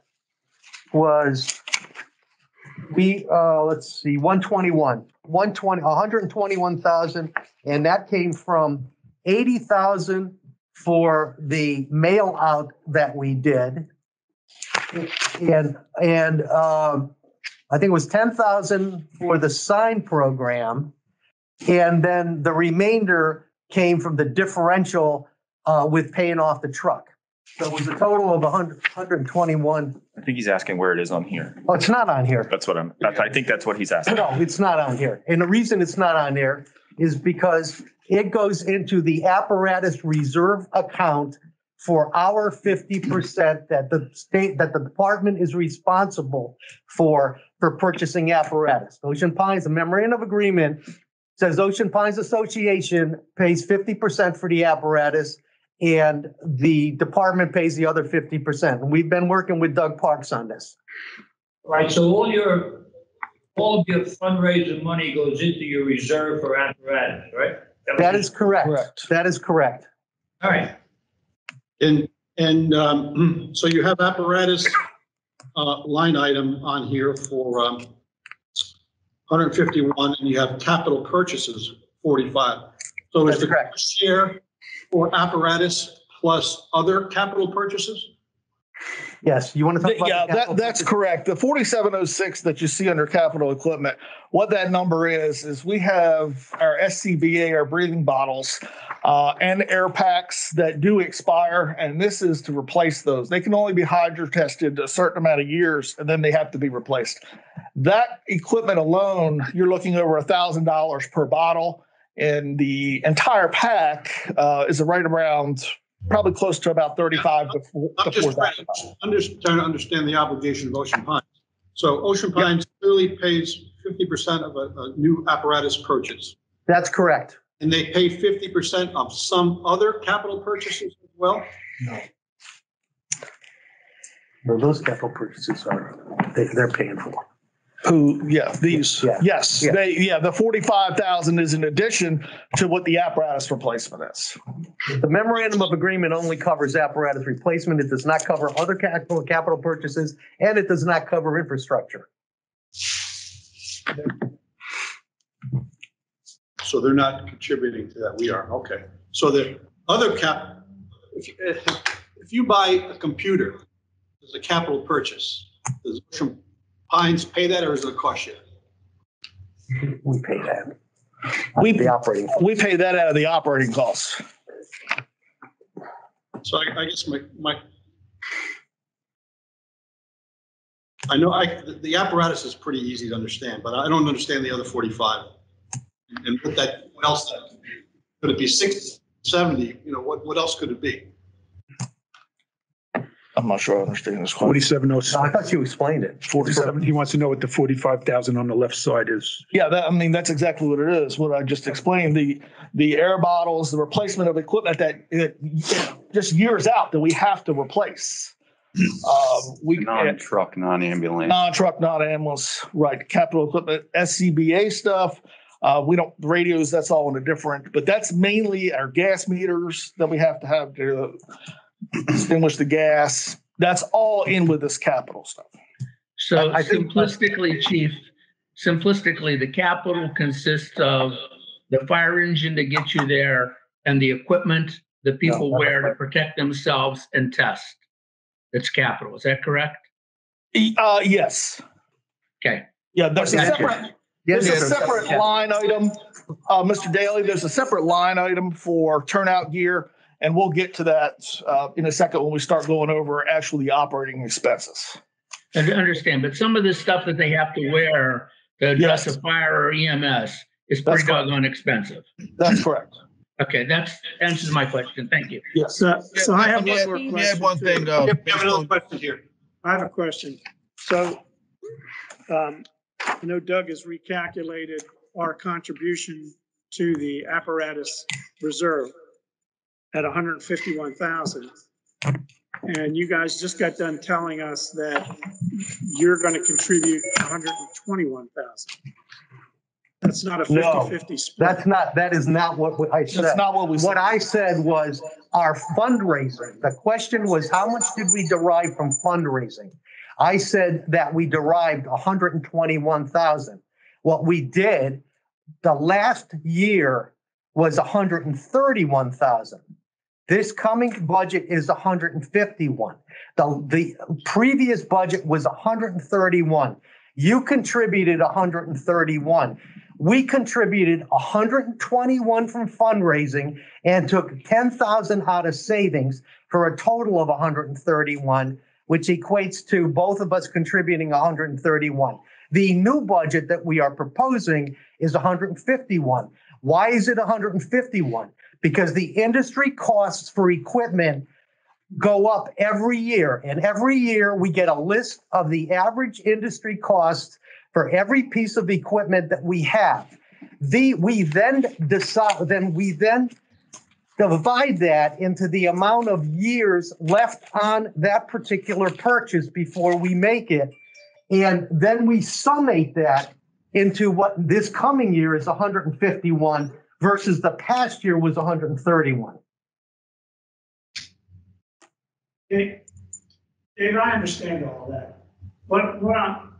was, we, uh, let's see, 121, 120, 121,000. And that came from 80,000 for the mail out that we did. And, and, um, I think it was 10,000 for the sign program. And then the remainder came from the differential uh, with paying off the truck. So it was a total of 100, 121. I think he's asking where it is on here. Oh, it's not on here. That's what I'm, that's, I think that's what he's asking. No, it's not on here. And the reason it's not on there is because it goes into the apparatus reserve account for our 50% that the state, that the department is responsible for, for purchasing apparatus. Ocean Pines, a memorandum of agreement says Ocean Pines Association pays 50% for the apparatus and the department pays the other 50%. And we've been working with Doug Parks on this. Right, so all your, all of your fundraising money goes into your reserve for apparatus, right? That is correct. That is correct. All right. And, and um, so you have apparatus uh, line item on here for um, 151, and you have capital purchases, 45. So is the share for apparatus plus other capital purchases? Yes, you want to talk about? Yeah, the capital that, that's correct. The forty-seven oh six that you see under capital equipment, what that number is, is we have our SCBA, our breathing bottles, uh, and air packs that do expire, and this is to replace those. They can only be hydro tested a certain amount of years, and then they have to be replaced. That equipment alone, you're looking over a thousand dollars per bottle, and the entire pack uh, is right around probably close to about thirty-five to four I'm to just four trying thousand. to, under- trying to understand the obligation of Ocean Pines. So Ocean Pines clearly pays 50% of a, a new apparatus purchase. That's correct. And they pay 50% of some other capital purchases as well? No. Well, those capital purchases are, they, they're paying for. Who, yeah, these, Yeah. yes, Yeah. they, yeah, the forty-five thousand is in addition to what the apparatus replacement is. The memorandum of agreement only covers apparatus replacement. It does not cover other capital, capital purchases, and it does not cover infrastructure. So they're not contributing to that. We are, okay. So the other cap, if, you- if you buy a computer, as a capital purchase, does Ocean Pines pay that or is it a cost share? We pay that. We, The operating. we pay that out of the operating costs. So I, I guess my, my. I know I, the apparatus is pretty easy to understand, but I don't understand the other 45. And what that, what else that, could be. could it be 60, 70, you know, what, what else could it be? I'm not sure I understand this question. Forty-seven oh, I thought you explained it. forty-seven, he wants to know what the forty-five thousand on the left side is. Yeah, that, I mean, that's exactly what it is, what I just explained, the, the air bottles, the replacement of equipment that, that just years out that we have to replace. Um, we, Non-truck, non-ambulance. Non-truck, non-ambulance, right, capital equipment, SCBA stuff. Uh, we don't, radios, that's all in a different, but that's mainly our gas meters that we have to have to extinguish the gas. That's all in with this capital stuff. So I- I simplistically, chief, simplistically, the capital consists of the fire engine to get you there and the equipment the people No, wear to protect themselves and test. That's capital. Is that correct? Uh, yes. Okay. Yeah, there's a separate, Yeah, there's a separate line item, uh, Mr. Daly, there's a separate line item for turnout gear. And we'll get to that, uh, in a second when we start going over actually the operating expenses. I understand, but some of the stuff that they have to wear to address a fire or EMS is pretty doggone expensive. That's correct. Okay, that answers my question. Thank you. Yes. So, so I have Let me one more let me question. add one thing, uh, Yep, based I have another question here. I have a question. So, um, I know Doug has recalculated our contribution to the apparatus reserve at hundred and fifty-one thousand. And you guys just got done telling us that you're gonna contribute hundred and twenty-one thousand. That's not a No, 50-50 split. That's not, that is not what I said. That's not what we said. What I said was our fundraising. The question was, how much did we derive from fundraising? I said that we derived hundred and twenty-one thousand. What we did, the last year was hundred and thirty-one thousand. This coming budget is hundred and fifty-one. The, the previous budget was hundred and thirty-one. You contributed hundred and thirty-one. We contributed hundred and twenty-one from fundraising and took ten thousand out of savings for a total of hundred and thirty-one, which equates to both of us contributing hundred and thirty-one. The new budget that we are proposing is hundred and fifty-one. Why is it hundred and fifty-one? Because the industry costs for equipment go up every year. And every year we get a list of the average industry costs for every piece of equipment that we have. The, we then decide, then we then divide that into the amount of years left on that particular purchase before we make it. And then we summate that into what this coming year is 151 versus the past year was 131. Dave, Dave, I understand all that. What, what I'm,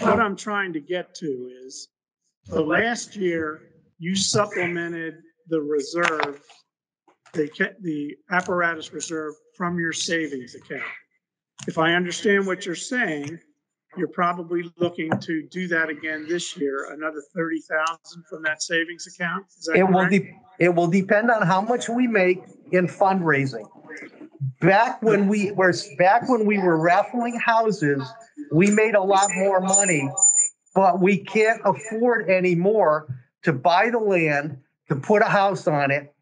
What I'm trying to get to is, the last year, you supplemented the reserve, the, the apparatus reserve from your savings account. If I understand what you're saying, you're probably looking to do that again this year, another thirty thousand from that savings account? Is that It will, de- it will depend on how much we make in fundraising. Back when we were, back when we were raffling houses, we made a lot more money, but we can't afford anymore to buy the land, to put a house on it,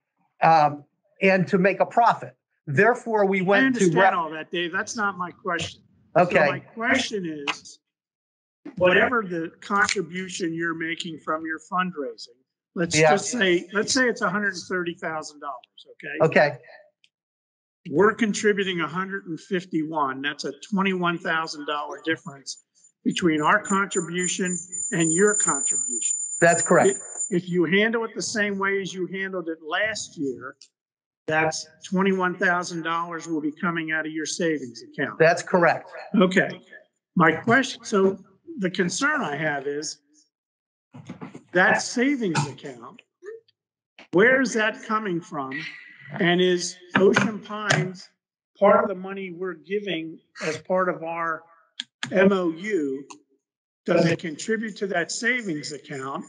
um, and to make a profit. Therefore, we I went to. understand ra- all that, Dave. That's not my question. So Okay. my question is, whatever the contribution you're making from your fundraising, let's Yeah. just say, let's say it's hundred and thirty thousand dollars, okay? Okay, We're contributing hundred and fifty-one. That's a twenty-one thousand dollar difference between our contribution and your contribution. that's correct. If you handle it the same way as you handled it last year, that's twenty-one thousand dollars will be coming out of your savings account. That's correct. Okay, my question, so the concern I have is that savings account, where is that coming from? And is Ocean Pines part of the money we're giving as part of our MOU? Does it contribute to that savings account?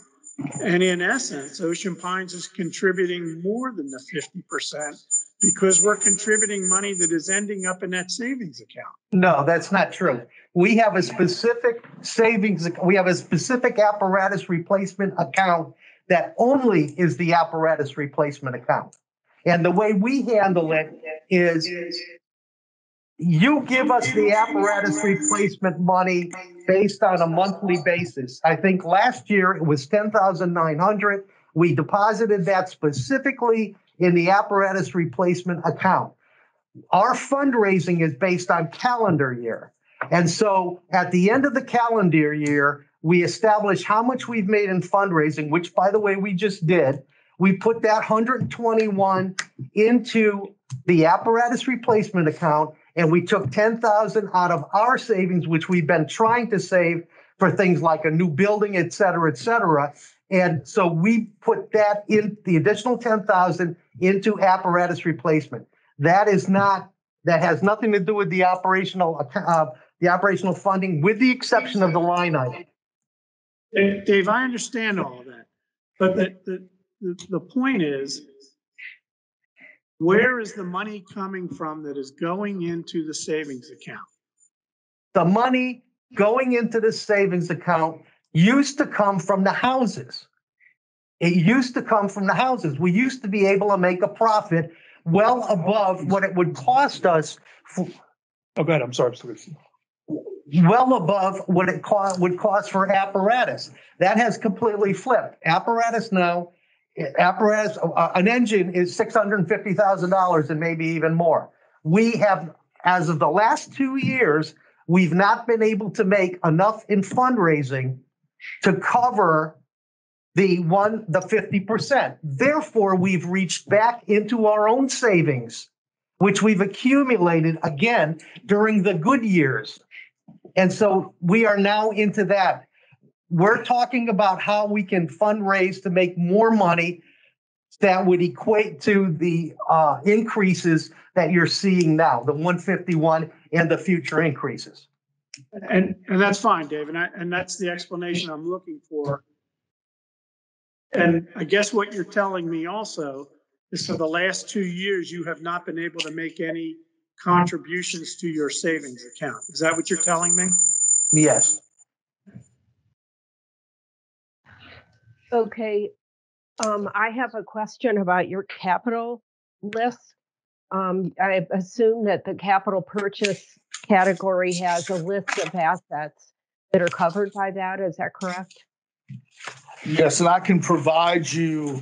And in essence, Ocean Pines is contributing more than the fifty percent because we're contributing money that is ending up in that savings account. No, that's not true. We have a specific savings, we have a specific apparatus replacement account that only is the apparatus replacement account. And the way we handle it is you give us the apparatus replacement money based on a monthly basis. I think last year it was ten thousand nine hundred. We deposited that specifically in the apparatus replacement account. Our fundraising is based on calendar year. And so at the end of the calendar year, we establish how much we've made in fundraising, which by the way, we just did. We put that 121 into the apparatus replacement account and we took 10,000 out of our savings, which we've been trying to save for things like a new building, et cetera, et cetera. And so we put that in the additional 10,000 into apparatus replacement. That is not, that has nothing to do with the operational, uh, the operational funding, with the exception of the line item. Dave, I understand all of that, but the, the, the point is, where is the money coming from that is going into the savings account? the money going into the savings account used to come from the houses. It used to come from the houses. We used to be able to make a profit well above what it would cost us for, Oh, go ahead. I'm sorry. Mr. Gibson. well above what it co- would cost for apparatus. That has completely flipped. Apparatus now, apparatus, uh, an engine is six hundred and maybe even more. We have, as of the last two years, we've not been able to make enough in fundraising to cover the one, the fifty percent. Therefore, we've reached back into our own savings, which we've accumulated again during the good years. And so we are now into that. We're talking about how we can fundraise to make more money that would equate to the uh, increases that you're seeing now, the 151 and the future increases. And, and that's fine, Dave, and I, and that's the explanation I'm looking for. And I guess what you're telling me also is for the last two years, you have not been able to make any contributions to your savings account. Is that what you're telling me? Yes. Okay, um, I have a question about your capital list. Um, I assume that the capital purchase category has a list of assets that are covered by that. Is that correct? Yes, and I can provide you,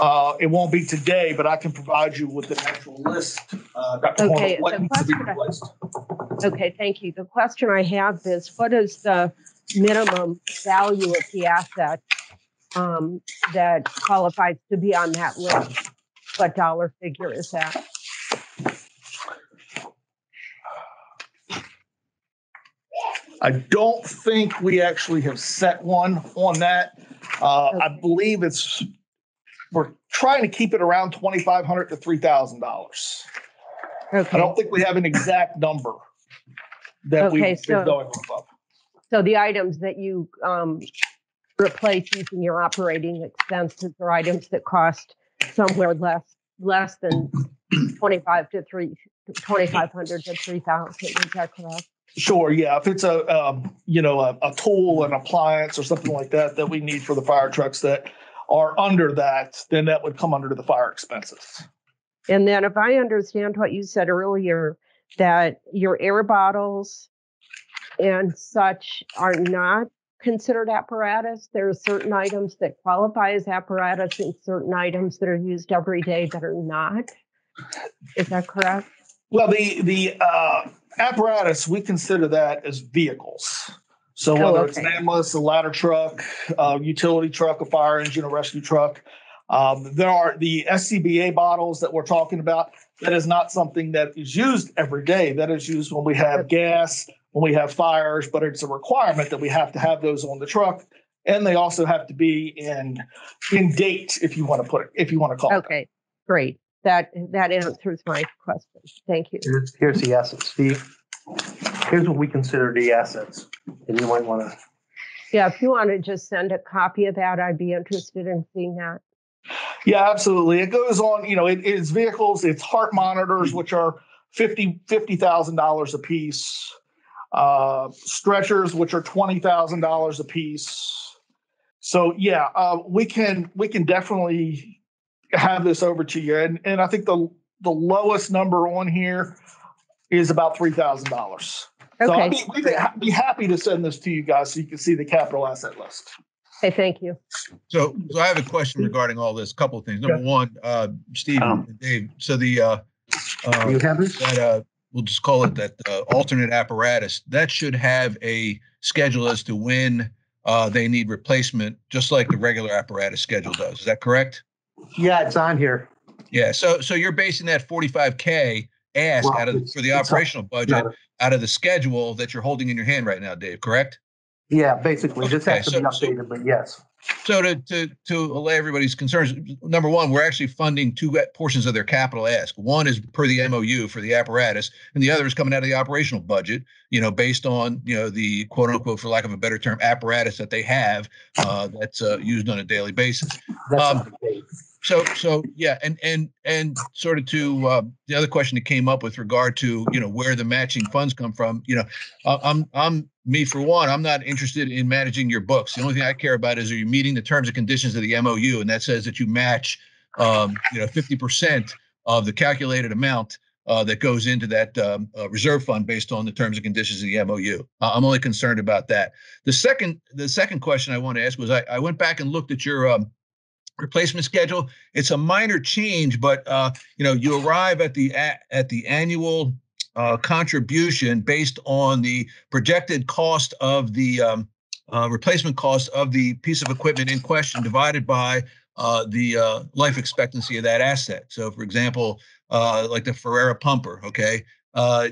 uh, it won't be today, but I can provide you with an actual list. Uh, Dr. Horn, Okay, what the needs to be question I- Okay, thank you. The question I have is what is the minimum value of the asset um, that qualifies to be on that list? What dollar figure is that? I don't think we actually have set one on that. Uh, I believe it's, we're trying to keep it around twenty-five hundred to three thousand dollars. I don't think we have an exact number that we've Okay, been so- going of. So the items that you um, replace using your operating expenses or items that cost somewhere less less than twenty-five to three, twenty-five hundred to three thousand. Is that correct? Sure, yeah. If it's a, um, you know, a, a tool, an appliance or something like that that we need for the fire trucks that are under that, then that would come under the fire expenses. And then if I understand what you said earlier, that your air bottles and such are not considered apparatus. There are certain items that qualify as apparatus and certain items that are used every day that are not. Is that correct? Well, the, the, uh, apparatus, we consider that as vehicles. So Oh, whether it's an ambulance, a ladder truck, a utility truck, a fire engine, a rescue truck. Um, there are the SCBA bottles that we're talking about. That is not something that is used every day. That is used when we have gas, when we have fires, but it's a requirement that we have to have those on the truck. And they also have to be in, in date, if you want to put it, if you want to call it. Okay, great. That that answers my question. Thank you. Here's, here's the assets, Steve. Here's what we consider the assets, and you might want to. Yeah, if you want to just send a copy of that, I'd be interested in seeing that. Yeah, absolutely. It goes on, you know, it is vehicles, it's heart monitors, which are fifty, fifty thousand dollars a piece. Uh, stretchers, which are twenty thousand dollars a piece. So yeah, uh, we can, we can definitely have this over to you. And, and I think the, the lowest number on here is about three thousand dollars. So I'd Okay. be, we'd be happy to send this to you guys so you can see the capital asset list. Hey, thank you. So, so I have a question regarding all this. Couple of things. Number one, uh, Steve and Dave. So the uh, uh, You have this? that uh, we'll just call it that uh, alternate apparatus that should have a schedule as to when uh, they need replacement, just like the regular apparatus schedule does. Is that correct? Yeah, it's on here. Yeah. So, so you're basing that 45k ask Well, out of for the operational budget out of the schedule that you're holding in your hand right now, Dave. Correct? Yeah, basically, this Okay, has to be so- so- updated, but yes. So to to to allay everybody's concerns, number one, we're actually funding two portions of their capital ask. One is per the MOU for the apparatus, and the other is coming out of the operational budget. You know, based on you know the quote unquote, for lack of a better term, apparatus that they have uh, that's uh, used on a daily basis. That's Um, not the date. So, so, yeah, and, and, and sort of to, uh, the other question that came up with regard to, you know, where the matching funds come from, you know, I'm, I'm, me for one, I'm not interested in managing your books. The only thing I care about is are you meeting the terms and conditions of the MOU? And that says that you match, um, you know, fifty percent of the calculated amount uh, that goes into that um, uh, reserve fund based on the terms and conditions of the MOU. I'm only concerned about that. The second, the second question I want to ask was I, I went back and looked at your um, replacement schedule. It's a minor change, but uh, you know you arrive at the at the annual uh, contribution based on the projected cost of the um, uh, replacement cost of the piece of equipment in question divided by uh, the uh, life expectancy of that asset. So, for example, uh, like the Ferrara pumper, okay,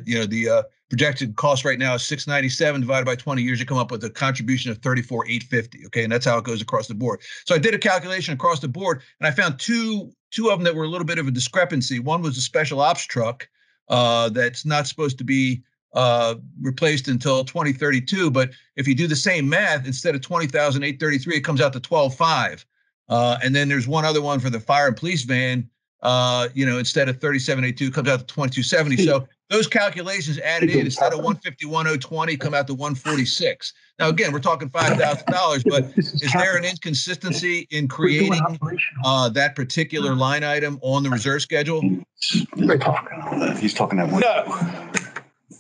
you know the projected cost right now is 697 divided by 20 years. You come up with a contribution of 34 850. Okay, and that's how it goes across the board. So I did a calculation across the board, and I found two two of them that were a little bit of a discrepancy. One was a special ops truck uh, that's not supposed to be uh, replaced until 2032. But if you do the same math, instead of 20,833, it comes out to 12.5. Uh, and then there's one other one for the fire and police van. Uh, you know, instead of 3782, comes out to 2270. So those calculations added in instead of 151,020 come out to 146. Now, again, we're talking $5,000, but is there an inconsistency in creating uh, that particular line item on the reserve schedule? He's talking that one. No.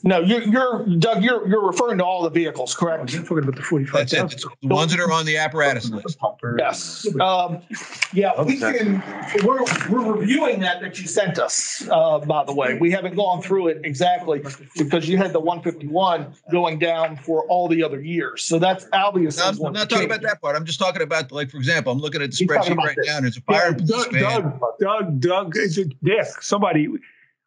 No, you're, you're, Doug, you're, you're referring to all the vehicles, correct? Talking about the forty-five That's it. thousand. It's the ones that are on the apparatus list. Yes. Um, yeah, we can, we're, we're reviewing that that you sent us, uh, by the way. We haven't gone through it exactly because you had the one fifty-one going down for all the other years. So that's obvious. I'm I'm not talking about that part. I'm just talking about, like, for example, I'm looking at the He's spreadsheet right this. now, and there's a fire and police Doug, van. Doug, Doug, Doug, is it Dick, somebody,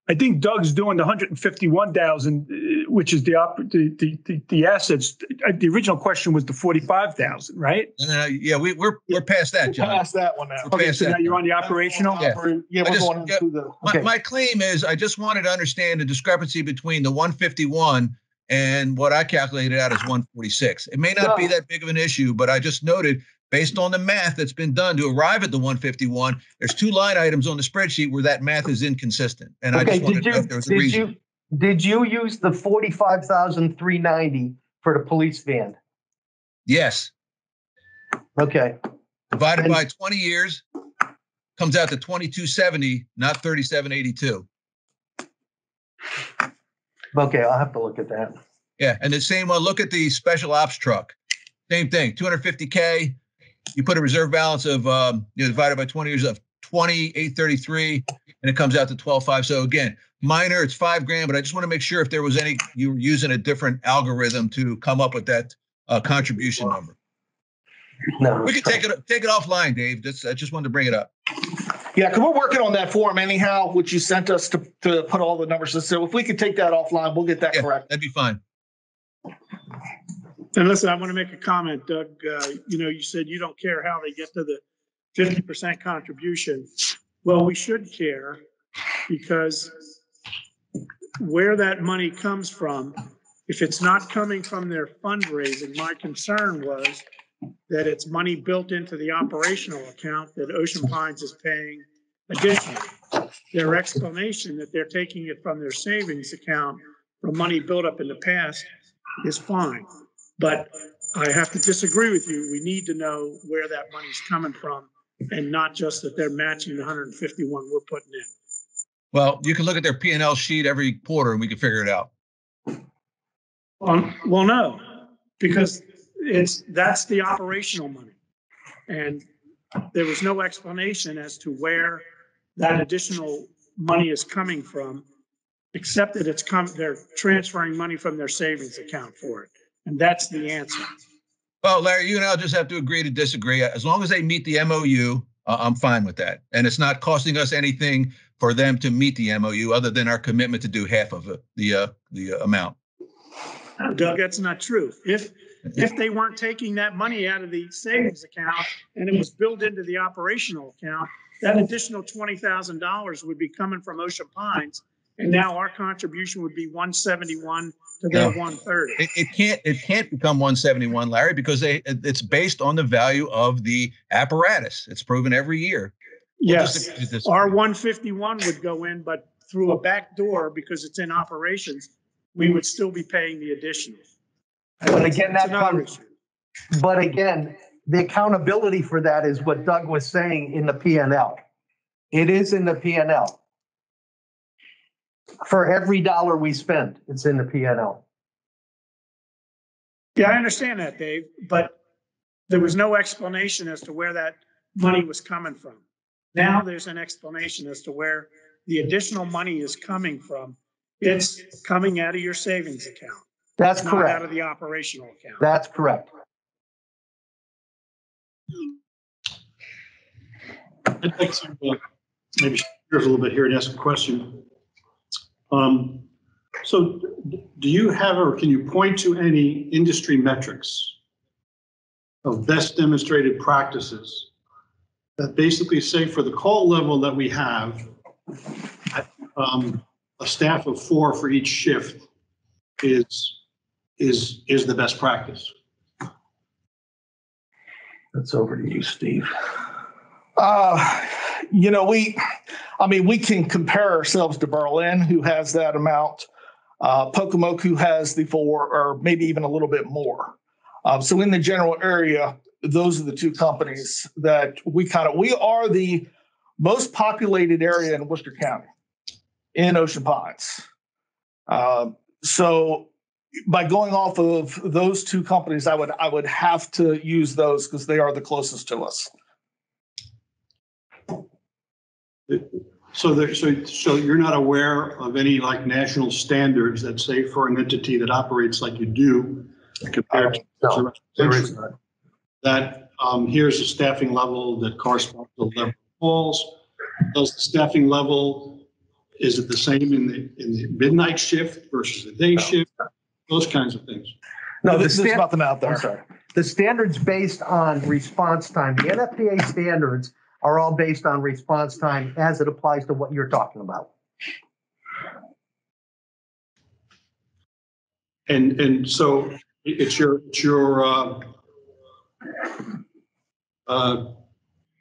I think Doug's doing the hundred and fifty-one thousand, uh, which is the, op- the, the, the, the assets. Uh, The original question was the forty-five thousand, right? No, no, no, Yeah, we, we're, we're past that, John. Pass that one now. We're Okay, past so now you're on the operational? Yeah. Yeah, I we're just- going yeah, the. My, okay. my claim is I just wanted to understand the discrepancy between the 151 and what I calculated out as 146. It may not be that big of an issue, but I just noted based on the math that's been done to arrive at the 151, there's two line items on the spreadsheet where that math is inconsistent. And I just wanted did to know you, if there was a did reason. you, did you use the 45,390 for the police van? Yes, Okay, divided by 20 years comes out to 2270, not 3782. okay, I'll have to look at that. Yeah, and the same one. Look at the special ops truck. Same thing. 250k. You put a reserve balance of um, you know divided by 20 years of 2833, and it comes out to 12.5. So again, minor. It's five grand, but I just want to make sure if there was any you were using a different algorithm to come up with that uh, contribution number. No, We could take it take it offline, Dave. Just I just wanted to bring it up. Yeah, because we're working on that form anyhow, which you sent us to, to put all the numbers. in. So if we could take that offline, we'll get that Yeah, correct. that'd be fine. And listen, I want to make a comment, Doug. Uh, you know, you said you don't care how they get to the fifty percent contribution. Well, we should care because where that money comes from, if it's not coming from their fundraising, my concern was that it's money built into the operational account that Ocean Pines is paying additionally. Their explanation that they're taking it from their savings account from money built up in the past is fine. But I have to disagree with you. We need to know where that money's coming from and not just that they're matching the hundred and fifty-one we're putting in. Well, you can look at their P and L sheet every quarter, and we can figure it out. Um, well, no, because it's, that's the operational money. And there was no explanation as to where that additional money is coming from, except that it's come, they're transferring money from their savings account for it. And that's the answer. Well, Larry, you and I'll just have to agree to disagree. As long as they meet the MOU, uh, I'm fine with that. And it's not costing us anything for them to meet the MOU other than our commitment to do half of it, the, uh, the uh, amount. Doug, that's not true. If, if they weren't taking that money out of the savings account and it was built into the operational account, that additional twenty thousand dollars would be coming from Ocean Pines. And now our contribution would be one seventy-one to their No. one thirty. It, it can't, it can't become 171, Larry, because they, it's based on the value of the apparatus. It's proven every year. Yes, just this- our one fifty-one would go in, but through a back door because it's in operations, we would still be paying the additional. But again, It's that another comes, but again, the accountability for that is what Doug was saying in the P and L. It is in the P and L. For every dollar we spend, it's in the P and L. Yeah, I understand that, Dave, but there was no explanation as to where that money was coming from. Now there's an explanation as to where the additional money is coming from. It's coming out of your savings account. That's not Out of the operational account. That's correct. I'd like to uh, maybe shift gears a little bit here and ask a question. Um, So do you have, or can you point to any industry metrics of best demonstrated practices that basically say for the call level that we have, um, a staff of four for each shift is, is, is the best practice? That's over to you, Steve. Uh, you know, we, I mean, we can compare ourselves to Berlin, who has that amount. Uh, who has the four, or maybe even a little bit more. Um, so in the general area, those are the two companies that we kind of, we are the most populated area in Worcester County, in Ocean Pines. Um, so by going off of those two companies, I would I would have to use those because they are the closest to us. So there, so, so you're not aware of any like national standards that say for an entity that operates like you do compared to. There is none. That, um, here's the staffing level that corresponds to the level of calls. Does the staffing level, is it the same in the, in the midnight shift versus the day shift? Those kinds of things. No, the There's stand- nothing out there. I'm sorry. The standards based on response time, the NFPA standards are all based on response time as it applies to what you're talking about. And, and so it's your, it's your, uh, uh,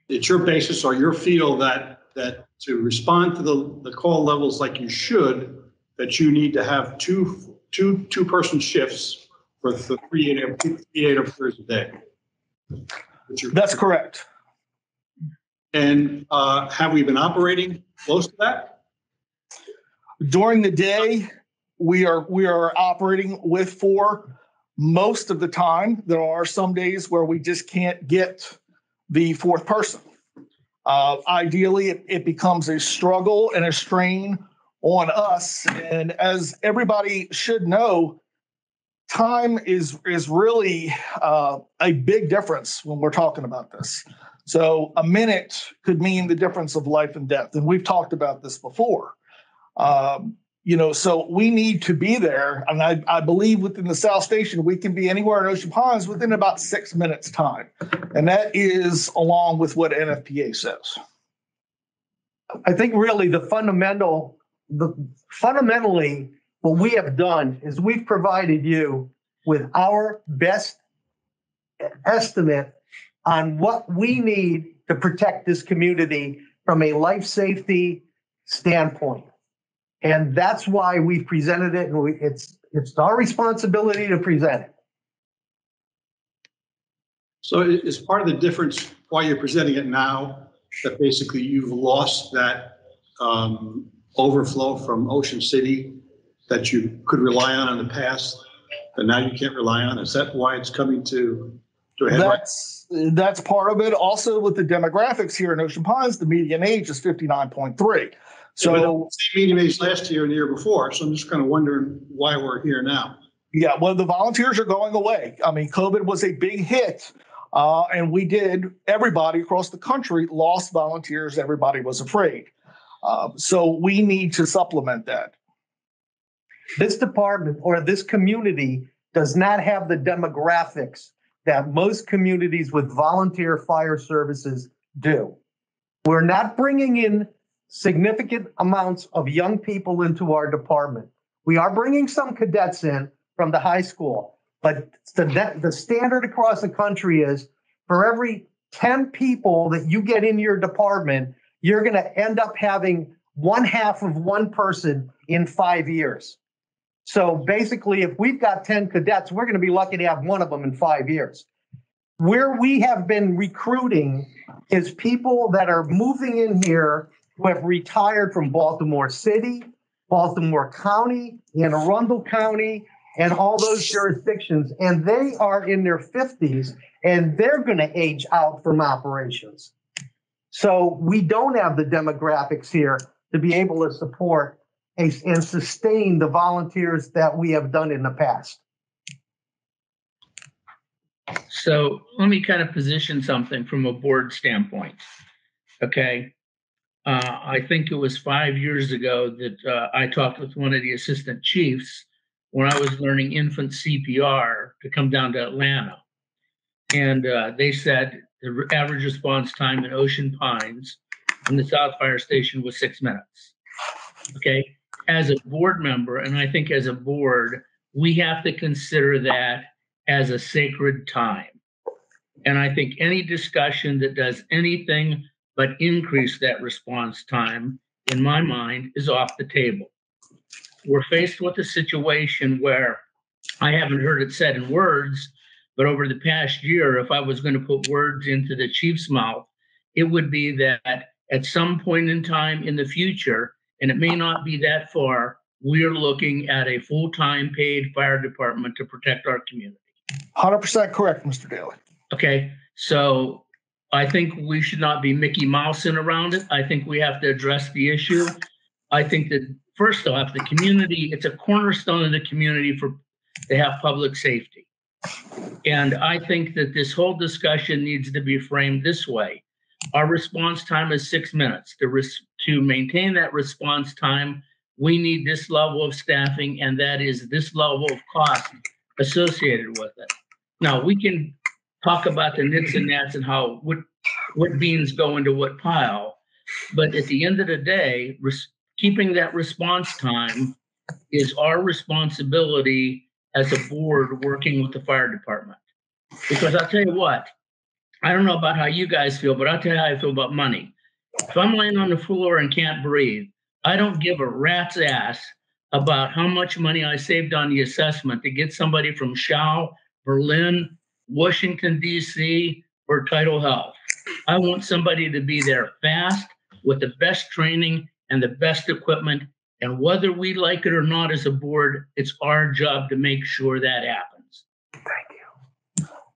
it's your basis or your feel that, that to respond to the, the call levels like you should, that you need to have two, two, two-person shifts for the three eight, hour- three eight hour periods a day. That's correct. And, uh, have we been operating close to that? During the day, we are we are operating with four most of the time. There are some days where we just can't get the fourth person. Uh, ideally, it, it becomes a struggle and a strain on us. And as everybody should know, time is is really uh, a big difference when we're talking about this. So a minute could mean the difference of life and death, and we've talked about this before. Um, you know, so we need to be there, and I, I believe within the South Station we can be anywhere in Ocean Pines within about six minutes time, and that is along with what NFPA says. I think really the fundamental, the fundamentally, what we have done is we've provided you with our best estimate on what we need to protect this community from a life safety standpoint. And that's why we've presented it and we, it's, it's our responsibility to present it. So is part of the difference why you're presenting it now, that basically you've lost that um, overflow from Ocean City that you could rely on in the past, that now you can't rely on? Is that why it's coming to, to a head? That's that's part of it. Also, with the demographics here in Ocean Pines, the median age is fifty nine point three. So So same meeting days last year and the year before, so I'm just kind of wondering why we're here now. Yeah, well, the volunteers are going away. I mean, COVID was a big hit, uh, and we did. Everybody across the country lost volunteers. Everybody was afraid. Um, so we need to supplement that. This department or this community does not have the demographics that most communities with volunteer fire services do. We're not bringing in significant amounts of young people into our department. We are bringing some cadets in from the high school, but the, the standard across the country is for every 10 people that you get in your department, you're going to end up having one half of one person in five years. So basically, if we've got 10 cadets, we're going to be lucky to have one of them in five years. Where we have been recruiting is people that are moving in here who have retired from Baltimore City, Baltimore County, Anne Arundel County, and all those jurisdictions. And they are in their 50s and they're going to age out from operations. So we don't have the demographics here to be able to support and sustain the volunteers that we have done in the past. So let me kind of position something from a board standpoint. Okay. Uh, I think it was five years ago that uh, I talked with one of the assistant chiefs when I was learning infant CPR to come down to Atlanta. And uh, they said the average response time in Ocean Pines in the South Fire Station was six minutes. Okay. As a board member, and I think as a board, we have to consider that as a sacred time. And I think any discussion that does anything but increase that response time, in my mind, is off the table. We're faced with a situation where I haven't heard it said in words, but over the past year, if I was going to put words into the chief's mouth, it would be that at some point in time in the future, and it may not be that far, we're looking at a full-time paid fire department to protect our community. Hundred percent correct, Mr. Daly. Okay, so I think we should not be Mickey Mousing around it. I think we have to address the issue. I think that first off, the community, it's a cornerstone of the community for to have public safety. And I think that this whole discussion needs to be framed this way. Our response time is six minutes. To, res- to maintain that response time, we need this level of staffing, and that is this level of cost associated with it. Now, we can talk about the nits and gnats and how what, what beans go into what pile, but at the end of the day, res- keeping that response time is our responsibility as a board working with the fire department. Because I'll tell you what, I don't know about how you guys feel, but I'll tell you how I feel about money. If I'm laying on the floor and can't breathe, I don't give a rat's ass about how much money I saved on the assessment to get somebody from Shaw, Berlin, Washington, D.C., or TidalHealth. I want somebody to be there fast with the best training and the best equipment. And whether we like it or not as a board, it's our job to make sure that happens.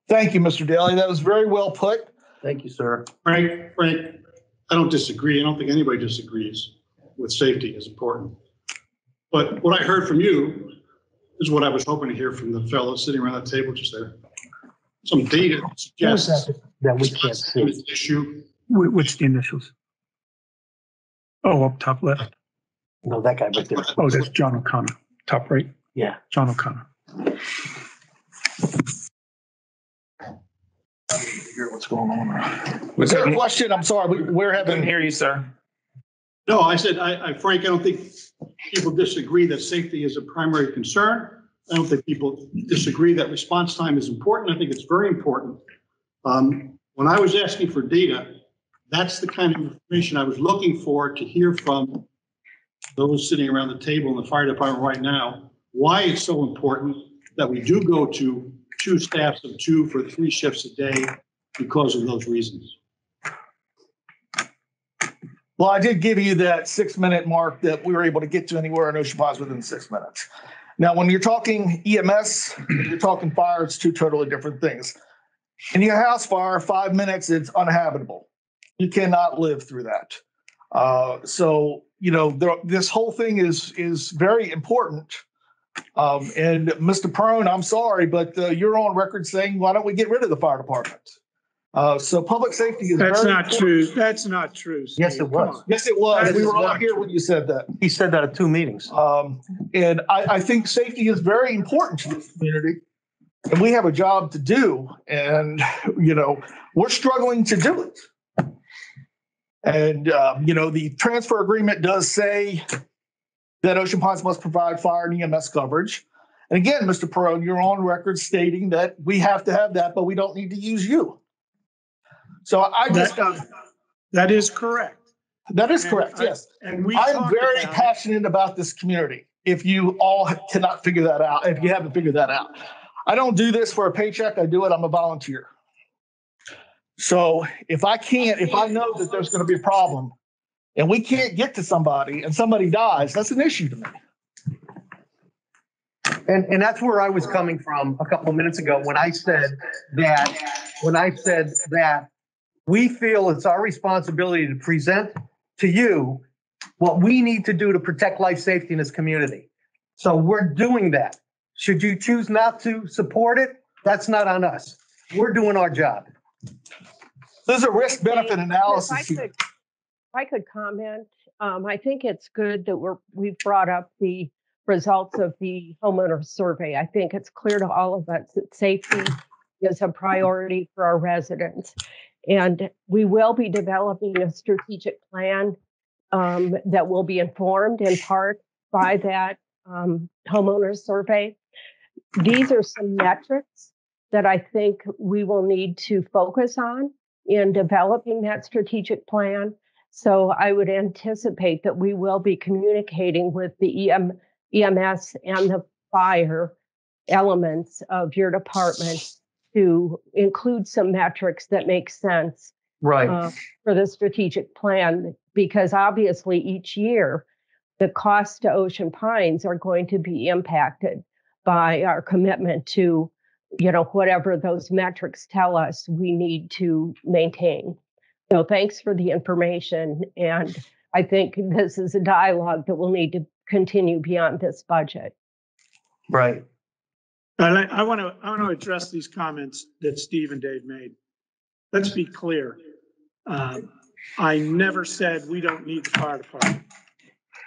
Thank you, Mr. Daly. That was very well put. Thank you, sir. Frank, Frank, I don't disagree. I don't think anybody disagrees with safety is important. But what I heard from you is what I was hoping to hear from the fellow sitting around the table just there. Some data that suggests That we can't see. this issue. Wh- What's the initials? Oh, up top left. No, that guy right there. Oh, that's John O'Connor, top right, Yeah. John O'Connor. Hear what's going on. Was there a question? I'm sorry, we- we're Couldn't having, hear you, sir. No, I said, I, I Frank, I don't think people disagree that safety is a primary concern. I don't think people disagree that response time is important. I think it's very important. Um, when I was asking for data, that's the kind of information I was looking for to hear from those sitting around the table in the fire department right now, why it's so important that we do go to two staffs of two for three shifts a day because of those reasons. well, I did give you that six minute mark that we were able to get to anywhere in Ocean Pines within six minutes. Now, when you're talking EMS, you're talking fire, it's two totally different things. In your house fire, five minutes, it's uninhabitable. You cannot live through that. Uh, so, you know, there, this whole thing is is very important. Um, and Mr. Prone, I'm sorry, but uh, you're on record saying, why don't we get rid of the fire department? Uh, so public safety is That's very not important. true. That's not true. Yes, it was. Yes, it was. That We were all here true. when you said that. He said that at two meetings. Um, and I, I think safety is very important to this community. And we have a job to do. And, you know, we're struggling to do it. And, um, you know, the transfer agreement does say that Ocean Pines must provide fire and EMS coverage. And again, Mr. Perone, you're on record stating that we have to have that, but we don't need to use you. So I just, That- That is correct. That is And correct, I- yes. And we I'm very about it. passionate about this community. If you all cannot figure that out, if you haven't figured that out, I don't do this for a paycheck. I do it. I'm a volunteer. So if I can't, if I know that there's going to be a problem and we can't get to somebody and somebody dies, that's an issue to me. And, and that's where I was coming from a couple of minutes ago when I said that, when I said that we feel it's our responsibility to present to you what we need to do to protect life safety in this community. So we're doing that. Should you choose not to support it, that's not on us. We're doing our job. There's a risk benefit If I analysis could, here. if I could comment, um, I think it's good that we're, we've brought up the results of the homeowner survey. I think it's clear to all of us that safety is a priority for our residents. And we will be developing a strategic plan um, that will be informed in part by that um, homeowner survey. These are some metrics that I think we will need to focus on in developing that strategic plan. So I would anticipate that we will be communicating with the EM, EMS and the fire elements of your department to include some metrics that make sense Right. uh, for the strategic plan, because obviously each year, the costs to Ocean Pines are going to be impacted by our commitment to, you know, whatever those metrics tell us we need to maintain. So thanks for the information. And I think this is a dialogue that will need to continue beyond this budget. Right. I, I want to, I want to address these comments that Steve and Dave made. Let's be clear. Um, I never said we don't need the fire department.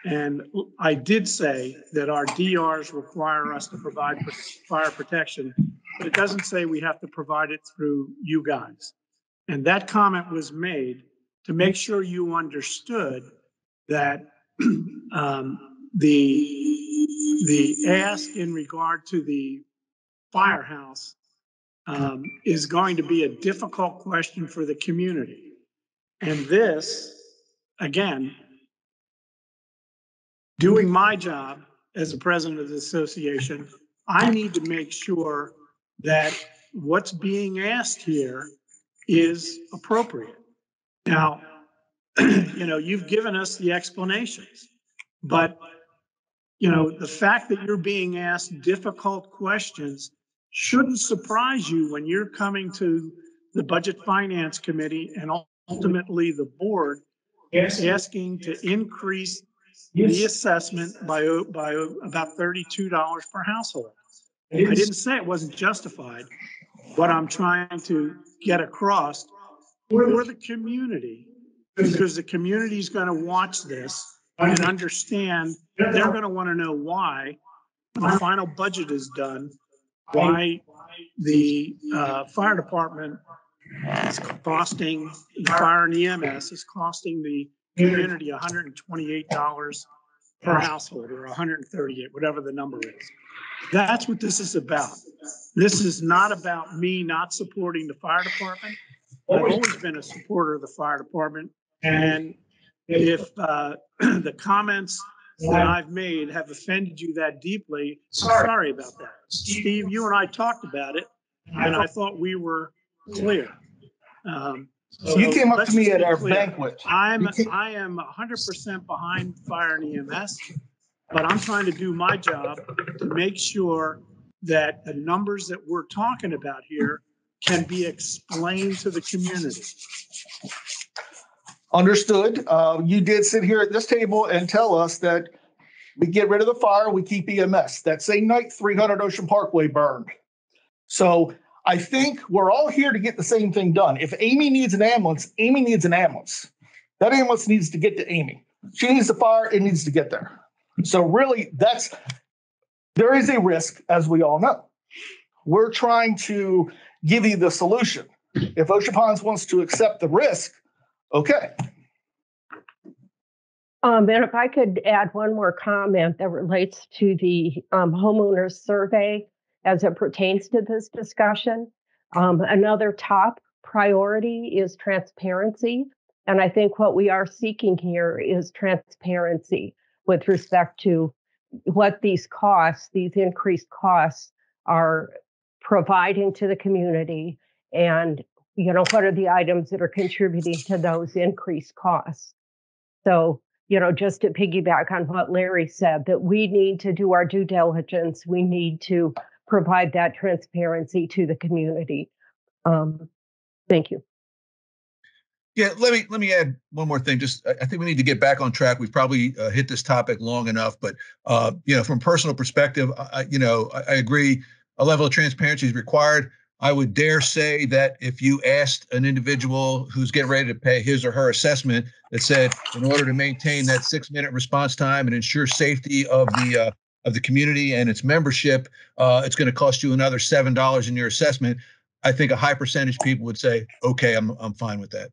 And I did say that our DRs require us to provide fire protection, but it doesn't say we have to provide it through you guys. And that comment was made to make sure you understood that um, the, the ask in regard to the firehouse um, is going to be a difficult question for the community. And this, again, doing my job as the president of the association, I need to make sure that what's being asked here is appropriate. Now, you know, you've given us the explanations, but, you know, the fact that you're being asked difficult questions shouldn't surprise you when you're coming to the Budget Finance Committee and ultimately the board asking to increase the assessment by, by about thirty-two dollars per household. I didn't say it wasn't justified. What I'm trying to get across. We're, we're the community because the community is going to watch this and understand. They're going to want to know why when the final budget is done, why the uh, fire department is costing the fire and EMS is costing the community $128 per household or 138, whatever the number is. That's what this is about. This is not about me not supporting the fire department. I've always been a supporter of the fire department. And if uh, the comments that I've made have offended you that deeply, sorry. sorry about that. Steve, you and I talked about it, and I thought we were clear. Um, you came up to me at our clear. banquet. I'm, I am hundred percent behind fire and EMS, but I'm trying to do my job to make sure that the numbers that we're talking about here can be explained to the community. Understood. Uh, you did sit here at this table and tell us that we get rid of the fire, we keep EMS. That same night, 300 Ocean Parkway burned. So I think we're all here to get the same thing done. If Amy needs an ambulance, Amy needs an ambulance. That ambulance needs to get to Amy. She needs the fire, it needs to get there. So really, that's there is a risk, as we all know. We're trying to give you the solution. If Ocean Pines wants to accept the risk, okay. Um, and if I could add one more comment that relates to the um, homeowners survey as it pertains to this discussion. Um, another top priority is transparency And I think what we are seeking here is transparency with respect to what these costs, these increased costs are providing to the community and you know what are the items that are contributing to those increased costs. So, you know, just to piggyback on what Larry said, that we need to do our due diligence. We need to provide that transparency to the community. Um, thank you. Yeah, let me let me add one more thing. Just I think we need to get back on track. We've probably uh, hit this topic long enough, but uh, you know, from a personal perspective, I, you know, I, I agree. A level of transparency is required. I would dare say that if you asked an individual who's getting ready to pay his or her assessment that said, in order to maintain that six-minute response time and ensure safety of the uh, of the community and its membership, uh, it's going to cost you another seven dollars in your assessment. I think a high percentage of people would say, "Okay, I'm I'm fine with that."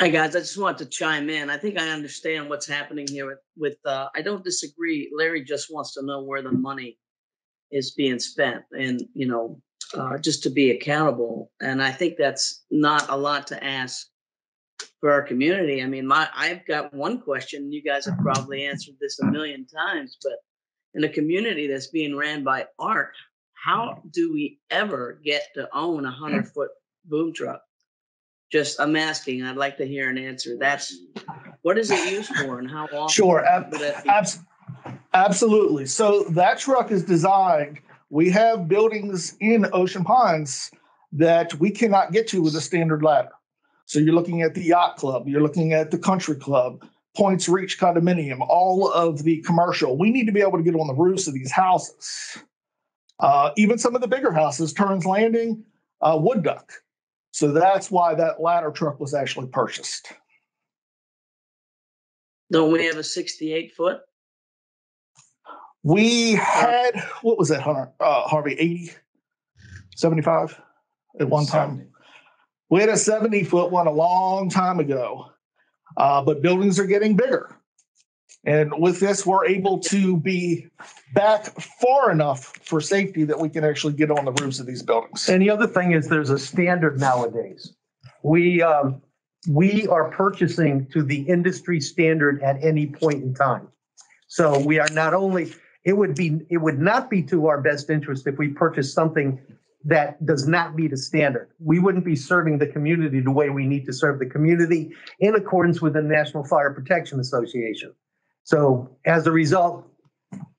Hi, guys. I just want to chime in. I think I understand what's happening here with, with uh, I don't disagree. Larry just wants to know where the money is being spent and, you know, uh, just to be accountable. And I think that's not a lot to ask for our community. I mean, my, I've got one question. You guys have probably answered this a million times, but in a community that's being ran by art, how do we ever get to own a hundred foot boom truck? Just, I'm asking, I'd like to hear an answer. That's, what is it used for and how often? Sure, ab- would that be? abs- absolutely. So that truck is designed. We have buildings in Ocean Pines that we cannot get to with a standard ladder. So you're looking at the yacht club, you're looking at the country club, Points Reach condominium, all of the commercial. We need to be able to get on the roofs of these houses. Uh, even some of the bigger houses, Turns Landing, uh, Wood Duck. So that's why that ladder truck was actually purchased. Don't we have a sixty-eight foot? We had, what was that, Hunter? Uh, Harvey, 80, 75 at one time? We had a 70 foot one a long time ago, uh, but buildings are getting bigger. And with this, we're able to be back far enough for safety that we can actually get on the roofs of these buildings. And the other thing is there's a standard nowadays. We, um, we are purchasing to the industry standard at any point in time. So we are not only, it would be, it would not be to our best interest if we purchase something that does not meet a standard. We wouldn't be serving the community the way we need to serve the community in accordance with the National Fire Protection Association. So as a result,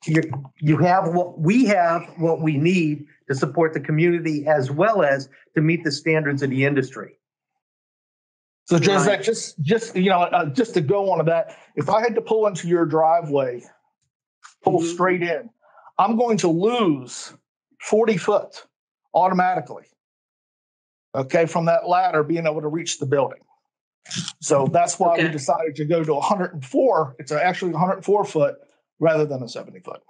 you, you have what, we have what we need to support the community as well as to meet the standards of the industry. So just that, just, just, you know, uh, just to go on to that, if I had to pull into your driveway, pull straight in, I'm going to lose 40 foot automatically. Okay, from that ladder being able to reach the building. So that's why we decided to go to 104. It's actually 104 foot rather than a 70 foot.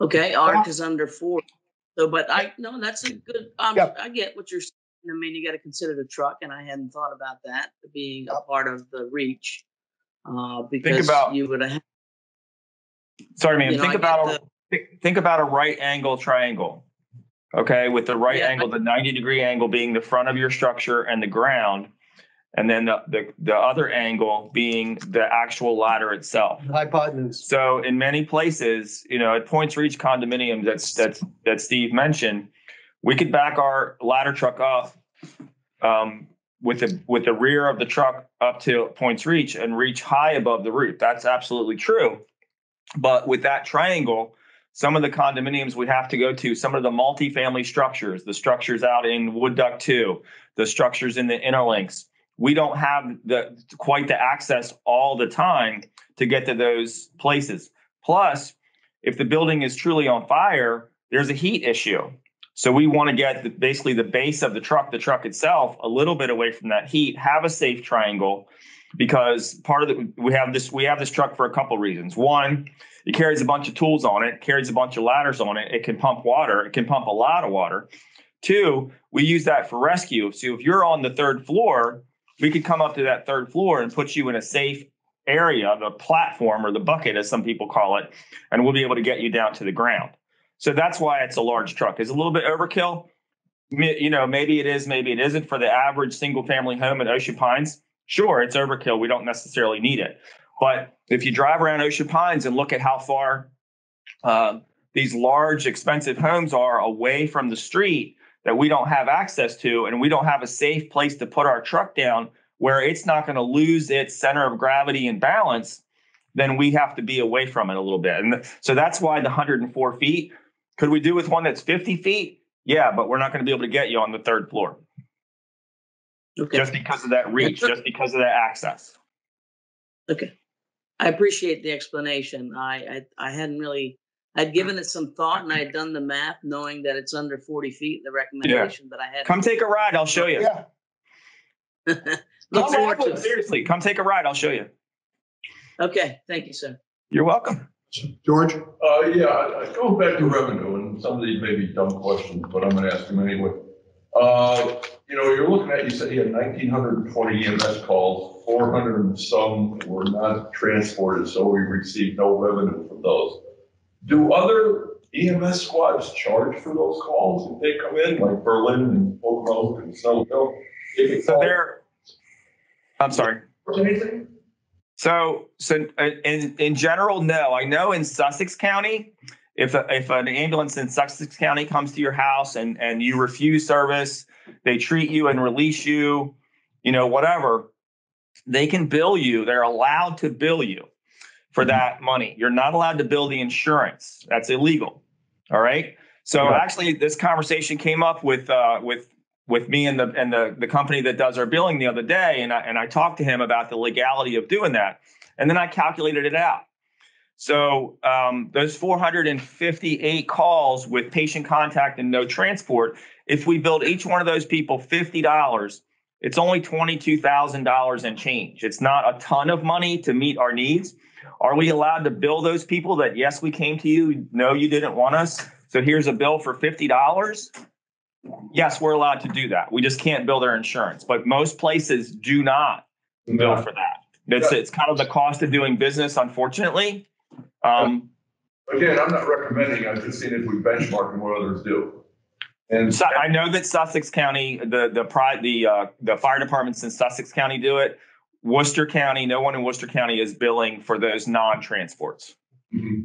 Okay, arc is under four. So, but I, no, that's a good, um, I get what you're saying. I mean, you got to consider the truck and I hadn't thought about that being a part of the reach. Uh, because about- you would have, Sorry, man. You know, think about a think, think about a right angle triangle. Okay, with the right Yeah, angle, the 90 degree angle being the front of your structure and the ground, and then the, the, the other angle being the actual ladder itself. Hypotenuse. So in many places, you know, at Points Reach condominiums that's that's that Steve mentioned, we could back our ladder truck up um, with the with the rear of the truck up to Points Reach and reach high above the roof. That's absolutely true. But with that triangle, some of the condominiums we have to go to, some of the multifamily structures, the structures out in Wood Duck 2, the structures in the interlinks, we don't have the quite the access all the time to get to those places. Plus, if the building is truly on fire, there's a heat issue. So we want to get the, basically the base of the truck, the truck itself, a little bit away from that heat. Have a safe triangle, because part of the we have this we have this truck for a couple reasons. One, it carries a bunch of tools on it, carries a bunch of ladders on it. It can pump water. It can pump a lot of water. Two, we use that for rescue. So if you're on the third floor, we could come up to that third floor and put you in a safe area, the platform or the bucket, as some people call it, and we'll be able to get you down to the ground. So that's why it's a large truck. It's a little bit overkill, you know, maybe it is, maybe it isn't for the average single family home in Ocean Pines. Sure, it's overkill. We don't necessarily need it. But if you drive around Ocean Pines and look at how far um, these large, expensive homes are away from the street that we don't have access to, and we don't have a safe place to put our truck down where it's not going to lose its center of gravity and balance, then we have to be away from it a little bit. And so that's why the 104 feet. Could we do with one that's 50 feet? Yeah, but we're not going to be able to get you on the third floor just because of that reach, just because of that access. Okay. I appreciate the explanation. I, I, I hadn't really, I'd given it some thought and I had done the math knowing that it's under forty feet, the recommendation, but I had. Come take a ride. I'll show you. Look Come forward to it. seriously, come take a ride. I'll show you. Okay, thank you, sir. You're welcome. George? Uh, yeah, I- I- going back to revenue, and some of these may be dumb questions, but I'm gonna ask them anyway. Uh, you know, you're looking at, you said you had nineteen hundred and twenty EMS calls, four hundred and some were not transported, so we received no revenue from those. Do other EMS squads charge for those calls if they come in, like Berlin and Pocomoke and Snow Hill? So they're, I'm sorry. Anything? So, so uh, in, in general, no. I know in Sussex County, if, a- if an ambulance in Sussex County comes to your house and, and you refuse service, they treat you and release you, you know, whatever, they can bill you. They're allowed to bill you for that money. You're not allowed to bill the insurance. That's illegal. All right. So Right. actually, this conversation came up with uh, with with me and the and the the company that does our billing the other day, and I and I talked to him about the legality of doing that, and then I calculated it out. So um, those 458 calls with patient contact and no transport, if we billed each one of those people fifty dollars, it's only twenty-two thousand dollars and change. It's not a ton of money to meet our needs. Are we allowed to bill those people that yes, we came to you, no, you didn't want us, so here's a bill for fifty dollars? Yes, we're allowed to do that. We just can't bill their insurance, but most places do not bill for that. It's it's kind of the cost of doing business, unfortunately. Um, Again, I'm not recommending, I'm just seeing if we benchmark and what others do. And So I know that Sussex County, the the pri the uh, the fire departments in Sussex County do it. Worcester County, no one in Worcester County is billing for those non-transports.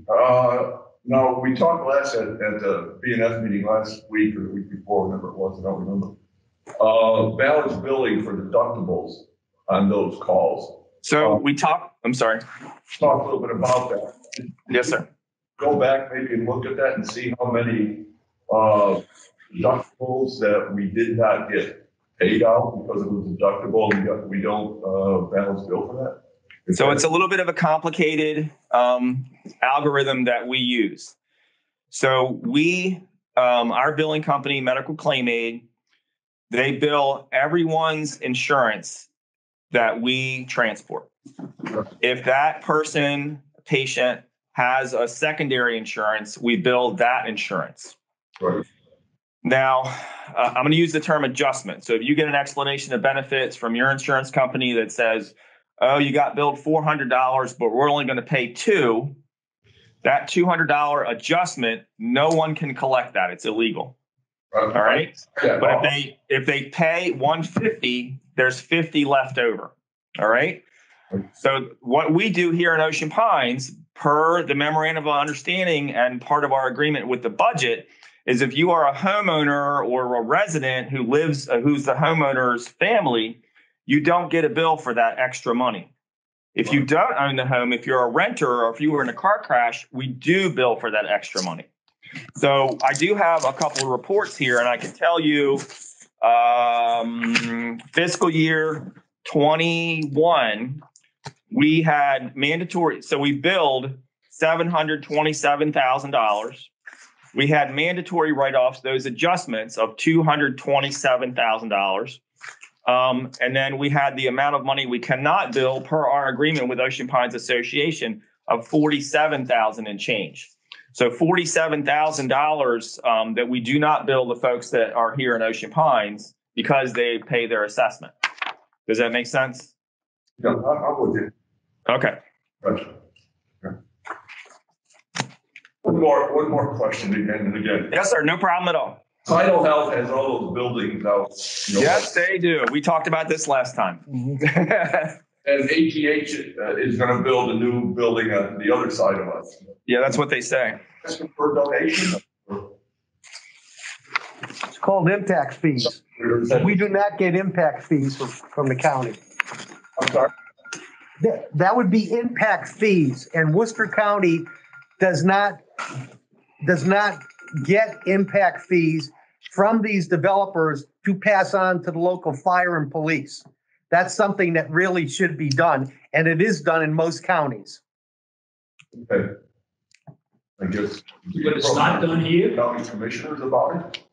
Uh, no, we talked last at, at the B and F meeting last week or the week before, whenever it was, I don't remember. Uh, balance billing for deductibles on those calls. So we talked. I'm sorry. Talk a little bit about that. Yes, sir. Go back maybe and look at that and see how many, uh, deductibles that we did not get paid out because it was deductible and we don't, uh, balance bill for that. So it's a little bit of a complicated um, algorithm that we use. So we, um, our billing company, Medical Claim Aid, they bill everyone's insurance that we transport. If that person, patient, has a secondary insurance, we bill that insurance. Now, uh, I'm going to use the term adjustment. So if you get an explanation of benefits from your insurance company that says, oh, you got billed $400, but we're only going to pay two, that $200 adjustment, no one can collect that. It's illegal. All right. Yeah. But if they if they pay 150, there's 50 left over. All right. So what we do here in Ocean Pines, per the memorandum of understanding and part of our agreement with the budget, is if you are a homeowner or a resident who lives, uh, who's the homeowner's family, you don't get a bill for that extra money. If you don't own the home, if you're a renter or if you were in a car crash, we do bill for that extra money. So I do have a couple of reports here, and I can tell you um, fiscal year 21, we had mandatory, so we billed $727,000. We had mandatory write offs, those adjustments of $227,000. Um, and then we had the amount of money we cannot bill per our agreement with Ocean Pines Association of 47,000 and change. So $47,000 um, that we do not bill the folks that are here in Ocean Pines because they pay their assessment. Does that make sense? Yeah, I'm with. Okay. Gotcha. Okay. One more, one more question again and again. Yes, sir. No problem at all. TidalHealth has all those buildings out. you know, Yes, they do. We talked about this last time. And AGH uh, is gonna build a new building on the other side of us. Yeah, that's what they say. Asking for donation. It's called impact fees. We do not get impact fees from, from the county. I'm sorry? That, that would be impact fees and Worcester County does not, does not get impact fees from these developers to pass on to the local fire and police. That's something that really should be done, and it is done in most counties. Okay. I guess. But it's not done here? County commissioners about it?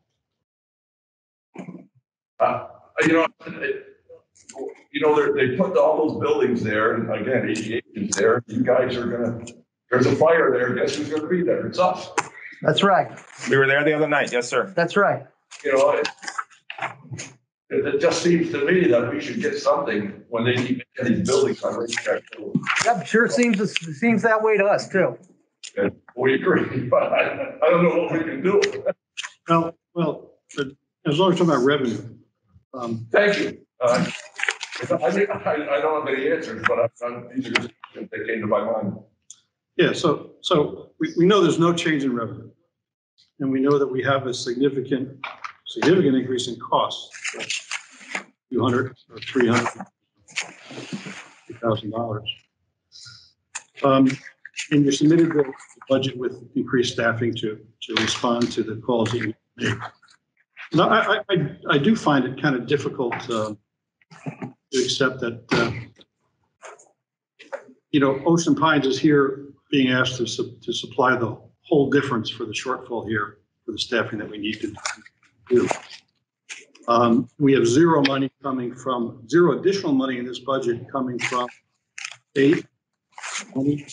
Uh, you know, it- you know, they're, put all those buildings there, and again, AGH is there, you guys are gonna, there's a fire there, guess who's gonna be there? It's us. That's right. We were there the other night. Yes, sir. That's right. You know, it, it it just seems to me that we should get something when they keep making these buildings on racetrack. Yep, sure seems, seems that way to us too. And we agree, but I, I don't know what we can do. Well, well, as long as we're talking about revenue, um, Thank you. Uh, I, mean, I, I don't have any answers, but I, I'm, these are just, they came to my mind. Yeah, so, so we, we know there's no change in revenue. And we know that we have a significant, significant increase in costs. Two hundred or three hundred thousand dollars. Um, and you submitted the budget with increased staffing to, to respond to the calls that you made. Now, I, I, I, do find it kind of difficult, um, to accept that, uh, you know, Ocean Pines is here being asked to, su- to supply the whole difference for the shortfall here for the staffing that we need to do. Um, we have zero money coming from, zero additional money in this budget coming from state money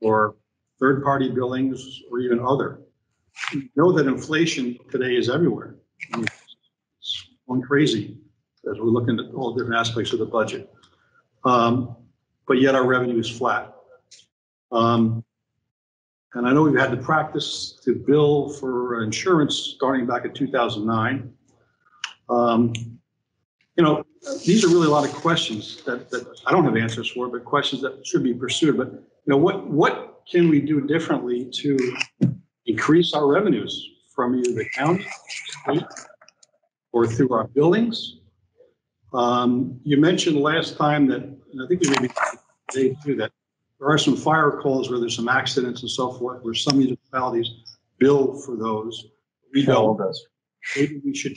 or third-party billings or even other. We know that inflation today is everywhere. I mean, It's going crazy as we're looking at all different aspects of the budget. Um, but yet our revenue is flat. Um, and I know we've had to practice to bill for insurance starting back in 2009. Um, you know, these are really a lot of questions that, that I don't have answers for, but questions that should be pursued. But, you know, what, what can we do differently to increase our revenues from either the county, state, or through our billings? Um, you mentioned last time that, and I think we maybe today too, that there are some fire calls where there's some accidents and so forth, where some municipalities bill for those. We don't. Maybe we should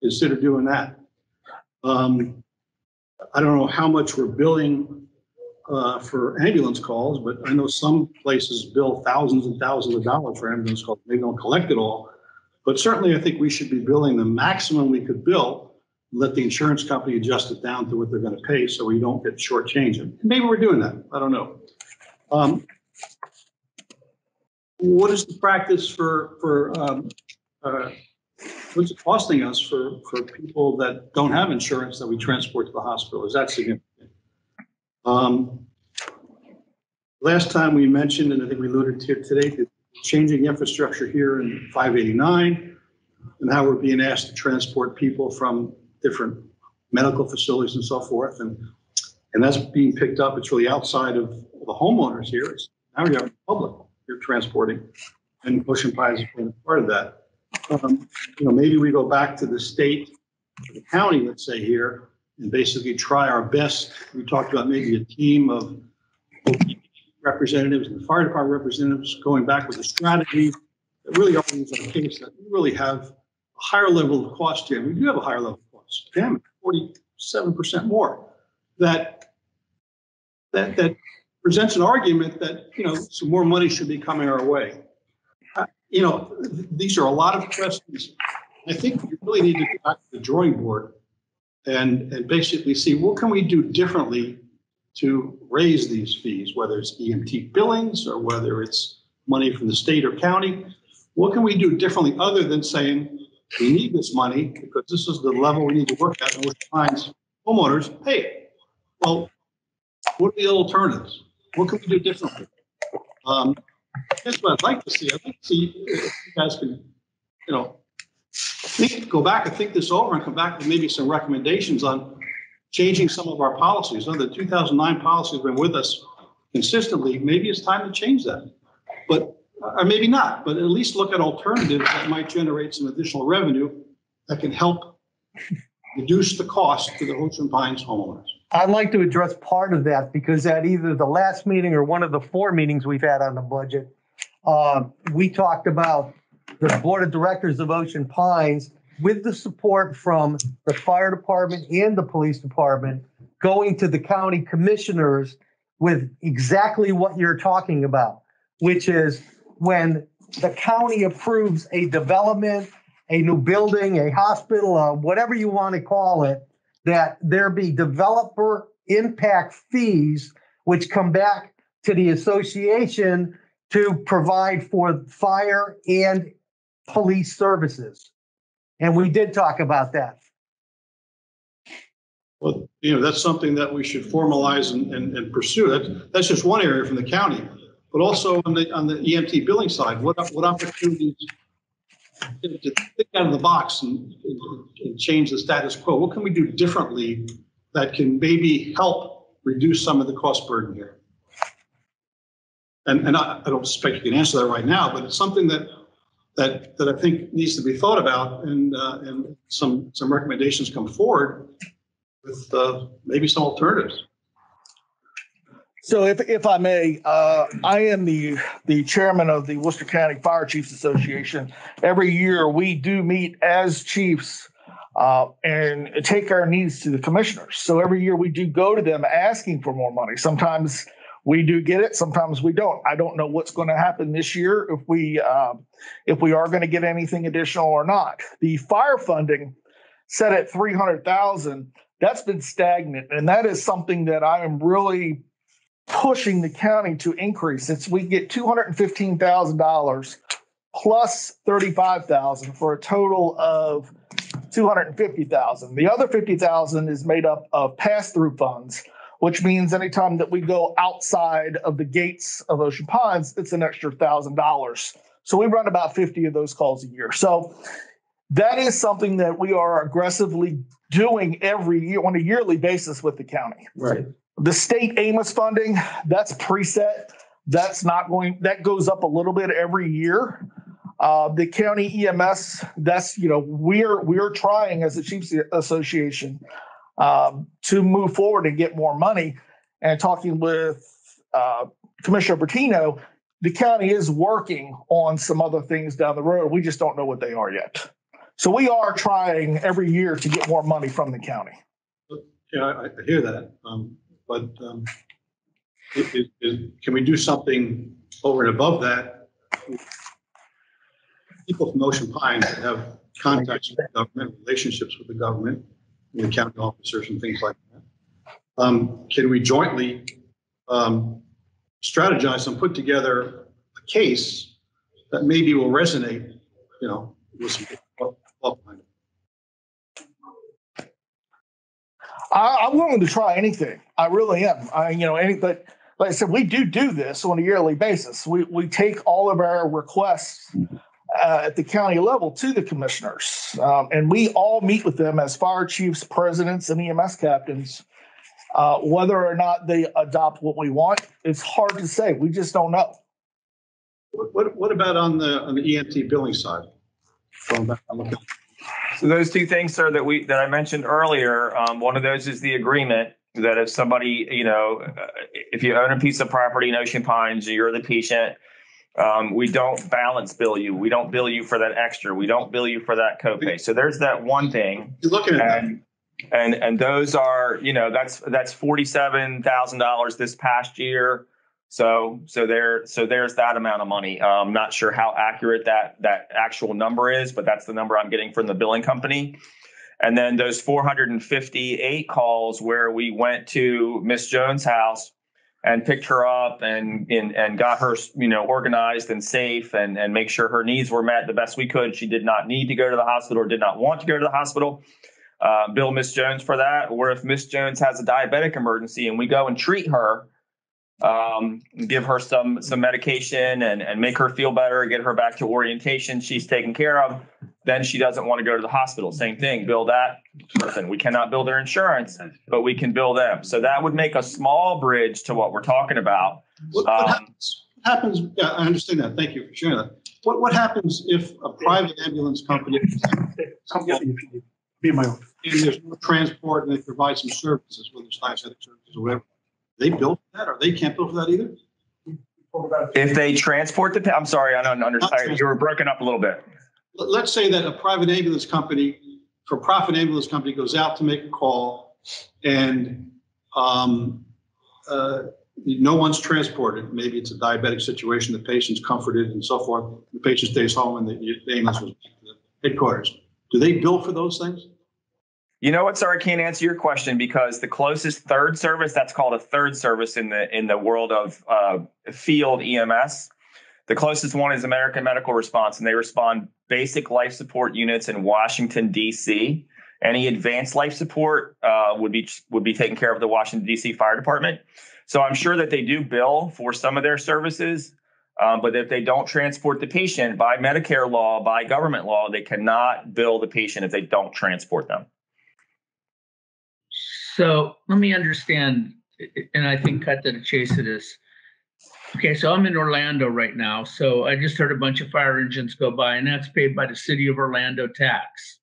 consider doing that. Um, I don't know how much we're billing uh, for ambulance calls, but I know some places bill thousands and thousands of dollars for ambulance calls. They don't collect it all. But certainly, I think we should be billing the maximum we could bill, let the insurance company adjust it down to what they're going to pay so we don't get shortchanged. And Maybe we're doing that. I don't know. Um, What is the practice for, for, um, uh, what's it costing us for, for people that don't have insurance that we transport to the hospital? Is that significant? Um, Last time we mentioned, and I think we alluded to it today, the changing infrastructure here in 589 and how we're being asked to transport people from different medical facilities and so forth. And, and that's being picked up. It's really outside of the homeowners here. It's now you have public, you're transporting. And Ocean Pines is part of that. Um, You know, maybe we go back to the state, the county, let's say here, and basically try our best. We talked about maybe a team of representatives and fire department representatives going back with a strategy that really argues our case that we really have a higher level of cost here. We do have a higher level of. Damn it, forty-seven percent more. That that that presents an argument that you know some more money should be coming our way. Uh, you know, th- these are a lot of questions. I think we really need to go back to the drawing board and and basically see what can we do differently to raise these fees, whether it's EMT billings or whether it's money from the state or county. What can we do differently other than saying we need this money because this is the level we need to work at, and which finds homeowners, hey, well, what are the alternatives? What can we do differently? Um, that's what I'd like to see. I'd like to see if you guys can, you know, think, go back and think this over and come back with maybe some recommendations on changing some of our policies. Now, the 2009 policy has been with us consistently. Maybe it's time to change that. But, or maybe not, but at least look at alternatives that might generate some additional revenue that can help reduce the cost to the Ocean Pines homeowners. I'd like to address part of that because at either the last meeting or one of the four meetings we've had on the budget, uh, we talked about the Board of Directors of Ocean Pines with the support from the fire department and the police department going to the county commissioners with exactly what you're talking about, which is when the county approves a development, a new building, a hospital, uh, whatever you want to call it, that there be developer impact fees, which come back to the association to provide for fire and police services. And we did talk about that. Well, you know, that's something that we should formalize and, and, and pursue. That, that's just one area from the county. But also on the, on the EMT billing side, what, what opportunities to think out of the box and, and change the status quo? What can we do differently that can maybe help reduce some of the cost burden here? And, and I, I don't suspect you can answer that right now, but it's something that, that, that I think needs to be thought about and, uh, and some, some recommendations come forward with, uh, maybe some alternatives. So if, if I may, uh, I am the, the chairman of the Worcester County Fire Chiefs Association. Every year, we do meet as chiefs uh, and take our needs to the commissioners. So every year, we do go to them asking for more money. Sometimes we do get it, sometimes we don't. I don't know what's going to happen this year if we um, if we are going to get anything additional or not. The fire funding set at three hundred thousand. That's been stagnant, and that is something that I am really pushing the county to increase. It's we get two hundred and fifteen thousand dollars plus thirty-five thousand for a total of two hundred and fifty thousand. The other fifty thousand is made up of pass-through funds, which means anytime that we go outside of the gates of Ocean Pines, it's an extra thousand dollars. So we run about fifty of those calls a year. So that is something that we are aggressively doing every year on a yearly basis with the county. Right. The state Amoss funding, that's preset. That's not going, that goes up a little bit every year. Uh, the county EMS, that's, you know, we're, we're trying as a Chiefs Association um, to move forward and get more money. And talking with uh, Commissioner Bertino, the county is working on some other things down the road. We just don't know what they are yet. So we are trying every year to get more money from the county. Yeah, I, I hear that. Um, but, um, it, it, it- can we do something over and above that? People from Ocean Pines that have contacts with the government, relationships with the government, the county officers and things like that. Um, can we jointly, um, strategize and put together a case that maybe will resonate, you know, with some people behind it? I, I'm willing to try anything. I really am. I, you know, any, but like I said, we do do this on a yearly basis. We, we take all of our requests uh, at the county level to the commissioners. Um, and we all meet with them as fire chiefs, presidents, and EMS captains. Uh, whether or not they adopt what we want, it's hard to say. We just don't know. What, what, what about on the, on the EMT billing side? I'm looking, So those two things, sir, that we, that I mentioned earlier, um, one of those is the agreement that if somebody, you know, uh, if you own a piece of property in Ocean Pines, you're the patient, um, we don't balance bill you. We don't bill you for that extra. We don't bill you for that copay. So there's that one thing. You're looking at that. And, and, and those are, you know, that's, that's forty-seven thousand dollars this past year. So, so there, so there's that amount of money. I'm not sure how accurate that, that actual number is, but that's the number I'm getting from the billing company. And then those 458 calls where we went to Miss Jones' house and picked her up and, and and got her you know organized and safe and and make sure her needs were met the best we could. She did not need to go to the hospital or did not want to go to the hospital. Uh, bill Miss Jones for that. Or if Miss Jones has a diabetic emergency and we go and treat her, um, give her some some medication and and make her feel better, get her back to orientation. She's taken care of. Then she doesn't want to go to the hospital. Same thing. Bill that person. We cannot bill their insurance, but we can bill them. So that would make a small bridge to what we're talking about. What, what Um, happens, what happens, yeah, I understand that. Thank you for sharing that. What, what happens if a private ambulance company, Be my own. and there's no transport and they provide some services, whether it's dietetic services or whatever, they for that or they can't build for that either? If they transport the, I'm sorry, I don't understand. You were broken up a little bit. Let- Let's say that a private ambulance company, for profit ambulance company goes out to make a call and um, uh, no one's transported. Maybe it's a diabetic situation, the patient's comforted and so forth. The patient stays home and the the ambulance was back to the headquarters. Do they bill for those things? You know what, sir? I can't answer your question because the closest third service, that's called a third service in the in the world of uh, field EMS. The closest one is American Medical Response, and they respond basic life support units in Washington D.C. Any advanced life support uh, would be would be taken care of the Washington D.C. Fire Department. So I'm sure that they do bill for some of their services, um, but if they don't transport the patient by Medicare law, by government law, they cannot bill the patient if they don't transport them. So let me understand, and I think cut to the chase of this. Okay, so I'm in Orlando right now. So I just heard a bunch of fire engines go by, and that's paid by the city of Orlando tax.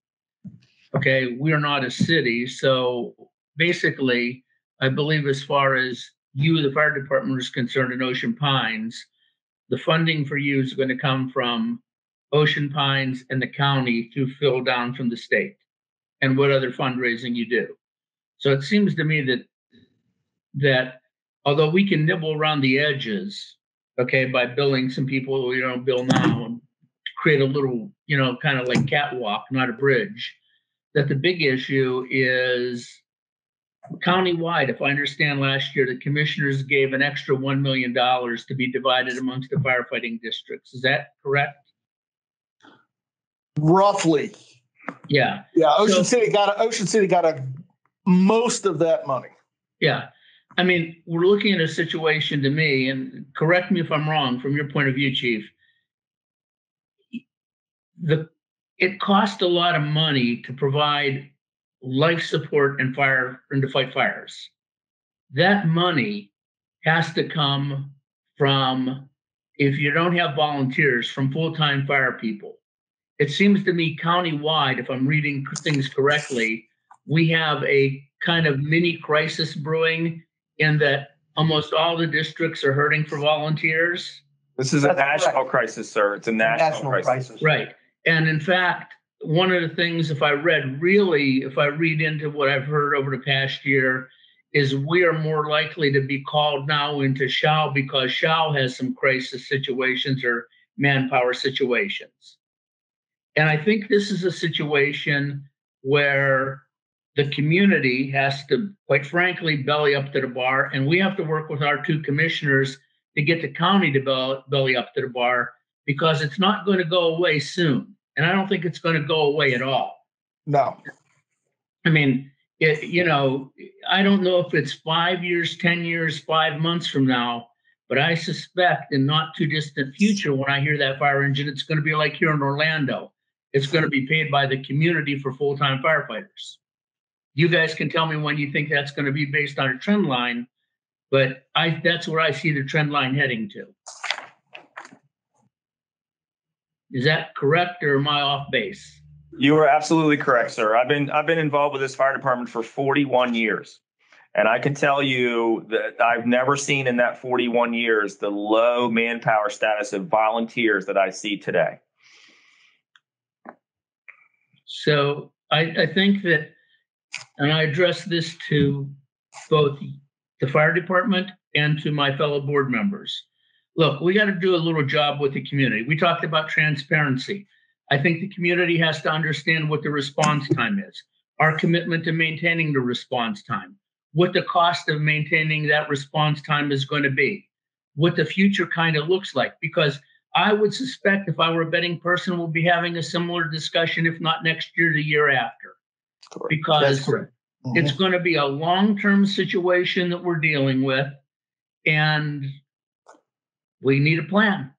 Okay, we are not a city. So basically, I believe as far as you, the fire department, is concerned in Ocean Pines, the funding for you is going to come from Ocean Pines and the county to fill down from the state and what other fundraising you do. So it seems to me that that although we can nibble around the edges, okay, by billing some people, you know, bill now and create a little, you know, kind of like catwalk, not a bridge, that the big issue is countywide. If I understand last year, the commissioners gave an extra $1 million to be divided amongst the firefighting districts. Is that correct? Roughly. Yeah. Yeah, Ocean So- City got, a- Ocean City got a, most of that money. Yeah. I mean, we're looking at a situation to me, and correct me if I'm wrong from your point of view, Chief. The it cost a lot of money to provide life support and fire and to fight fires. That money has to come from if you don't have volunteers from full-time fire people. It seems to me countywide, if I'm reading things correctly, we have a kind of mini crisis brewing in that almost all the districts are hurting for volunteers. This is a That's national crisis, sir. It's a national, crisis. Right. And in fact, one of the things, if I read really, if I read into what I've heard over the past year, is we are more likely to be called now into Showell because Showell has some crisis situations or manpower situations. And I think this is a situation where the community has to, quite frankly, belly up to the bar, and we have to work with our two commissioners to get the county to belly up to the bar because it's not going to go away soon. And I don't think it's going to go away at all. No. I mean, it, you know, I don't know if it's five years, 10 years, five months from now, but I suspect in not too distant future, when I hear that fire engine, it's going to be like here in Orlando. It's going to be paid by the community for full-time firefighters. You guys can tell me when you think that's going to be based on a trend line, but I, that's where I see the trend line heading to. Is that correct or am I off base? You are absolutely correct, sir. I've been I've been involved with this fire department for 41 years. And I can tell you that I've never seen in that 41 years the low manpower status of volunteers that I see today. So I, I think that, and I address this to both the fire department and to my fellow board members. Look, we got to do a little job with the community. We talked about transparency. I think the community has to understand what the response time is, our commitment to maintaining the response time, what the cost of maintaining that response time is going to be, what the future kind of looks like. Because I would suspect if I were a betting person, we'll be having a similar discussion, if not next year, the year after. Because correct. Mm-hmm. it's going to be a long-term situation that we're dealing with. and we need a plan.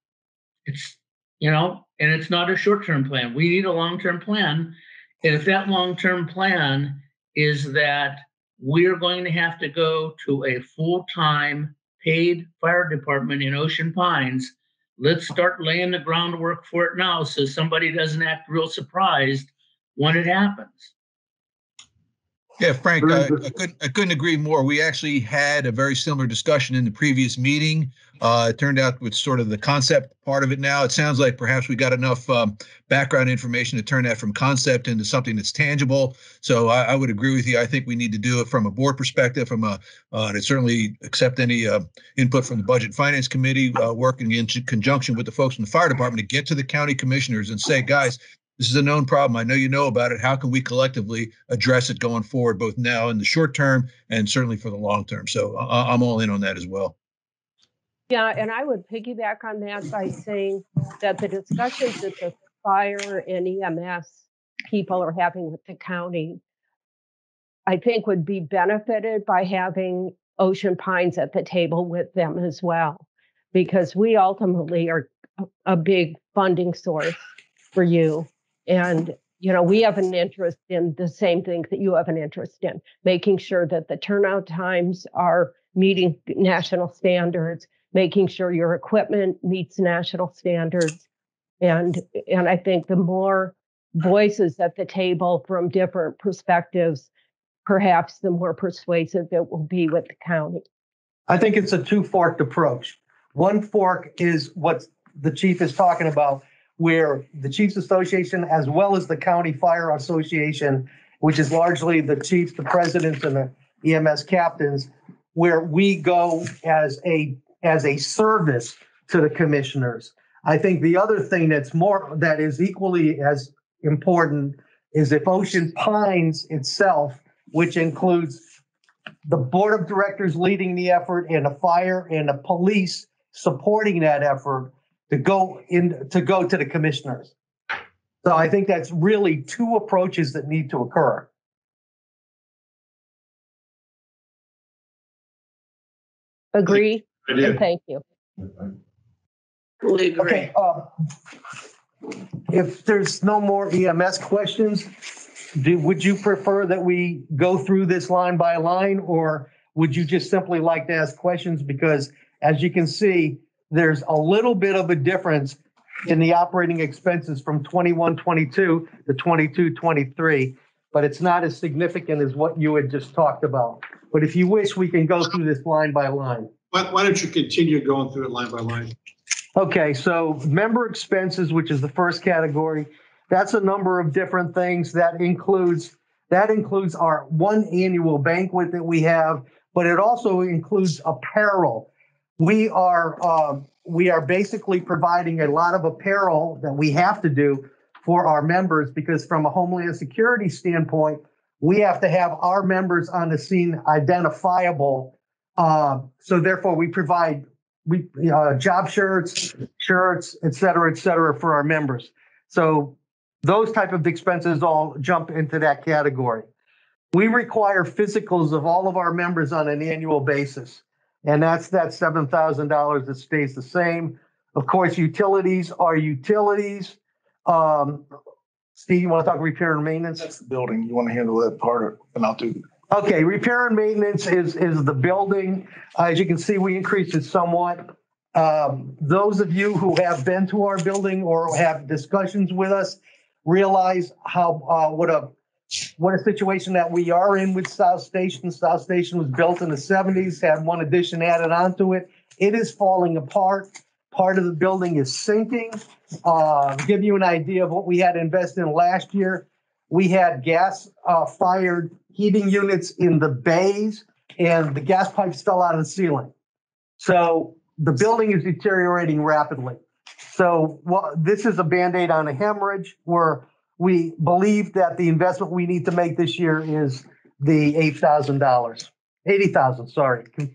It's, you know, and it's not a short-term plan. We need a long-term plan. And if that long-term plan is that we're going to have to go to a full-time paid fire department in Ocean Pines, let's start laying the groundwork for it now so somebody doesn't act real surprised when it happens. Yeah, Frank, I, I couldn't, I couldn't agree more. We actually had a very similar discussion in the previous meeting. Uh, it turned out with sort of the concept part of it now, it sounds like perhaps we got enough um, background information to turn that from concept into something that's tangible. So I, I would agree with you. I think we need to do it from a board perspective, from a, uh, to certainly accept any uh, input from the Budget Finance Committee, uh, working in conjunction with the folks in the fire department to get to the county commissioners and say, guys, this is a known problem. I know you know about it. How can we collectively address it going forward, both now in the short term and certainly for the long term? So I- I'm all in on that as well. Yeah, and I would piggyback on that by saying that the discussions that the fire and EMS people are having with the county, I think would be benefited by having Ocean Pines at the table with them as well, because we ultimately are a- a big funding source for you. And, you know, we have an interest in the same things that you have an interest in, making sure that the turnout times are meeting national standards, making sure your equipment meets national standards. And, and I think the more voices at the table from different perspectives, perhaps the more persuasive it will be with the county. I think it's a two-forked approach. One fork is what the chief is talking about, where the Chiefs Association, as well as the County Fire Association, which is largely the chiefs, the presidents, and the EMS captains, where we go as a as a service to the commissioners. I think the other thing that's more that is equally as important is if Ocean Pines itself, which includes the board of directors leading the effort and the fire and the police supporting that effort to go in to go to the commissioners. So I think that's really two approaches that need to occur. Agree? Thank you. Fully agree. Okay, uh, if there's no more EMS questions, do, would you prefer that we go through this line by line? Or would you just simply like to ask questions? Because as you can see, there's a little bit of a difference in the operating expenses from 21, 22 to 22, 23, but it's not as significant as what you had just talked about. But if you wish, we can go through this line by line. Why, why don't you continue going through it line by line? Okay, so member expenses, which is the first category, that's a number of different things. That includes that includes our one annual banquet that we have, but it also includes apparel. We are uh, we are basically providing a lot of apparel that we have to do for our members because from a homeland security standpoint, we have to have our members on the scene identifiable. Uh, so therefore, we provide we uh, job shirts, shirts, et cetera, et cetera, for our members. So those type of expenses all jump into that category. We require physicals of all of our members on an annual basis, and that's that seven thousand dollars that stays the same. Of course, utilities are utilities. Um, Steve, you want to talk repair and maintenance? That's the building. You want to handle that part, and I'll do. Okay, repair and maintenance is, is the building. Uh, As you can see, we increased it somewhat. Um, Those of you who have been to our building or have discussions with us realize how, uh, what a, what a situation that we are in with South Station. South Station was built in the seventies, had one addition added onto it. It is falling apart. Part of the building is sinking. Uh, give you an idea of what we had to invest in last year. We had gas, uh, fired heating units in the bays and the gas pipes fell out of the ceiling. So the building is deteriorating rapidly. So well, this is a Band-Aid on a hemorrhage where we believe that the investment we need to make this year is the eight thousand dollars, eighty thousand, sorry. You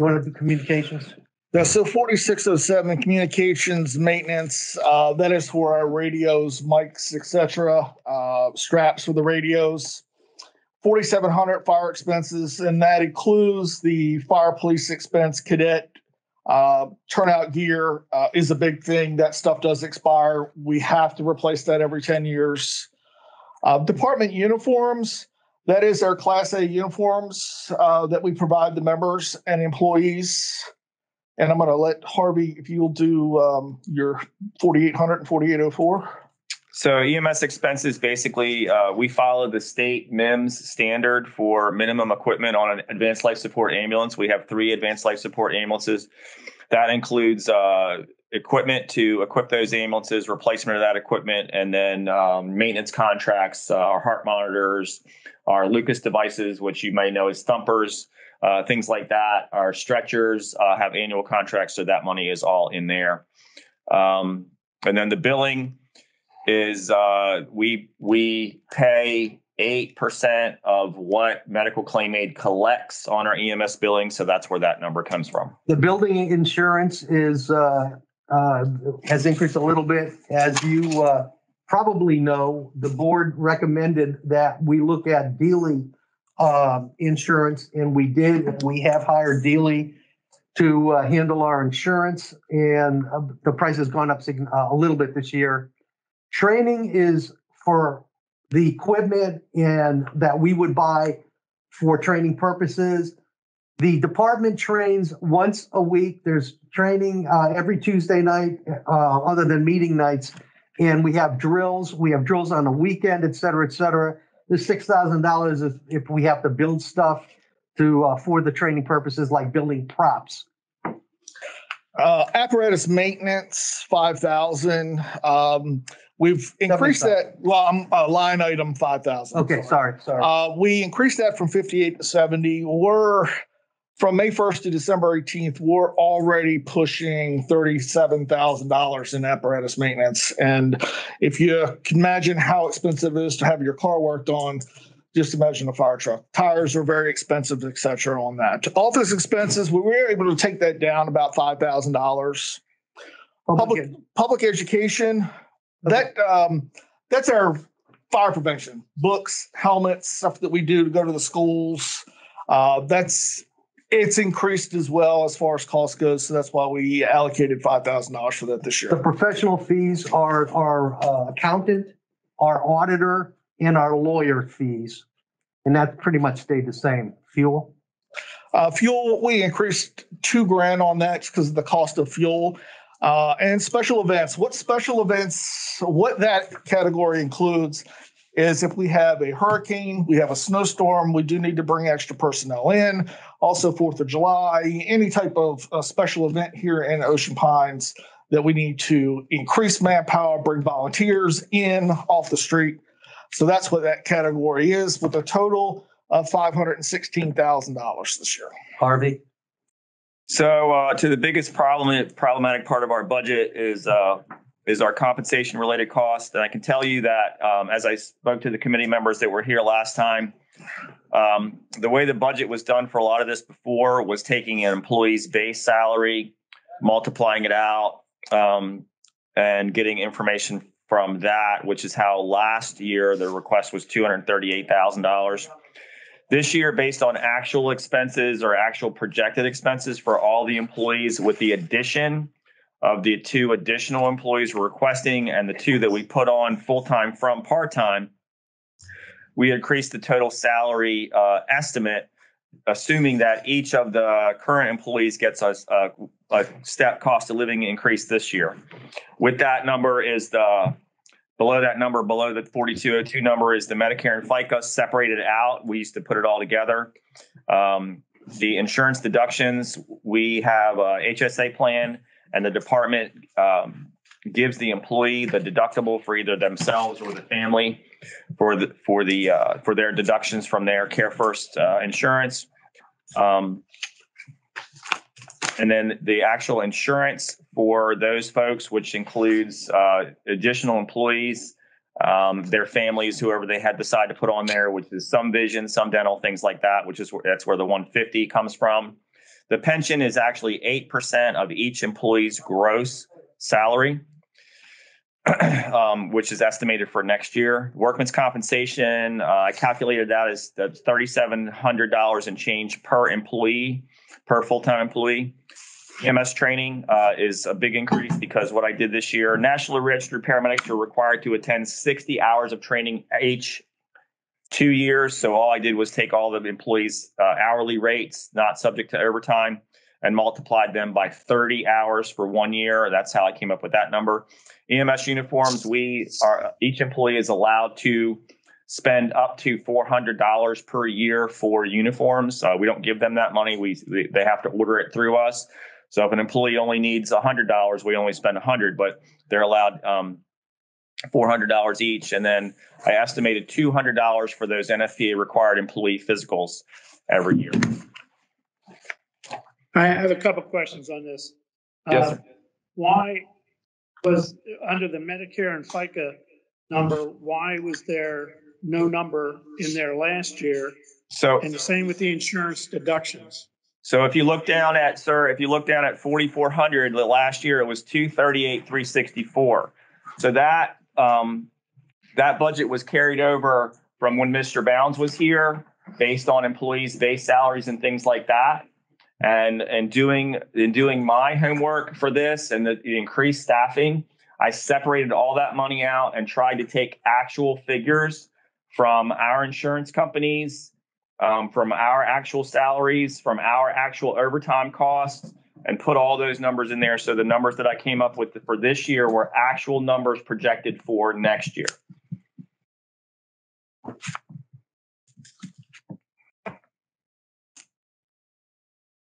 want to do communications? Yeah, so forty-six oh seven, communications maintenance, uh, that is for our radios, mics, etc. uh, straps for the radios. forty-seven hundred fire expenses, and that includes the fire police expense, cadet, uh, turnout gear, uh, is a big thing. That stuff does expire. We have to replace that every ten years. Uh, department uniforms, that is our Class A uniforms, uh, that we provide the members and employees. And I'm gonna let Harvey, if you'll do, um, your 4800 and 4804. So EMS expenses, basically, uh, we follow the state MIEMSS standard for minimum equipment on an advanced life support ambulance. We have three advanced life support ambulances. That includes uh, equipment to equip those ambulances, replacement of that equipment, and then um, maintenance contracts, uh, our heart monitors, our Lucas devices, which you may know as thumpers, uh, things like that. Our stretchers uh, have annual contracts, so that money is all in there. Um, and then the billing is uh, we we pay eight percent of what medical claim aid collects on our EMS billing, so that's where that number comes from. The building insurance is, uh, uh, has increased a little bit. As you, uh, probably know, the board recommended that we look at Dealey, uh, insurance, and we did. We have hired Dealey to, uh, handle our insurance, and uh, the price has gone up a little bit this year. Training is for the equipment and that we would buy for training purposes. The department trains once a week. There's training uh, every Tuesday night, uh, other than meeting nights. And we have drills. We have drills on the weekend, et cetera, et cetera. The six thousand dollars if if we have to build stuff to uh, for the training purposes, like building props. Uh, apparatus maintenance, five thousand. Um, we've increased that, well, I'm, uh, line item five thousand. Okay, sorry, sorry. Uh, we increased that from fifty-eight to seventy. We're, from May first to December eighteenth, we're already pushing thirty-seven thousand dollars in apparatus maintenance. And if you can imagine how expensive it is to have your car worked on, just imagine a fire truck. Tires are very expensive, et cetera, on that. Office expenses, we were able to take that down about five thousand dollars. Public, public education, that, um, that's our fire prevention, books, helmets, stuff that we do to go to the schools. Uh, that's, it's increased as well as far as cost goes. So that's why we allocated five thousand dollars for that this year. The professional fees are our uh, accountant, our auditor, and our lawyer fees. And that pretty much stayed the same. Fuel? Uh, fuel, we increased two grand on that because of the cost of fuel. Uh, and special events, what special events, what that category includes is if we have a hurricane, we have a snowstorm, we do need to bring extra personnel in. Also Fourth of July, any type of uh, special event here in Ocean Pines that we need to increase manpower, bring volunteers in off the street. So that's what that category is with a total of five hundred and sixteen thousand dollars this year. Harvey? So uh, to the biggest problem, problematic part of our budget is uh, is our compensation related costs. And I can tell you that um, as I spoke to the committee members that were here last time, um, the way the budget was done for a lot of this before was taking an employee's base salary, multiplying it out, um, and getting information from that, which is how last year the request was two hundred thirty-eight thousand dollars. This year, based on actual expenses or actual projected expenses for all the employees, with the addition of the two additional employees we're requesting and the two that we put on full time from part time, we increased the total salary uh, estimate, assuming that each of the current employees gets us a, a step cost of living increase this year. With that number is the Below that number, below the 4202 number is the Medicare and FICA separated out. We used to put it all together. Um, the insurance deductions, we have a HSA plan and the department um, gives the employee the deductible for either themselves or the family for the for the uh, for their deductions from their CareFirst uh, insurance. Um, and then the actual insurance for those folks, which includes uh, additional employees, um, their families, whoever they had decide to put on there, which is some vision, some dental, things like that, which is that's where the 150 comes from. The pension is actually 8% of each employee's gross salary. um, which is estimated for next year. Workman's compensation, uh, I calculated that as that's thirty-seven hundred dollars and change per employee, per full-time employee. EMS training uh, is a big increase because what I did this year, nationally registered paramedics are required to attend sixty hours of training each two years. So all I did was take all the employees' uh, hourly rates, not subject to overtime, and multiplied them by 30 hours for one year. That's how I came up with that number. EMS uniforms, we are each employee is allowed to spend up to $400 per year for uniforms. Uh, we don't give them that money. We they have to order it through us. So if an employee only needs $100, we only spend 100, but they're allowed um, $400 each. And then I estimated $200 for those NFPA required employee physicals every year. I have a couple questions on this. Yes, Uh. Why was, under the Medicare and FICA number, why was there no number in there last year? So- And the same with the insurance deductions. So if you look down at, sir, if you look down at 4,400, the last year it was 238, 364. So that, um, that budget was carried over from when Mr. Bounds was here based on employees' base salaries and things like that. And, and doing, in doing my homework for this and the, the increased staffing, I separated all that money out and tried to take actual figures from our insurance companies, um, from our actual salaries, from our actual overtime costs, and put all those numbers in there. So the numbers that I came up with for this year were actual numbers projected for next year.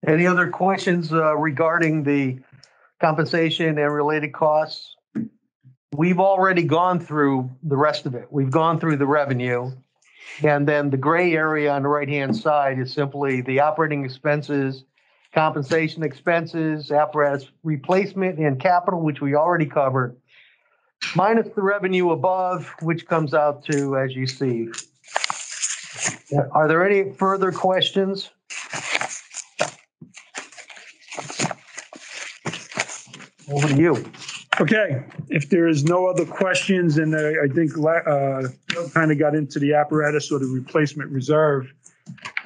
Any other questions uh, regarding the compensation and related costs? We've already gone through the rest of it. We've gone through the revenue. And then the gray area on the right-hand side is simply the operating expenses, compensation expenses, apparatus replacement and capital, which we already covered, minus the revenue above, which comes out to, as you see. Are there any further questions? Over to you. Okay, if there is no other questions, and uh, I think uh, kind of got into the apparatus or the replacement reserve.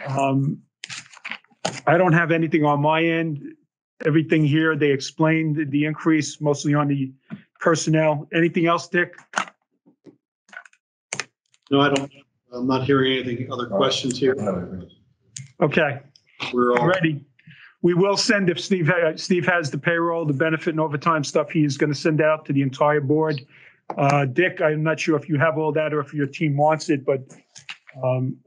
Um, I don't have anything on my end. Everything here, they explained the- the increase mostly on the personnel. Anything else, Dick? No, I don't, I'm not hearing anything, other questions here. Okay. We're all ready. We will send, if Steve, ha- Steve has the payroll, the benefit and overtime stuff, He is going to send out to the entire board. Uh, Dick, I'm not sure if you have all that or if your team wants it, but um,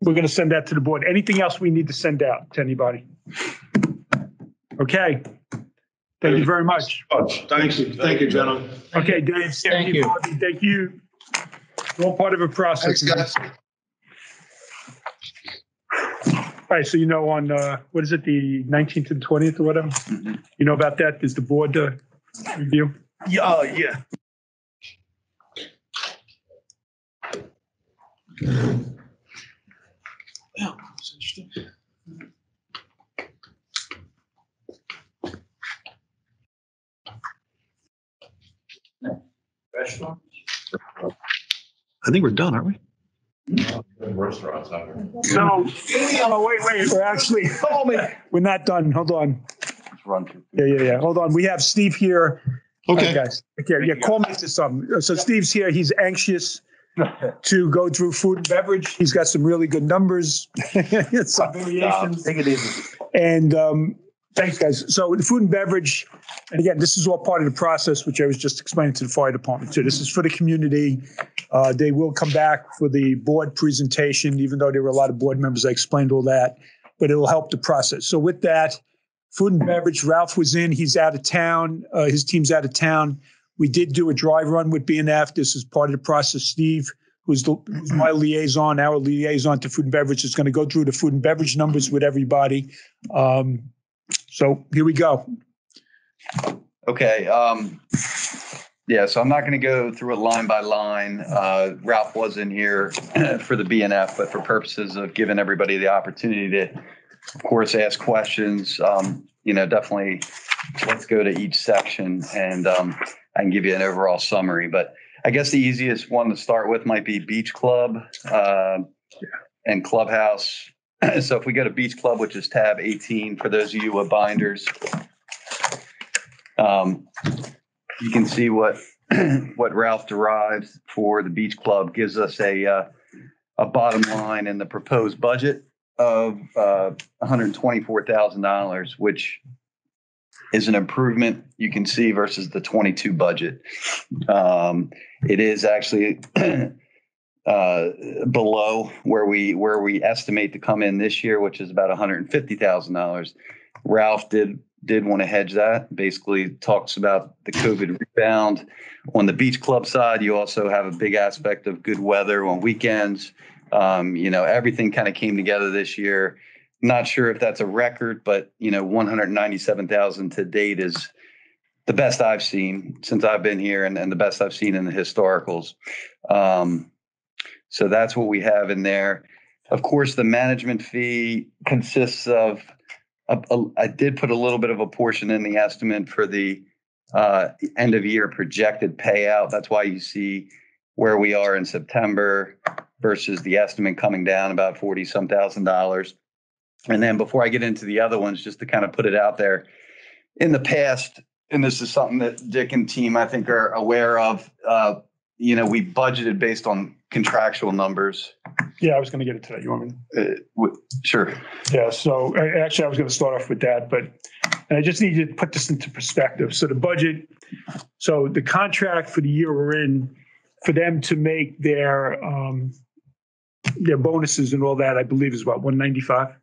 we're going to send that to the board. Anything else we need to send out to anybody? Okay. Thank you very much. Thank you, thank you, gentlemen. Okay, Dave. Thank you. Thank you. All part of a process. Thanks, guys. All right, so you know on, uh, what is it, the 19th and 20th or whatever? You know about that? Is the board uh, review? Yeah, uh, yeah. Restaurant? I think we're done, aren't we? Restaurants, huh? No, oh, wait, wait, we're actually, oh, man, we're not done. Hold on. Yeah, yeah, yeah. Hold on. We have Steve here. Okay. Guys, okay, yeah, call me to something. So Steve's here. He's anxious to go through food and beverage. He's got some really good numbers. Some variations. Take it easy. And um, thanks, guys. So the food and beverage, and again, this is all part of the process, which I was just explaining to the fire department too. This is for the community. Uh, they will come back for the board presentation, even though there were a lot of board members. I explained all that, but it will help the process. So with that, food and beverage, Ralph was in. He's out of town. Uh, his team's out of town. We did do a dry run with B&F. This is part of the process. Steve, who's, the, who's my liaison, our liaison to food and beverage, is going to go through the food and beverage numbers with everybody. Um, so here we go. Okay, um, yeah, so I'm not going to go through it line by line. Uh, Ralph was in here for the B&F, but for purposes of giving everybody the opportunity to, of course, ask questions, um, you know, definitely let's go to each section. And um, I can give you an overall summary. But I guess the easiest one to start with might be Beach Club uh, and Clubhouse. so if we go to Beach Club, which is tab 18, for those of you with binders, um, you can see what what Ralph derives for the Beach Club gives us a uh, a bottom line in the proposed budget of uh, $124,000, which is an improvement you can see versus the 22 budget. Um, it is actually uh, below where we where we estimate to come in this year, which is about $150,000. Ralph did did want to hedge that. Basically, talks about the COVID rebound. On the beach club side, you also have a big aspect of good weather on weekends. Um, you know, everything kind of came together this year. Not sure if that's a record, but you know, 197,000 to date is the best I've seen since I've been here, and, and the best I've seen in the historicals. Um, so that's what we have in there. Of course, the management fee consists of a, a, I did put a little bit of a portion in the estimate for the uh, end of year projected payout. That's why you see where we are in September versus the estimate coming down about 40 some thousand dollars. And then before I get into the other ones, just to kind of put it out there, in the past, and this is something that Dick and team I think are aware of, uh, you know, we budgeted based on contractual numbers. Yeah, I was going to get it today. You want me? Uh, w- sure. Yeah, so actually, I was going to start off with that, but I just need to put this into perspective. So the budget, so the contract for the year we're in, for them to make their um, their bonuses and all that, I believe is what 195.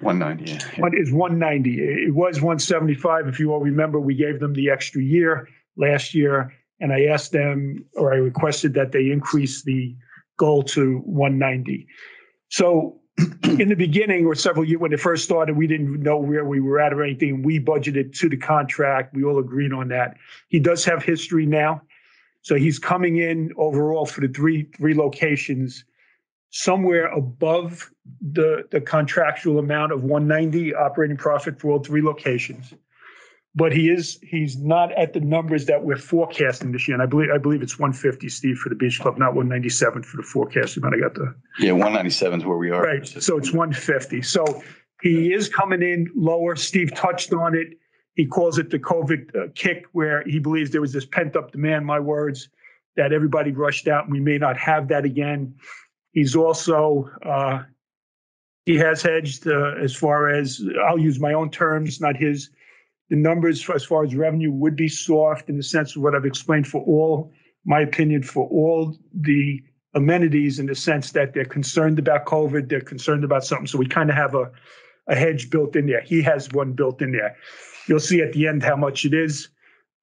190. yeah. What is 190? It was 175. If you all remember, we gave them the extra year last year, and I asked them, or I requested that they increase the goal to 190. So in the beginning, or several years when it first started, we didn't know where we were at or anything. We budgeted to the contract. We all agreed on that. He does have history now, so he's coming in overall for the three three locations somewhere above the the contractual amount of 190 operating profit for all three locations. But he is he's not at the numbers that we're forecasting this year. And I believe I believe it's 150, Steve, for the beach club, not 197 for the forecast amount. I got the Yeah, 197 is where we are. Right. So it's 150. So he is coming in lower. Steve touched on it. He calls it the COVID uh, kick, where he believes there was this pent up demand, my words, that everybody rushed out, and we may not have that again. He's also, uh, he has hedged uh, as far as, I'll use my own terms, not his. The numbers for, as far as revenue would be soft in the sense of what I've explained for all, my opinion, for all the amenities in the sense that they're concerned about COVID, they're concerned about something. So we kind of have a, a hedge built in there. He has one built in there. You'll see at the end how much it is,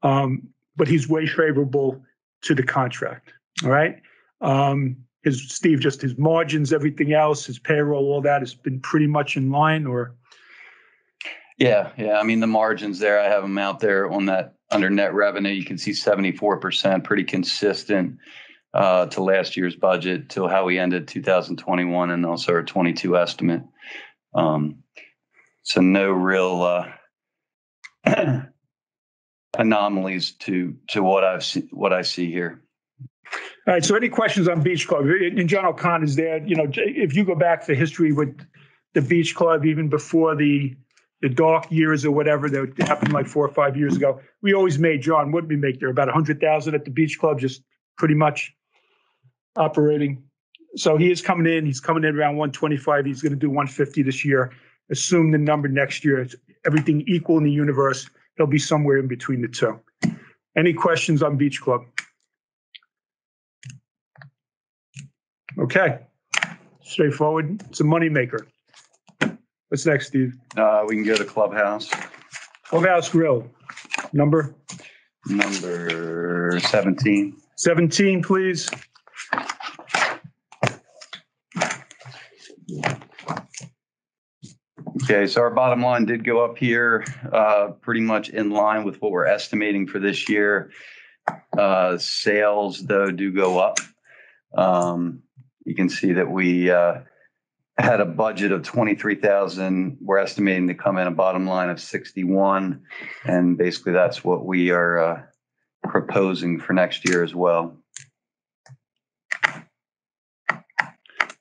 um, but he's way favorable to the contract. All right. Um, his Steve, just his margins, everything else, his payroll, all that has been pretty much in line. Or Yeah, yeah. I mean, the margins there, I have them out there on that under net revenue. You can see 74%, pretty consistent uh, to last year's budget, to how we ended 2021, and also our 22 estimate. Um, so no real uh, anomalies to to what I've seen, what I see here. All right. So, any questions on Beach Club? And John O'Connor is there. You know, if you go back to history with the Beach Club, even before the the dark years or whatever that happened like four or five years ago, we always made John. We make there? About a hundred thousand at the Beach Club, just pretty much operating. So he is coming in. He's coming in around 125. He's going to do 150 this year. Assume the number next year. It's everything equal in the universe. He'll be somewhere in between the two. Any questions on Beach Club? Okay. Straightforward. It's a moneymaker. What's next, Steve? Uh, we can go to Clubhouse, Clubhouse Grill. Number number 17. 17, please. Okay, so our bottom line did go up here, uh, pretty much in line with what we're estimating for this year. Uh, sales, though, do go up. Um, you can see that we uh, had a budget of 23,000. We're estimating to come in a bottom line of 61. And basically, that's what we are uh, proposing for next year as well.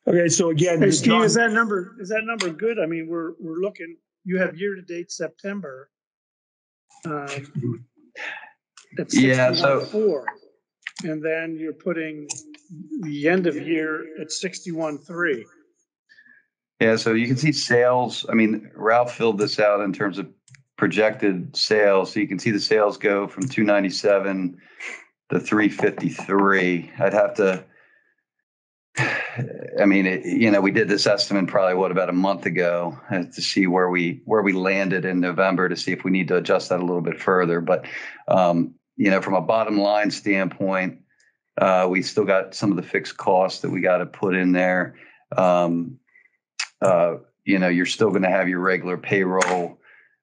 Okay, so again. Hey, Steve, John- is that number, is that number good? I mean, we're, we're looking, you have year-to-date September. um, At Yeah, so- 61.4, and then you're putting the end of year at sixty-one, three. Yeah, so you can see sales. I mean, Ralph filled this out in terms of projected sales. So you can see the sales go from 297 to 353. I'd have to, I mean, it, you know, we did this estimate probably what about a month ago uh, to see where we where we landed in November to see if we need to adjust that a little bit further. But um, you know, from a bottom line standpoint, uh, we still got some of the fixed costs that we got to put in there. Um, uh, you know, you're still going to have your regular payroll.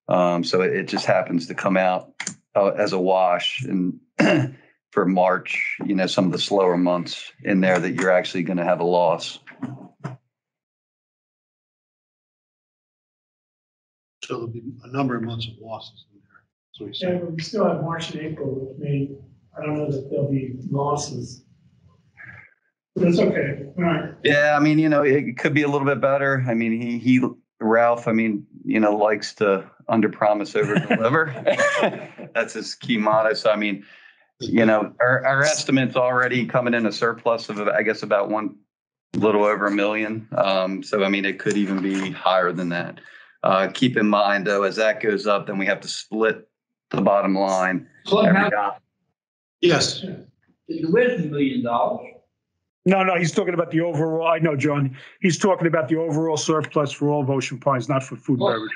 Um, so it, it just happens to come out uh, as a wash. And for March, you know, some of the slower months in there that you're actually going to have a loss. So there'll be a number of months of losses in there. So we Yeah, we still have March and April, which may, I don't know that there'll be losses. But it's okay, all right. Yeah, I mean, you know, it could be a little bit better. I mean, he he Ralph, I mean, you know, likes to under promise over deliver. That's his key motto. So I mean, you know, our our estimate's already coming in a surplus of I guess about one little over a million. Um, so I mean, it could even be higher than that. Uh, keep in mind though, as that goes up, then we have to split the bottom line. every dollar. Yes. Where's a million dollars? No, no, he's talking about the overall, I know, John, he's talking about the overall surplus for all of Ocean Pines, not for food and beverage.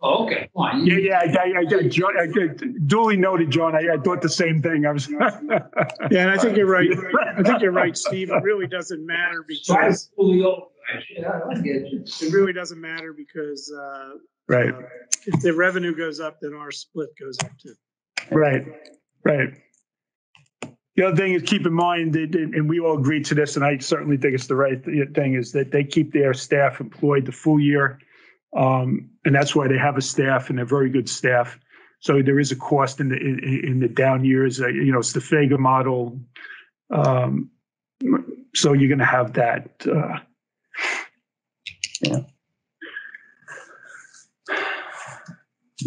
Oh, Okay, fine. Yeah, yeah, I, I, I, John, I, duly noted, John, I, I thought the same thing, I was. Yeah, and I think you're right. I think you're right, Steve. It really doesn't matter because, Yeah, I get you. it really doesn't matter because, uh, Right, if the revenue goes up, then our split goes up too. right, right. The other thing is keep in mind, that- and we all agreed to this, and I certainly think it's the right thing, is that they keep their staff employed the full year. Um, and that's why they have a staff and they're very good staff. So there is a cost in the, in, in the down years, uh, you know, it's the Fager model. Um, so you're going to have that, uh,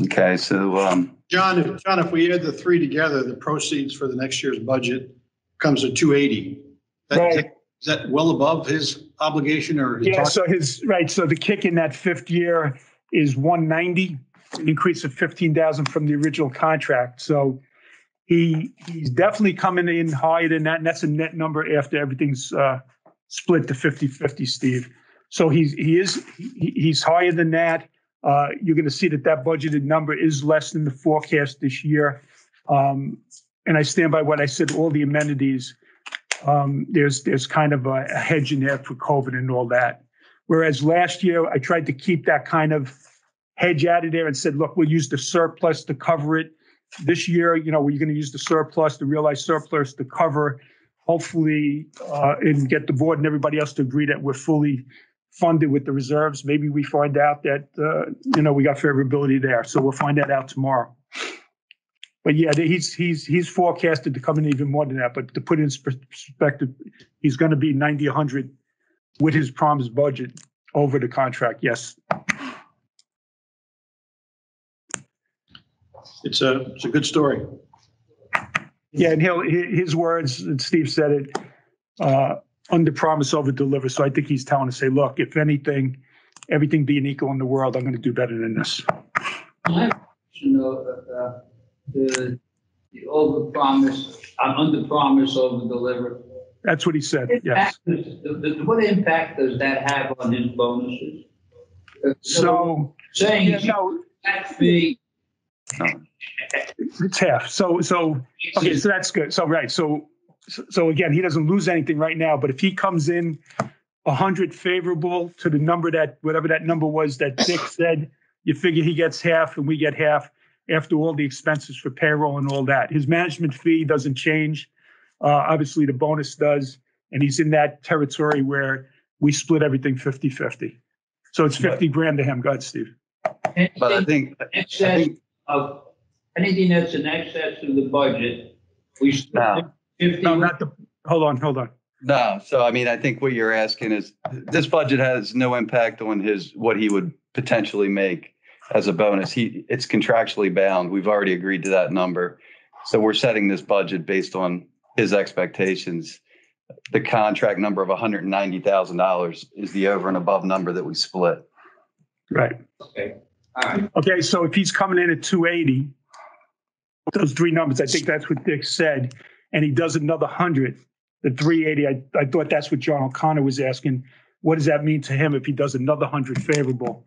Okay, so um, John, if, John, if we add the three together, the proceeds for the next year's budget comes to two eighty. Right. Is that well above his obligation or? his Yeah, target? so his, right, so the kick in that fifth year is one ninety, an increase of fifteen thousand from the original contract. So he, he's definitely coming in higher than that, and that's a net number after everything's uh split to 50-50, Steve. So he's, he is, he, he's higher than that. Uh, you're gonna see that that budgeted number is less than the forecast this year. Um, and I stand by what I said, all the amenities um, there's there's kind of a, a hedge in there for COVID and all that. Whereas last year I tried to keep that kind of hedge out of there and said, look, we'll use the surplus to cover it. This year, you know, we're going to use the surplus, the realized surplus to cover, hopefully, uh, and get the board and everybody else to agree that we're fully funded with the reserves. Maybe we find out that uh, you know we got favorability there, so we'll find that out tomorrow. But yeah, he's he's he's forecasted to come in even more than that. But to put it in perspective, he's going to be 90, 100 with his promised budget over the contract. Yes. It's a, it's a good story. Yeah, and he'll his words. And Steve said it. Uh, under promise, over deliver. So I think he's telling us, say, look, if anything, everything being equal in the world, I'm going to do better than this. I have a question, uh, uh, the, the overpromise, I'm under promise, over deliver. That's what he said. Yes. What impact does that have on his bonuses? Uh, So Saying, Yeah, no. that fee, It's half. So, so, okay, so that's good. So, right. So, so- so again, he doesn't lose anything right now, but if he comes in a hundred favorable to the number that, whatever that number was that Dick said, you figure he gets half and we get half after all the expenses for payroll and all that. His management fee doesn't change. Uh, obviously the bonus does, and he's in that territory where we split everything 50 50. So it's 50 grand to him. Go ahead, Steve. but I think, I excess think of, anything that's in excess of the budget We split No. Fifty. No, not the, hold on, hold on. No, so I mean, I think what you're asking is, this budget has no impact on his, what he would potentially make as a bonus. He, it's contractually bound. We've already agreed to that number. So we're setting this budget based on his expectations. The contract number of hundred and ninety thousand dollars is the over and above number that we split. Right. Okay, all right. Okay, so if he's coming in at two eighty, those three numbers, I think that's what Dick said, and he does another hundred, the three eighty, I, I thought that's what John O'Connor was asking. What does that mean to him if he does another hundred favorable?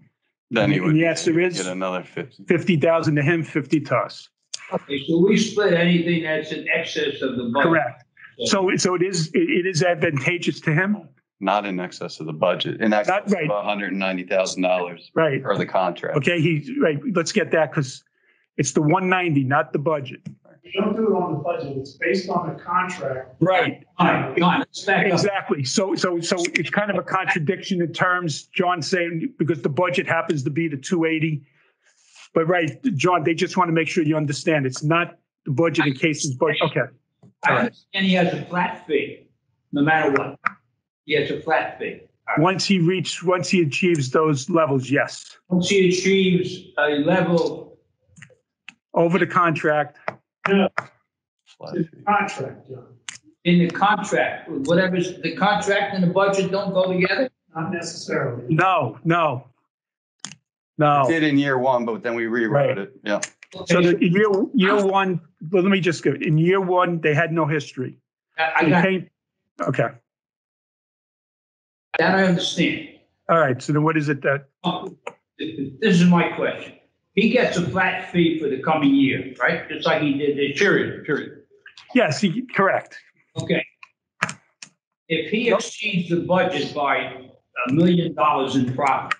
Then he And would the answer is get another fifty. fifty thousand to him, fifty to us. Okay, so we split anything that's in excess of the budget. Correct. So, so it is, it, it is advantageous to him, Not in excess of the budget, in excess right. of hundred and ninety thousand dollars right? per the contract. Okay, he, right, let's get that, because it's the one ninety, not the budget. You don't do it on the budget, it's based on the contract. Right. Fine, fine, let's back up. Exactly. So, so, so it's kind of a contradiction in terms, John saying, because the budget happens to be the two eighty. But right, John, they just want to make sure you understand, it's not the budget in cases, but, okay. I understand he has a flat fee, no matter what. He has a flat fee. Once he reaches, once he achieves those levels, yes. Once he achieves a level, Over the contract, Contract, John, in the contract, whatever's, the contract and the budget don't go together? not necessarily. no, no. No. Did in year one, but then we rewrote it. Yeah. So the year, year one, well, let me just go, in year one, they had no history. I I They got, came- Okay, that I understand. all right, so then what is it that, This is my question. He gets a flat fee for the coming year, right? Just like he did this year. Period, period. yes, he, correct. Okay. If he exceeds the budget by a million dollars in profit,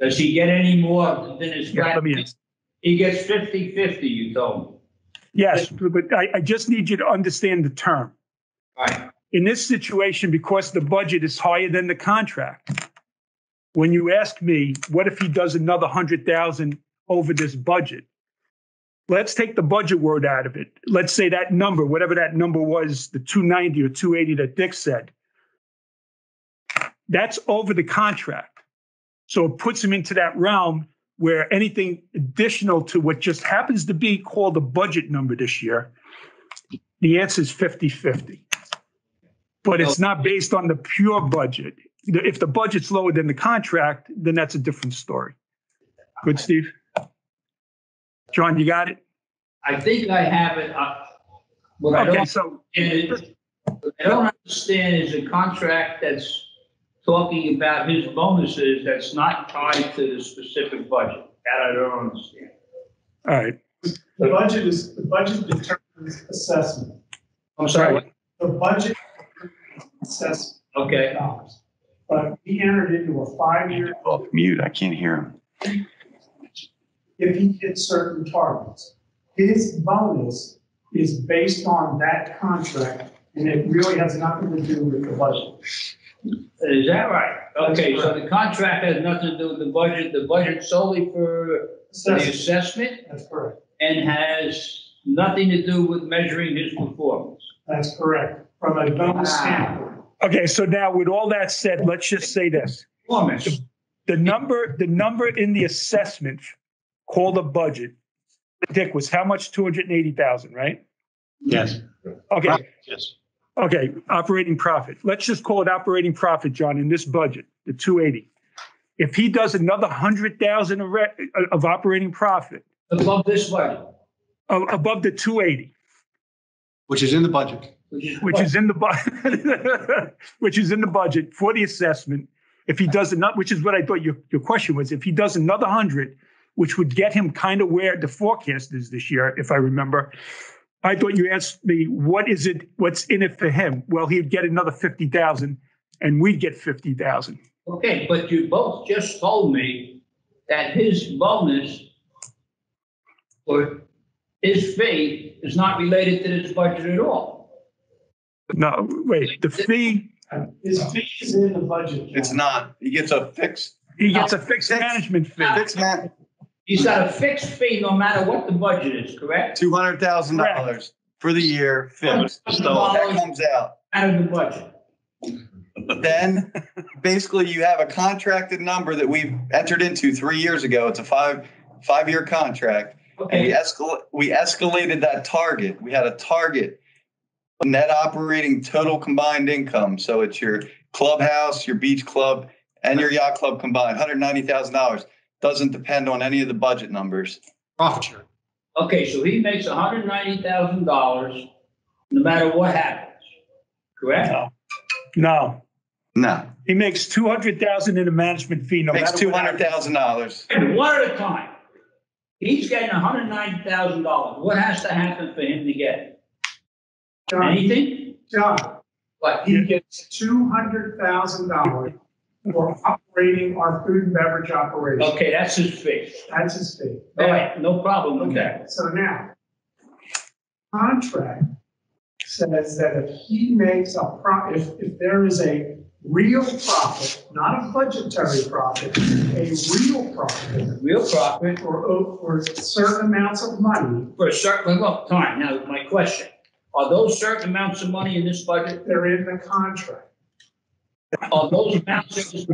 does he get any more than his Yeah, flat let me fee? ask. He gets fifty-fifty, you told me. Yes, but I, I just need you to understand the term. Right. In this situation, because the budget is higher than the contract, when you ask me, what if he does another hundred thousand over this budget? Let's take the budget word out of it. Let's say that number, whatever that number was, the two ninety or two eighty that Dick said. That's over the contract. So it puts him into that realm where anything additional to what just happens to be called the budget number this year, the answer is 50 50. But it's not based on the pure budget. If the budget's lower than the contract, then that's a different story. Good, Steve? John, you got it? I think I have it. uh, What I Okay, don't, so is- what I don't understand is a contract that's talking about his bonuses that's not tied to the specific budget. That I don't understand. All right. The budget is, the budget determines assessment. I'm sorry, what? The budget assessment Okay. dollars. But he entered into a five-year, Off mute, I can't hear him. If he hits certain targets. His bonus is based on that contract, and it really has nothing to do with the budget. Is that right? Okay, so the contract has nothing to do with the budget, the budget solely for the Assessment. assessment That's correct. and has nothing to do with measuring his performance. That's correct. From a bonus ah. standpoint. Okay, so now with all that said, let's just say this. Performance. The number, the number in the assessment called a budget, Dick, was how much? 280,000, right? Yes. Okay, Yes. okay, operating profit. Let's just call it operating profit, John, in this budget, the 280. If he does another 100,000 of re- of operating profit Above this budget, a- above the 280, Which is in the budget. which is. which is in the budget, which is in the budget for the assessment. If he does another, which is what I thought your, your question was, if he does another hundred, which would get him kind of where the forecast is this year, if I remember. I thought you asked me, what is it, what's in it for him? Well, he'd get another fifty thousand and we'd get fifty thousand. Okay, but you both just told me that his bonus or his fee is not related to this budget at all. No, wait, the fee, His fee is in the budget. John. It's not. He gets a fixed, he gets a fixed management fee. fixed man, He's got a fixed fee no matter what the budget is, correct? two hundred thousand dollars for the year fixed. So that comes out. Out of the budget. Then basically you have a contracted number that we've entered into three years ago. It's a five, five-year contract. And we escalate, we escalated that target. We had a target net operating total combined income. So it's your clubhouse, your beach club, and your yacht club combined, hundred ninety thousand dollars. Doesn't depend on any of the budget numbers. Profit share. Okay, so he makes hundred ninety thousand dollars no matter what happens, correct? No, No, he makes two hundred thousand in a management fee, no makes matter two what hundred happens. thousand dollars. One at a time. He's getting hundred ninety thousand dollars. What has to happen for him to get it? Anything? John, What? he gets two hundred thousand dollars for operating our food and beverage operation. Okay, that's his fee. That's his fee. All right, no problem with Okay, that. so now, contract says that if he makes a pro, if, if there is a real profit, not a budgetary profit, a real profit. Real profit. For, o- for certain amounts of money. For a certain, well, time, now, my question, are those certain amounts of money in this budget? They're in the contract. Uh, are those amounts in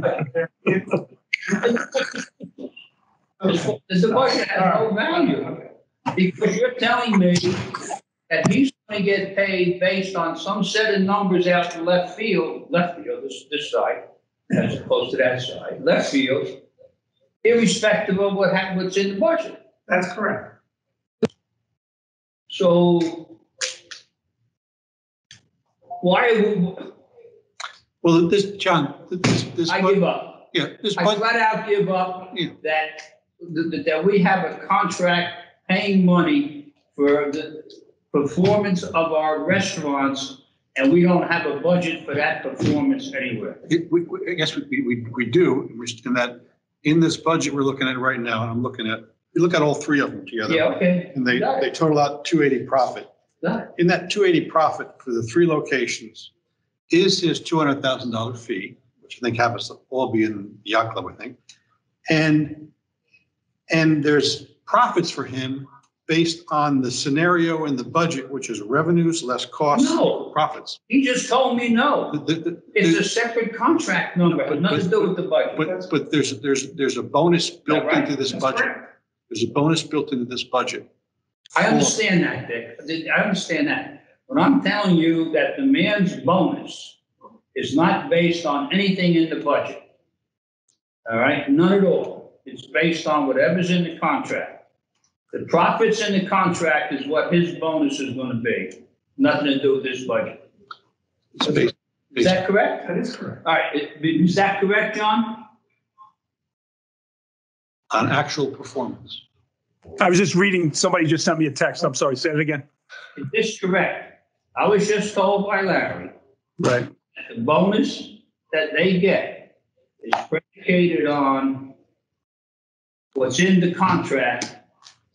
this budget has no value, because you're telling me that he's gonna get paid based on some set of numbers out to left field, left field, this, this side, as opposed to that side, left field, irrespective of what happened, what's in the budget. That's correct. So why, are we- Well, this, John, this, this. I give up. Yeah, this. I bud- flat out give up that, that, that we have a contract paying money for the performance of our restaurants, and we don't have a budget for that performance anywhere. It- we- we- I guess we, we, we do, and in that, in this budget we're looking at right now, and I'm looking at, you look at all three of them together. Yeah, okay. And they, they total out two eighty profit. Got it. In that two eighty profit for the three locations is his two hundred thousand dollar fee, which I think happens to all be in the yacht club, I think. And, and there's profits for him based on the scenario and the budget, which is revenues less costs, No. profits. He just told me no. The- the- It's a separate contract number, has nothing to do with the budget. But, but there's, there's, there's a bonus built right? into this That's budget. correct. There's a bonus built into this budget. I understand that, Dick. I understand that. But I'm telling you that the man's bonus is not based on anything in the budget. All right, none at all. It's based on whatever's in the contract. The profits in the contract is what his bonus is gonna be. Nothing to do with this budget. It's based, Is that correct? That is correct. All right, is that correct, John? on actual performance. I was just reading, somebody just sent me a text. I'm sorry, say it again. Is this correct? I was just told by Larry Right. that the bonus that they get is predicated on what's in the contract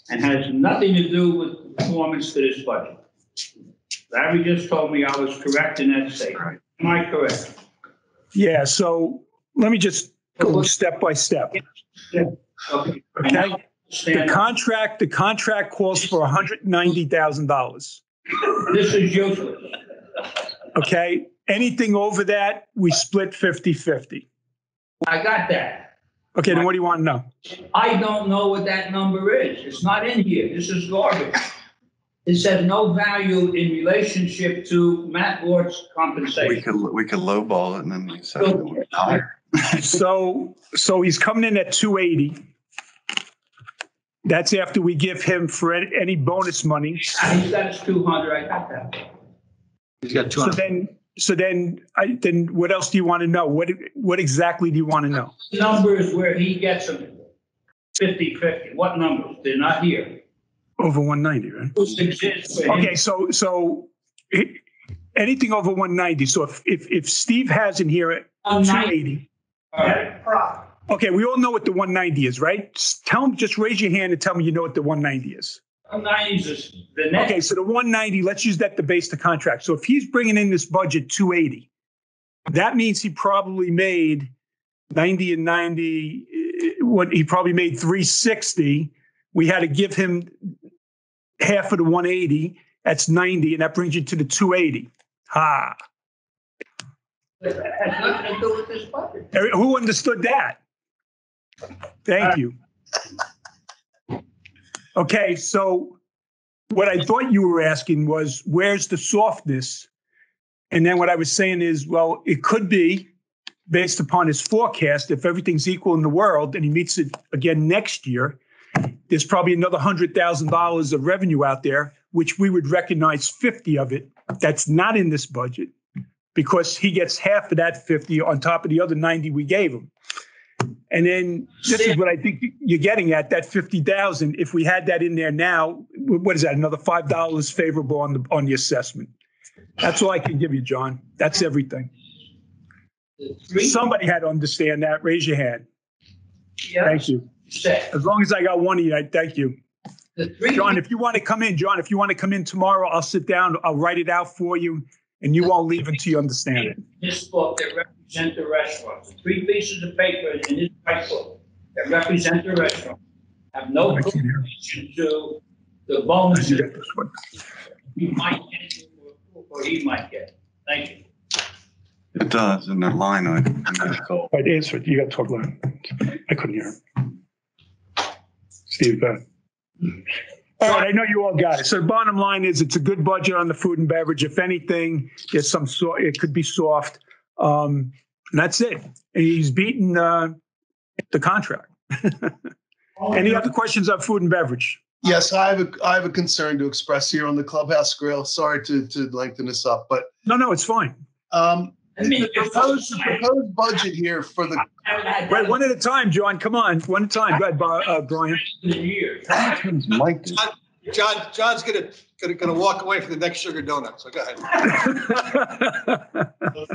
and has nothing to do with performance for this budget. Larry just told me I was correct in that statement. Am I correct? Yeah, so let me just go step by step. Okay. Okay. The contract, the contract calls for $190,000. This is useless. Okay? Anything over that, we split 50-50. I got that. Okay, then what do you want to know? I don't know what that number is. It's not in here. This is garbage. This has no value in relationship to Matt Ward's We compensation. could, we could lowball it and then we set it higher. So, so he's coming in at two eighty. That's after we give him for any, any bonus money. He's got his two hundred, I got that. He's got two So then, so then, I, then what else do you want to know? What, what exactly do you want to know? Numbers where he gets them 50-50. What numbers? They're not here. Over one ninety, right? Those exist for him. Okay, so, so anything over one ninety. So if, if, if Steve has in here at two 190. eighty. All right. Okay, we all know what the one ninety is, right? Just Tell him, just raise your hand and tell me you know what the one ninety is. 190 is the next. Okay, so the one ninety, let's use that to base the contract. So if he's bringing in this budget two eighty, that means he probably made ninety and ninety, eh, what, he probably made three sixty. We had to give him half of the one eighty, That's 90, and that brings you to the 280. Ha. But has nothing to do with this budget. Who understood that? Thank uh, you. Okay, so what I thought you were asking was, where's the softness? And then what I was saying is, well, it could be based upon his forecast, if everything's equal in the world and he meets it again next year, there's probably another hundred thousand dollars of revenue out there, which we would recognize fifty of it. That's not in this budget because he gets half of that fifty on top of the other ninety we gave him. And then this is what I think you're getting at, that fifty thousand, if we had that in there now, what is that, another five dollars favorable on the, on the assessment? That's all I can give you, John. That's everything. Somebody had to understand that. Raise your hand. Thank you. As long as I got one of you, I thank you. John, if you want to come in, John, if you want to come in tomorrow, I'll sit down, I'll write it out for you, and you won't leave until you understand it. This book that represent the restaurants, the three pieces of paper in this white book that represent the restaurant have no connection to the bonuses you might get it, or he might get. it. Thank you. It does in the line item. Right, answer it. You got to talk loud. I couldn't hear him. Steve, go ahead. All right, I know you all got it. So the bottom line is it's a good budget on the food and beverage. If anything, there's some sort, it could be soft. Um, and that's it. And he's beaten, uh, the contract. Any other questions on food and beverage? Yes, I have a, I have a concern to express here on the Clubhouse Grill. Sorry to, to lengthen this up, but. No, no, it's fine. Um, the proposed, the proposed budget here for the. Wait, one at a time, John. Come on, one at a time. Go ahead, Bo- uh, Brian. Mike. John, John, John's gonna, gonna, gonna walk away from the next sugar donut, so go ahead.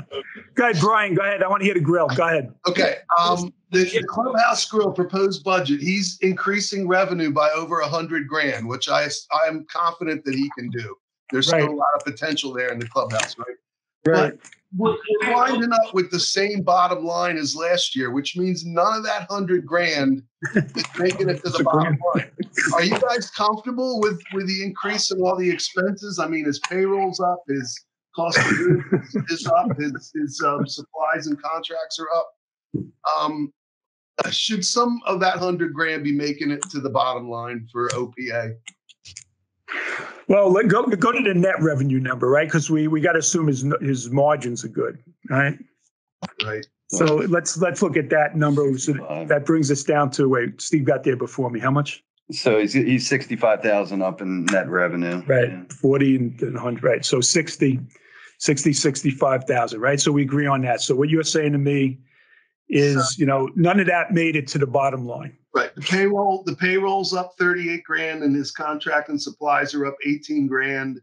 Go ahead, Brian. Go ahead. I want to hear the grill. Go ahead. Okay, um, the, the Clubhouse Grill proposed budget, he's increasing revenue by over a hundred grand, which I, I'm confident that he can do. There's still a lot of potential there in the clubhouse, right? Right. We're we're winding up with the same bottom line as last year, which means none of that hundred grand is making it to the bottom line. Are you guys comfortable with, with the increase in all the expenses? I mean, his payroll's up, his cost of goods is up, his, his, um, supplies and contracts are up. Um, should some of that hundred grand be making it to the bottom line for OPA? Well, let go go to the net revenue number, right? Because we we got to assume his his margins are good, right? Right. So let's let's look at that number. So that brings us down to wait. Steve got there before me. How much? So he's, he's sixty-five thousand up in net revenue. Right, 40 and and 100, right? So 60, 60, 65,000, right? So we agree on that. So what you're saying to me is, you know, none of that made it to the bottom line. Right. The payroll, the payroll's up thirty-eight grand and his contract and supplies are up eighteen grand.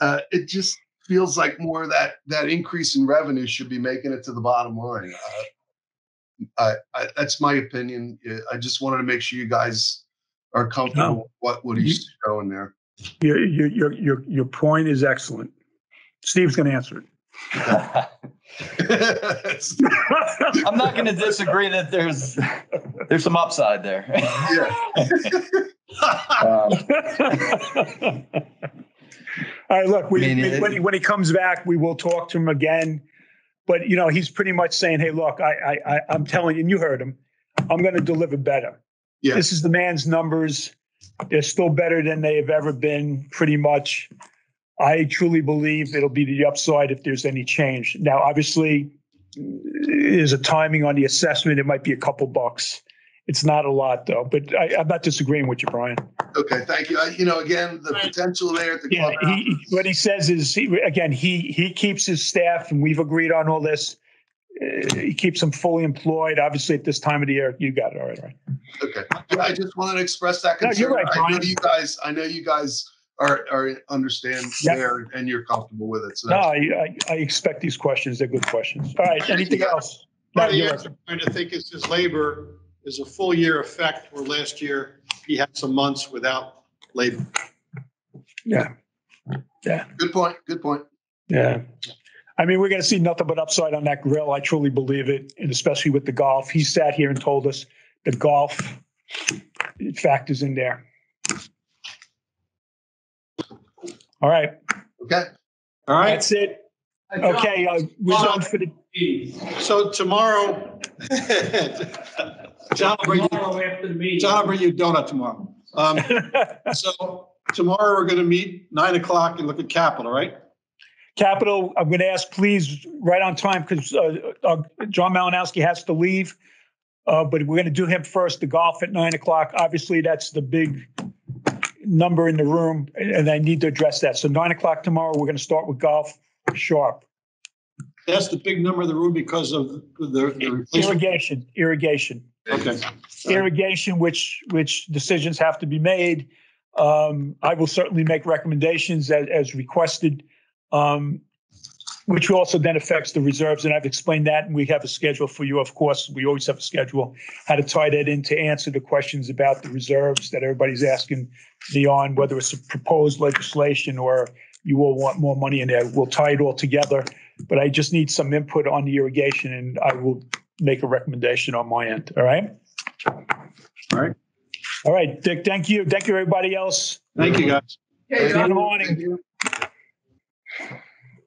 Uh, it just feels like more of that, that increase in revenue should be making it to the bottom line. Uh, I, I, that's my opinion. Uh, I just wanted to make sure you guys are comfortable No. with what, what he's showing there. Your your your your your point is excellent. Steve's going to answer it. I'm not going to disagree that there's there's some upside there. Um, All right, look, we, I mean, we- when, he, when he comes back, we will talk to him again. But you know, he's pretty much saying, "Hey, look, I, I, I I'm telling you, and you heard him. I'm going to deliver better. Yeah. This is the man's numbers. They're still better than they have ever been, pretty much. I truly believe it'll be the upside if there's any change. Now, obviously, there's a timing on the assessment. It might be a couple bucks. It's not a lot, though. But I, I'm not disagreeing with you, Brian. Okay, thank you. I, you know, again, the potential there at the Yeah, clubhouse. he, he- what he says is, he, again, he, he keeps his staff, and we've agreed on all this. Uh, He keeps them fully employed. Obviously, at this time of the year, you got it. All right, all right. Okay. Yeah, I just wanted to express that No, concern. you're right, I know you guys, I know you guys are, understand Yep. there and you're comfortable with it. So No, I, I, I expect these questions. They're good questions. All right, anything else? No, the you're I'm trying to think is his labor is a full year effect, where last year he had some months without labor. Yeah. Yeah. Good point. Good point. Yeah. I mean, we're going to see nothing but upside on that grill. I truly believe it, and especially with the golf. He sat here and told us the golf factors in there. All right. Okay. All right. That's it. Okay, uh, we're done for the, So tomorrow, John will bring you, Tomorrow after the meeting. John will bring you a donut tomorrow. Um, so tomorrow we're gonna meet nine o'clock and look at capital, right? Capital, I'm going to ask, please, right on time, because uh, uh, John Malinowski has to leave. Uh, But we're going to do him first, the golf at nine o'clock. Obviously, that's the big number in the room, and I need to address that. So nine o'clock tomorrow, we're going to start with golf sharp. That's the big number of the room because of the, the replacement. Irrigation, irrigation. Okay. irrigation, which, which decisions have to be made. Um, I will certainly make recommendations as, as requested. Um, which also then affects the reserves, and I've explained that, and we have a schedule for you, of course, we always have a schedule, how to tie that in to answer the questions about the reserves that everybody's asking me on, whether it's a proposed legislation or you will want more money in there, we'll tie it all together. But I just need some input on the irrigation, and I will make a recommendation on my end, all right? All right. All right, Dick, thank you. Thank you, everybody else. Thank you, guys. See you in the morning.